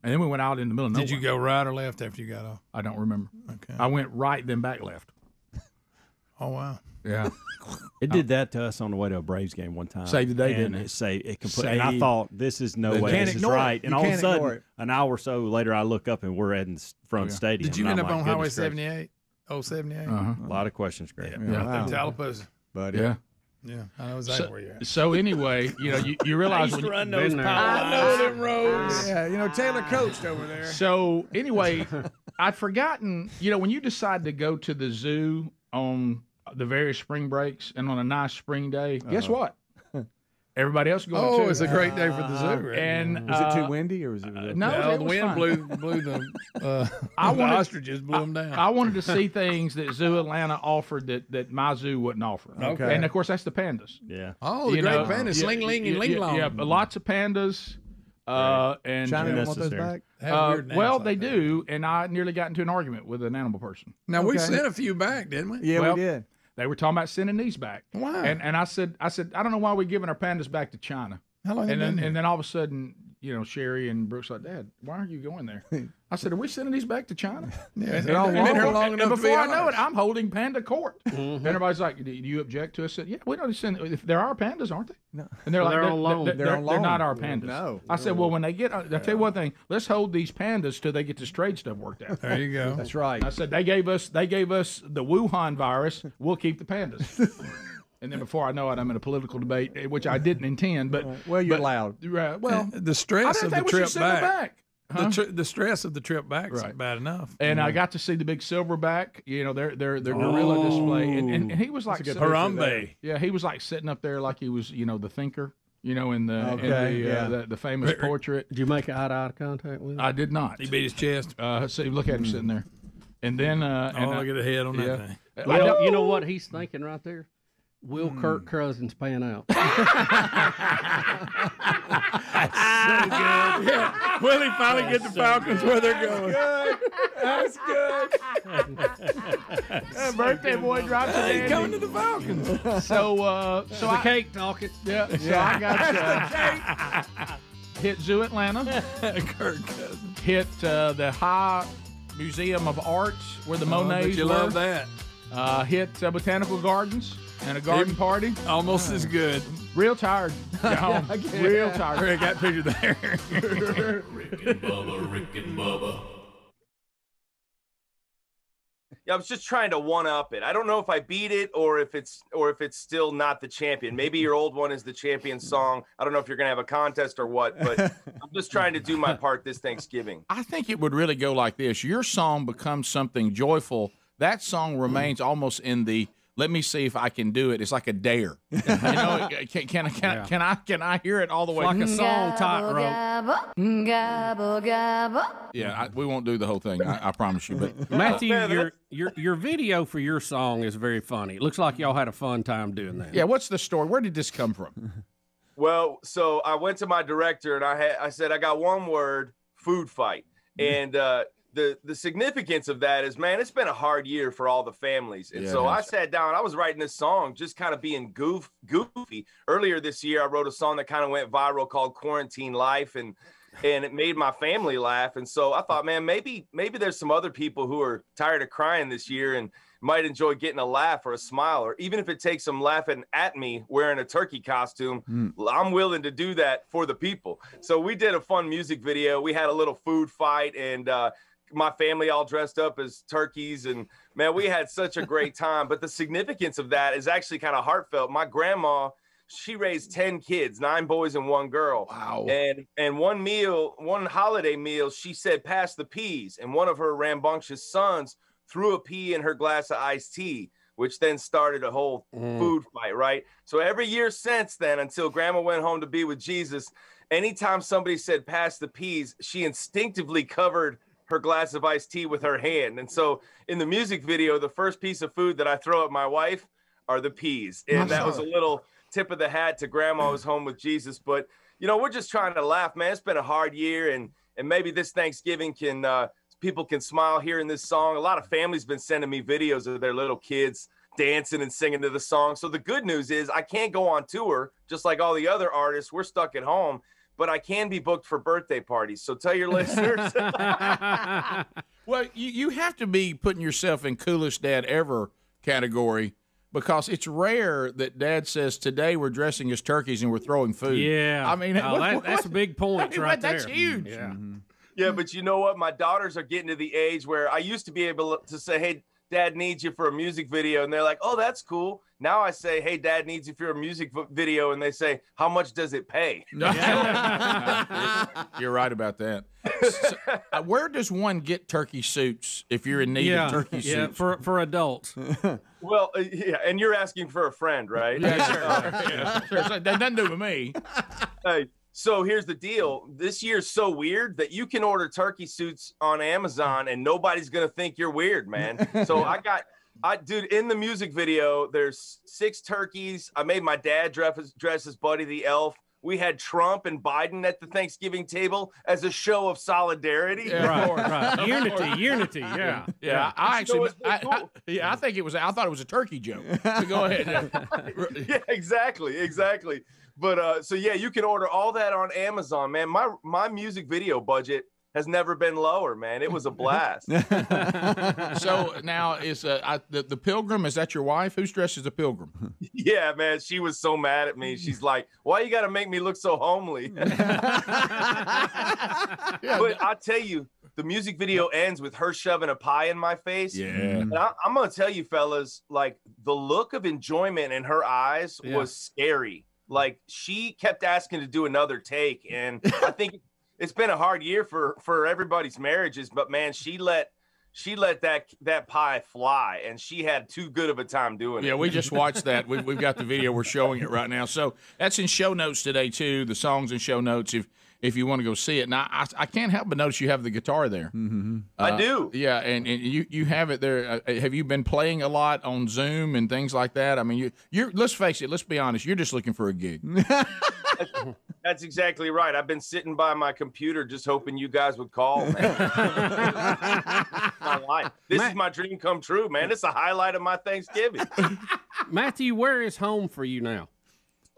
And then we went out in the middle of nowhere. Did you go right or left after you got off? I don't remember. Okay. I went right, then back left. [LAUGHS] Oh wow. Yeah. [LAUGHS] It did that to us on the way to a Braves game one time. Saved the day, and didn't it? It saved it completely. And I thought this is no You way. can't This is ignore it. right. And You all of a can't ignore sudden, it. an hour or so later, I look up and we're heading s- front Yeah. stadium. Did you and end I'm up on Highway goodness gracious. 78? Oh, 78? Uh-huh. A lot of questions, Greg. Yeah. Yeah. yeah. Tallapoosa. Buddy. Yeah. Yeah. I know exactly So, where you're at. so anyway, you know, you, you [LAUGHS] realize used when to you, run those been there. power I know them roads. Yeah, you know Taylor coached over there. So anyway, [LAUGHS] I'd forgotten. You know, when you decide to go to the zoo on the various spring breaks and on a nice spring day, guess Uh-huh. what? Everybody else is going Oh, too. it's a great day for the zoo. Right? And Was it too uh, windy or was it? no, no, it the wind fine. blew [LAUGHS] blew the uh, I the ostriches blew them down. I wanted to see things that Zoo Atlanta offered that, that my zoo wouldn't offer. Okay. And of course, that's the pandas. Yeah. oh, the You great know, pandas, yeah, sling ling yeah, and ling long. Yeah, but lots of pandas. Uh, and China uh, didn't want those back. Uh, well, like they that. do, and I nearly got into an argument with an animal person. Now we sent a few back, didn't we? Yeah, Well, we did. They were talking about sending these back. Why? And and I said I said I don't know why we're giving our pandas back to China. How long And then been and then all of a sudden, you know, Sherry and Brooks like, Dad, why are you going there? [LAUGHS] I said, Are we sending these back to China? [LAUGHS] Yeah, And, they're and- been and- here and- long and enough to before I know it, I'm holding panda court. Mm-hmm. And everybody's like, do, do you object to us? I said, yeah, we don't send. If there are pandas, aren't they? No. And they're Well, like, they're on loan. They're, They're they're- on they're not our pandas. No. I said, well, when they get, I'll tell you one thing, let's hold these pandas till they get this trade stuff worked out. There you go. That's right. I said they gave us they gave us the Wuhan virus. We'll keep the pandas. [LAUGHS] and then before I know it, I'm in a political debate, eh, which I didn't intend. But Well, you're but- loud. Right. Well, the stress of the think we should trip back. back. Huh? The, tr- the stress of the trip back is Right. bad enough. and I got to see the big silverback, you know, their their their gorilla display, and, and, and he was like Harambe. Yeah, he was like sitting up there like he was, you know, the thinker, you know, in the in the, yeah. uh, the the famous Rick- portrait. Did you make eye to eye contact with him? I did not. He beat his chest. Uh, see, look at him sitting there, and then uh, Oh, and, uh, look at the head on that thing. Well, you know what he's thinking right there? Will Kirk Cousins pan out? [LAUGHS] yeah. Will he finally get the Falcons where they're going? That's good. That birthday boy dropped it. Hey, he's Andy. coming to the Falcons. So, uh, so the I, cake talking. yeah, so I got uh, hit Zoo Atlanta, [LAUGHS] Kirk Cousins. hit uh, the High Museum of Art where the Oh, I Monets you were. love that. Uh, hit uh, Botanical Gardens and a garden Even- party. Almost as good. Real tired. [LAUGHS] Got home. I Real tired. I got picture there. Rick and Bubba, Rick and Bubba. Yeah, I was just trying to one up it. I don't know if I beat it or if it's or if it's still not the champion. Maybe your old one is the champion song. I don't know if you're gonna have a contest or what, but [LAUGHS] I'm just trying to do my part this Thanksgiving. I think it would really go like this. Your song becomes something joyful. That song remains almost in the Let me see if I can do it. It's like a dare. [LAUGHS] you know, can, can, I- can, I- Yeah. can I can I hear it all the way? like a song tightrope. Yeah, I, we won't do the whole thing. I, I promise you. But [LAUGHS] Matthew, your, your your video for your song is very funny. It looks like y'all had a fun time doing that. yeah, what's the story? Where did this come from? [LAUGHS] Well, so I went to my director and I had I said I got one word, food fight. And uh the the significance of that is man, it's been a hard year for all the families. And Yeah, so I sat down, I was writing this song just kind of being goof goofy. Earlier this year I wrote a song that kind of went viral called Quarantine Life and and it made my family laugh. And so I thought, man, maybe maybe there's some other people who are tired of crying this year and might enjoy getting a laugh or a smile, or even if it takes them laughing at me wearing a turkey costume, I'm willing to do that for the people. So we did a fun music video. We had a little food fight, and uh, my family all dressed up as turkeys, and man, we had such a great [LAUGHS] time. But the significance of that is actually kind of heartfelt. My grandma. She raised 10 kids, nine boys and one girl. Wow. And and one meal, one holiday meal, she said, pass the peas. And one of her rambunctious sons threw a pea in her glass of iced tea, which then started a whole Mm. food fight, right? So every year since then, until grandma went home to be with Jesus, anytime somebody said pass the peas, she instinctively covered her glass of iced tea with her hand. And so in the music video, the first piece of food that I throw at my wife are the peas. And that was a little tip of the hat to grandma who's home with Jesus. But you know, we're just trying to laugh, man. It's been a hard year and and maybe this Thanksgiving can uh people can smile hearing this song. A lot of families been sending me videos of their little kids dancing and singing to the song. So the good news is I can't go on tour just like all the other artists. We're stuck at home, but I can be booked for birthday parties. So tell your listeners. [LAUGHS] [LAUGHS] Well, you, you have to be putting yourself in coolest dad ever category because it's rare that dad says today we're dressing as turkeys and we're throwing food. Yeah. I mean, Oh, [LAUGHS] what- that- that's a big point I mean, right That's there. huge. Yeah. Yeah, but you know what? My daughters are getting to the age where I used to be able to say, "Hey, Dad needs you for a music video," and they're like, "Oh, that's cool." Now I say, "Hey, Dad needs you for a music v- video," and they say, "How much does it pay?" [LAUGHS] [LAUGHS] You're right about that. So, uh, where does one get turkey suits if you're in need yeah, of turkey yeah, suits? for for adults. [LAUGHS] well, uh, yeah, and you're asking for a friend, right? Yeah, sure. yeah, sure. So that doesn't do with me. Hey, so here's the deal. This year's so weird that you can order turkey suits on Amazon and nobody's gonna think you're weird, man. [LAUGHS] So I got I dude in the music video, there's six turkeys. I made my dad dress as, dress as Buddy the Elf. We had Trump and Biden at the Thanksgiving table as a show of solidarity. right, right. [LAUGHS] Unity, unity. Yeah, Yeah, I So actually, it's I, I- yeah, I think it was. I thought it was a turkey joke. But go ahead. [LAUGHS] yeah, exactly, exactly. But uh, so yeah, you can order all that on Amazon, man. My my music video budget has never been lower, man. It was a blast. [LAUGHS] so now is uh, I, the the pilgrim? Is that your wife? Who's dressed as a pilgrim? yeah, man. She was so mad at me. She's like, "Why you got to make me look so homely?" [LAUGHS] but I tell you, the music video ends with her shoving a pie in my face. Yeah. And I, I'm gonna tell you, fellas, like the look of enjoyment in her eyes Yeah. was scary. Like she kept asking to do another take, and I think [LAUGHS] it's been a hard year for for everybody's marriages. But man, she let she let that that pie fly, and she had too good of a time doing it. Yeah, we just watched that. [LAUGHS] We've, we've got the video. We're showing it right now. So that's in show notes today too. The songs and show notes if if you want to go see it. Now I, I can't help but notice you have the guitar there. Mm-hmm. I do. Yeah, and, and you you have it there. Uh, have you been playing a lot on Zoom and things like that? I mean, you you're let's face it. Let's be honest. You're just looking for a gig. [LAUGHS] That's exactly right. I've been sitting by my computer just hoping you guys would call, man. [LAUGHS] my life. This is my dream come true, man. It's a highlight of my Thanksgiving. [LAUGHS] Matthew, where is home for you now?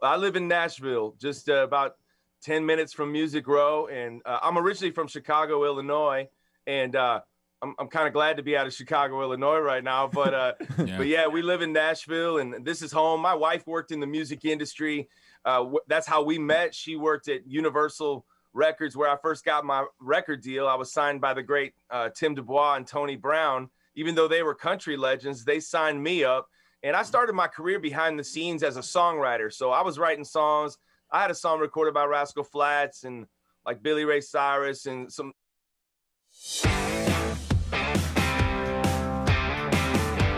I live in Nashville, just uh, about 10 minutes from Music Row. And uh, I'm originally from Chicago, Illinois. And uh, I'm, I'm kind of glad to be out of Chicago, Illinois right now. But, uh, [LAUGHS] Yeah. but yeah, we live in Nashville and this is home. My wife worked in the music industry. Uh, wh- that's how we met. She worked at Universal Records, where I first got my record deal. I was signed by the great uh, Tim DuBois and Tony Brown. Even though they were country legends, they signed me up. And I started my career behind the scenes as a songwriter. So I was writing songs. I had a song recorded by Rascal Flatts and like Billy Ray Cyrus and some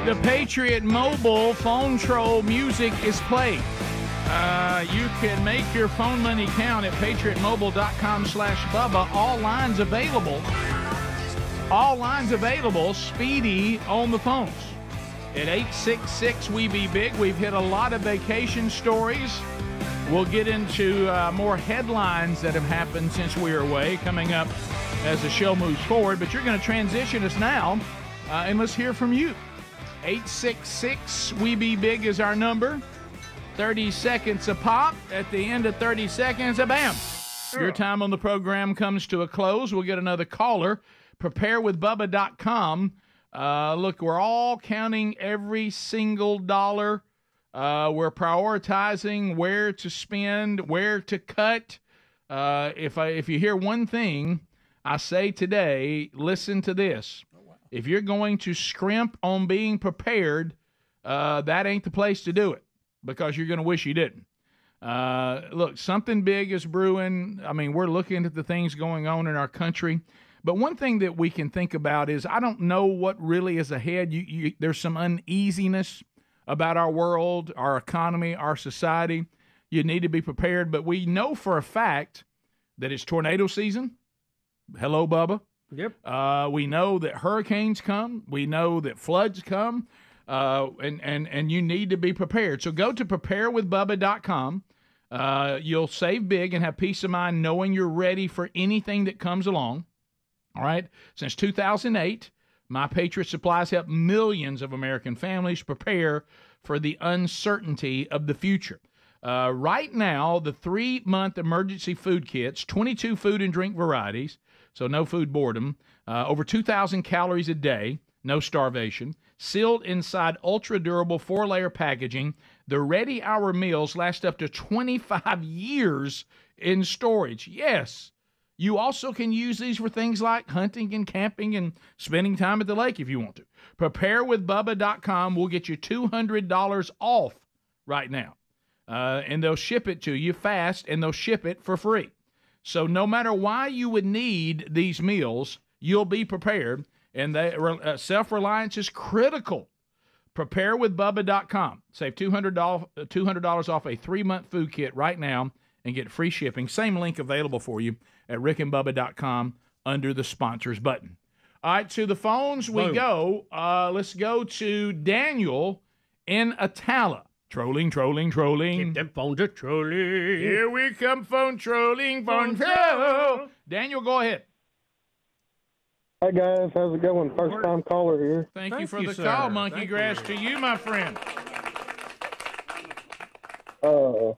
The Patriot Mobile phone troll music is played. Uh, you can make your phone money count at patriotmobile.com slash Bubba. All lines available. All lines available. Speedy on the phones. At 866 We Be Big, we've hit a lot of vacation stories. We'll get into uh, more headlines that have happened since we were away coming up as the show moves forward. But you're going to transition us now, uh, and let's hear from you. 866 We Be Big is our number. 30 seconds a pop. At the end of 30 seconds, a bam. Your time on the program comes to a close. We'll get another caller. Preparewithbubba.com. Uh, look, we're all counting every single dollar. Uh, we're prioritizing where to spend, where to cut. Uh, if I, if you hear one thing I say today, listen to this. If you're going to scrimp on being prepared, uh, that ain't the place to do it because you're going to wish you didn't. Uh, look, something big is brewing. I mean, we're looking at the things going on in our country. But one thing that we can think about is I don't know what really is ahead. You, you, there's some uneasiness about our world, our economy, our society. You need to be prepared. But we know for a fact that it's tornado season. Hello, Bubba. Yep. Uh, we know that hurricanes come. We know that floods come. Uh, and, and, and you need to be prepared. So go to preparewithbubba.com. Uh, you'll save big and have peace of mind knowing you're ready for anything that comes along. All right. Since 2008, My Patriot Supplies help millions of American families prepare for the uncertainty of the future. Uh, right now, the three month emergency food kits, 22 food and drink varieties, so no food boredom, uh, over 2,000 calories a day, no starvation, sealed inside ultra durable four layer packaging. The ready hour meals last up to 25 [LAUGHS] years in storage. Yes. You also can use these for things like hunting and camping and spending time at the lake if you want to. Preparewithbubba.com will get you $200 off right now. Uh, and they'll ship it to you fast and they'll ship it for free. So no matter why you would need these meals, you'll be prepared. And uh, self reliance is critical. Preparewithbubba.com. Save $200, $200 off a three month food kit right now and get free shipping. Same link available for you at rickandbubba.com under the sponsors button. All right, to the phones we Boom. go. Uh, let's go to Daniel in Attalla. Trolling, trolling, trolling. Keep them phones a trolling. Here we come, phone trolling, phone troll. Daniel, go ahead. Hi guys, how's it going? First time caller here. Thank, you for the call, Monkey Grass. To you, my friend. Uh,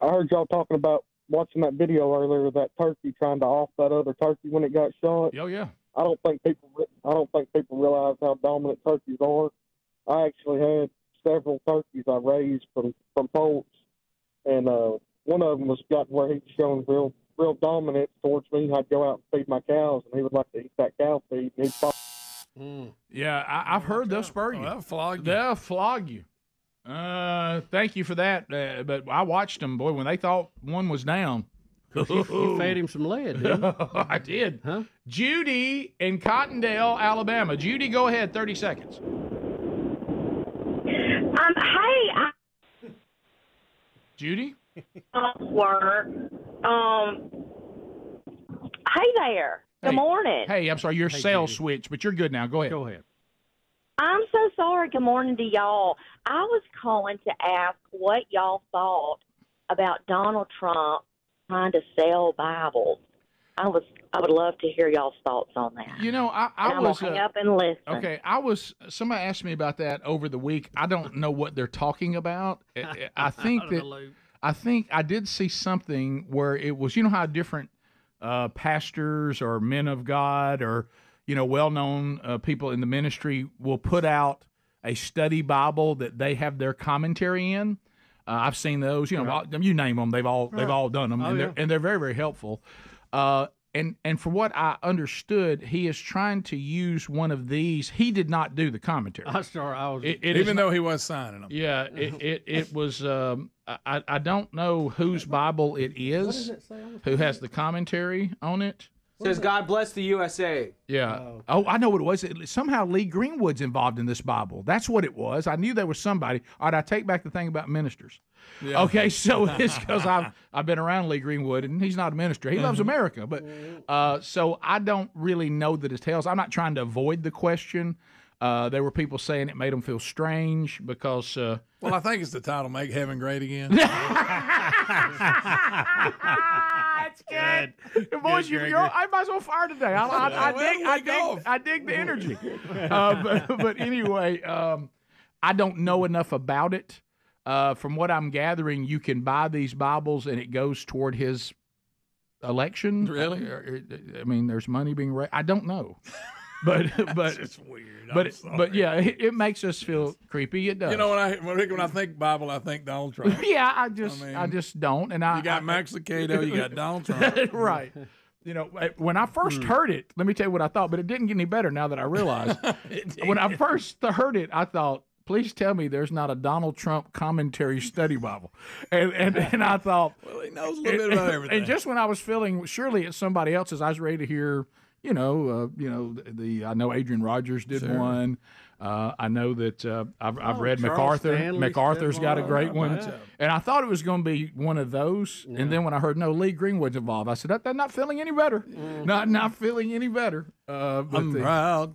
I heard y'all talking about watching that video earlier of that turkey trying to off that other turkey when it got shot. Oh yeah. I don't think people. I don't think people realize how dominant turkeys are. I actually had several turkeys I raised from from poults, and uh, one of them was got where he was showing real real dominance towards me. I'd go out and feed my cows, and he would like to eat that cow feed. And he'd follow Yeah, I, I've heard they'll spur you. they'll flog you. They'll flog you. Uh, thank you for that. Uh, but I watched them, boy, when they thought one was down. You, [LAUGHS] you fed him some lead, didn't? [LAUGHS] I did. Huh? Judy in Cottondale, Alabama. Judy, go ahead. Thirty seconds. Um, hey, I Judy. off. Um, hey there. Good Hey. morning. Hey, I'm sorry, your cell switch, but you're good now. Go ahead. Go ahead. I'm so sorry. Good morning to y'all. I was calling to ask what y'all thought about Donald Trump trying to sell Bibles. I was. I would love to hear y'all's thoughts on that. You know, I, I I'm was hang uh, up and listen. Okay, I was. Somebody asked me about that over the week. I don't know what they're talking about. [LAUGHS] I- I think Out that. I think I did see something where it was. You know how different uh, pastors or men of God or you know well-known uh, people in the ministry will put out a study Bible that they have their commentary in. Uh, I've seen those. You know, Right. all- you name them. They've all they've all done them, Oh, and they're yeah. and they're very very helpful. Uh, and and for what I understood, he is trying to use one of these. He did not do the commentary. I sorry, I was It- it is Even though he was signing them. yeah, it, it, it was. Um, I, I don't know whose Bible it is, does it say who has the commentary on it. Says God bless the USA. Yeah. Oh, I know what it was. It- somehow Lee Greenwood's involved in this Bible. That's what it was. I knew there was somebody. All right, I take back the thing about ministers. Yeah. Okay, so [LAUGHS] it's because I've I've been around Lee Greenwood, and he's not a minister. He loves Mhm. America, but uh, so I don't really know the details. I'm not trying to avoid the question. Uh, there were people saying it made them feel strange because. Uh, Well, I think it's the title "Make Heaven Great Again." [LAUGHS] [LAUGHS] That's good. Your voice, you, Greg, you're, good. I might as well fire today. I, I, I, Well, dig, I, dig. I dig the energy. Uh, [LAUGHS] but, but anyway, um, I don't know enough about it. Uh, from what I'm gathering, you can buy these Bibles and it goes toward his election. Really? Or- I mean, there's money being raised. I don't know. [LAUGHS] But [LAUGHS] but It's weird. But but yeah, it, it makes us feel creepy. It does. You know when I when, Rick, when I think Bible, I think Donald Trump. [LAUGHS] yeah, I just I, mean, just don't. And I you got I- Max Lucado, you got Donald [LAUGHS] Trump. right. You know, eh, when I first heard it, let me tell you what I thought, but it didn't get any better now that I realize. when I first heard it, I thought, please tell me there's not a Donald Trump commentary study Bible. And and, and I thought, well, he knows a little bit about everything. And just when I was feeling, surely it's somebody else's, I was ready to hear, you know, uh, you know, the, the I know Adrian Rogers did Sure. one. Uh, I know that uh, I've, I've Oh, read Charles MacArthur. Stanley's MacArthur's did got a great one. bunch. And I thought it was going to be one of those. And then when I heard no Lee Greenwood's involved, I said, that, that's not feeling any better. Not not feeling any better. Uh, but I'm the- proud.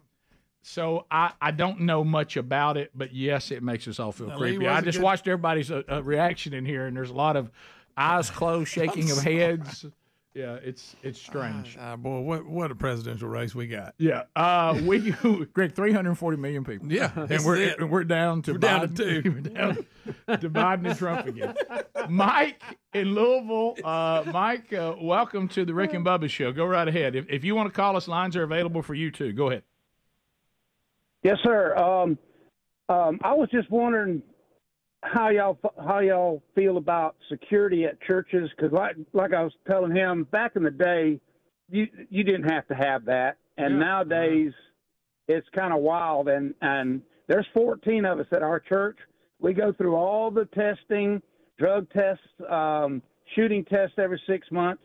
So I, I don't know much about it, but yes, it makes us all feel Now, creepy. I just good- watched everybody's uh, uh, reaction in here, and there's a lot of eyes closed, [LAUGHS] shaking of heads. Yeah, it's it's strange. Ah, boy, what what a presidential race we got. Yeah, uh, we [LAUGHS] Greg, 340 million people. Yeah, and we're it. we're down to We're down to Biden- two. [LAUGHS] we're down to Biden and Trump again. Mike in Louisville, uh, Mike, uh, welcome to the Rick and Bubba show. Go right ahead. If, if you want to call us, lines are available for you too. Go ahead. Yes, sir. Um, um, I was just wondering how y'all how y'all feel about security at churches because, like like I was telling him back in the day, you you didn't have to have that, and nowadays it's kind of wild. And and there's 14 of us at our church. We go through all the testing, drug tests, um, shooting tests every six months,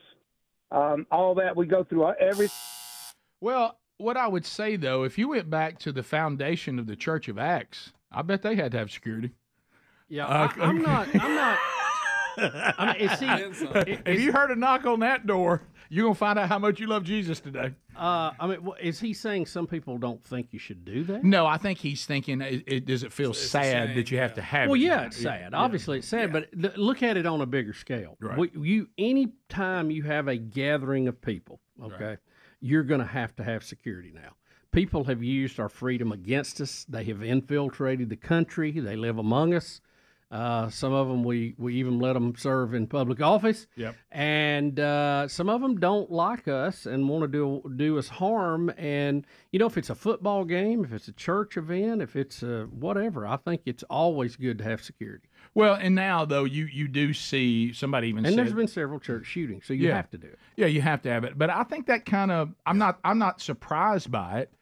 um, all that. We go through every. Well, what I would say though, if you went back to the foundation of the Church of Acts, I bet they had to have security. Yeah, Uh, I, I'm not. I'm not. [LAUGHS] I mean, see, it- if you heard a knock on that door, you're gonna find out how much you love Jesus today. Uh, I mean, wh- is he saying some people don't think you should do that? No, I think he's thinking. It, it, does it feel sad that you have to have? Well, it? yeah, it's sad. Obviously, it's sad, but l- look at it on a bigger scale. Right. We- you, any time you have a gathering of people, okay, you're going to have to have security now. People have used our freedom against us. They have infiltrated the country. They live among us. Uh, some of them we, we even let them serve in public office. Yep. And uh, some of them don't like us and want to do do us harm. And you know, if it's a football game, if it's a church event, if it's a whatever, I think it's always good to have security. Well, and now though you you do see somebody even And said, there's been several church shootings, so you Yeah. have to do it. Yeah, you have to have it. But I think that kind of I'm not I'm not surprised by it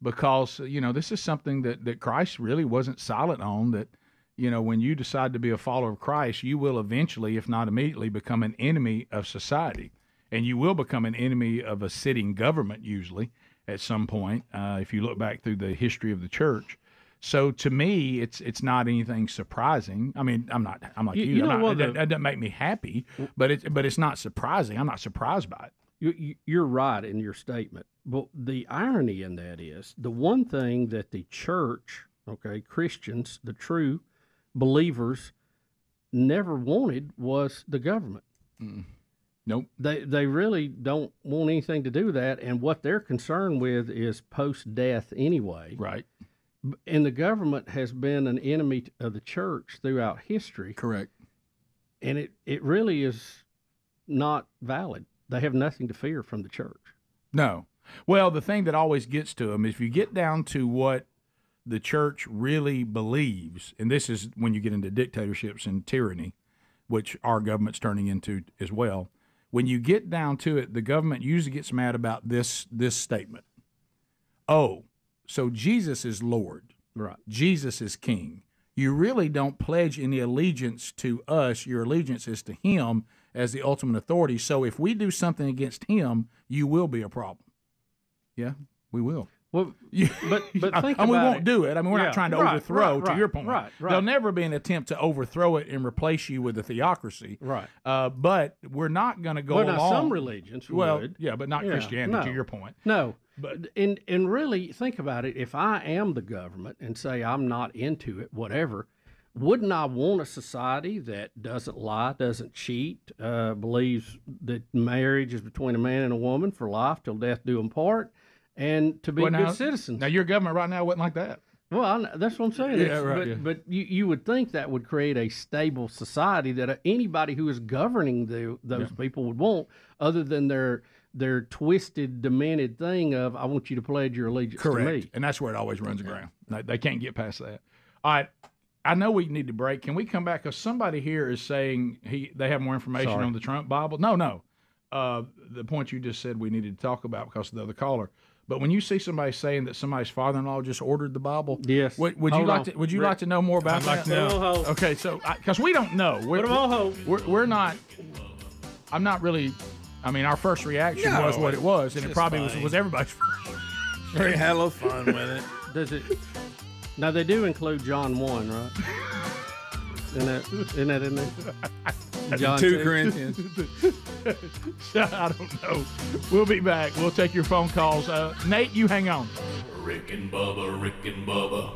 because you know this is something that that Christ really wasn't silent on that you know when you decide to be a follower of Christ, you will eventually if not immediately become an enemy of society and you will become an enemy of a sitting government usually at some point uh, if you look back through the history of the church. So to me, it's it's not anything surprising. I mean, I'm not I'm like You- you. you know not- that, the- that doesn't make me happy, but it's but it's not surprising. I'm not surprised by it. You- you're right in your statement. But the irony in that is the one thing that the church, okay, Christians, the true believers, never wanted was the government. Nope. They they really don't want anything to do with that, and what they're concerned with is post death anyway. Right. And the government has been an enemy of the church throughout history. Correct. And it, it really is not valid. They have nothing to fear from the church. No. Well, the thing that always gets to them, if you get down to what the church really believes, and this is when you get into dictatorships and tyranny, which our government's turning into as well. When you get down to it, the government usually gets mad about this this statement. Oh, so Jesus is Lord. Right. Jesus is King. You really don't pledge any allegiance to us. Your allegiance is to Him, as the ultimate authority. So if we do something against him, you will be a problem. Yeah, we will. Well, [LAUGHS] but but [LAUGHS] think about and we won't it. do it. I mean, we're Yeah, not trying to right, overthrow. right, to right, your point, right, right. there'll never be an attempt to overthrow it and replace you with a theocracy. Right. Uh, but we're not going to go Well, now, along. some religions well, would. yeah, but not Yeah, Christianity. no. To your point. No, but and and really think about it. If I am the government and say I'm not into it, whatever, wouldn't I want a society that doesn't lie, doesn't cheat, uh, believes that marriage is between a man and a woman for life till death do them part, and to be Well, good now- citizens? Now your government right now wasn't like that. Well, I, that's what I'm saying. Yeah, It's- right, But, yeah. but you, you would think that would create a stable society that uh, anybody who is governing the, those Yeah. people would want, other than their their twisted, demented thing of "I want you to pledge your allegiance to Correct. me." And that's where it always runs aground. They, they can't get past that. All right. I know we need to break. Can we come back? Because somebody here is saying he they have more information Sorry. on the Trump Bible. No, no. Uh, the point you just said we needed to talk about because of the other caller. But when you see somebody saying that somebody's father-in-law just ordered the Bible, yes, would, would you Hold like on. to? Would you Rick. like to know more about I'd like that? to know. Put 'em on hold. Okay, so because we don't know, we're, Put 'em on. We're, we're not. I'm not really. I mean, our first reaction No, was what it was, and it probably was, fine. was everybody's. We had a little fun with it. Does it? Now they do include John one, right? [LAUGHS] Isn't that, isn't that in there? [LAUGHS] John Two two? Corinthians. [LAUGHS] [LAUGHS] I don't know. We'll be back. We'll take your phone calls. Uh, Nate, you hang on. Rick and Bubba, Rick and Bubba.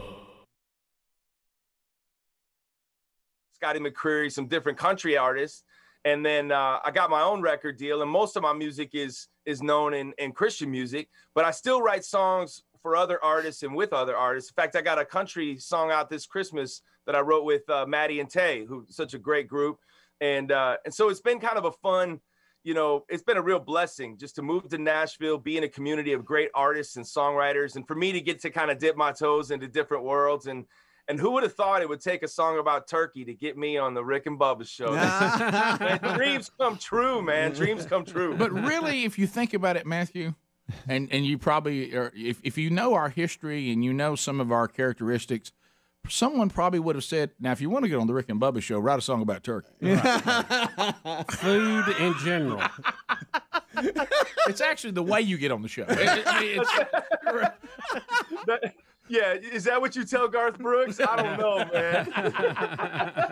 Scotty McCreery, some different country artists, and then uh, I got my own record deal. And most of my music is is known in, in Christian music, but I still write songs for other artists and with other artists. In fact, I got a country song out this Christmas that I wrote with uh, Maddie and Tae, who's such a great group, and uh, and so it's been kind of a fun. You know, it's been a real blessing just to move to Nashville, be in a community of great artists and songwriters, and for me to get to kind of dip my toes into different worlds and and who would have thought it would take a song about turkey to get me on the Rick and Bubba show? [LAUGHS] Dreams come true, man. Dreams come true. But really, if you think about it, Matthew, and and you probably are, if if you know our history and you know some of our characteristics, someone probably would have said, "Now, if you want to get on the Rick and Bubba show, write a song about turkey." [LAUGHS] Food in general. [LAUGHS] it's actually the way you get on the show. It- it- it's- [LAUGHS] That- yeah, is that what you tell Garth Brooks? I don't know, man.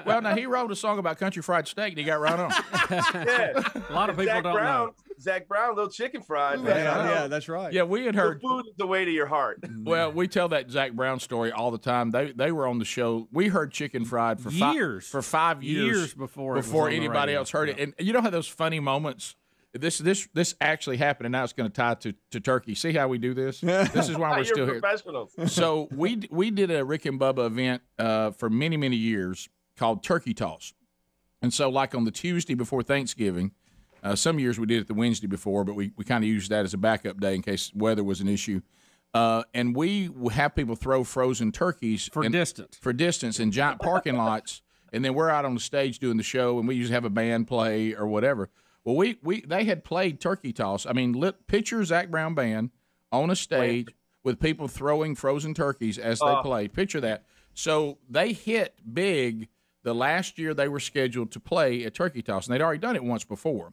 well, now he wrote a song about country fried steak, and he got right on. yeah. A lot of people Zac don't Brown, know. Zac Brown, little chicken fried. Yeah, man. Yeah, that's right. Yeah, we had The heard. food is the way to your heart. [LAUGHS] Well, we tell that Zac Brown story all the time. They they were on the show. We heard chicken fried for fi- Years. for five years, Years before before anybody else heard it. And you know how those funny moments. This this this actually happened, and now it's going to tie to, to turkey. See how we do this? [LAUGHS] This is why we're still here. [LAUGHS] So we we did a Rick and Bubba event uh, for many many years called Turkey Toss, and so like on the Tuesday before Thanksgiving, uh, some years we did it the Wednesday before, but we, we kind of used that as a backup day in case weather was an issue. Uh, and we have people throw frozen turkeys For distance. for distance in giant parking lots, and then we're out on the stage doing the show, and we usually have a band play or whatever. Well, we, we they had played turkey toss. I mean, lit, picture Zac Brown band on a stage with people throwing frozen turkeys as they Oh. played. Picture that. So they hit big the last year they were scheduled to play at turkey toss, and they'd already done it once before.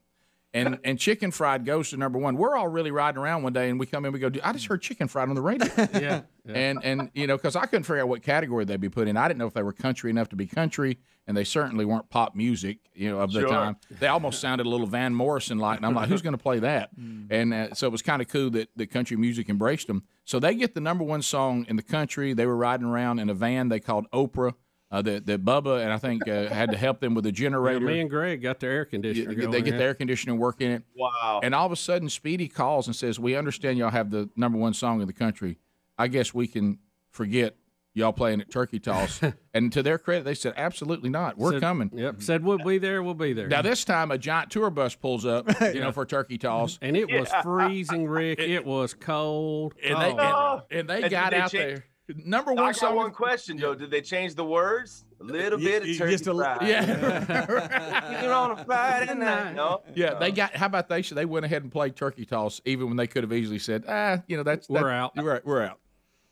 And and chicken fried goes to number one. We're all really riding around one day, and we come in, we go, "Dude, I just heard chicken fried on the radio. [LAUGHS] Yeah. And and you know, because I couldn't figure out what category they'd be put in. I didn't know if they were country enough to be country, and they certainly weren't pop music, you know, of the Sure. time. They almost sounded a little Van Morrison like, and I'm like, who's going to play that? [LAUGHS] And uh, so it was kind of cool that the country music embraced them. So they get the number one song in the country. They were riding around in a van they called Oprah. Uh, that that Bubba and I think uh, had to help them with a [LAUGHS] Yeah, generator. me and Greg got the air conditioner. they going, get the air conditioning working it. Wow. And all of a sudden, Speedy calls and says, "We understand y'all have the number one song in the country. I guess we can forget y'all playing at Turkey Toss." [LAUGHS] and to their credit, they said, "Absolutely not. We're Said- coming." Yep. Said we'll be there. We'll be there. Now this time, a giant tour bus pulls up, [LAUGHS] you know, for Turkey Toss, and it was freezing, Rick. It was cold. and they Oh. and, and they And got they out change- there. Number I one got one question though. Did they change the words? A little bit of y- turkey just a li- fried. Yeah. [LAUGHS] You're on a Friday night. No. Yeah, they got. How about they? Should they went ahead and played Turkey Toss, even when they could have easily said, "Ah, you know, that's We're that- out. We're, we're out."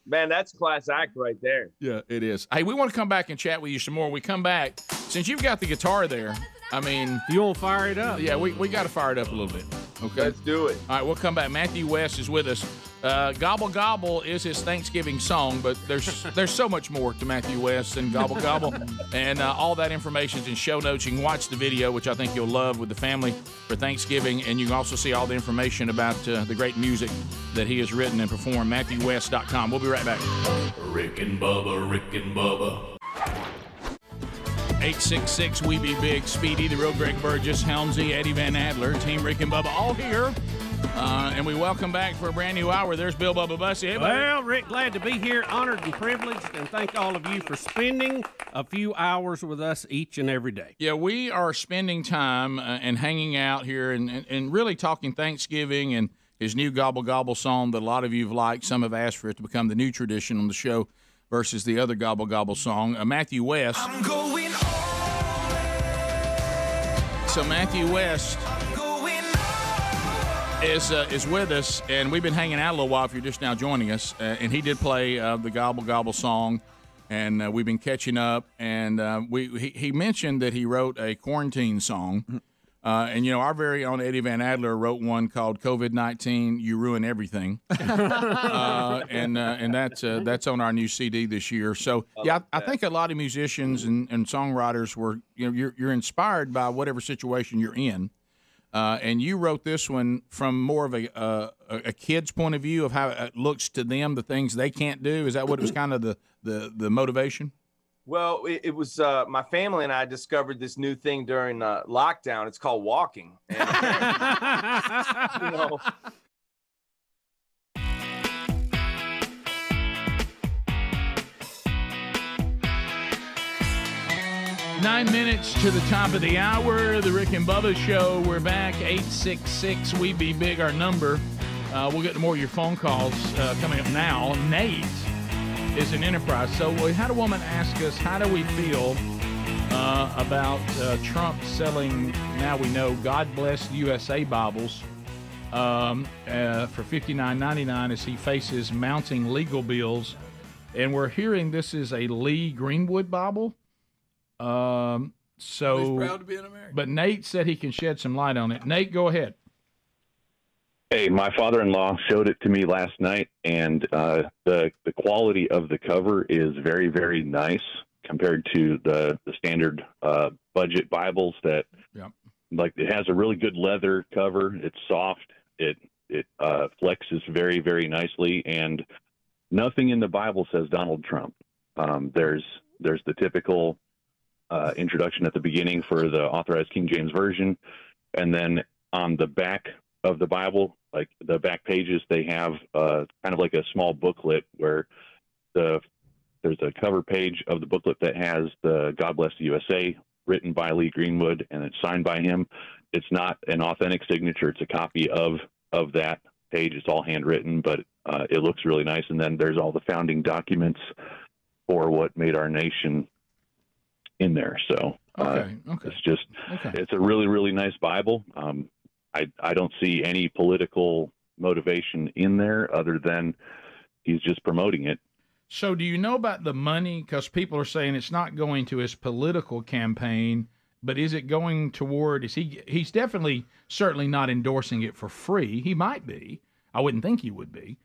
Man, that's class act right there. Yeah, it is. Hey, we want to come back and chat with you some more. When we come back, since you've got the guitar there, I mean, you want to fire it up? Yeah, we, we got to fire it up a little bit. Okay, let's do it. All right, we'll come back. Matthew West is with us. Uh, gobble gobble is his Thanksgiving song, but there's [LAUGHS] there's so much more to Matthew West than gobble gobble, and uh, all that information is in show notes. You can watch the video, which I think you'll love with the family for Thanksgiving, and you can also see all the information about uh, the great music that he has written and performed. MatthewWest.com. We'll be right back. Rick and Bubba, Rick and Bubba. 866 We Be Big, Speedy, the real Greg Burgess, Helmsy, Eddie Van Adler, Team Rick and Bubba, all here. Uh, and we welcome back for a brand new hour. There's Bill Bubba Bussey. Hey. Well, Rick, glad to be here, honored and privileged, and thank all of you for spending a few hours with us each and every day. Yeah, we are spending time uh, and hanging out here and, and, and really talking Thanksgiving and his new Gobble Gobble song that a lot of you have liked. Some have asked for it to become the new tradition on the show versus the other Gobble Gobble song. Uh, Matthew West. So Matthew West is uh, is with us, and we've been hanging out a little while. If you're just now joining us, uh, and he did play uh, the Gobble Gobble song, and uh, we've been catching up. And uh, we he, he mentioned that he wrote a quarantine song, uh, and you know our very own Eddie Van Adler wrote one called "COVID nineteen You Ruin Everything," [LAUGHS] uh, and uh, and that's uh, that's on our new CD this year. So yeah, I, I think a lot of musicians and, and songwriters were you know you're, you're inspired by whatever situation you're in. Uh, and you wrote this one from more of a, uh, a a kid's point of view of how it looks to them, the things they can't do. Is that what was kind of the the, the motivation? Well, it, it was uh, my family and I discovered this new thing during uh, lockdown. It's called walking. And, [LAUGHS] you know, Nine minutes to the top of the hour. The Rick and Bubba Show. We're back. 866 We Be Big, our number. Uh, we'll get to more of your phone calls uh, coming up now. Nate is an Enterprise. So we had a woman ask us, how do we feel uh, about uh, Trump selling, now we know, God Bless USA Bibles um, uh, for $59.99 as he faces mounting legal bills. And we're hearing this is a Lee Greenwood Bible. Um, so, He's proud to be an American. but Nate said he can shed some light on it. Nate, go ahead. Hey, my father-in-law showed it to me last night, and uh, the the quality of the cover is very, very nice compared to the the standard uh, budget Bibles. That Yeah. like it has a really good leather cover. It's soft. It it uh, flexes very, very nicely, and nothing in the Bible says Donald Trump. Um, there's there's the typical uh, introduction at the beginning for the authorized King James version, and then on the back of the Bible, like the back pages, they have uh, kind of like a small booklet where the there's a cover page of the booklet that has the God Bless the USA written by Lee Greenwood and it's signed by him. It's not an authentic signature; it's a copy of of that page. It's all handwritten, but uh, it looks really nice. And then there's all the founding documents for what made our nation in there. So uh, Okay, okay. it's just Okay. it's a really really nice Bible. Um, I I don't see any political motivation in there other than he's just promoting it. So, do you know about the money? Because people are saying it's not going to his political campaign, but is it going toward? Is he? He's definitely, certainly not endorsing it for free. He might be. I wouldn't think he would be.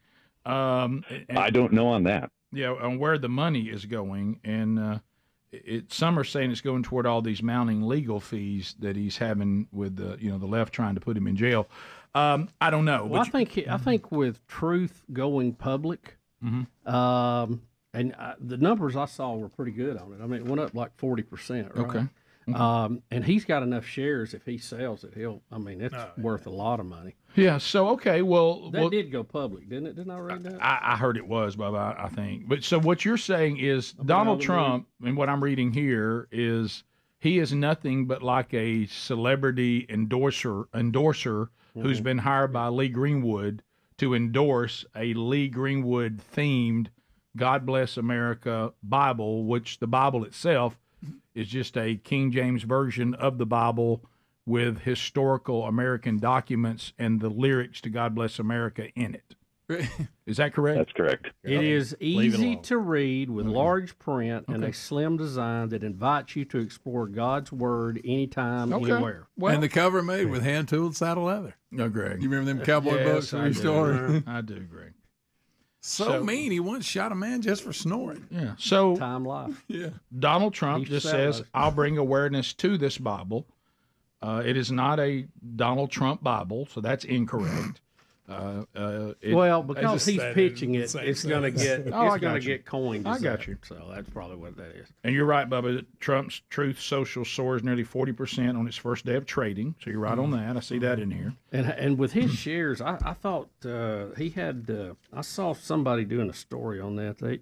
Um, and- I don't know on that. yeah, on where the money is going, and uh, it, some are saying it's going toward all these mounting legal fees that he's having with the you know the left trying to put him in jail. Um, I don't know. Well, I think he- I think with truth going public, Mhm. um, and uh, the numbers I saw were pretty good on it. I mean, it went up like forty percent. Right? Okay. Okay. Um, and he's got enough shares. If he sells it, he'll. I mean, it's Oh, worth a lot of money. yeah. So okay, well, That well, did go public, didn't it? Didn't I read that? I, I heard it was, Bob. I, I think. But so what you're saying is on Donald the Trump, and what I'm reading here is he is nothing but like a celebrity endorser endorser who's Mhm. been hired by Lee Greenwood to endorse a Lee Greenwood themed God Bless America Bible, which the Bible itself is just a King James version of the Bible with historical American documents and the lyrics to God Bless America in it. [LAUGHS] Is that correct? That's correct. It is Leave it easy alone. to read with mm-hmm. large print and a slim design that invites you to explore God's Word anytime, anywhere. and the cover made with hand tooled saddle leather. No, Greg. You remember them cowboy Yes, books I we used do. I do, Greg. So, So- mean. He once shot a man just for snoring. Yeah. So time life. Yeah. Donald Trump He's just says, about it. "I'll bring awareness to this Bible." Uh, it is not a Donald Trump Bible, so that's incorrect. Uh, uh, it- well, because he's pitching it, it's going to [LAUGHS] get it's Oh, I going got to you. get coined. I got that. you. So that's probably what that is. And you're right, Bubba. Trump's Truth Social soars nearly forty percent on its first day of trading. So you're right on that. I see that in here. And and with his shares, I, I thought uh, he had. Uh, I saw somebody doing a story on that. They,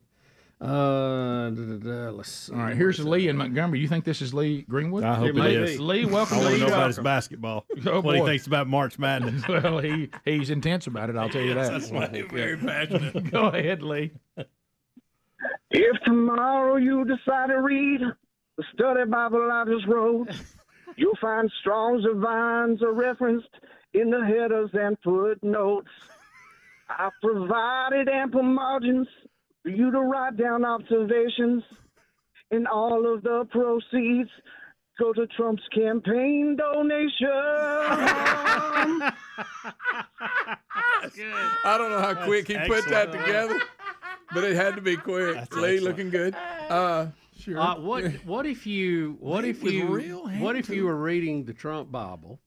uh, da, da, da, let's see. All right, here's Lee in Montgomery. You think this is Lee Greenwood? I hope it Lee. Lee, welcome. I want Lee. to know about his basketball. [LAUGHS] Oh, what he boy. thinks about March Madness. [LAUGHS] well, he he's intense about it. I'll tell you Yes, that. that's why he's very passionate. [LAUGHS] Go ahead, Lee. If tomorrow you decide to read the study Bible I just wrote, you'll find Strong's divines are referenced in the headers and footnotes. I provided ample margins for you to write down observations, and all of the proceeds go to Trump's campaign donation. [LAUGHS] I don't know how quick he put that together, but it had to be quick. Lee looking good. Uh, sure. Uh, what what if you what if you real what if you were reading the Trump Bible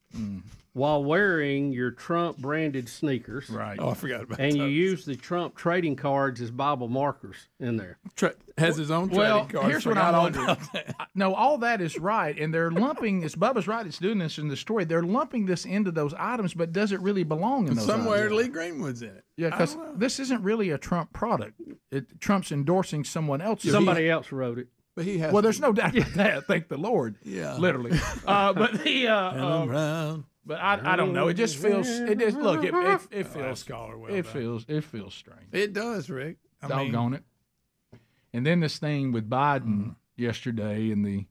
while wearing your Trump branded sneakers? Right. Oh, I forgot about that. And you use the Trump trading cards as Bible markers in there. Tra- has his own Well, trading cards. here's what I'm wondering. about that. I- No, all that is right, and they're lumping. It's Bubba's right. It's doing this in the story. They're lumping this into those items, but does it really belong in those? Somewhere items? Lee Greenwood's in it. Yeah, because this isn't really a Trump product. It, Trump's endorsing someone else's. Somebody else wrote it. But he has. Well, there's no doubt about that. Thank the Lord. Yeah. literally. [LAUGHS] Uh, but the uh, Ellen Brown. But I, I don't know. It just feels. It just look. It, it, it feels. scholar, well it done. feels. It feels strange. It does, Rick. I mean, Doggone it. And then this thing with Biden Mm. yesterday and the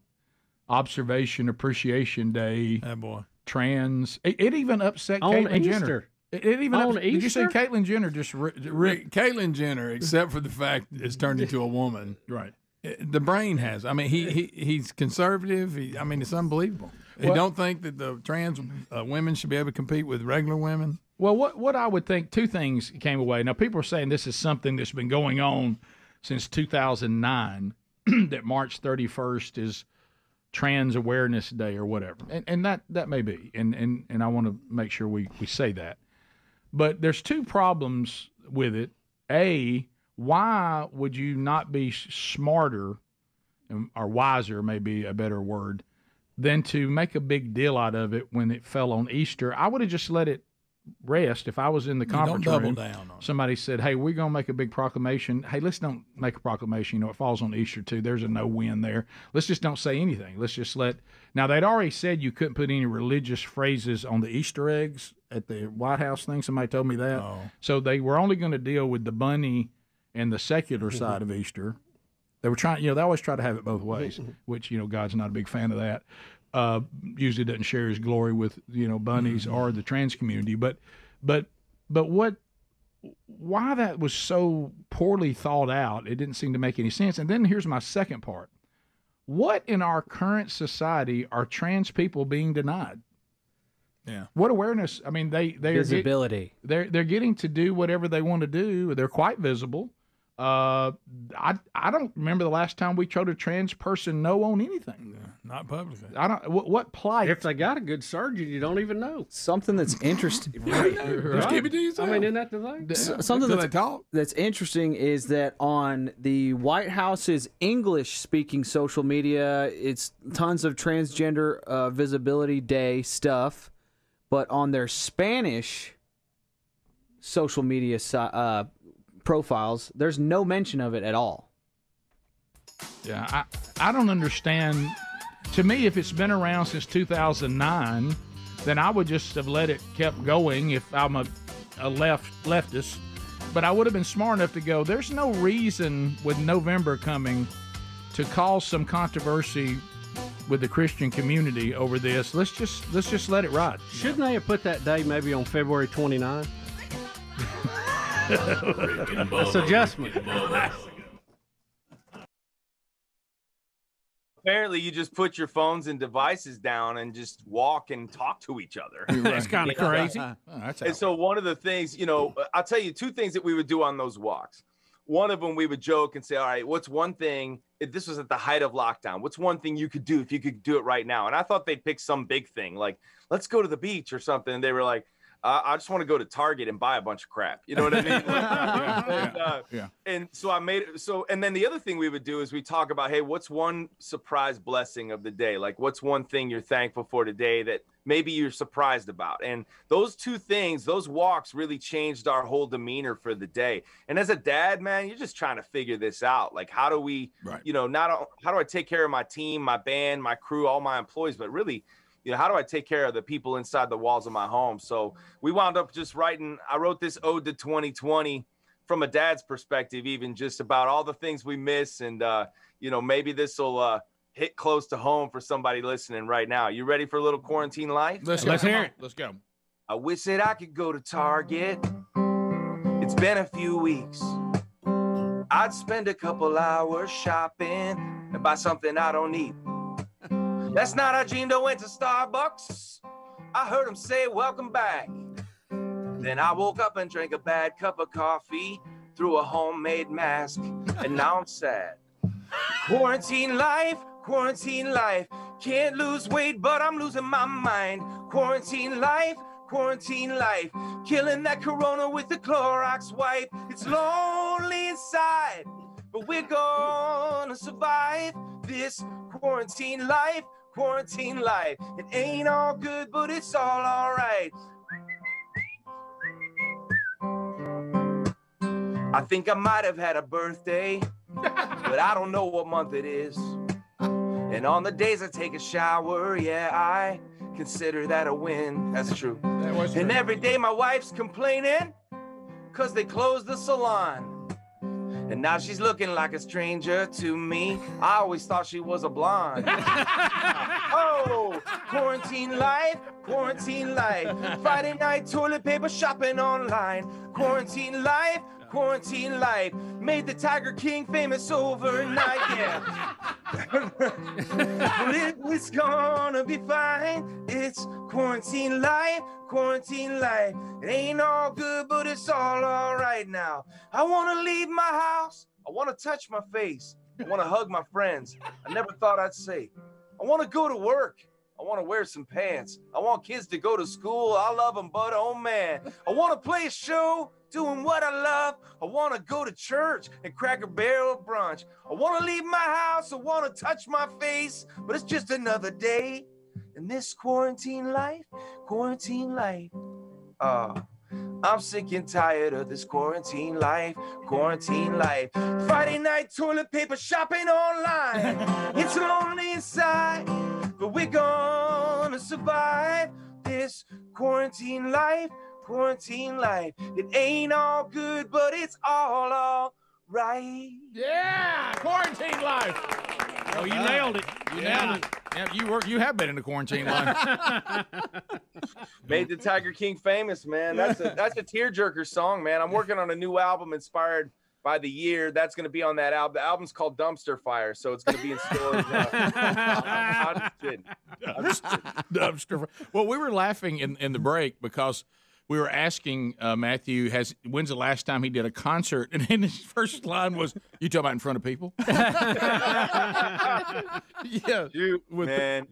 Observation Appreciation Day. That boy. Trans. It, it even upset On Caitlyn Jenner. It, it even On ups- Did you say Easter? Caitlyn Jenner just ri- Rick, Caitlyn Jenner, except for the fact that it's turned into a woman. Right. The brain has. I mean, he, he he's conservative. He, I mean, it's unbelievable. He Well- don't think that the trans uh, women should be able to compete with regular women. Well, what what I would think two things came away. Now people are saying this is something that's been going on since 2009 [CLEARS THROAT] that March 31st is Trans Awareness Day or whatever. And and that that may be. And and and I want to make sure we we say that. But there's two problems with it. A, why would you not be smarter or wiser may be a better word than to make a big deal out of it when it fell on Easter? I would have just let it rest if I was in the conference room. down on Somebody said, "Hey, we're gonna make a big proclamation. Hey, let's don't make a proclamation. You know, it falls on Easter too. There's a no win there. Let's just don't say anything. Let's just let." Now they'd already said you couldn't put any religious phrases on the Easter eggs at the White House thing. Somebody told me that. Oh. So they were only going to deal with the bunny and the secular [LAUGHS] side of Easter. They were trying, you know, they always try to have it both mm-hmm, ways, mm-hmm. which you know God's not a big fan of that. Uh, usually doesn't share His glory with you know bunnies mm-hmm. or the trans community, but but but what why that was so poorly thought out, it didn't seem to make any sense. And then here's my second part: what in our current society are trans people being denied? Yeah. What awareness? I mean, they they are get- Visibility. they're they're getting to do whatever they want to do. They're quite visible. Uh, I I don't remember the last time we told a trans person no on anything. Not publicly. I don't. What, what plight? If they got a good surgeon, you don't even know. Something that's interesting. Just give it to yourself. I mean, isn't that the thing? S- Something Do that's, they talk? that's interesting is that on the White House's English speaking social media, it's tons of transgender uh, visibility day stuff. But on their Spanish social media si- uh, profiles, there's no mention of it at all. Yeah, I I don't understand. To me, if it's been around since 2009, then I would just have let it kept going if I'm a, a left leftist. But I would have been smart enough to go. There's no reason with November coming to cause some controversy with the Christian community over this. Let's just let's just let it ride. Shouldn't they have put that day maybe on February 29? [LAUGHS] That's adjustment. Apparently, you just put your phones and devices down and just walk and talk to each other. [LAUGHS] That's kinda You know? crazy. and so, one of the things, you know, I'll tell you two things that we would do on those walks. One of them, we would joke and say, "All right, what's one thing?" If this was at the height of lockdown, what's one thing you could do if you could do it right now? And I thought they'd pick some big thing, like let's go to the beach or something. And they were like, uh, "I just want to go to Target and buy a bunch of crap." You know what I mean? [LAUGHS] and, uh, Yeah. and so I made it so and then the other thing we would do is we talk about hey what's one surprise blessing of the day like what's one thing you're thankful for today that maybe you're surprised about and those two things those walks really changed our whole demeanor for the day and as a dad man you're just trying to figure this out like how do we you know not how do I take care of my team my band my crew all my employees but really you know, how do I take care of the people inside the walls of my home? So we wound up just writing, I wrote this ode to 2020 from a dad's perspective, even just about all the things we miss. And, uh, you know, maybe this will uh, hit close to home for somebody listening right now. You ready for a little quarantine life? Let's go. Come on, Let's go. I wish that I could go to Target. It's been a few weeks. I'd spend a couple hours shopping and buy something I don't need. Night I dreamed I went to Starbucks. I heard him say, Welcome back. Then I woke up and drank a bad cup of coffee through a homemade mask, and now I'm sad. Quarantine life, quarantine life. Can't lose weight, but I'm losing my mind. Quarantine life, quarantine life. Killing that corona with the Clorox wipe. It's lonely inside, but we're gonna survive this quarantine life, quarantine life. It ain't all good, but it's all alright. I think I might have had a birthday, [LAUGHS] but I don't know what month it is. And on the days I take a shower, yeah, I consider that a win. That's true. and every day my wife's complaining because they closed the salon. And now she's looking like a stranger to me. I always thought she was a blonde. [LAUGHS] oh, quarantine life, quarantine life. Friday night toilet paper shopping online. Quarantine life, quarantine life. Made the Tiger King famous overnight, yeah. [LAUGHS] it's gonna be fine. It's quarantine life, quarantine life. It ain't all good, but it's all alright now. I wanna leave my house. I wanna touch my face. I wanna hug my friends. I never thought I'd say. I wanna go to work. I want to wear some pants. I want kids to go to school. I love them, but oh man. I want to play a show doing what I love. I want to go to church and crack a barrel of brunch. I want to leave my house. I want to touch my face, but it's just another day in this quarantine life. Quarantine life. Uh, I'm sick and tired of this quarantine life, quarantine life. Friday night toilet paper shopping online. [LAUGHS] It's lonely inside, but we're gonna survive this quarantine life, quarantine life. It ain't all good, but it's all all right. Yeah, quarantine life. Oh, you nailed it. You Yeah. nailed it. Yeah, you were. You have been in the quarantine line. [LAUGHS] Made the Tiger King famous, man. That's a that's a tearjerker song, man. I'm working on a new album inspired by the year. That's going to be on that album. The album's called Dumpster Fire, so it's going to be in stores. [LAUGHS] Uh, I'm just kidding. I'm just kidding. dumpster. Well, we were laughing in, in the break because we were asking uh, Matthew, "Has when's the last time he did a concert?" [LAUGHS] And then his first line was, "You talking about in front of people?" [LAUGHS] yeah, Shoot, man.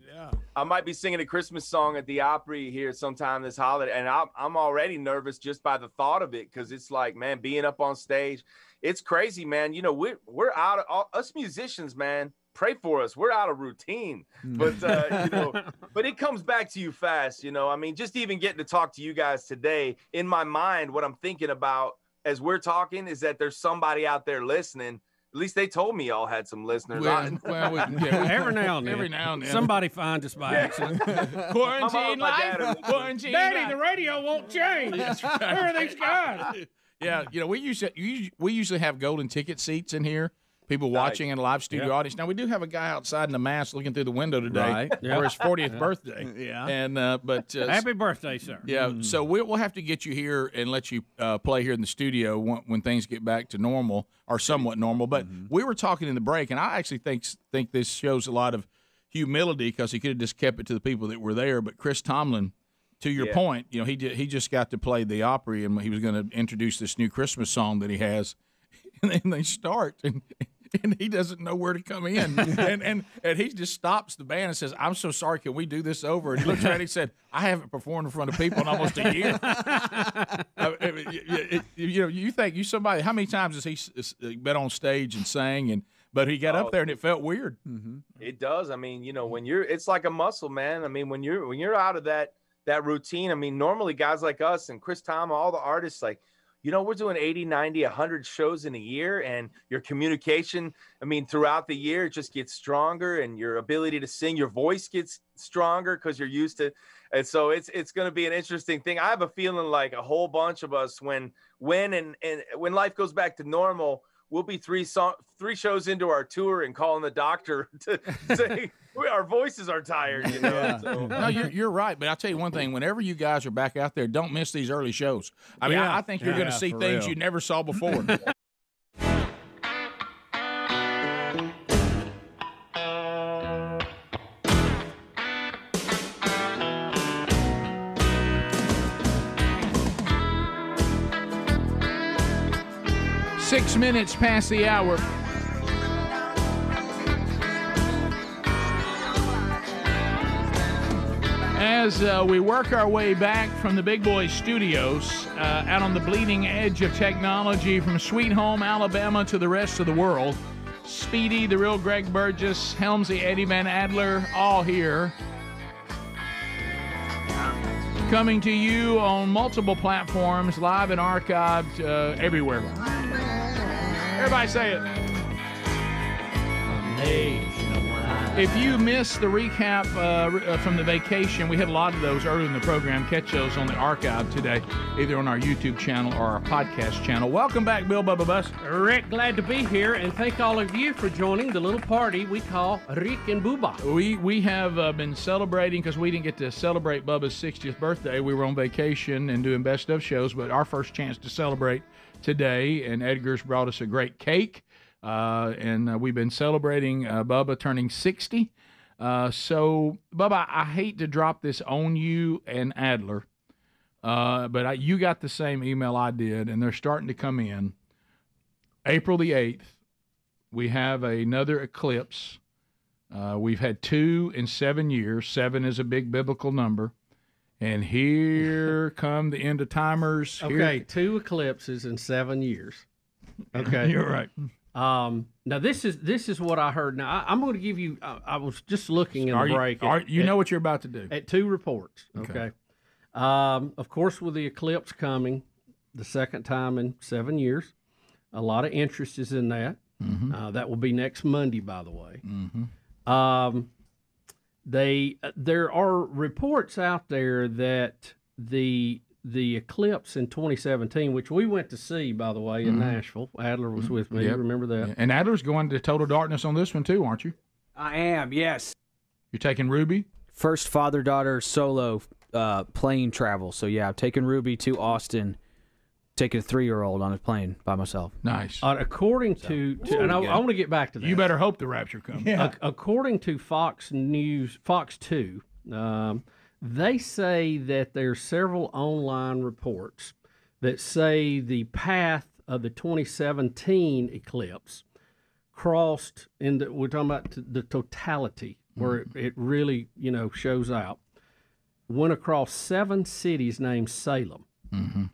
I might be singing a Christmas song at the Opry here sometime this holiday, and I'm I'm already nervous just by the thought of it because it's like, man, being up on stage, it's crazy, man. You know, we're we're out of all, us musicians, man. Pray for us. We're out of routine, but uh, you know, [LAUGHS] but it comes back to you fast. You know, I mean, just even getting to talk to you guys today, in my mind, what I'm thinking about as we're talking is that there's somebody out there listening. At least they told me y'all had some listeners. Well, I- well, we- yeah, we- Every now and then. [LAUGHS] Every now and then. Somebody finds us by accident. [LAUGHS] Quarantine My mom, my life. Quarantine Daddy, life. the radio won't change. That's right. Where are these guys? Yeah, you know, we usually we usually have golden ticket seats in here people watching in a live studio Yeah. audience. Now we do have a guy outside in the mask looking through the window today Right. for his 40th Yeah. birthday. [LAUGHS] Yeah. and uh, but uh, Happy birthday, sir. yeah, so we, we'll have to get you here and let you uh, play here in the studio when, when things get back to normal or somewhat normal. But we were talking in the break, and I actually think think this shows a lot of humility because he could have just kept it to the people that were there. But Chris Tomlin, to your Yeah. point, you know, he did, he just got to play the Opry, and he was going to introduce this new Christmas song that he has, [LAUGHS] and then they start and. And [LAUGHS] he doesn't know where to come in, [LAUGHS] and, and and he just stops the band and says, "I'm so sorry. Can we do this over?" And he looks around and he said, "I haven't performed in front of people in almost a year." [LAUGHS] I mean, you- you- you know, you think you somebody. How many times has he s- s- uh, been on stage and sang? And but he got Oh. up there and it felt weird. Mm-hmm. It does. I mean, you know, when you're it's like a muscle, man. I mean, when you're when you're out of that that routine, I mean, normally guys like us and Chris Tom, all the artists like you know, we're doing 80, 90, 100 shows in a year and your communication, I mean, throughout the year just gets stronger and your ability to sing, your voice gets stronger cuz you're used to and so it's it's going to be an interesting thing. I have a feeling like a whole bunch of us when when and and when life goes back to normal, we'll be three song three shows into our tour and calling the doctor [LAUGHS] to [LAUGHS] say "We- our voices are tired. You know, so- No, you're, you're right. But I'll tell you one thing: whenever you guys are back out there, don't miss these early shows. I mean, Yeah. I, I think you're going Yeah, to see things real. you never saw before. [LAUGHS] minutes past the hour. As uh, we work our way back from the Big Boy Studios, uh, out on the bleeding edge of technology from Sweet Home, Alabama to the rest of the world, Speedy, the real Greg Burgess, Helmsy, Eddie Van Adler, all here. Coming to you on multiple platforms, live and archived uh, everywhere. Everybody say it. If you missed the recap uh, uh, from the vacation, we had a lot of those early in the program. Catch those on the archive today, either on our YouTube channel or our podcast channel. Welcome back, Bill Bubba Bus. Rick, glad to be here, and thank all of you for joining the little party we call Rick and Bubba. We we have uh, been celebrating because we didn't get to celebrate Bubba's 60th birthday. We were on vacation and doing best of shows, but our first chance to celebrate today, and Edgar's brought us a great cake. Uh, and uh, we've been celebrating uh, Bubba turning 60. Uh, so, Bubba, I hate to drop this on you and Adler, uh, but I, you got the same email I did, and they're starting to come in. April the 8th, we have another eclipse. Uh, we've had two in seven years. Seven is a big biblical number. And here [LAUGHS] come the end of timers. Here- Okay, two eclipses in seven years. Okay, [LAUGHS] You're right. Um, now this is this is what I heard. Now I, I'm going to give you. I, I was just looking in Are the you- break. are- at- you at- know what you're about to do. at two reports. Okay. Okay. Um, of course, with the eclipse coming, the second time in seven years, a lot of interest is in that. Mm-hmm. Uh, that will be next Monday, by the way. Mm-hmm. Um, they uh, there are reports out there that the the eclipse in 2017, which we went to see, by the way, in Mhm. Nashville. Adler was with me. Yep. Remember that? And Adler's going to total darkness on this one too, aren't you? I am, yes. You're taking Ruby? First father daughter solo uh, plane travel. So, yeah, I'm taking Ruby to Austin, taking a three year old on a plane by myself. Nice. Uh, according to, to and I, I want to get back to that. You better hope the rapture comes. Ac- according to Fox News, Fox Two, um, they say that there's several online reports that say the path of the 2017 eclipse crossed in the, we're talking about the totality where it, it really you know shows out went across seven cities named Salem Mm-hmm.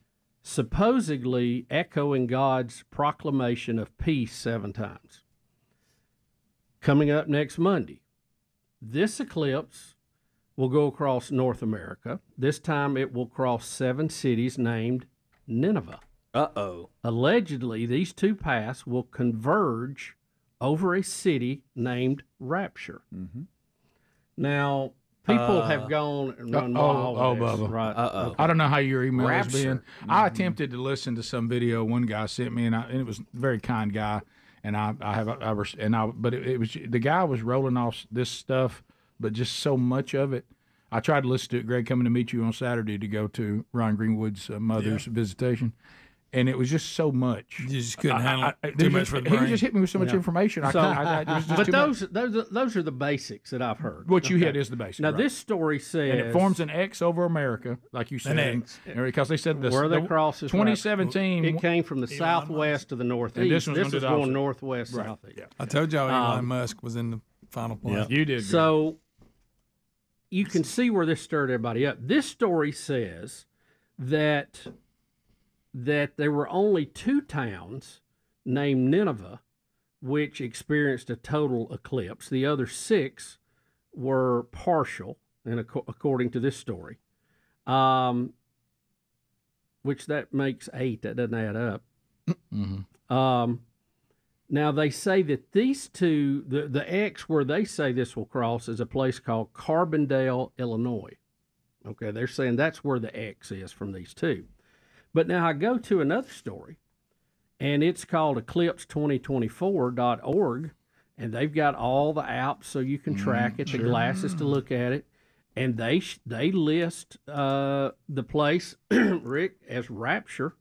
Supposedly echoing God's proclamation of peace seven times. Coming up next Monday, this eclipse will go across North America. This time it will cross seven cities named Nineveh. Uh oh. Allegedly, these two paths will converge over a city named Rapture. Now, people Uh, have gone and run oh, oh. Bubba. right? Uh-oh. I don't know how your email has Rapture. been. I attempted to listen to some video one guy sent me, and, I, and it was a very kind guy. and I I have I was and I but it, it was the guy was rolling off this stuff, but just so much of it. I tried to listen to it. Greg coming to meet you on Saturday to go to Ron Greenwood's uh, mother's visitation. And it was just so much. You just couldn't handle it. Too he much just- for the brain. He just hit me with so much Yeah. information. I So- can't. I, I, was just [LAUGHS] but those, much. those, are- those are the basics that I've heard. What you Okay. hit is the basics. Now right. this story says and it forms an X over America, like you said, An X. because they said this. where the the- cross is 2017. It came from the southwest to the northeast. this one's this is the going opposite. northwest Right. southeast. I told y'all Elon Um, Musk was in the final place. You did. So you can see where this stirred everybody up. This story says that that there were only two towns named Nineveh which experienced a total eclipse. The other six were partial, and ac- according to this story, um, which that makes eight. That doesn't add up. Um, now they say that these two, the the X where they say this will cross is a place called Carbondale, Illinois. Okay, they're saying that's where the X is from these two. But now I go to another story, and it's called eclipse2024.org, and they've got all the apps so you can track it, the glasses to look at it, and they they list uh, the place, [CLEARS THROAT] Rick, as Rapture,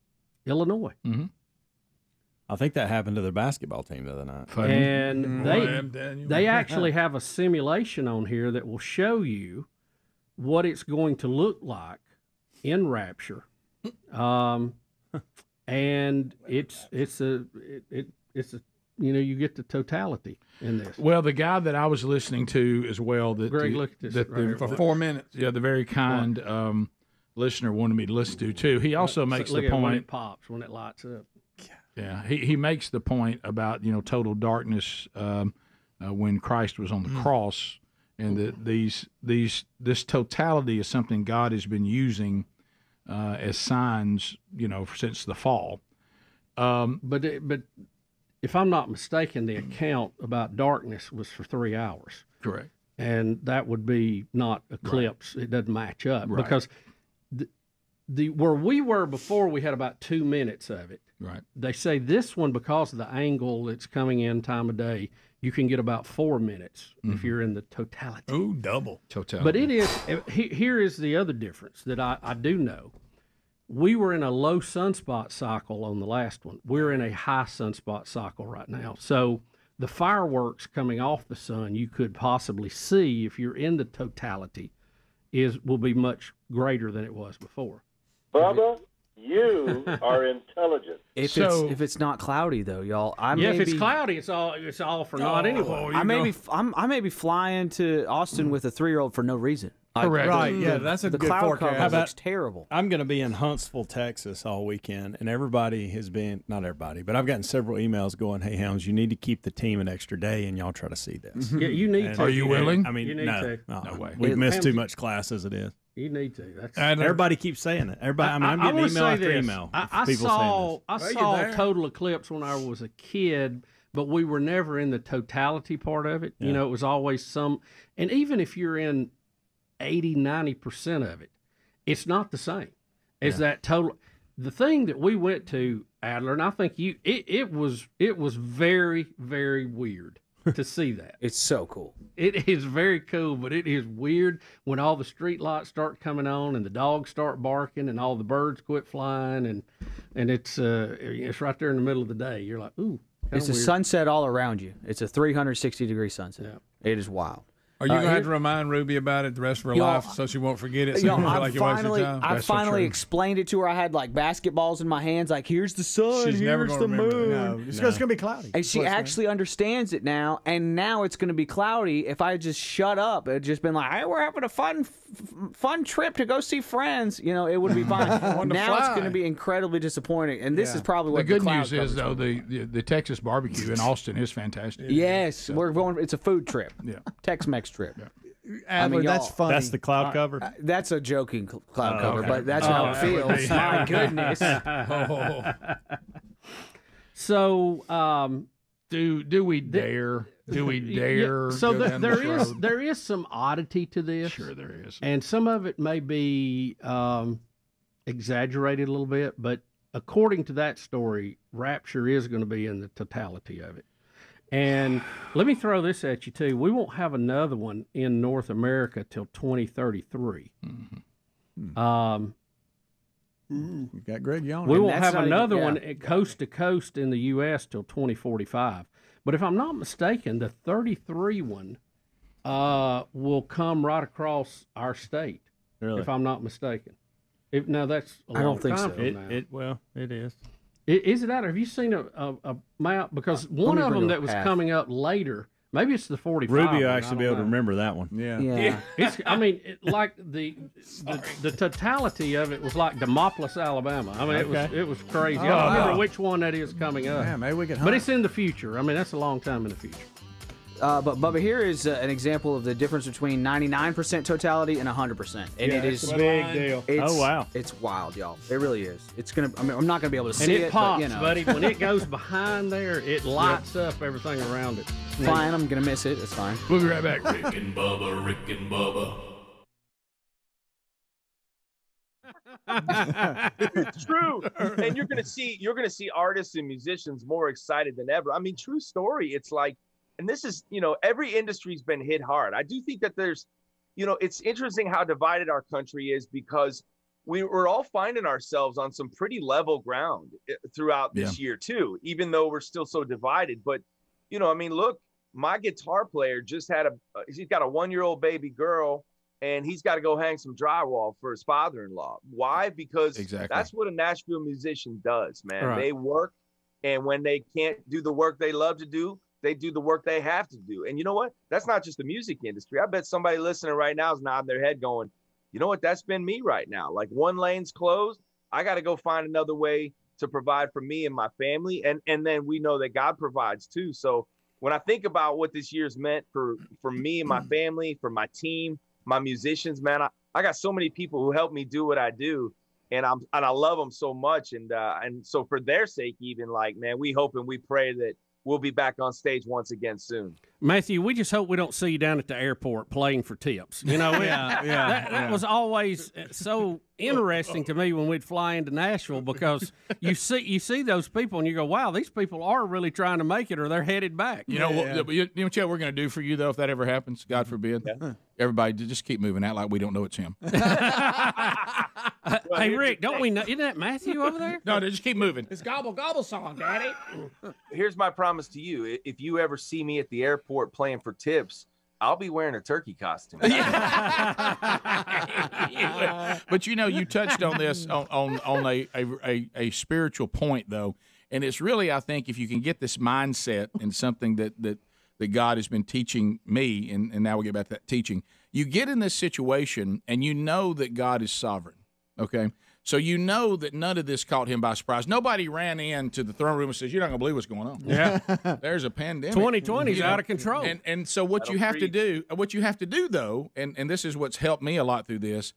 Illinois. Mm-hmm. I think that happened to the basketball team the other night. and they they actually have a simulation on here that will show you what it's going to look like in Rapture, um, and it's it's a it, it it's a you know you get the totality in this. Well, the guy that I was listening to as well, that Greg, the, look at this that right the- For four minutes. Yeah, the very kind um, listener wanted me to listen to too. He also So makes look the at when it pops when it lights up. Yeah, he, he makes the point about you know total darkness um, uh, when Christ was on the cross, and that these these this totality is something God has been using uh, as signs, you know, since the fall. Um, but it, but if I'm not mistaken, the account about darkness was for three hours. Correct. And that would be not eclipse. It doesn't match up Right. because the, the where we were before, we had about two minutes of it. Right. They say this one because of the angle that's coming in time of day, you can get about four minutes if mm-hmm. you're in the totality. Ooh, double. Totality. But it is eh, he- here is the other difference that I, I do know. We were in a low sunspot cycle on the last one. We're in a high sunspot cycle right now. So the fireworks coming off the sun you could possibly see if you're in the totality is will be much greater than it was before. Bubba, you are intelligent. [LAUGHS] If So- it's if it's not cloudy though, y'all, I yeah, may if it's be, cloudy, it's all it's all for naught Oh, anyway. I may be I'm, I may be flying to Austin with a three year old for no reason. Like, Correct. Right, the- yeah, that's a the good cloud forecast. cover How about- looks terrible. I'm going to be in Huntsville, Texas all weekend, and everybody has been, not everybody, but I've gotten several emails going, hey, Hounds, you need to keep the team an extra day, and y'all try to see this. Mm-hmm. Yeah, you need And- to. Are you willing? I mean, You need no, to. no, No way. We've It- missed too much class as it is. You need to. That's uh, Everybody keeps saying it. Everybody, I mean, I'm I- I getting email after this. email. I, I people saw saying I this. saw a total eclipse when I was a kid, but we were never in the totality part of it. You know, it was always some, and even if you're in 80, 90 percent of it, it's not the same as that total. The thing that we went to Adler, and I think you, it, it was it was very very weird to see that. [LAUGHS] It's so cool. It is very cool, but it is weird when all the street lights start coming on and the dogs start barking and all the birds quit flying and and it's uh it's right there in the middle of the day. You're like, ooh, It's a weird. sunset all around you. It's a 360 degree sunset. It is wild. Are you Uh, gonna have to remind Ruby about it the rest of her life so she won't forget it? So Yo, you don't feel I like you wasted finally, time. I finally explained it to her. I had like basketballs in my hands, like here's the sun, She's here's never the gonna remember moon. No, it's 'cause it's gonna be cloudy. And she what's gonna- actually understands it now. And now it's going to be cloudy. If I just shut up, it just been like, hey, we're having a fun, f- fun trip to go see friends. You know, it would be fine. [LAUGHS] Now it's going to be incredibly disappointing. And this is probably what the good cloud news is though the, the the Texas barbecue in Austin is fantastic. Yes, we're going. It's a food trip. Yeah, Tex-Mex trip. Adler, that's y'all- funny. That's the cloud cover? Uh, that's a joking cl- cloud Oh, cover, okay. but that's Oh, how it that feels. be- [LAUGHS] My [LAUGHS] goodness. [LAUGHS] So, um, do do we dare? Do we Yeah, dare? so go the- down there this is road? there is some oddity to this. Sure, there is. and some of it may be um, exaggerated a little bit, but according to that story, rapture is going to be in the totality of it. And let me throw this at you too. We won't have another one in North America till 2033. Um, You got Greg yawning. we won't have not even- another yeah. one at coast to coast in the U.S. till 2045. But if I'm not mistaken, the 33 one uh, will come right across our state. Really? If I'm not mistaken. If, now that's a I don't think time so. from It- now. it- well, it is. I- Is it out? Have you seen a, a, a map? Because Let one of them that was path. coming up later, maybe it's the 45. Ruby will actually be able to remember that one. Yeah. Yeah. [LAUGHS] It's, I mean, it, like the, the the totality of it was like Demopolis, Alabama. I mean, it was it was crazy. Oh, I don't remember which one that is coming up. Yeah, maybe we could But it's in the future. I mean, that's a long time in the future. Uh, but Bubba, here is uh, an example of the difference between 99% totality and 100%, and Yeah, it is it's a big deal. It's, Oh, wow. it's wild, y'all. It really is. It's gonna. I mean, I'm not gonna be able to And see it, it, pops, but, you know. buddy. When it goes [LAUGHS] behind there, it lights up everything around it. Fine, I'm gonna miss it. It's fine. We'll be right back. Rick and Bubba, Rick and Bubba. [LAUGHS] it's true and you're gonna see you're gonna see artists and musicians more excited than ever i mean true story it's like and this is you know every industry's been hit hard. I do think that there's you know it's interesting how divided our country is because we, we're all finding ourselves on some pretty level ground eh, throughout this year too even though we're still so divided. But you know i mean look my guitar player just had a uh, he's got a one year old baby girl and he's got to go hang some drywall for his father-in-law. Why? Because Exactly. that's what a nashville musician does man. Right. they work and when they can't do the work they love to do they do the work they have to do. And you know what? That's not just the music industry. I bet somebody listening right now is nodding their head going you know what? That's been me right now. Like one lane's closed. I got to go find another way to provide for me and my family. And and then we know that god provides too. So when i think about what this year's meant for for me and my family for my team my musicians man i, I got so many people who help me do what i do. And i'm and i love them so much. And uh and so for their sake even like man we hope and we pray that we'll be back on stage once again soon Matthew, we just hope we don't see you down at the airport playing for tips. You know, [LAUGHS] Yeah, yeah, that, that yeah. was always uh, so interesting to me when we'd fly into Nashville because you see you see those people and you go, "Wow, these people are really trying to make it, or they're headed back." You know what? You, you know what we're going to do for you though, if that ever happens, God forbid. Everybody, just keep moving out like we don't know it's him. [LAUGHS] hey, Rick, don't we know? Isn't that Matthew over there? no, just keep moving. It's gobble gobble song, Daddy. here's my promise to you if you ever see me at the airport playing for tips i'll be wearing a turkey costume [LAUGHS] but you know, you touched on this on on, on a, a, a, a spiritual point though, and it's really I think if you can get this mindset and something that that that God has been teaching me, and, and now we get back to that teaching. You get in this situation and you know that God is sovereign. Okay. So you know that none of this caught him by surprise. Nobody ran into the throne room and says, "You're not going to believe what's going on." Yeah. [LAUGHS] there's a pandemic. 2020 is out of control. And and so what That'll you have to do, what you have to do though, and and this is what's helped me a lot through this.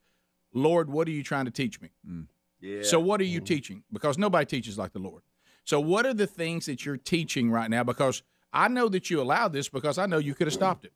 Lord, what are you trying to teach me? Mm. Yeah. So what are you mm-hmm. teaching? Because nobody teaches like the Lord. So what are the things that you're teaching right now? Because I know that you allowed this because I know you could have stopped it.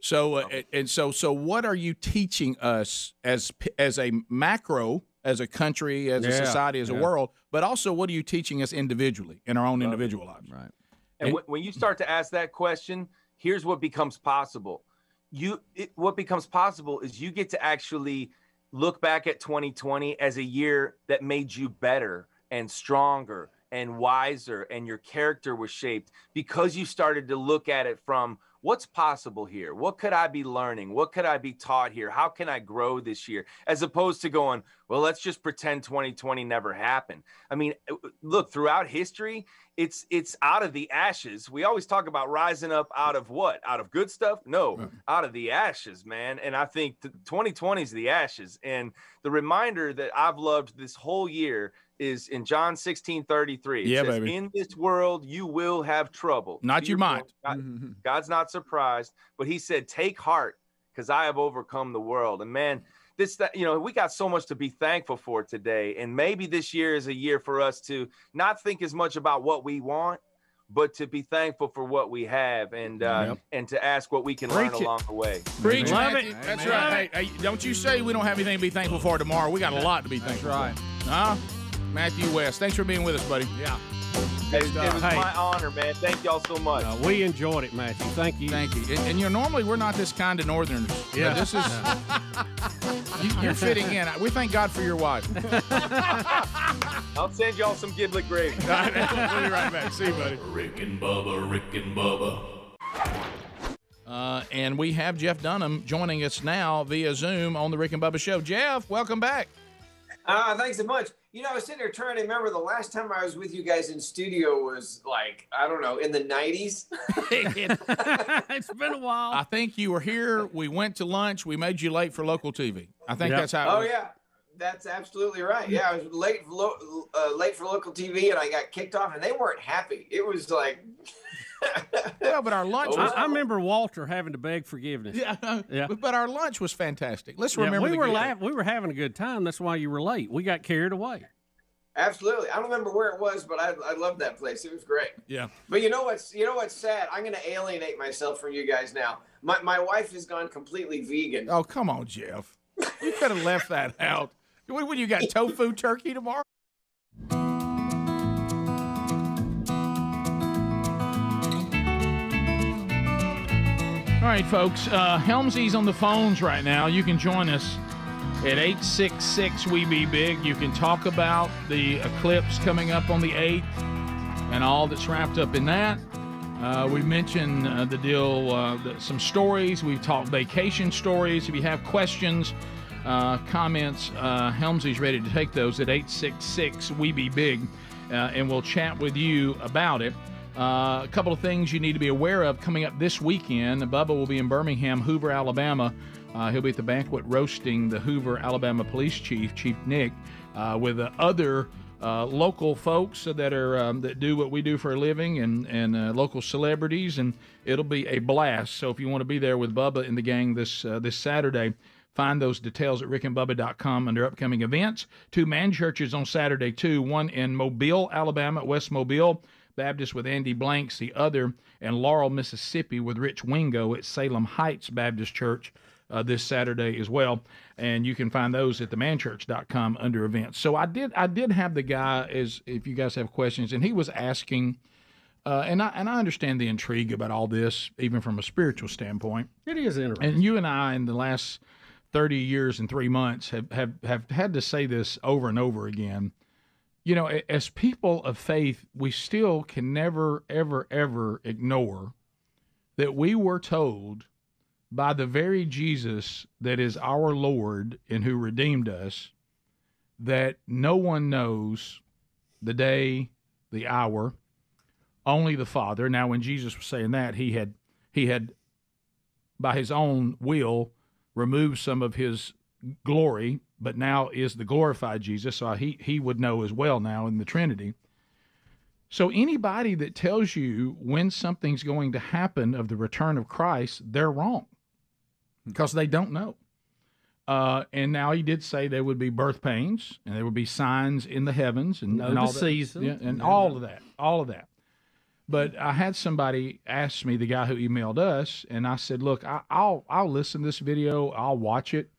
So uh, and- and so so what are you teaching us as as a macro, as a country, as a society, as a world, but also what are you teaching us individually in our own individual lives? Right. And when, when you start to ask that question, here's what becomes possible. You, it, what becomes possible is you get to actually look back at 2020 as a year that made you better and stronger and wiser, and your character was shaped because you started to look at it from what's possible here? What could I be learning? What could I be taught here? How can I grow this year? As opposed to going, well, let's just pretend 2020 never happened. I mean, uh, look, throughout history, it's it's out of the ashes. We always talk about rising up out of what? Out of good stuff? No, out of the ashes, man. And I think 2020 is the ashes. And the reminder that I've loved this whole year is in John 16 33. It Yeah, says, baby. In this world, you will have trouble. Not you Fear might. not. God- [LAUGHS] God's not surprised, but he said, Take heart, because I have overcome the world. And man, this that you know, we got so much to be thankful for today. And maybe this year is a year for us to not think as much about what we want, but to be thankful for what we have and uh, Yep. and to ask what we can learn it. along the way. Preach, Love Matthew. it. That's Amen. right. Hey, hey, don't you say we don't have anything to be thankful for tomorrow. We got a lot to be thankful right. for. Huh? Matthew West. Thanks for being with us, buddy. Yeah. It, it was Hey. my honor, man. Thank y'all so much. Uh, we enjoyed it, Matthew. Thank you. Thank you. And, and you know, normally we're not this kind of Northerners. but Yeah. this is [LAUGHS] you, you're fitting in. We thank God for your wife. [LAUGHS] I'll send y'all some giblet gravy. [LAUGHS] we'll be right back. See you, buddy. Rick and Bubba, Rick and Bubba. Uh, and we have Jeff Dunham joining us now via Zoom on the Rick and Bubba Show. Jeff, welcome back. Uh, thanks so much. You know, I was sitting there trying to remember the last time I was with you guys in studio was like, I don't know, in the 90s. [LAUGHS] it's been a while. I think you were here. We went to lunch. We made you late for local TV. I think Yep. that's how. It Oh, was. yeah. That's absolutely right. Yeah, I was late for, lo- uh, late for local TV and I got kicked off and they weren't happy. It was like, [LAUGHS] Well, but our lunch. Oh, I, Was, I remember Walter having to beg forgiveness. yeah, Yeah. But our lunch was fantastic. Let's Yeah, remember. we the were good- laugh- we were having a good time. That's why you were late. We got carried away. absolutely. I don't remember where it was, but I, I loved that place. It was great. Yeah. But you know what's you know what's sad? I'm going to alienate myself from you guys now. My my wife has gone completely vegan. Oh, come on, Jeff. You could have left that out. When when you got tofu turkey tomorrow? All right, folks. Uh, Helmsy's on the phones right now. You can join us at 866 We Be Big. You can talk about the eclipse coming up on the 8th and all that's wrapped up in that. Uh, we mentioned uh, the deal, uh, the, some stories. We've talked vacation stories. If you have questions, uh, comments, uh, Helmsy's ready to take those at 866 We Be Big, uh, and we'll chat with you about it. Uh, a couple of things you need to be aware of coming up this weekend. Bubba will be in Birmingham, Hoover, Alabama. Uh, he'll be at the banquet roasting the Hoover, Alabama police chief, Chief Nick, uh, with uh, other uh, local folks that are um, that do what we do for a living and and uh, local celebrities, and it'll be a blast. So if you want to be there with Bubba and the gang this this Saturday. Find those details at rickandbubba.com under upcoming events. Two man churches on Saturday, too. One in Mobile, Alabama, at West Mobile Baptist with Andy Blanks. The other in Laurel, Mississippi with Rich Wingo at Salem Heights Baptist Church uh, this Saturday as well. And you can find those at themanchurch.com under events. So I did I did have the guy as if you guys have questions, and he was asking. Uh, and I and I understand the intrigue about all this, even from a spiritual standpoint. It is interesting. And you and I, in the last 30 years and three months, have, have, have had to say this over and over again. You know, as people of faith, we still can never, ever, ever ignore that we were told by the very Jesus that is our Lord and who redeemed us that no one knows the day, the hour, only the Father. Now, when Jesus was saying that, he had he had by his own will removed some of his glory, but now is the glorified Jesus. So he he would know as well now in the Trinity. So anybody that tells you when something's going to happen of the return of Christ, they're wrong because they don't know. Uh, and now he did say there would be birth pains and there would be signs in the heavens and, and the all that. seasons. Yeah, and Yeah. all of that, all of that. But I had somebody ask me, the guy who emailed us, and I said, "Look, I, I'll I'll listen to this video. I'll watch it.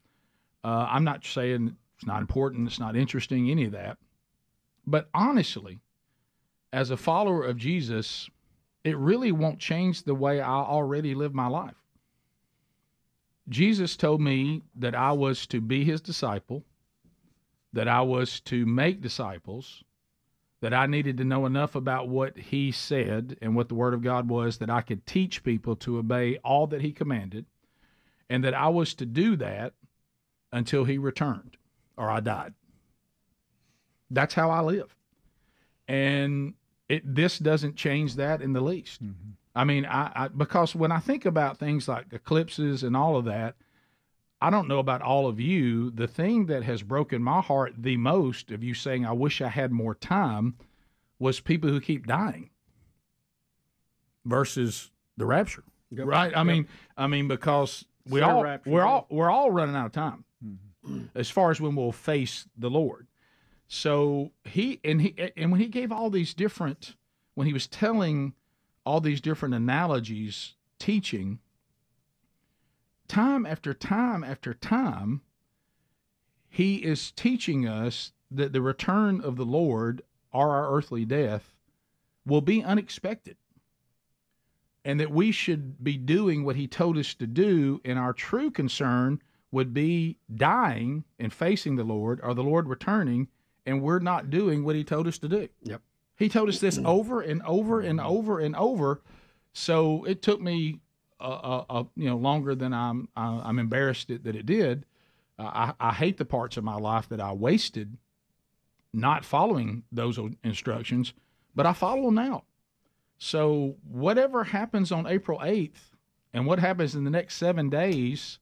Uh, I'm not saying it's not important, it's not interesting, any of that. But honestly, as a follower of Jesus, it really won't change the way I already live my life. Jesus told me that I was to be his disciple, that I was to make disciples, that I needed to know enough about what he said and what the word of God was that I could teach people to obey all that he commanded, and that I was to do that until he returned or I died. That's how I live. And it this doesn't change that in the least. Mm-hmm. I mean, I, I because when I think about things like eclipses and all of that, I don't know about all of you. The thing that has broken my heart the most of you saying, I wish I had more time, was people who keep dying versus the rapture. Yep. Right? I Yep. mean, I mean, because we all we're all we're all running out of time as far as when we'll face the Lord. So he and he and when he gave all these different when he was telling all these different analogies, teaching time after time after time, he is teaching us that the return of the Lord or our earthly death will be unexpected. And that we should be doing what he told us to do, and our true concern would be dying and facing the Lord or the Lord returning, and we're not doing what he told us to do. Yep. He told us this over and over and over and over. So it took me, uh, uh, uh, you know, longer than I'm uh, I'm embarrassed that, that it did. Uh, I, I hate the parts of my life that I wasted not following those instructions, but I follow them now. So whatever happens on April 8th and what happens in the next seven days,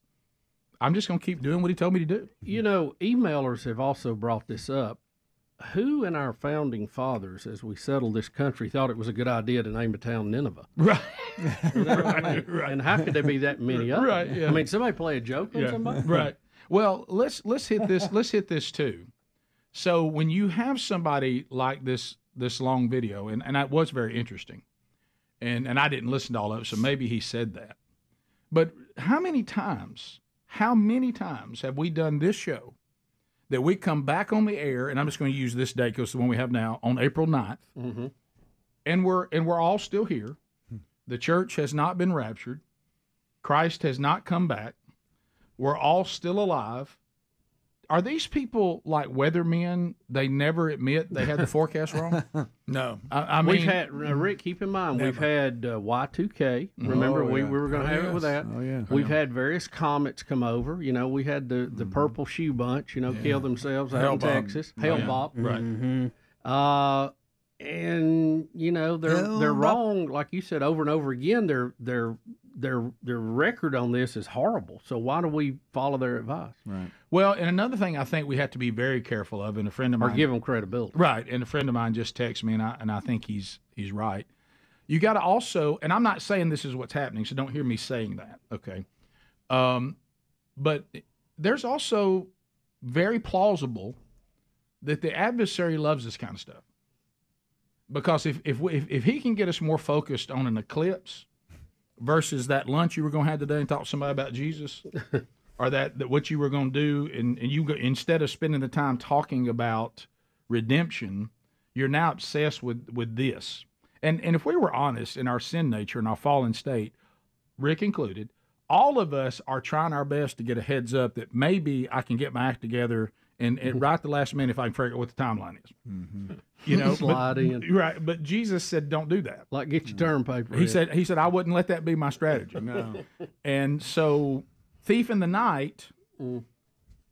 I'm just going to keep doing what he told me to do. Mm-hmm. You know, emailers have also brought this up. Who in our founding fathers, as we settled this country, thought it was a good idea to name a town Nineveh? [LAUGHS] Right. You know what I mean? [LAUGHS] And how could there be that many of them? Right, yeah. I mean, somebody play a joke on Yeah, somebody? [LAUGHS] Right. Well, let's let's hit this let's hit this too. So when you have somebody like this this long video, and, and that was very interesting, and and I didn't listen to all of it, so maybe he said that. But how many times, how many times have we done this show that we come back on the air, and I'm just going to use this date because the one we have now on April 9th, Mm-hmm. and we're and we're all still here. The church has not been raptured. Christ has not come back. We're all still alive. Are these people like weathermen? They never admit they had the forecast wrong. [LAUGHS] No, I, I mean, we've had uh, Rick. Keep in mind, we've had uh, Y2K. Remember, Oh, we, yeah. we were going to Oh, have it with that. Oh, yeah. We've Yeah. had various comets come over. You know, we had the the purple shoe bunch. You know, kill themselves out in Hale-Bopp. Texas. Oh, Hell yeah. bop. Right. Mm-hmm. Uh, and you know they're Hell they're bop. wrong, like you said over and over again. Their their their their record on this is horrible. So why do we follow their advice? Right. Well, and another thing I think we have to be very careful of, and a friend of mine Or give them credibility. Right, and a friend of mine just texted me, and I and I think he's he's right. You got to also, and I'm not saying this is what's happening, so don't hear me saying that. Okay, um, but there's also very plausible that the adversary loves this kind of stuff because if if we, if, if he can get us more focused on an eclipse versus that lunch you were going to have today and talk to somebody about Jesus. [LAUGHS] or that, that what you were going to do and, and you go, instead of spending the time talking about redemption you're now obsessed with with this and and if we were honest in our sin nature and our fallen state rick included all of us are trying our best to get a heads up that maybe i can get my act together and, and right the last minute if i can figure out what the timeline is you know [LAUGHS] but- Slide in. right but jesus said don't do that Like get your term paper. he in. said he said I wouldn't let that be my strategy. No. [LAUGHS] And so Thief in the Night,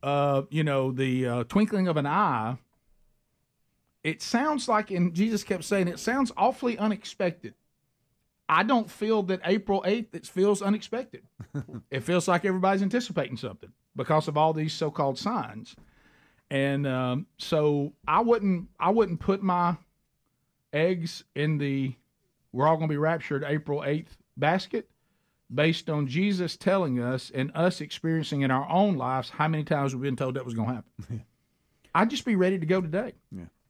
uh, you know, the uh, twinkling of an eye, it sounds like and Jesus kept saying it sounds awfully unexpected. I don't feel that April 8th it feels unexpected. [LAUGHS] it feels like everybody's anticipating something because of all these so-called signs. And um, so I wouldn't I wouldn't put my eggs in the we're all going to be raptured April 8th basket based on Jesus telling us and us experiencing in our own lives how many times we've been told that was going to happen. [LAUGHS] I'd just be ready to go today.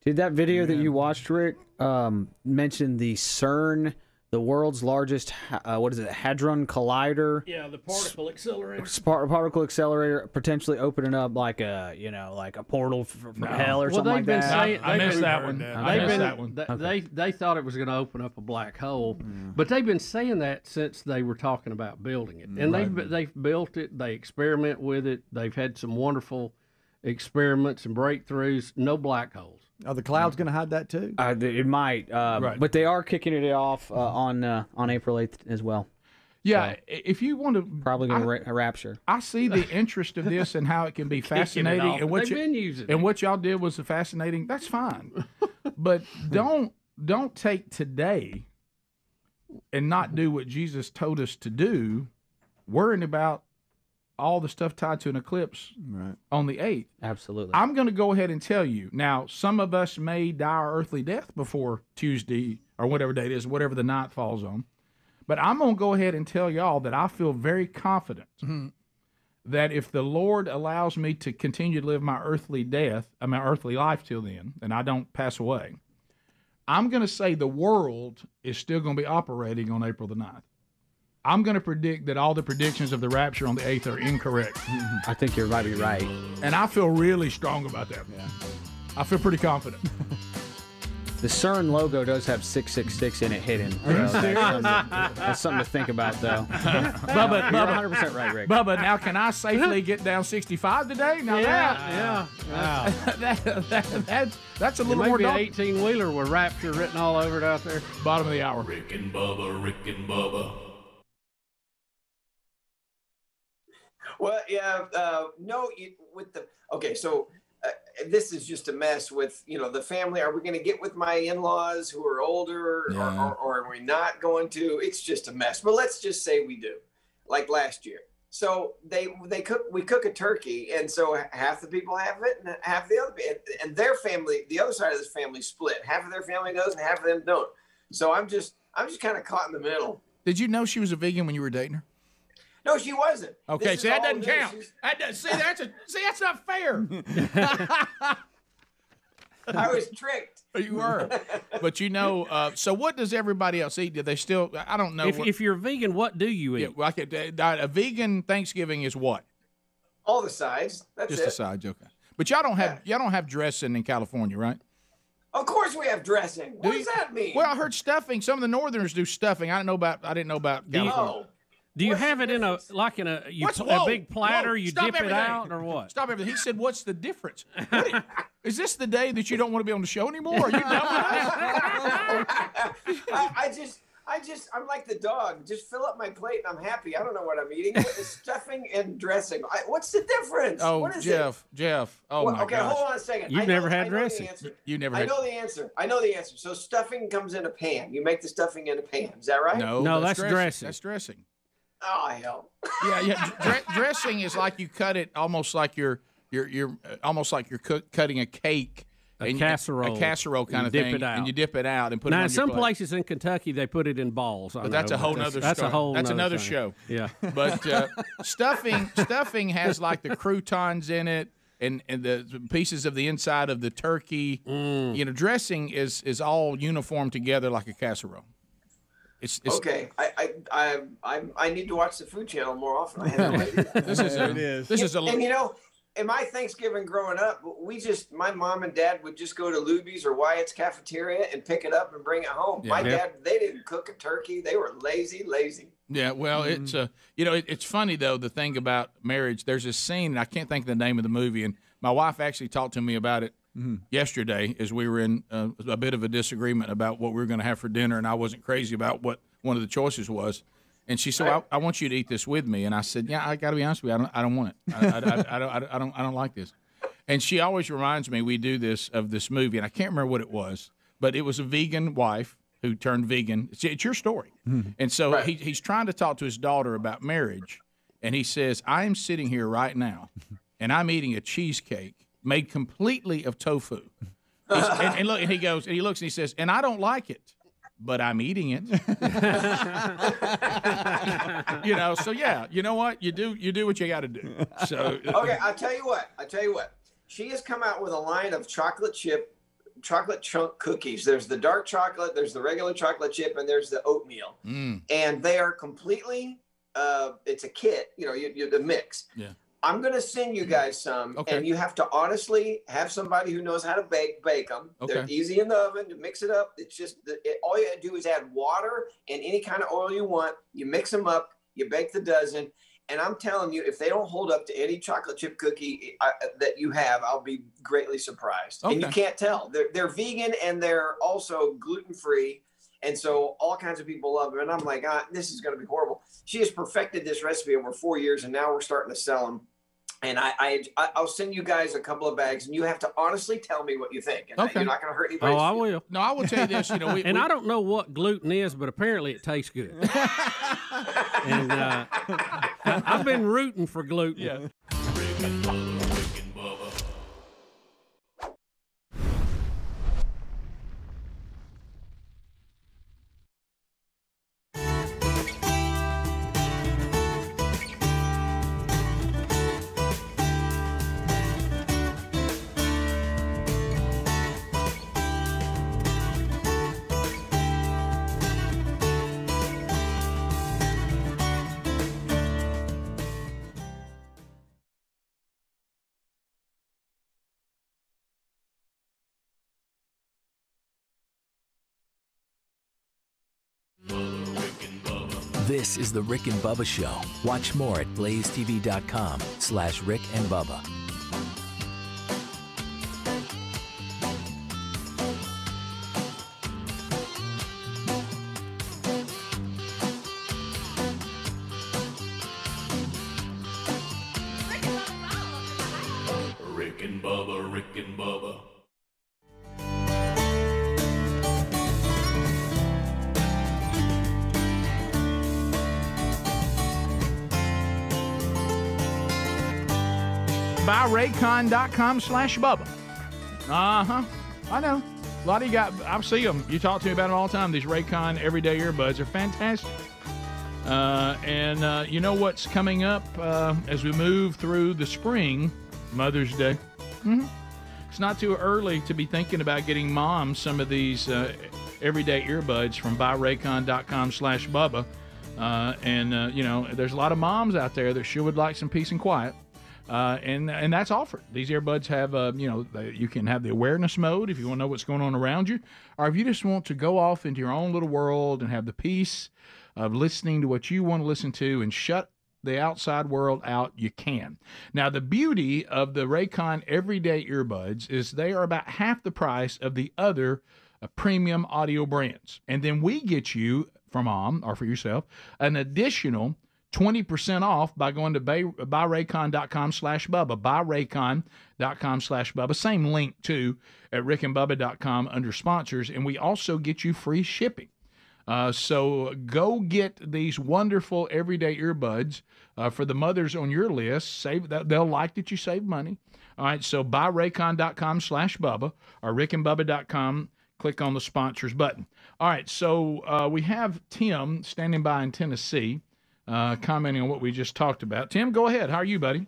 Did that video that you watched, Rick, um, mention the CERN, the world's largest, uh, what is it, Hadron Collider? Yeah, the particle accelerator. Spar- particle accelerator potentially opening up like a you know like a portal for, for hell or well, something they've like been that. saying I missed that one. They've I missed been- that one. They, Okay. they they thought it was going to open up a black hole, but they've been saying that since they were talking about building it, and Right. they've they've built it. They experiment with it. They've had some wonderful experiments and breakthroughs. No black holes. Are the clouds going to hide that too? Uh, it might, uh, Right. but they are kicking it off uh, on uh, on April eighth as well. Yeah, if you want to, Probably going to ra- rapture. I see the interest of this and how it can be [LAUGHS] fascinating. And what They've you, and it. what y'all did was fascinating. That's fine, but [LAUGHS] don't don't take today and not do what Jesus told us to do, worrying about all the stuff tied to an eclipse Right. on the eighth. Absolutely. I'm going to go ahead and tell you now. Some of us may die our earthly death before Tuesday or whatever day it is, whatever the ninth falls on. But I'm going to go ahead and tell y'all that I feel very confident mm-hmm. that if the Lord allows me to continue to live my earthly death, uh, I mean, earthly life till then, and I don't pass away, I'm going to say the world is still going to be operating on April the 9th. I'm going to predict that all the predictions of the rapture on the 8th are incorrect. I think you might be right. And I feel really strong about that. I feel pretty confident. [LAUGHS] The CERN logo does have 666 in it hidden. Are you serious? That's, something, that's something to think about, though. [LAUGHS] Bubba, You're Bubba, 100% right, Rick. Bubba, now can I safely get down 65 today? Now Yeah, that, yeah. [LAUGHS] that, that, that- that's a It little may more be an 18 wheeler with Rapture written all over it out there. Bottom of the hour. Rick and Bubba, Rick and Bubba. Well, yeah, uh, no, you, with the okay, so uh, this is just a mess with you know the family. Are we going to get with my in-laws who are older, Yeah. or, or, or are we not going to? It's just a mess. But let's just say we do, like last year. So they they cook we cook a turkey, and so half the people have it, and half the other and, and their family, the other side of this family split. Half of their family does, and half of them don't. So I'm just I'm just kind of caught in the middle. Did you know she was a vegan when you were dating her? No, she wasn't. Okay, see that doesn't new. count. She's- That does, see that's a see that's not fair. [LAUGHS] I was tricked. You were, but you know. Uh, so what does everybody else eat? Do they still? I don't know. If, what- if you're vegan, what do you eat? yeah, like a, a vegan Thanksgiving is what? All the sides. That's Just it. the sides, okay. But y'all don't have y'all don't have dressing in California, right? Of course, we have dressing. What Do does you- that mean? Well, I heard stuffing. Some of the Northerners do stuffing. I didn't know about. I didn't know about Do you- California. Do you have it in a like in a you What's- a big platter? whoa, you dip everything. it out or what? Stop everything. He said, "What's the difference? [LAUGHS] What i- is this the day that you don't want to be on the show anymore? Are you done with us? [LAUGHS] I, I just, I just, I'm like the dog. Just fill up my plate and I'm happy. I don't know what I'm eating. What is stuffing and dressing? I, what's the difference? Oh, what is Jeff, Jeff. Oh Well, my okay, gosh. hold on a second. You've I know- never had I know the dressing. answer. You never I had- know the answer. I know the answer. So stuffing comes in a pan. You make the stuffing in a pan. Is that right? No, no, that's, that's dressing. dressing. That's dressing. Oh hell. Yeah, yeah. [LAUGHS] Dre- dressing is like you cut it almost like you're you're you're uh, almost like you're cook, cutting a cake. A and casserole. a casserole kind of dip thing, it out. and you dip it out and put it now, on in your some plate. places in Kentucky, they put it in balls. I But that's a whole that's- nother. That's story. a whole. That's nother another thing. show. Yeah. [LAUGHS] But uh, [LAUGHS] stuffing, stuffing has like the croutons in it, and and the pieces of the inside of the turkey. Mm. You know, dressing is is all uniform together like a casserole. It's, it's Okay, I, I, I, I, I need to watch the Food Channel more often. I have no idea. This is a, This is a. and you know, in my Thanksgiving growing up, we just my mom and dad would just go to Luby's or Wyatt's cafeteria and pick it up and bring it home. Yeah. My Yeah. dad, they didn't cook a turkey; they were lazy, lazy. Yeah, well, it's Mm-hmm. uh, you know, it, it's funny though. The thing about marriage, there's a scene, and I can't think of the name of the movie, and my wife actually talked to me about it Mm-hmm. yesterday as we were in uh, a bit of a disagreement about what we were going to have for dinner, and I wasn't crazy about what one of the choices was. And she said, well, I, "I want you to eat this with me," and I said, "Yeah, I got to be honest with you, I don't, I don't want it. I, I, I, don't, I don't, I don't, I don't like this." And she always reminds me we do this of this movie, and I can't remember what it was, but it was a vegan wife who turned vegan. It's, it's your story. And so he, he's trying to talk to his daughter about marriage, and he says, "I am sitting here right now, and I'm eating a cheesecake made completely of tofu." And, and look, and he goes, and he looks, and he says, "And I don't like it." But I'm eating it. [LAUGHS] you know, so yeah, you know what? You do you do what you got to do. So Okay, I'll tell you what. I'll tell you what. She has come out with a line of chocolate chip, chocolate chunk cookies. There's the dark chocolate, there's the regular chocolate chip, and there's the oatmeal. Mm, And they are completely. Uh, it's a kit. You know, you, you the mix. yeah. I'm gonna send you guys some, Okay. and you have to honestly have somebody who knows how to bake bake them. They're easy in the oven to mix it up. It's just the, it, all you do is add water and any kind of oil you want. You mix them up. You bake the dozen, and I'm telling you, if they don't hold up to any chocolate chip cookie uh, that you have, I'll be greatly surprised. And you can't tell. They're they're vegan and they're also gluten free. And so all kinds of people love them. And I'm like, ah, this is going to be horrible. She has perfected this recipe over four years, and now we're starting to sell them. And I, I, I- I'll send you guys a couple of bags, and you have to honestly tell me what you think. And Okay. You're not going to hurt anybody. Oh, I will. No, I will tell you this. You know, we, [LAUGHS] and we- I don't know what gluten is, but apparently it tastes good. [LAUGHS] and uh, I, I've been rooting for gluten. Yeah. This is the Rick and Bubba Show. Watch more at blazetv.com slash Rick and Bubba. buyraycon.com slash Bubba. Uh huh. I know. A lot of you got, I see them. You talk to me about them all the time. These Raycon everyday earbuds are fantastic. Uh, and uh, you know what's coming up uh, as we move through the spring? Mother's Day. hmm It's not too early to be thinking about getting mom some of these uh, everyday earbuds from buyraycon.com slash Bubba. Uh, and, uh, you know, there's a lot of moms out there that sure would like some peace and quiet. Uh, and and that's offered. These earbuds have, uh, you know, you can have the awareness mode if you want to know what's going on around you, or if you just want to go off into your own little world and have the peace of listening to what you want to listen to and shut the outside world out, you can. Now, the beauty of the Raycon Everyday Earbuds is they are about half the price of the other uh, premium audio brands, and then we get you for mom or for yourself an additional 20% off by going to buy, buyraycon.com slash Bubba. Buyraycon.com slash Bubba. Same link, too, at rickandbubba.com under sponsors. And we also get you free shipping. Uh, so go get these wonderful everyday earbuds uh, for the mothers on your list. Save they'll like that you save money. All right, so buyraycon.com slash Bubba or rickandbubba.com. Click on the sponsors button. All right, so uh, we have Tim standing by in Tennessee, uh, commenting on what we just talked about. Tim, go ahead. How are you, buddy?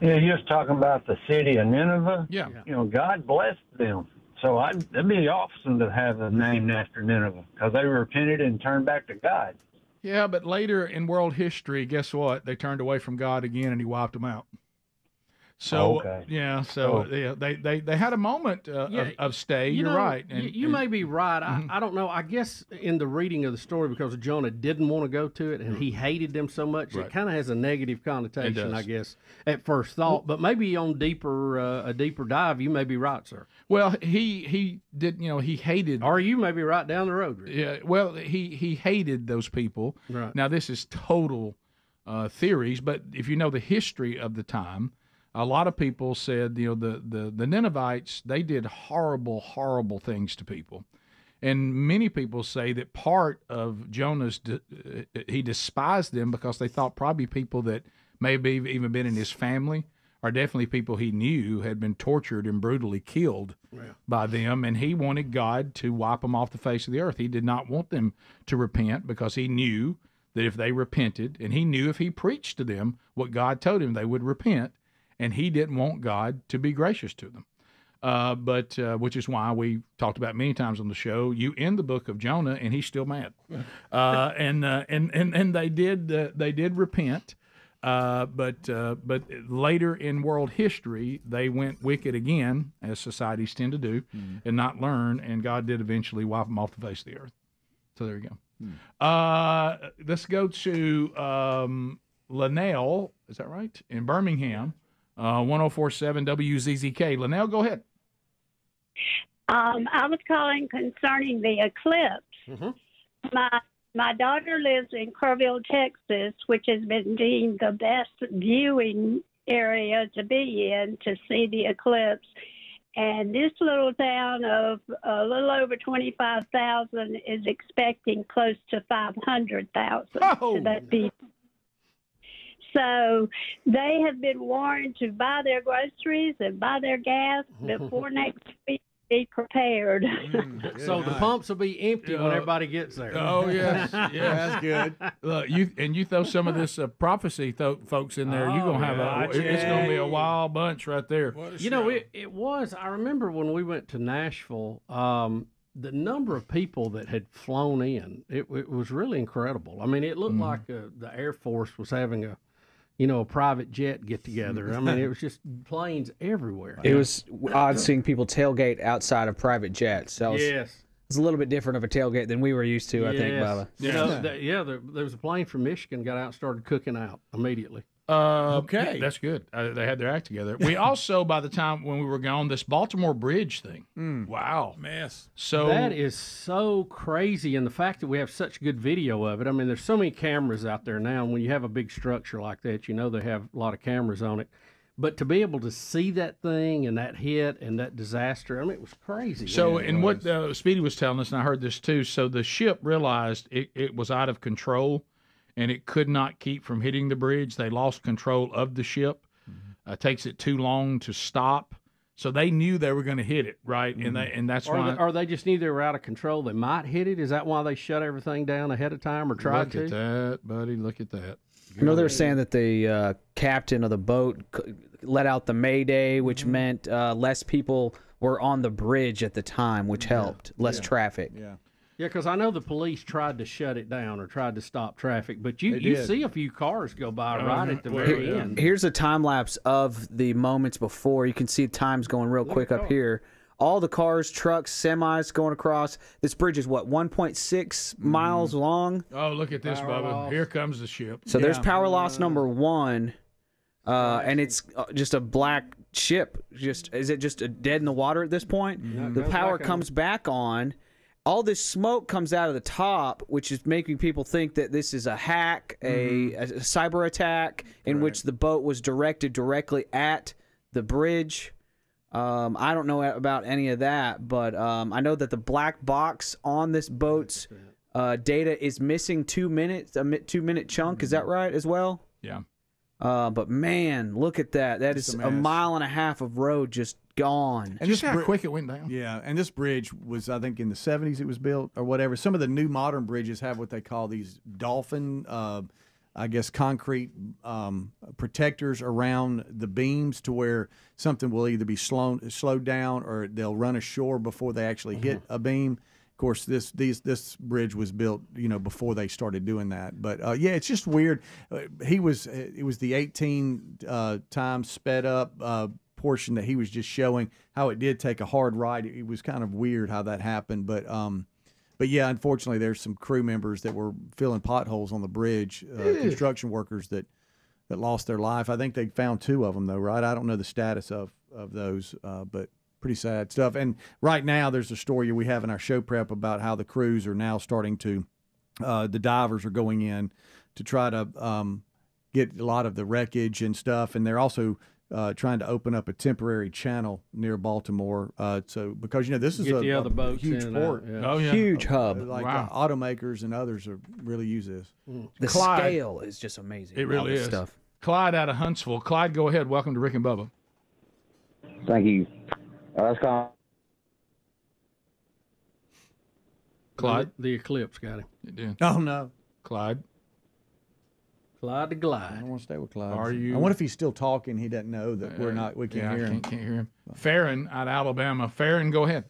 Yeah, you was talking about the city of Nineveh. Yeah. You know, God blessed them. So I, it'd be awesome to have them named after Nineveh because they repented and turned back to God. Yeah, but later in world history, guess what? They turned away from God again, and He wiped them out. So Okay. yeah, so Oh. yeah, they, they they had a moment uh, Yeah, of, of stay. You You're know, right. you- and- you, and- may be right. Mhm. I, I don't know. I guess in the reading of the story, because Jonah didn't want to go to it and he hated them so much, Right. it kind of has a negative connotation. I guess, at first thought. But maybe on deeper uh, a deeper dive, you may be right, sir. Well, he he did. You know, he hated. Or you may be right down the road. Rick. Yeah. Well, he he hated those people. Right. Now this is total uh, theories, but if you know the history of the time, a lot of people said you know the the the Ninevites they did horrible horrible things to people. And many people say that part of Jonah's, uh, he despised them because they thought probably people that maybe even been in his family are definitely people he knew had been tortured and brutally killed by them. And he wanted God to wipe them off the face of the earth. He did not want them to repent because he knew that if they repented, and he knew if he preached to them what God told him, they would repent. And he didn't want God to be gracious to them uh, but uh, which is why we talked about many times on the show. You end the book of Jonah, and he's still mad, [LAUGHS] uh, and, uh, and and and they did uh, they did repent, uh, but uh, but later in world history they went wicked again, as societies tend to do, and not learn, and God did eventually wipe them off the face of the earth. So there you go. Uh, let's go to um, Linnell. Is that right? In Birmingham, uh, 1047 WZZK. Linnell, go ahead. Um, I was calling concerning the eclipse. My my daughter lives in Kerrville, Texas, which has been deemed the best viewing area to be in to see the eclipse. And this little town of a little over 25,000 is expecting close to 500,000 to that be. So they have been warned to buy their groceries and buy their gas [LAUGHS] before next week. Be prepared. [LAUGHS] So the pumps will be empty when everybody gets there. Oh yes, [LAUGHS] yes, Look, you and you throw some of this uh, prophecy tho- folks in there. you're Oh, gonna have yeah. a. It's gonna be a wild bunch right there. You know, it, it was. I remember when we went to Nashville, um, the number of people that had flown in, it, it was really incredible. I mean, it looked Mm-hmm. like uh, the Air Force was having a, you know, a private jet get together. I mean, it was just [LAUGHS] planes everywhere. It was odd seeing people tailgate outside of private jets. That was, Yes. It's a little bit different of a tailgate than we were used to, I think, Yes. Bubba. You know, th- yeah, there, there was a plane from Michigan got out and started cooking out immediately. Uh, Okay. that's good. Uh, they had their act together. We [LAUGHS] also, by the time when we were gone, this Baltimore Bridge thing. Wow, mess. So that is so crazy, and the fact that we have such good video of it. I mean, there's so many cameras out there now, and when you have a big structure like that, you know they have a lot of cameras on it. But to be able to see that thing and that hit and that disaster, I mean, it was crazy. So, man. and what uh, Speedy was telling us, and I heard this too. So the ship realized it, it was out of control, and it could not keep from hitting the bridge. They lost control of the ship. Uh, takes it too long to stop. So they knew they were going to hit it, right? And they, and that's or, why. they, or they just knew they were out of control. They might hit it. Is that why they shut everything down ahead of time or tried look to? Look at that, buddy. Look at that. I know they were saying that the uh, captain of the boat c- let out the Mayday, which Mm-hmm. meant uh, less people were on the bridge at the time, which helped less traffic. Yeah. Yeah, because I know the police tried to shut it down or tried to stop traffic, but you, you see a few cars go by Uh-huh. right at the very Here- end. Here's a time lapse of the moments before. You can see times going real quick up here. All the cars, trucks, semis going across. This bridge is what 1.6 Mm-hmm. miles long. Oh, look at this, Power Bubba. loss. Here comes the ship. So there's power loss number one, uh, and it's uh, just a black ship. Just is it just a dead in the water at this point? Mm-hmm. The power back on. comes back on. All this smoke comes out of the top, which is making people think that this is a hack, a, a cyber attack, in which the boat was directed directly at the bridge. Um, I don't know about any of that, but um, I know that the black box on this boat's uh, data is missing two minutes, a two minute chunk. Is that right as well? Yeah. Uh, but man, look at that. That is a a, mile and a half of road just gone. And this bri- quick it went down. Yeah, and this bridge was, I think, in the '70s it was built or whatever. Some of the new modern bridges have what they call these dolphin, uh, I guess, concrete um, protectors around the beams to where something will either be slowed slowed down or they'll run ashore before they actually hit a beam. Of course, this these this bridge was built, you know, before they started doing that. But uh, yeah, it's just weird. Uh, he was it was the 18 uh, times sped up uh, portion that he was just showing how it did take a hard ride. It was kind of weird how that happened, but um, but yeah, unfortunately, there's some crew members that were filling potholes on the bridge, uh, construction workers that that lost their life. I think they found two of them though, right? I don't know the status of of those, uh, but pretty sad stuff. And right now, there's a story we have in our show prep about how the crews are now starting to, uh, the divers are going in to try to um, get a lot of the wreckage and stuff, and they're also. Uh, trying to open up a temporary channel near Baltimore, uh, so because you know this is Get a, the a other boats huge in and out, port, yeah. Oh, yeah. Huge hub. Like Wow. uh, automakers and others are really use this. The Clyde. scale is just amazing. It really is. Stuff. Clyde out of Huntsville. Clyde, go ahead. Welcome to Rick and Bubba. Thank you. Uh, that's calling. Clyde? The, the eclipse got him. It did. Oh no, Clyde. Clyde to glide. I don't want to stay with Clyde. Are you- I wonder if he's still talking. He doesn't know that we're Uh, not. We can't yeah, hear I him. Can't, can't hear him. Farron out of Alabama. Farron, go ahead.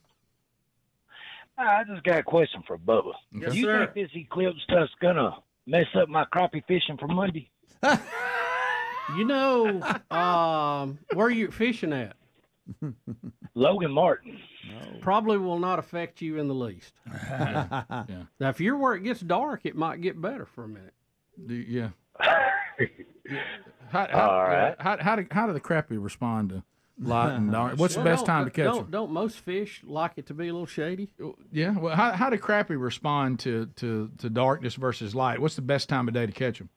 I just got a question for Bubba. Yes, Do you sir. think this eclipse stuff's gonna mess up my crappie fishing for Monday? [LAUGHS] You know, um, where you fishing at? Logan Martin. Probably will not affect you in the least. [LAUGHS] yeah. Now, if you're where it gets dark, it might get better for a minute. Do, yeah. How, how, All uh, right. How, how, do, how do the crappie respond to light and dark? What's the best time to catch don't, them? Don't most fish like it to be a little shady? Yeah. Well, how, how do crappie respond to, to, to darkness versus light? What's the best time of day to catch them?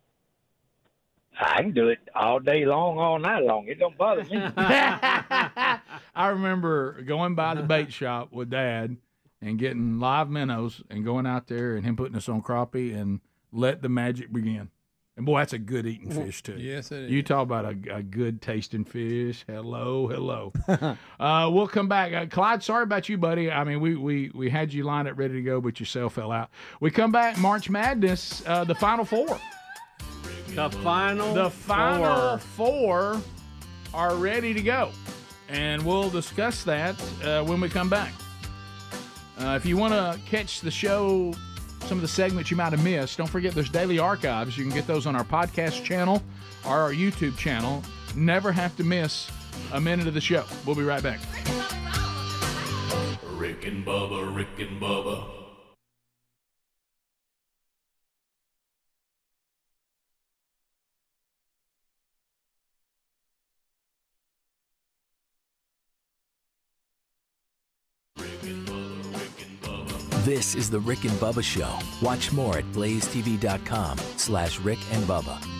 I can do it all day long, all night long. It don't bother me. [LAUGHS] [LAUGHS] I remember going by the bait shop with Dad and getting live minnows and going out there and him putting us on crappie and let the magic begin. And boy, that's a good eating fish too. Yes, it is. You talk about a, a good tasting fish. Hello, hello. [LAUGHS] uh, we'll come back. Uh, Clyde, sorry about you, buddy. I mean, we, we we had you lined up ready to go, but your cell fell out. We come back. March Madness, uh, the final four. The final The final four. four are ready to go. And we'll discuss that uh, when we come back. Uh, if you want to catch the show, some of the segments you might have missed. Don't forget there's daily archives. You can get those on our podcast channel or our YouTube channel. Never have to miss a minute of the show. We'll be right back. Rick and Bubba, Rick and Bubba. Rick and Bubba. This is the Rick and Bubba Show. Watch more at blazetv.com slash Rick and Bubba.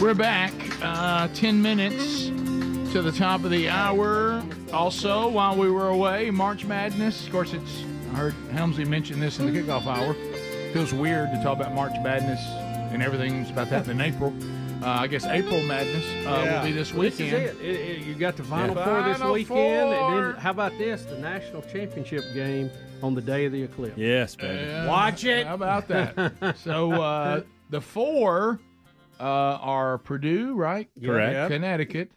We're back. Uh, 10 minutes to the top of the hour. Also, while we were away, March Madness. Of course, it's. I heard Helmsley mention this in the kickoff hour. Feels weird to talk about March Madness and everything's about to happen in April. Uh, I guess April Madness uh, will be this weekend. This is weekend. it. It- it- You got the Final Yeah. Four this Final weekend, and then how about this? The national championship game on the day of the eclipse. Yes, baby. Yeah, Watch it. How about that? so uh, [LAUGHS] the four uh, are Purdue, right? Correct. Yep. Connecticut.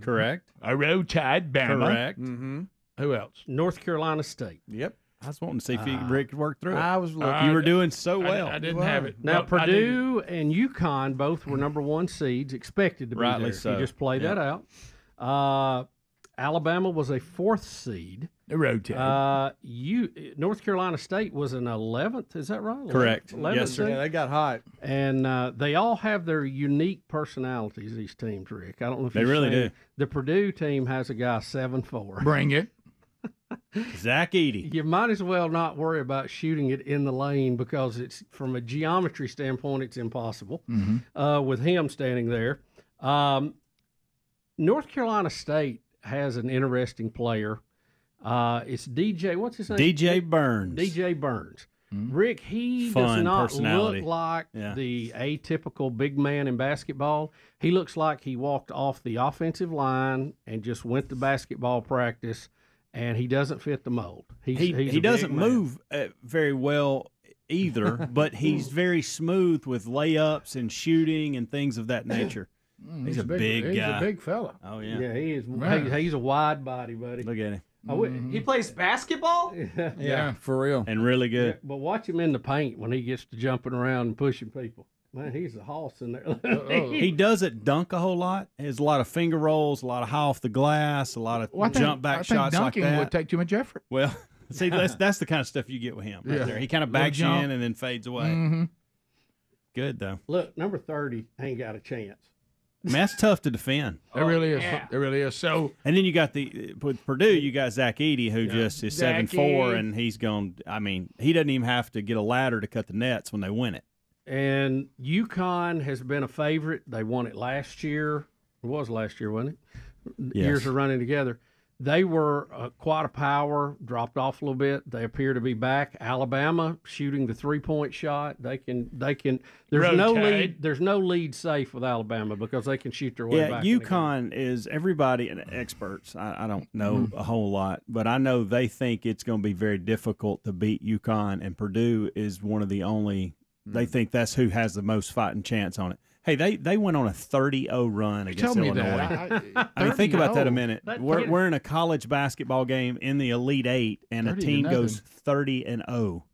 Correct. A Roll Tide, Bama. Correct. Mm-hmm. Who else? North Carolina State. Yep. I was wanting to see if you, Uh, Rick could work through it. I was looking- you were doing so well. I, didn't have it. Now Well, Purdue and UConn both were number one seeds, expected to be Rightly there. so. You just play Yeah. that out. Uh, Alabama was a fourth seed. The Roll Tide. Uh, you North Carolina State was an eleventh. Is that right? Correct. 11th Yes, sir. Yeah, they got hot. And uh, they all have their unique personalities. These teams, Rick. I don't know if They you've really seen- do. The Purdue team has a guy seven four. Bring it. [LAUGHS] Zach Edey. You might as well not worry about shooting it in the lane because it's from a geometry standpoint, it's impossible Mm-hmm. uh, with him standing there. Um, North Carolina State has an interesting player. Uh, it's DJ. What's his name? DJ Burns. DJ Burns. Rick, he does not look like Yeah. the atypical big man in basketball. He looks like he walked off the offensive line and just went to basketball practice, and he doesn't fit the mold. He's, he he's he doesn't move uh, very well either, [LAUGHS] but he's very smooth with layups and shooting and things of that nature. Mm, he's, a big, he's guy. a big fella. Oh yeah. Yeah, he is. He- he's a wide body, buddy. Look at him. I Mm-hmm. He plays basketball? [LAUGHS] yeah. Yeah, for real. And really good. Yeah, but watch him in the paint when he gets to jumping around and pushing people. Man, he's a hoss in there. [LAUGHS] He doesn't dunk a whole lot. He has a lot of finger rolls, a lot of high off the glass, a lot of Well, I think- jump back I think shots like dunking that. would take too much effort. well, [LAUGHS] see, that's that's the kind of stuff you get with him right Yeah. there. He kind of Little backs you in and then fades away. Mm-hmm. Good though. Look, number thirty ain't got a chance. I mean, that's tough to defend. It really is. yeah. It really is. So And then you got the with Purdue, you got Zach Edey, who just is seven four, Zachy. and he's going. I mean, he doesn't even have to get a ladder to cut the nets when they win it. And UConn has been a favorite. They won it last year. It was last year, wasn't it? Yes. Years are running together. They were uh, quite a power, dropped off a little bit. They appear to be back. Alabama shooting the three point shot. They can. They can. There's Road no lead. There's no lead safe with Alabama because they can shoot their way Yeah, back. in the game. UConn is everybody and experts. I, I don't know Mm-hmm. a whole lot, but I know they think it's going to be very difficult to beat UConn, and Purdue is one of the only. They Mm. think that's who has the most fighting chance on it. Hey, they they went on a 30-0 run against Illinois. [LAUGHS] I, I mean, think about that a oh. minute. That We're, we're in a college basketball game in the Elite Eight, and a 30 to team goes 30 and oh. 0.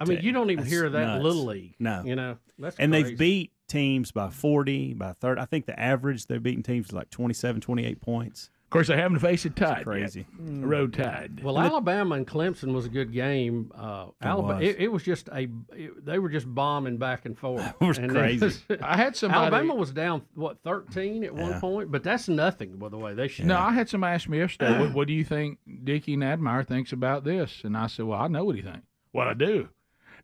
I mean, you don't even hear that in nuts. little league. No. you know and crazy. they've beat teams by 40, by 30. I think the average they're beating teams is like 27, 28 points. Of course, they haven't faced a tide. yet. Crazy. A Roll Tide. Well, Alabama and Clemson was a good game. Uh, Alabama, was. it, it was just a it, they were just bombing back and forth. [LAUGHS] It was And crazy. [LAUGHS] I had somebody. Alabama was down what thirteen at one point, but that's nothing by the way they should. No, I had somebody ask me yesterday, what, what do you think Dickie Nadmeyer thinks about this? And I said, well, I know what he thinks. Well, I do.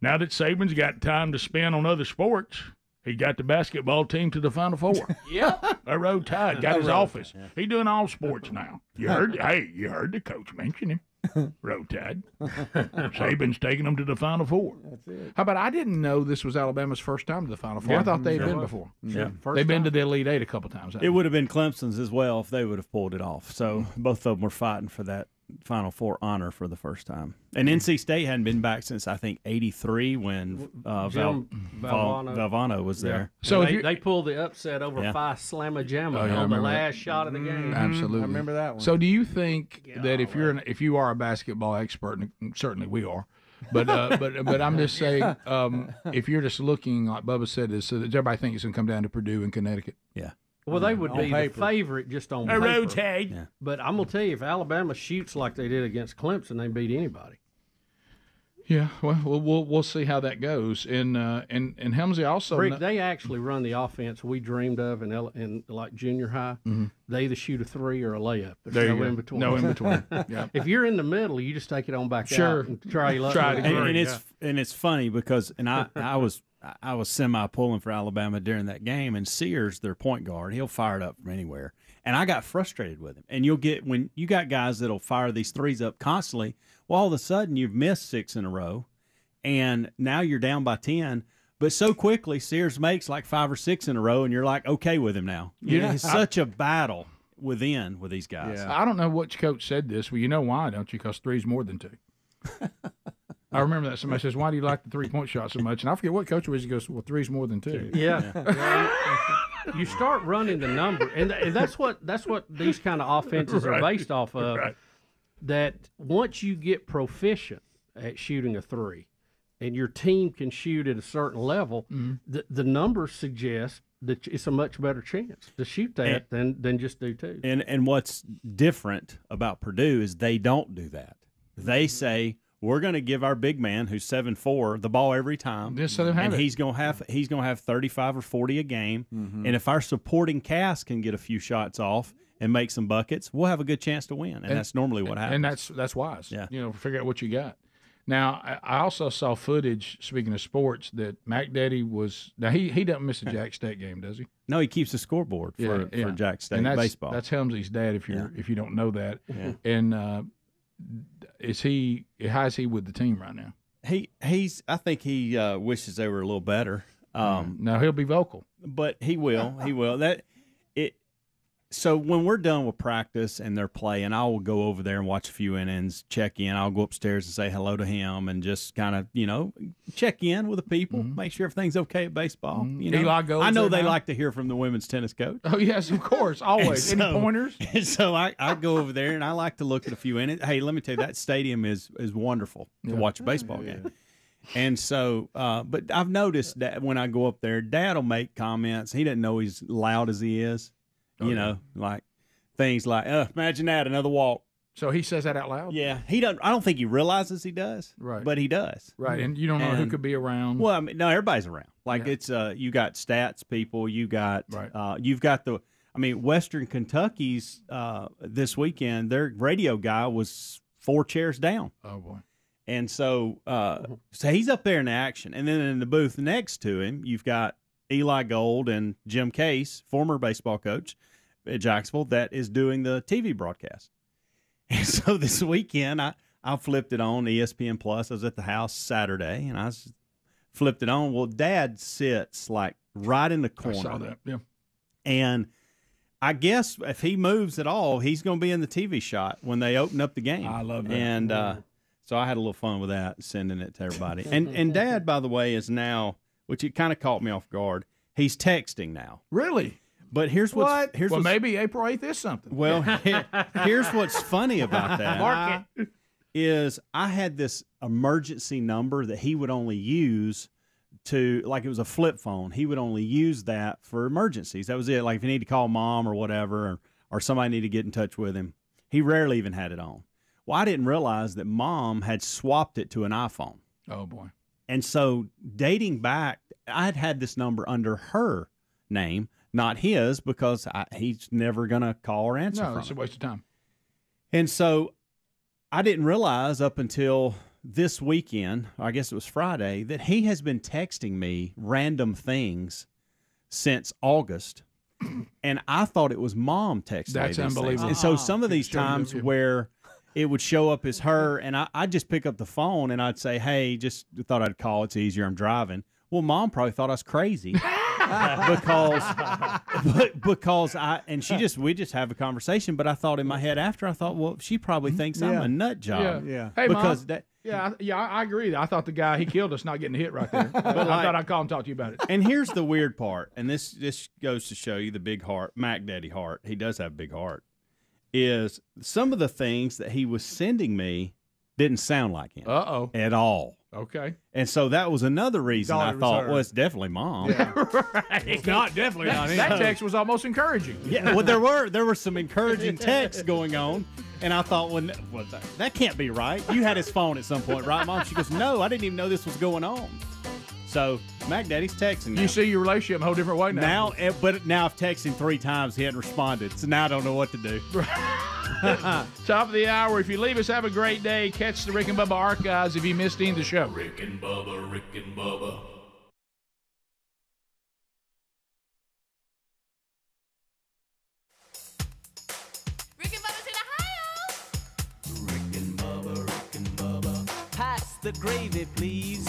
Now that Saban's got time to spend on other sports, he got the basketball team to the Final Four. [LAUGHS] Yeah. A Roll Tide, got his office. He doing all sports now. You heard? hey, you heard the coach mention him. [LAUGHS] Roll Tide. [LAUGHS] Saban's taking them to the Final Four. That's it. How about I didn't know this was Alabama's first time to the Final Four. I thought they'd Sure been was. before. Yeah. First They've been to the Elite Eight a couple times. It would have been Clemson's as well if they would have pulled it off. So mm-hmm. both of them were fighting for that Final Four honor for the first time. And NC State hadn't been back since I think '83 when uh, Val, Val, Valvano. Valvano was there. So So they, you're- they pulled the upset over Yeah. Phi Slamma Jamma Oh, yeah, on the remember that. last shot of the game. Absolutely. I remember that one. So, do you think that if you're an, if you are a basketball expert, and certainly we are, but uh, [LAUGHS] but but I'm just saying, [LAUGHS] um, if you're just looking like Bubba said, is so that everybody thinks it's going to come down to Purdue and Connecticut. Yeah. Well, they would On be paper. the favorite just on A paper. Roll Tide. Yeah. But I'm gonna tell you, if Alabama shoots like they did against Clemson, they beat anybody. Yeah, well, we'll we'll, we'll see how that goes. And uh, and and Helmsley also Rick, kno- they actually run the offense we dreamed of in, ele- in like junior high. They either shoot a three or a layup. There's Mm-hmm. There you no go. in between. No in between. [LAUGHS] Yeah. If you're in the middle, you just take it on back Sure. out and try your luck. Try it. And, and it's and it's funny because and I I was I- I was semi pulling for Alabama during that game, and Sears, their point guard, he'll fire it up from anywhere. And I got frustrated with him. And you'll get when you got guys that'll fire these threes up constantly. Well, all of a sudden you've missed six in a row, and now you're down by ten. But so quickly, Sears makes like five or six in a row, and you're like okay with him now. You know, Yeah. it's such a battle within with these guys. I don't know which coach said this. Well, you know why, don't you? Because three's more than two. [LAUGHS] I remember that somebody says, "Why do you like the three point shot so much?" And I forget what coach it was. He goes, "Well, three's more than two. Yeah. [LAUGHS] you start running the number, and, and that's what that's what these kind of offenses are Right. based off of. Right. That once you get proficient at shooting a three, and your team can shoot at a certain level, Mm-hmm. the the numbers suggest that it's a much better chance to shoot that And- than than just do two. And and what's different about Purdue is they don't do that. They say we're going to give our big man who's seven four the ball every time, Just let him and it. he's going to have he's going to have thirty five or forty a game. Mhm. And if our supporting cast can get a few shots off and make some buckets, we'll have a good chance to win. And, that's normally what happens. And that's that's wise. Yeah. You know, figure out what you got. Now, I I also saw footage. Speaking of sports, that Mac Daddy was now he he doesn't miss a [LAUGHS] Jack State game, does he? no, he keeps a scoreboard for, for Jack State and that's, baseball. That's Helmsley's dad. If you are Yeah. if you don't know that, Yeah. and uh, is he how is he with the team right now? he he's I think he uh, wishes they were a little better. Um, now he'll be vocal, but he will. He will. That. So when we're done with practice and they're playing, I will go over there and watch a few innings, check in. I'll go upstairs and say hello to him and just kind of you know check in with the people, make sure everything's okay at baseball. You know, Mm-hmm. Eli goes I know they now? like to hear from the women's tennis coach. Oh yes, of course, [LAUGHS] always. And Any so- pointers? [LAUGHS] And so I, I go over there and I like to look at a few innings. Hey, let me tell you, that stadium is is wonderful to watch a baseball game. And so, uh, but I've noticed that when I go up there, Dad will make comments. He doesn't know he's loud as he is. Oh, you know, like things like, uh, imagine that another walk. So he says that out loud. Yeah, he doesn't. I don't think he realizes he does. Right. but he does. Right, and you don't know who could be around. Well, I mean, no, everybody's around. Like Yeah. it's uh, you got stats people, you got Right. uh, you've got the. I mean, Western Kentucky's uh, this weekend. Their radio guy was four chairs down, Oh boy. and so uh, so he's up there in action. And then in the booth next to him, you've got Eli Gold and Jim Case, former baseball coach at Jacksonville, that is doing the TV broadcast. [LAUGHS] And so this weekend, I I flipped it on ESPN Plus. I was at the house Saturday, and I flipped it on. Well, Dad sits like right in the I corner, saw that. Yeah. and I guess if he moves at all, he's going to be in the TV shot when they open up the game. I love that. And uh, so I had a little fun with that, sending it to everybody. [LAUGHS] and and Dad, by the way, is now, which it kind of caught me off guard. He's texting now. Really? But here's what's What? here's well, what's, maybe April eighth is something. well, [LAUGHS] here's what's funny about that. Mark it. Is I had this emergency number that he would only use to like it was a flip phone. He would only use that for emergencies. That was it. Like if you need to call mom or whatever, or, or somebody need to get in touch with him. He rarely even had it on. Well, I didn't realize that mom had swapped it to an iPhone. Oh boy. And so dating back, I had had this number under her name, not his, because I, he's never going to call or answer No, it's a waste of time. And so I didn't realize up until this weekend, I guess it was Friday, that he has been texting me random things since August. [CLEARS THROAT] And I thought it was mom texting That's me. these things. unbelievable. And so some of these times where it would show up as her, and I, I'd just pick up the phone and I'd say, Hey, just thought I'd call. It's easier. I'm driving. Well, mom probably thought I was crazy [LAUGHS] because but because I and she just we just have a conversation. But I thought in my head after I thought, well, she probably mm-hmm. thinks I'm a nut job. Yeah. Hey, because Mom. that. Yeah, I, yeah, I I agree. I thought the guy he killed us not getting hit right there. [LAUGHS] But I thought I'd call and talk to you about it. And here's the weird part, and this this goes to show you the big heart, Mac Daddy heart. He does have a big heart. Is some of the things that he was sending me didn't sound like him. Uh oh. At all. Okay. And so that was another reason Thought I thought, her. well, it's definitely mom. It's [LAUGHS] not definitely not. Him. That text was almost encouraging. Yeah, [LAUGHS] well, there were there were some encouraging texts going on, and I thought, well, well that, that can't be right. You had his phone at some point, right, Mom? She goes, no, I didn't even know this was going on. So Mac Daddy's texting. Now. You see your relationship a whole different way now. Now, eh, but now I've texted him three times. He hadn't responded, so now I don't know what to do. [LAUGHS] Top of the hour. If you leave us, have a great day. Catch the Rick and Bubba archives if you missed any of the show. Rick and Bubba, Rick and Bubba. Rick and in Ohio. Rick and Bubba, Rick and Bubba. Pass the gravy, please.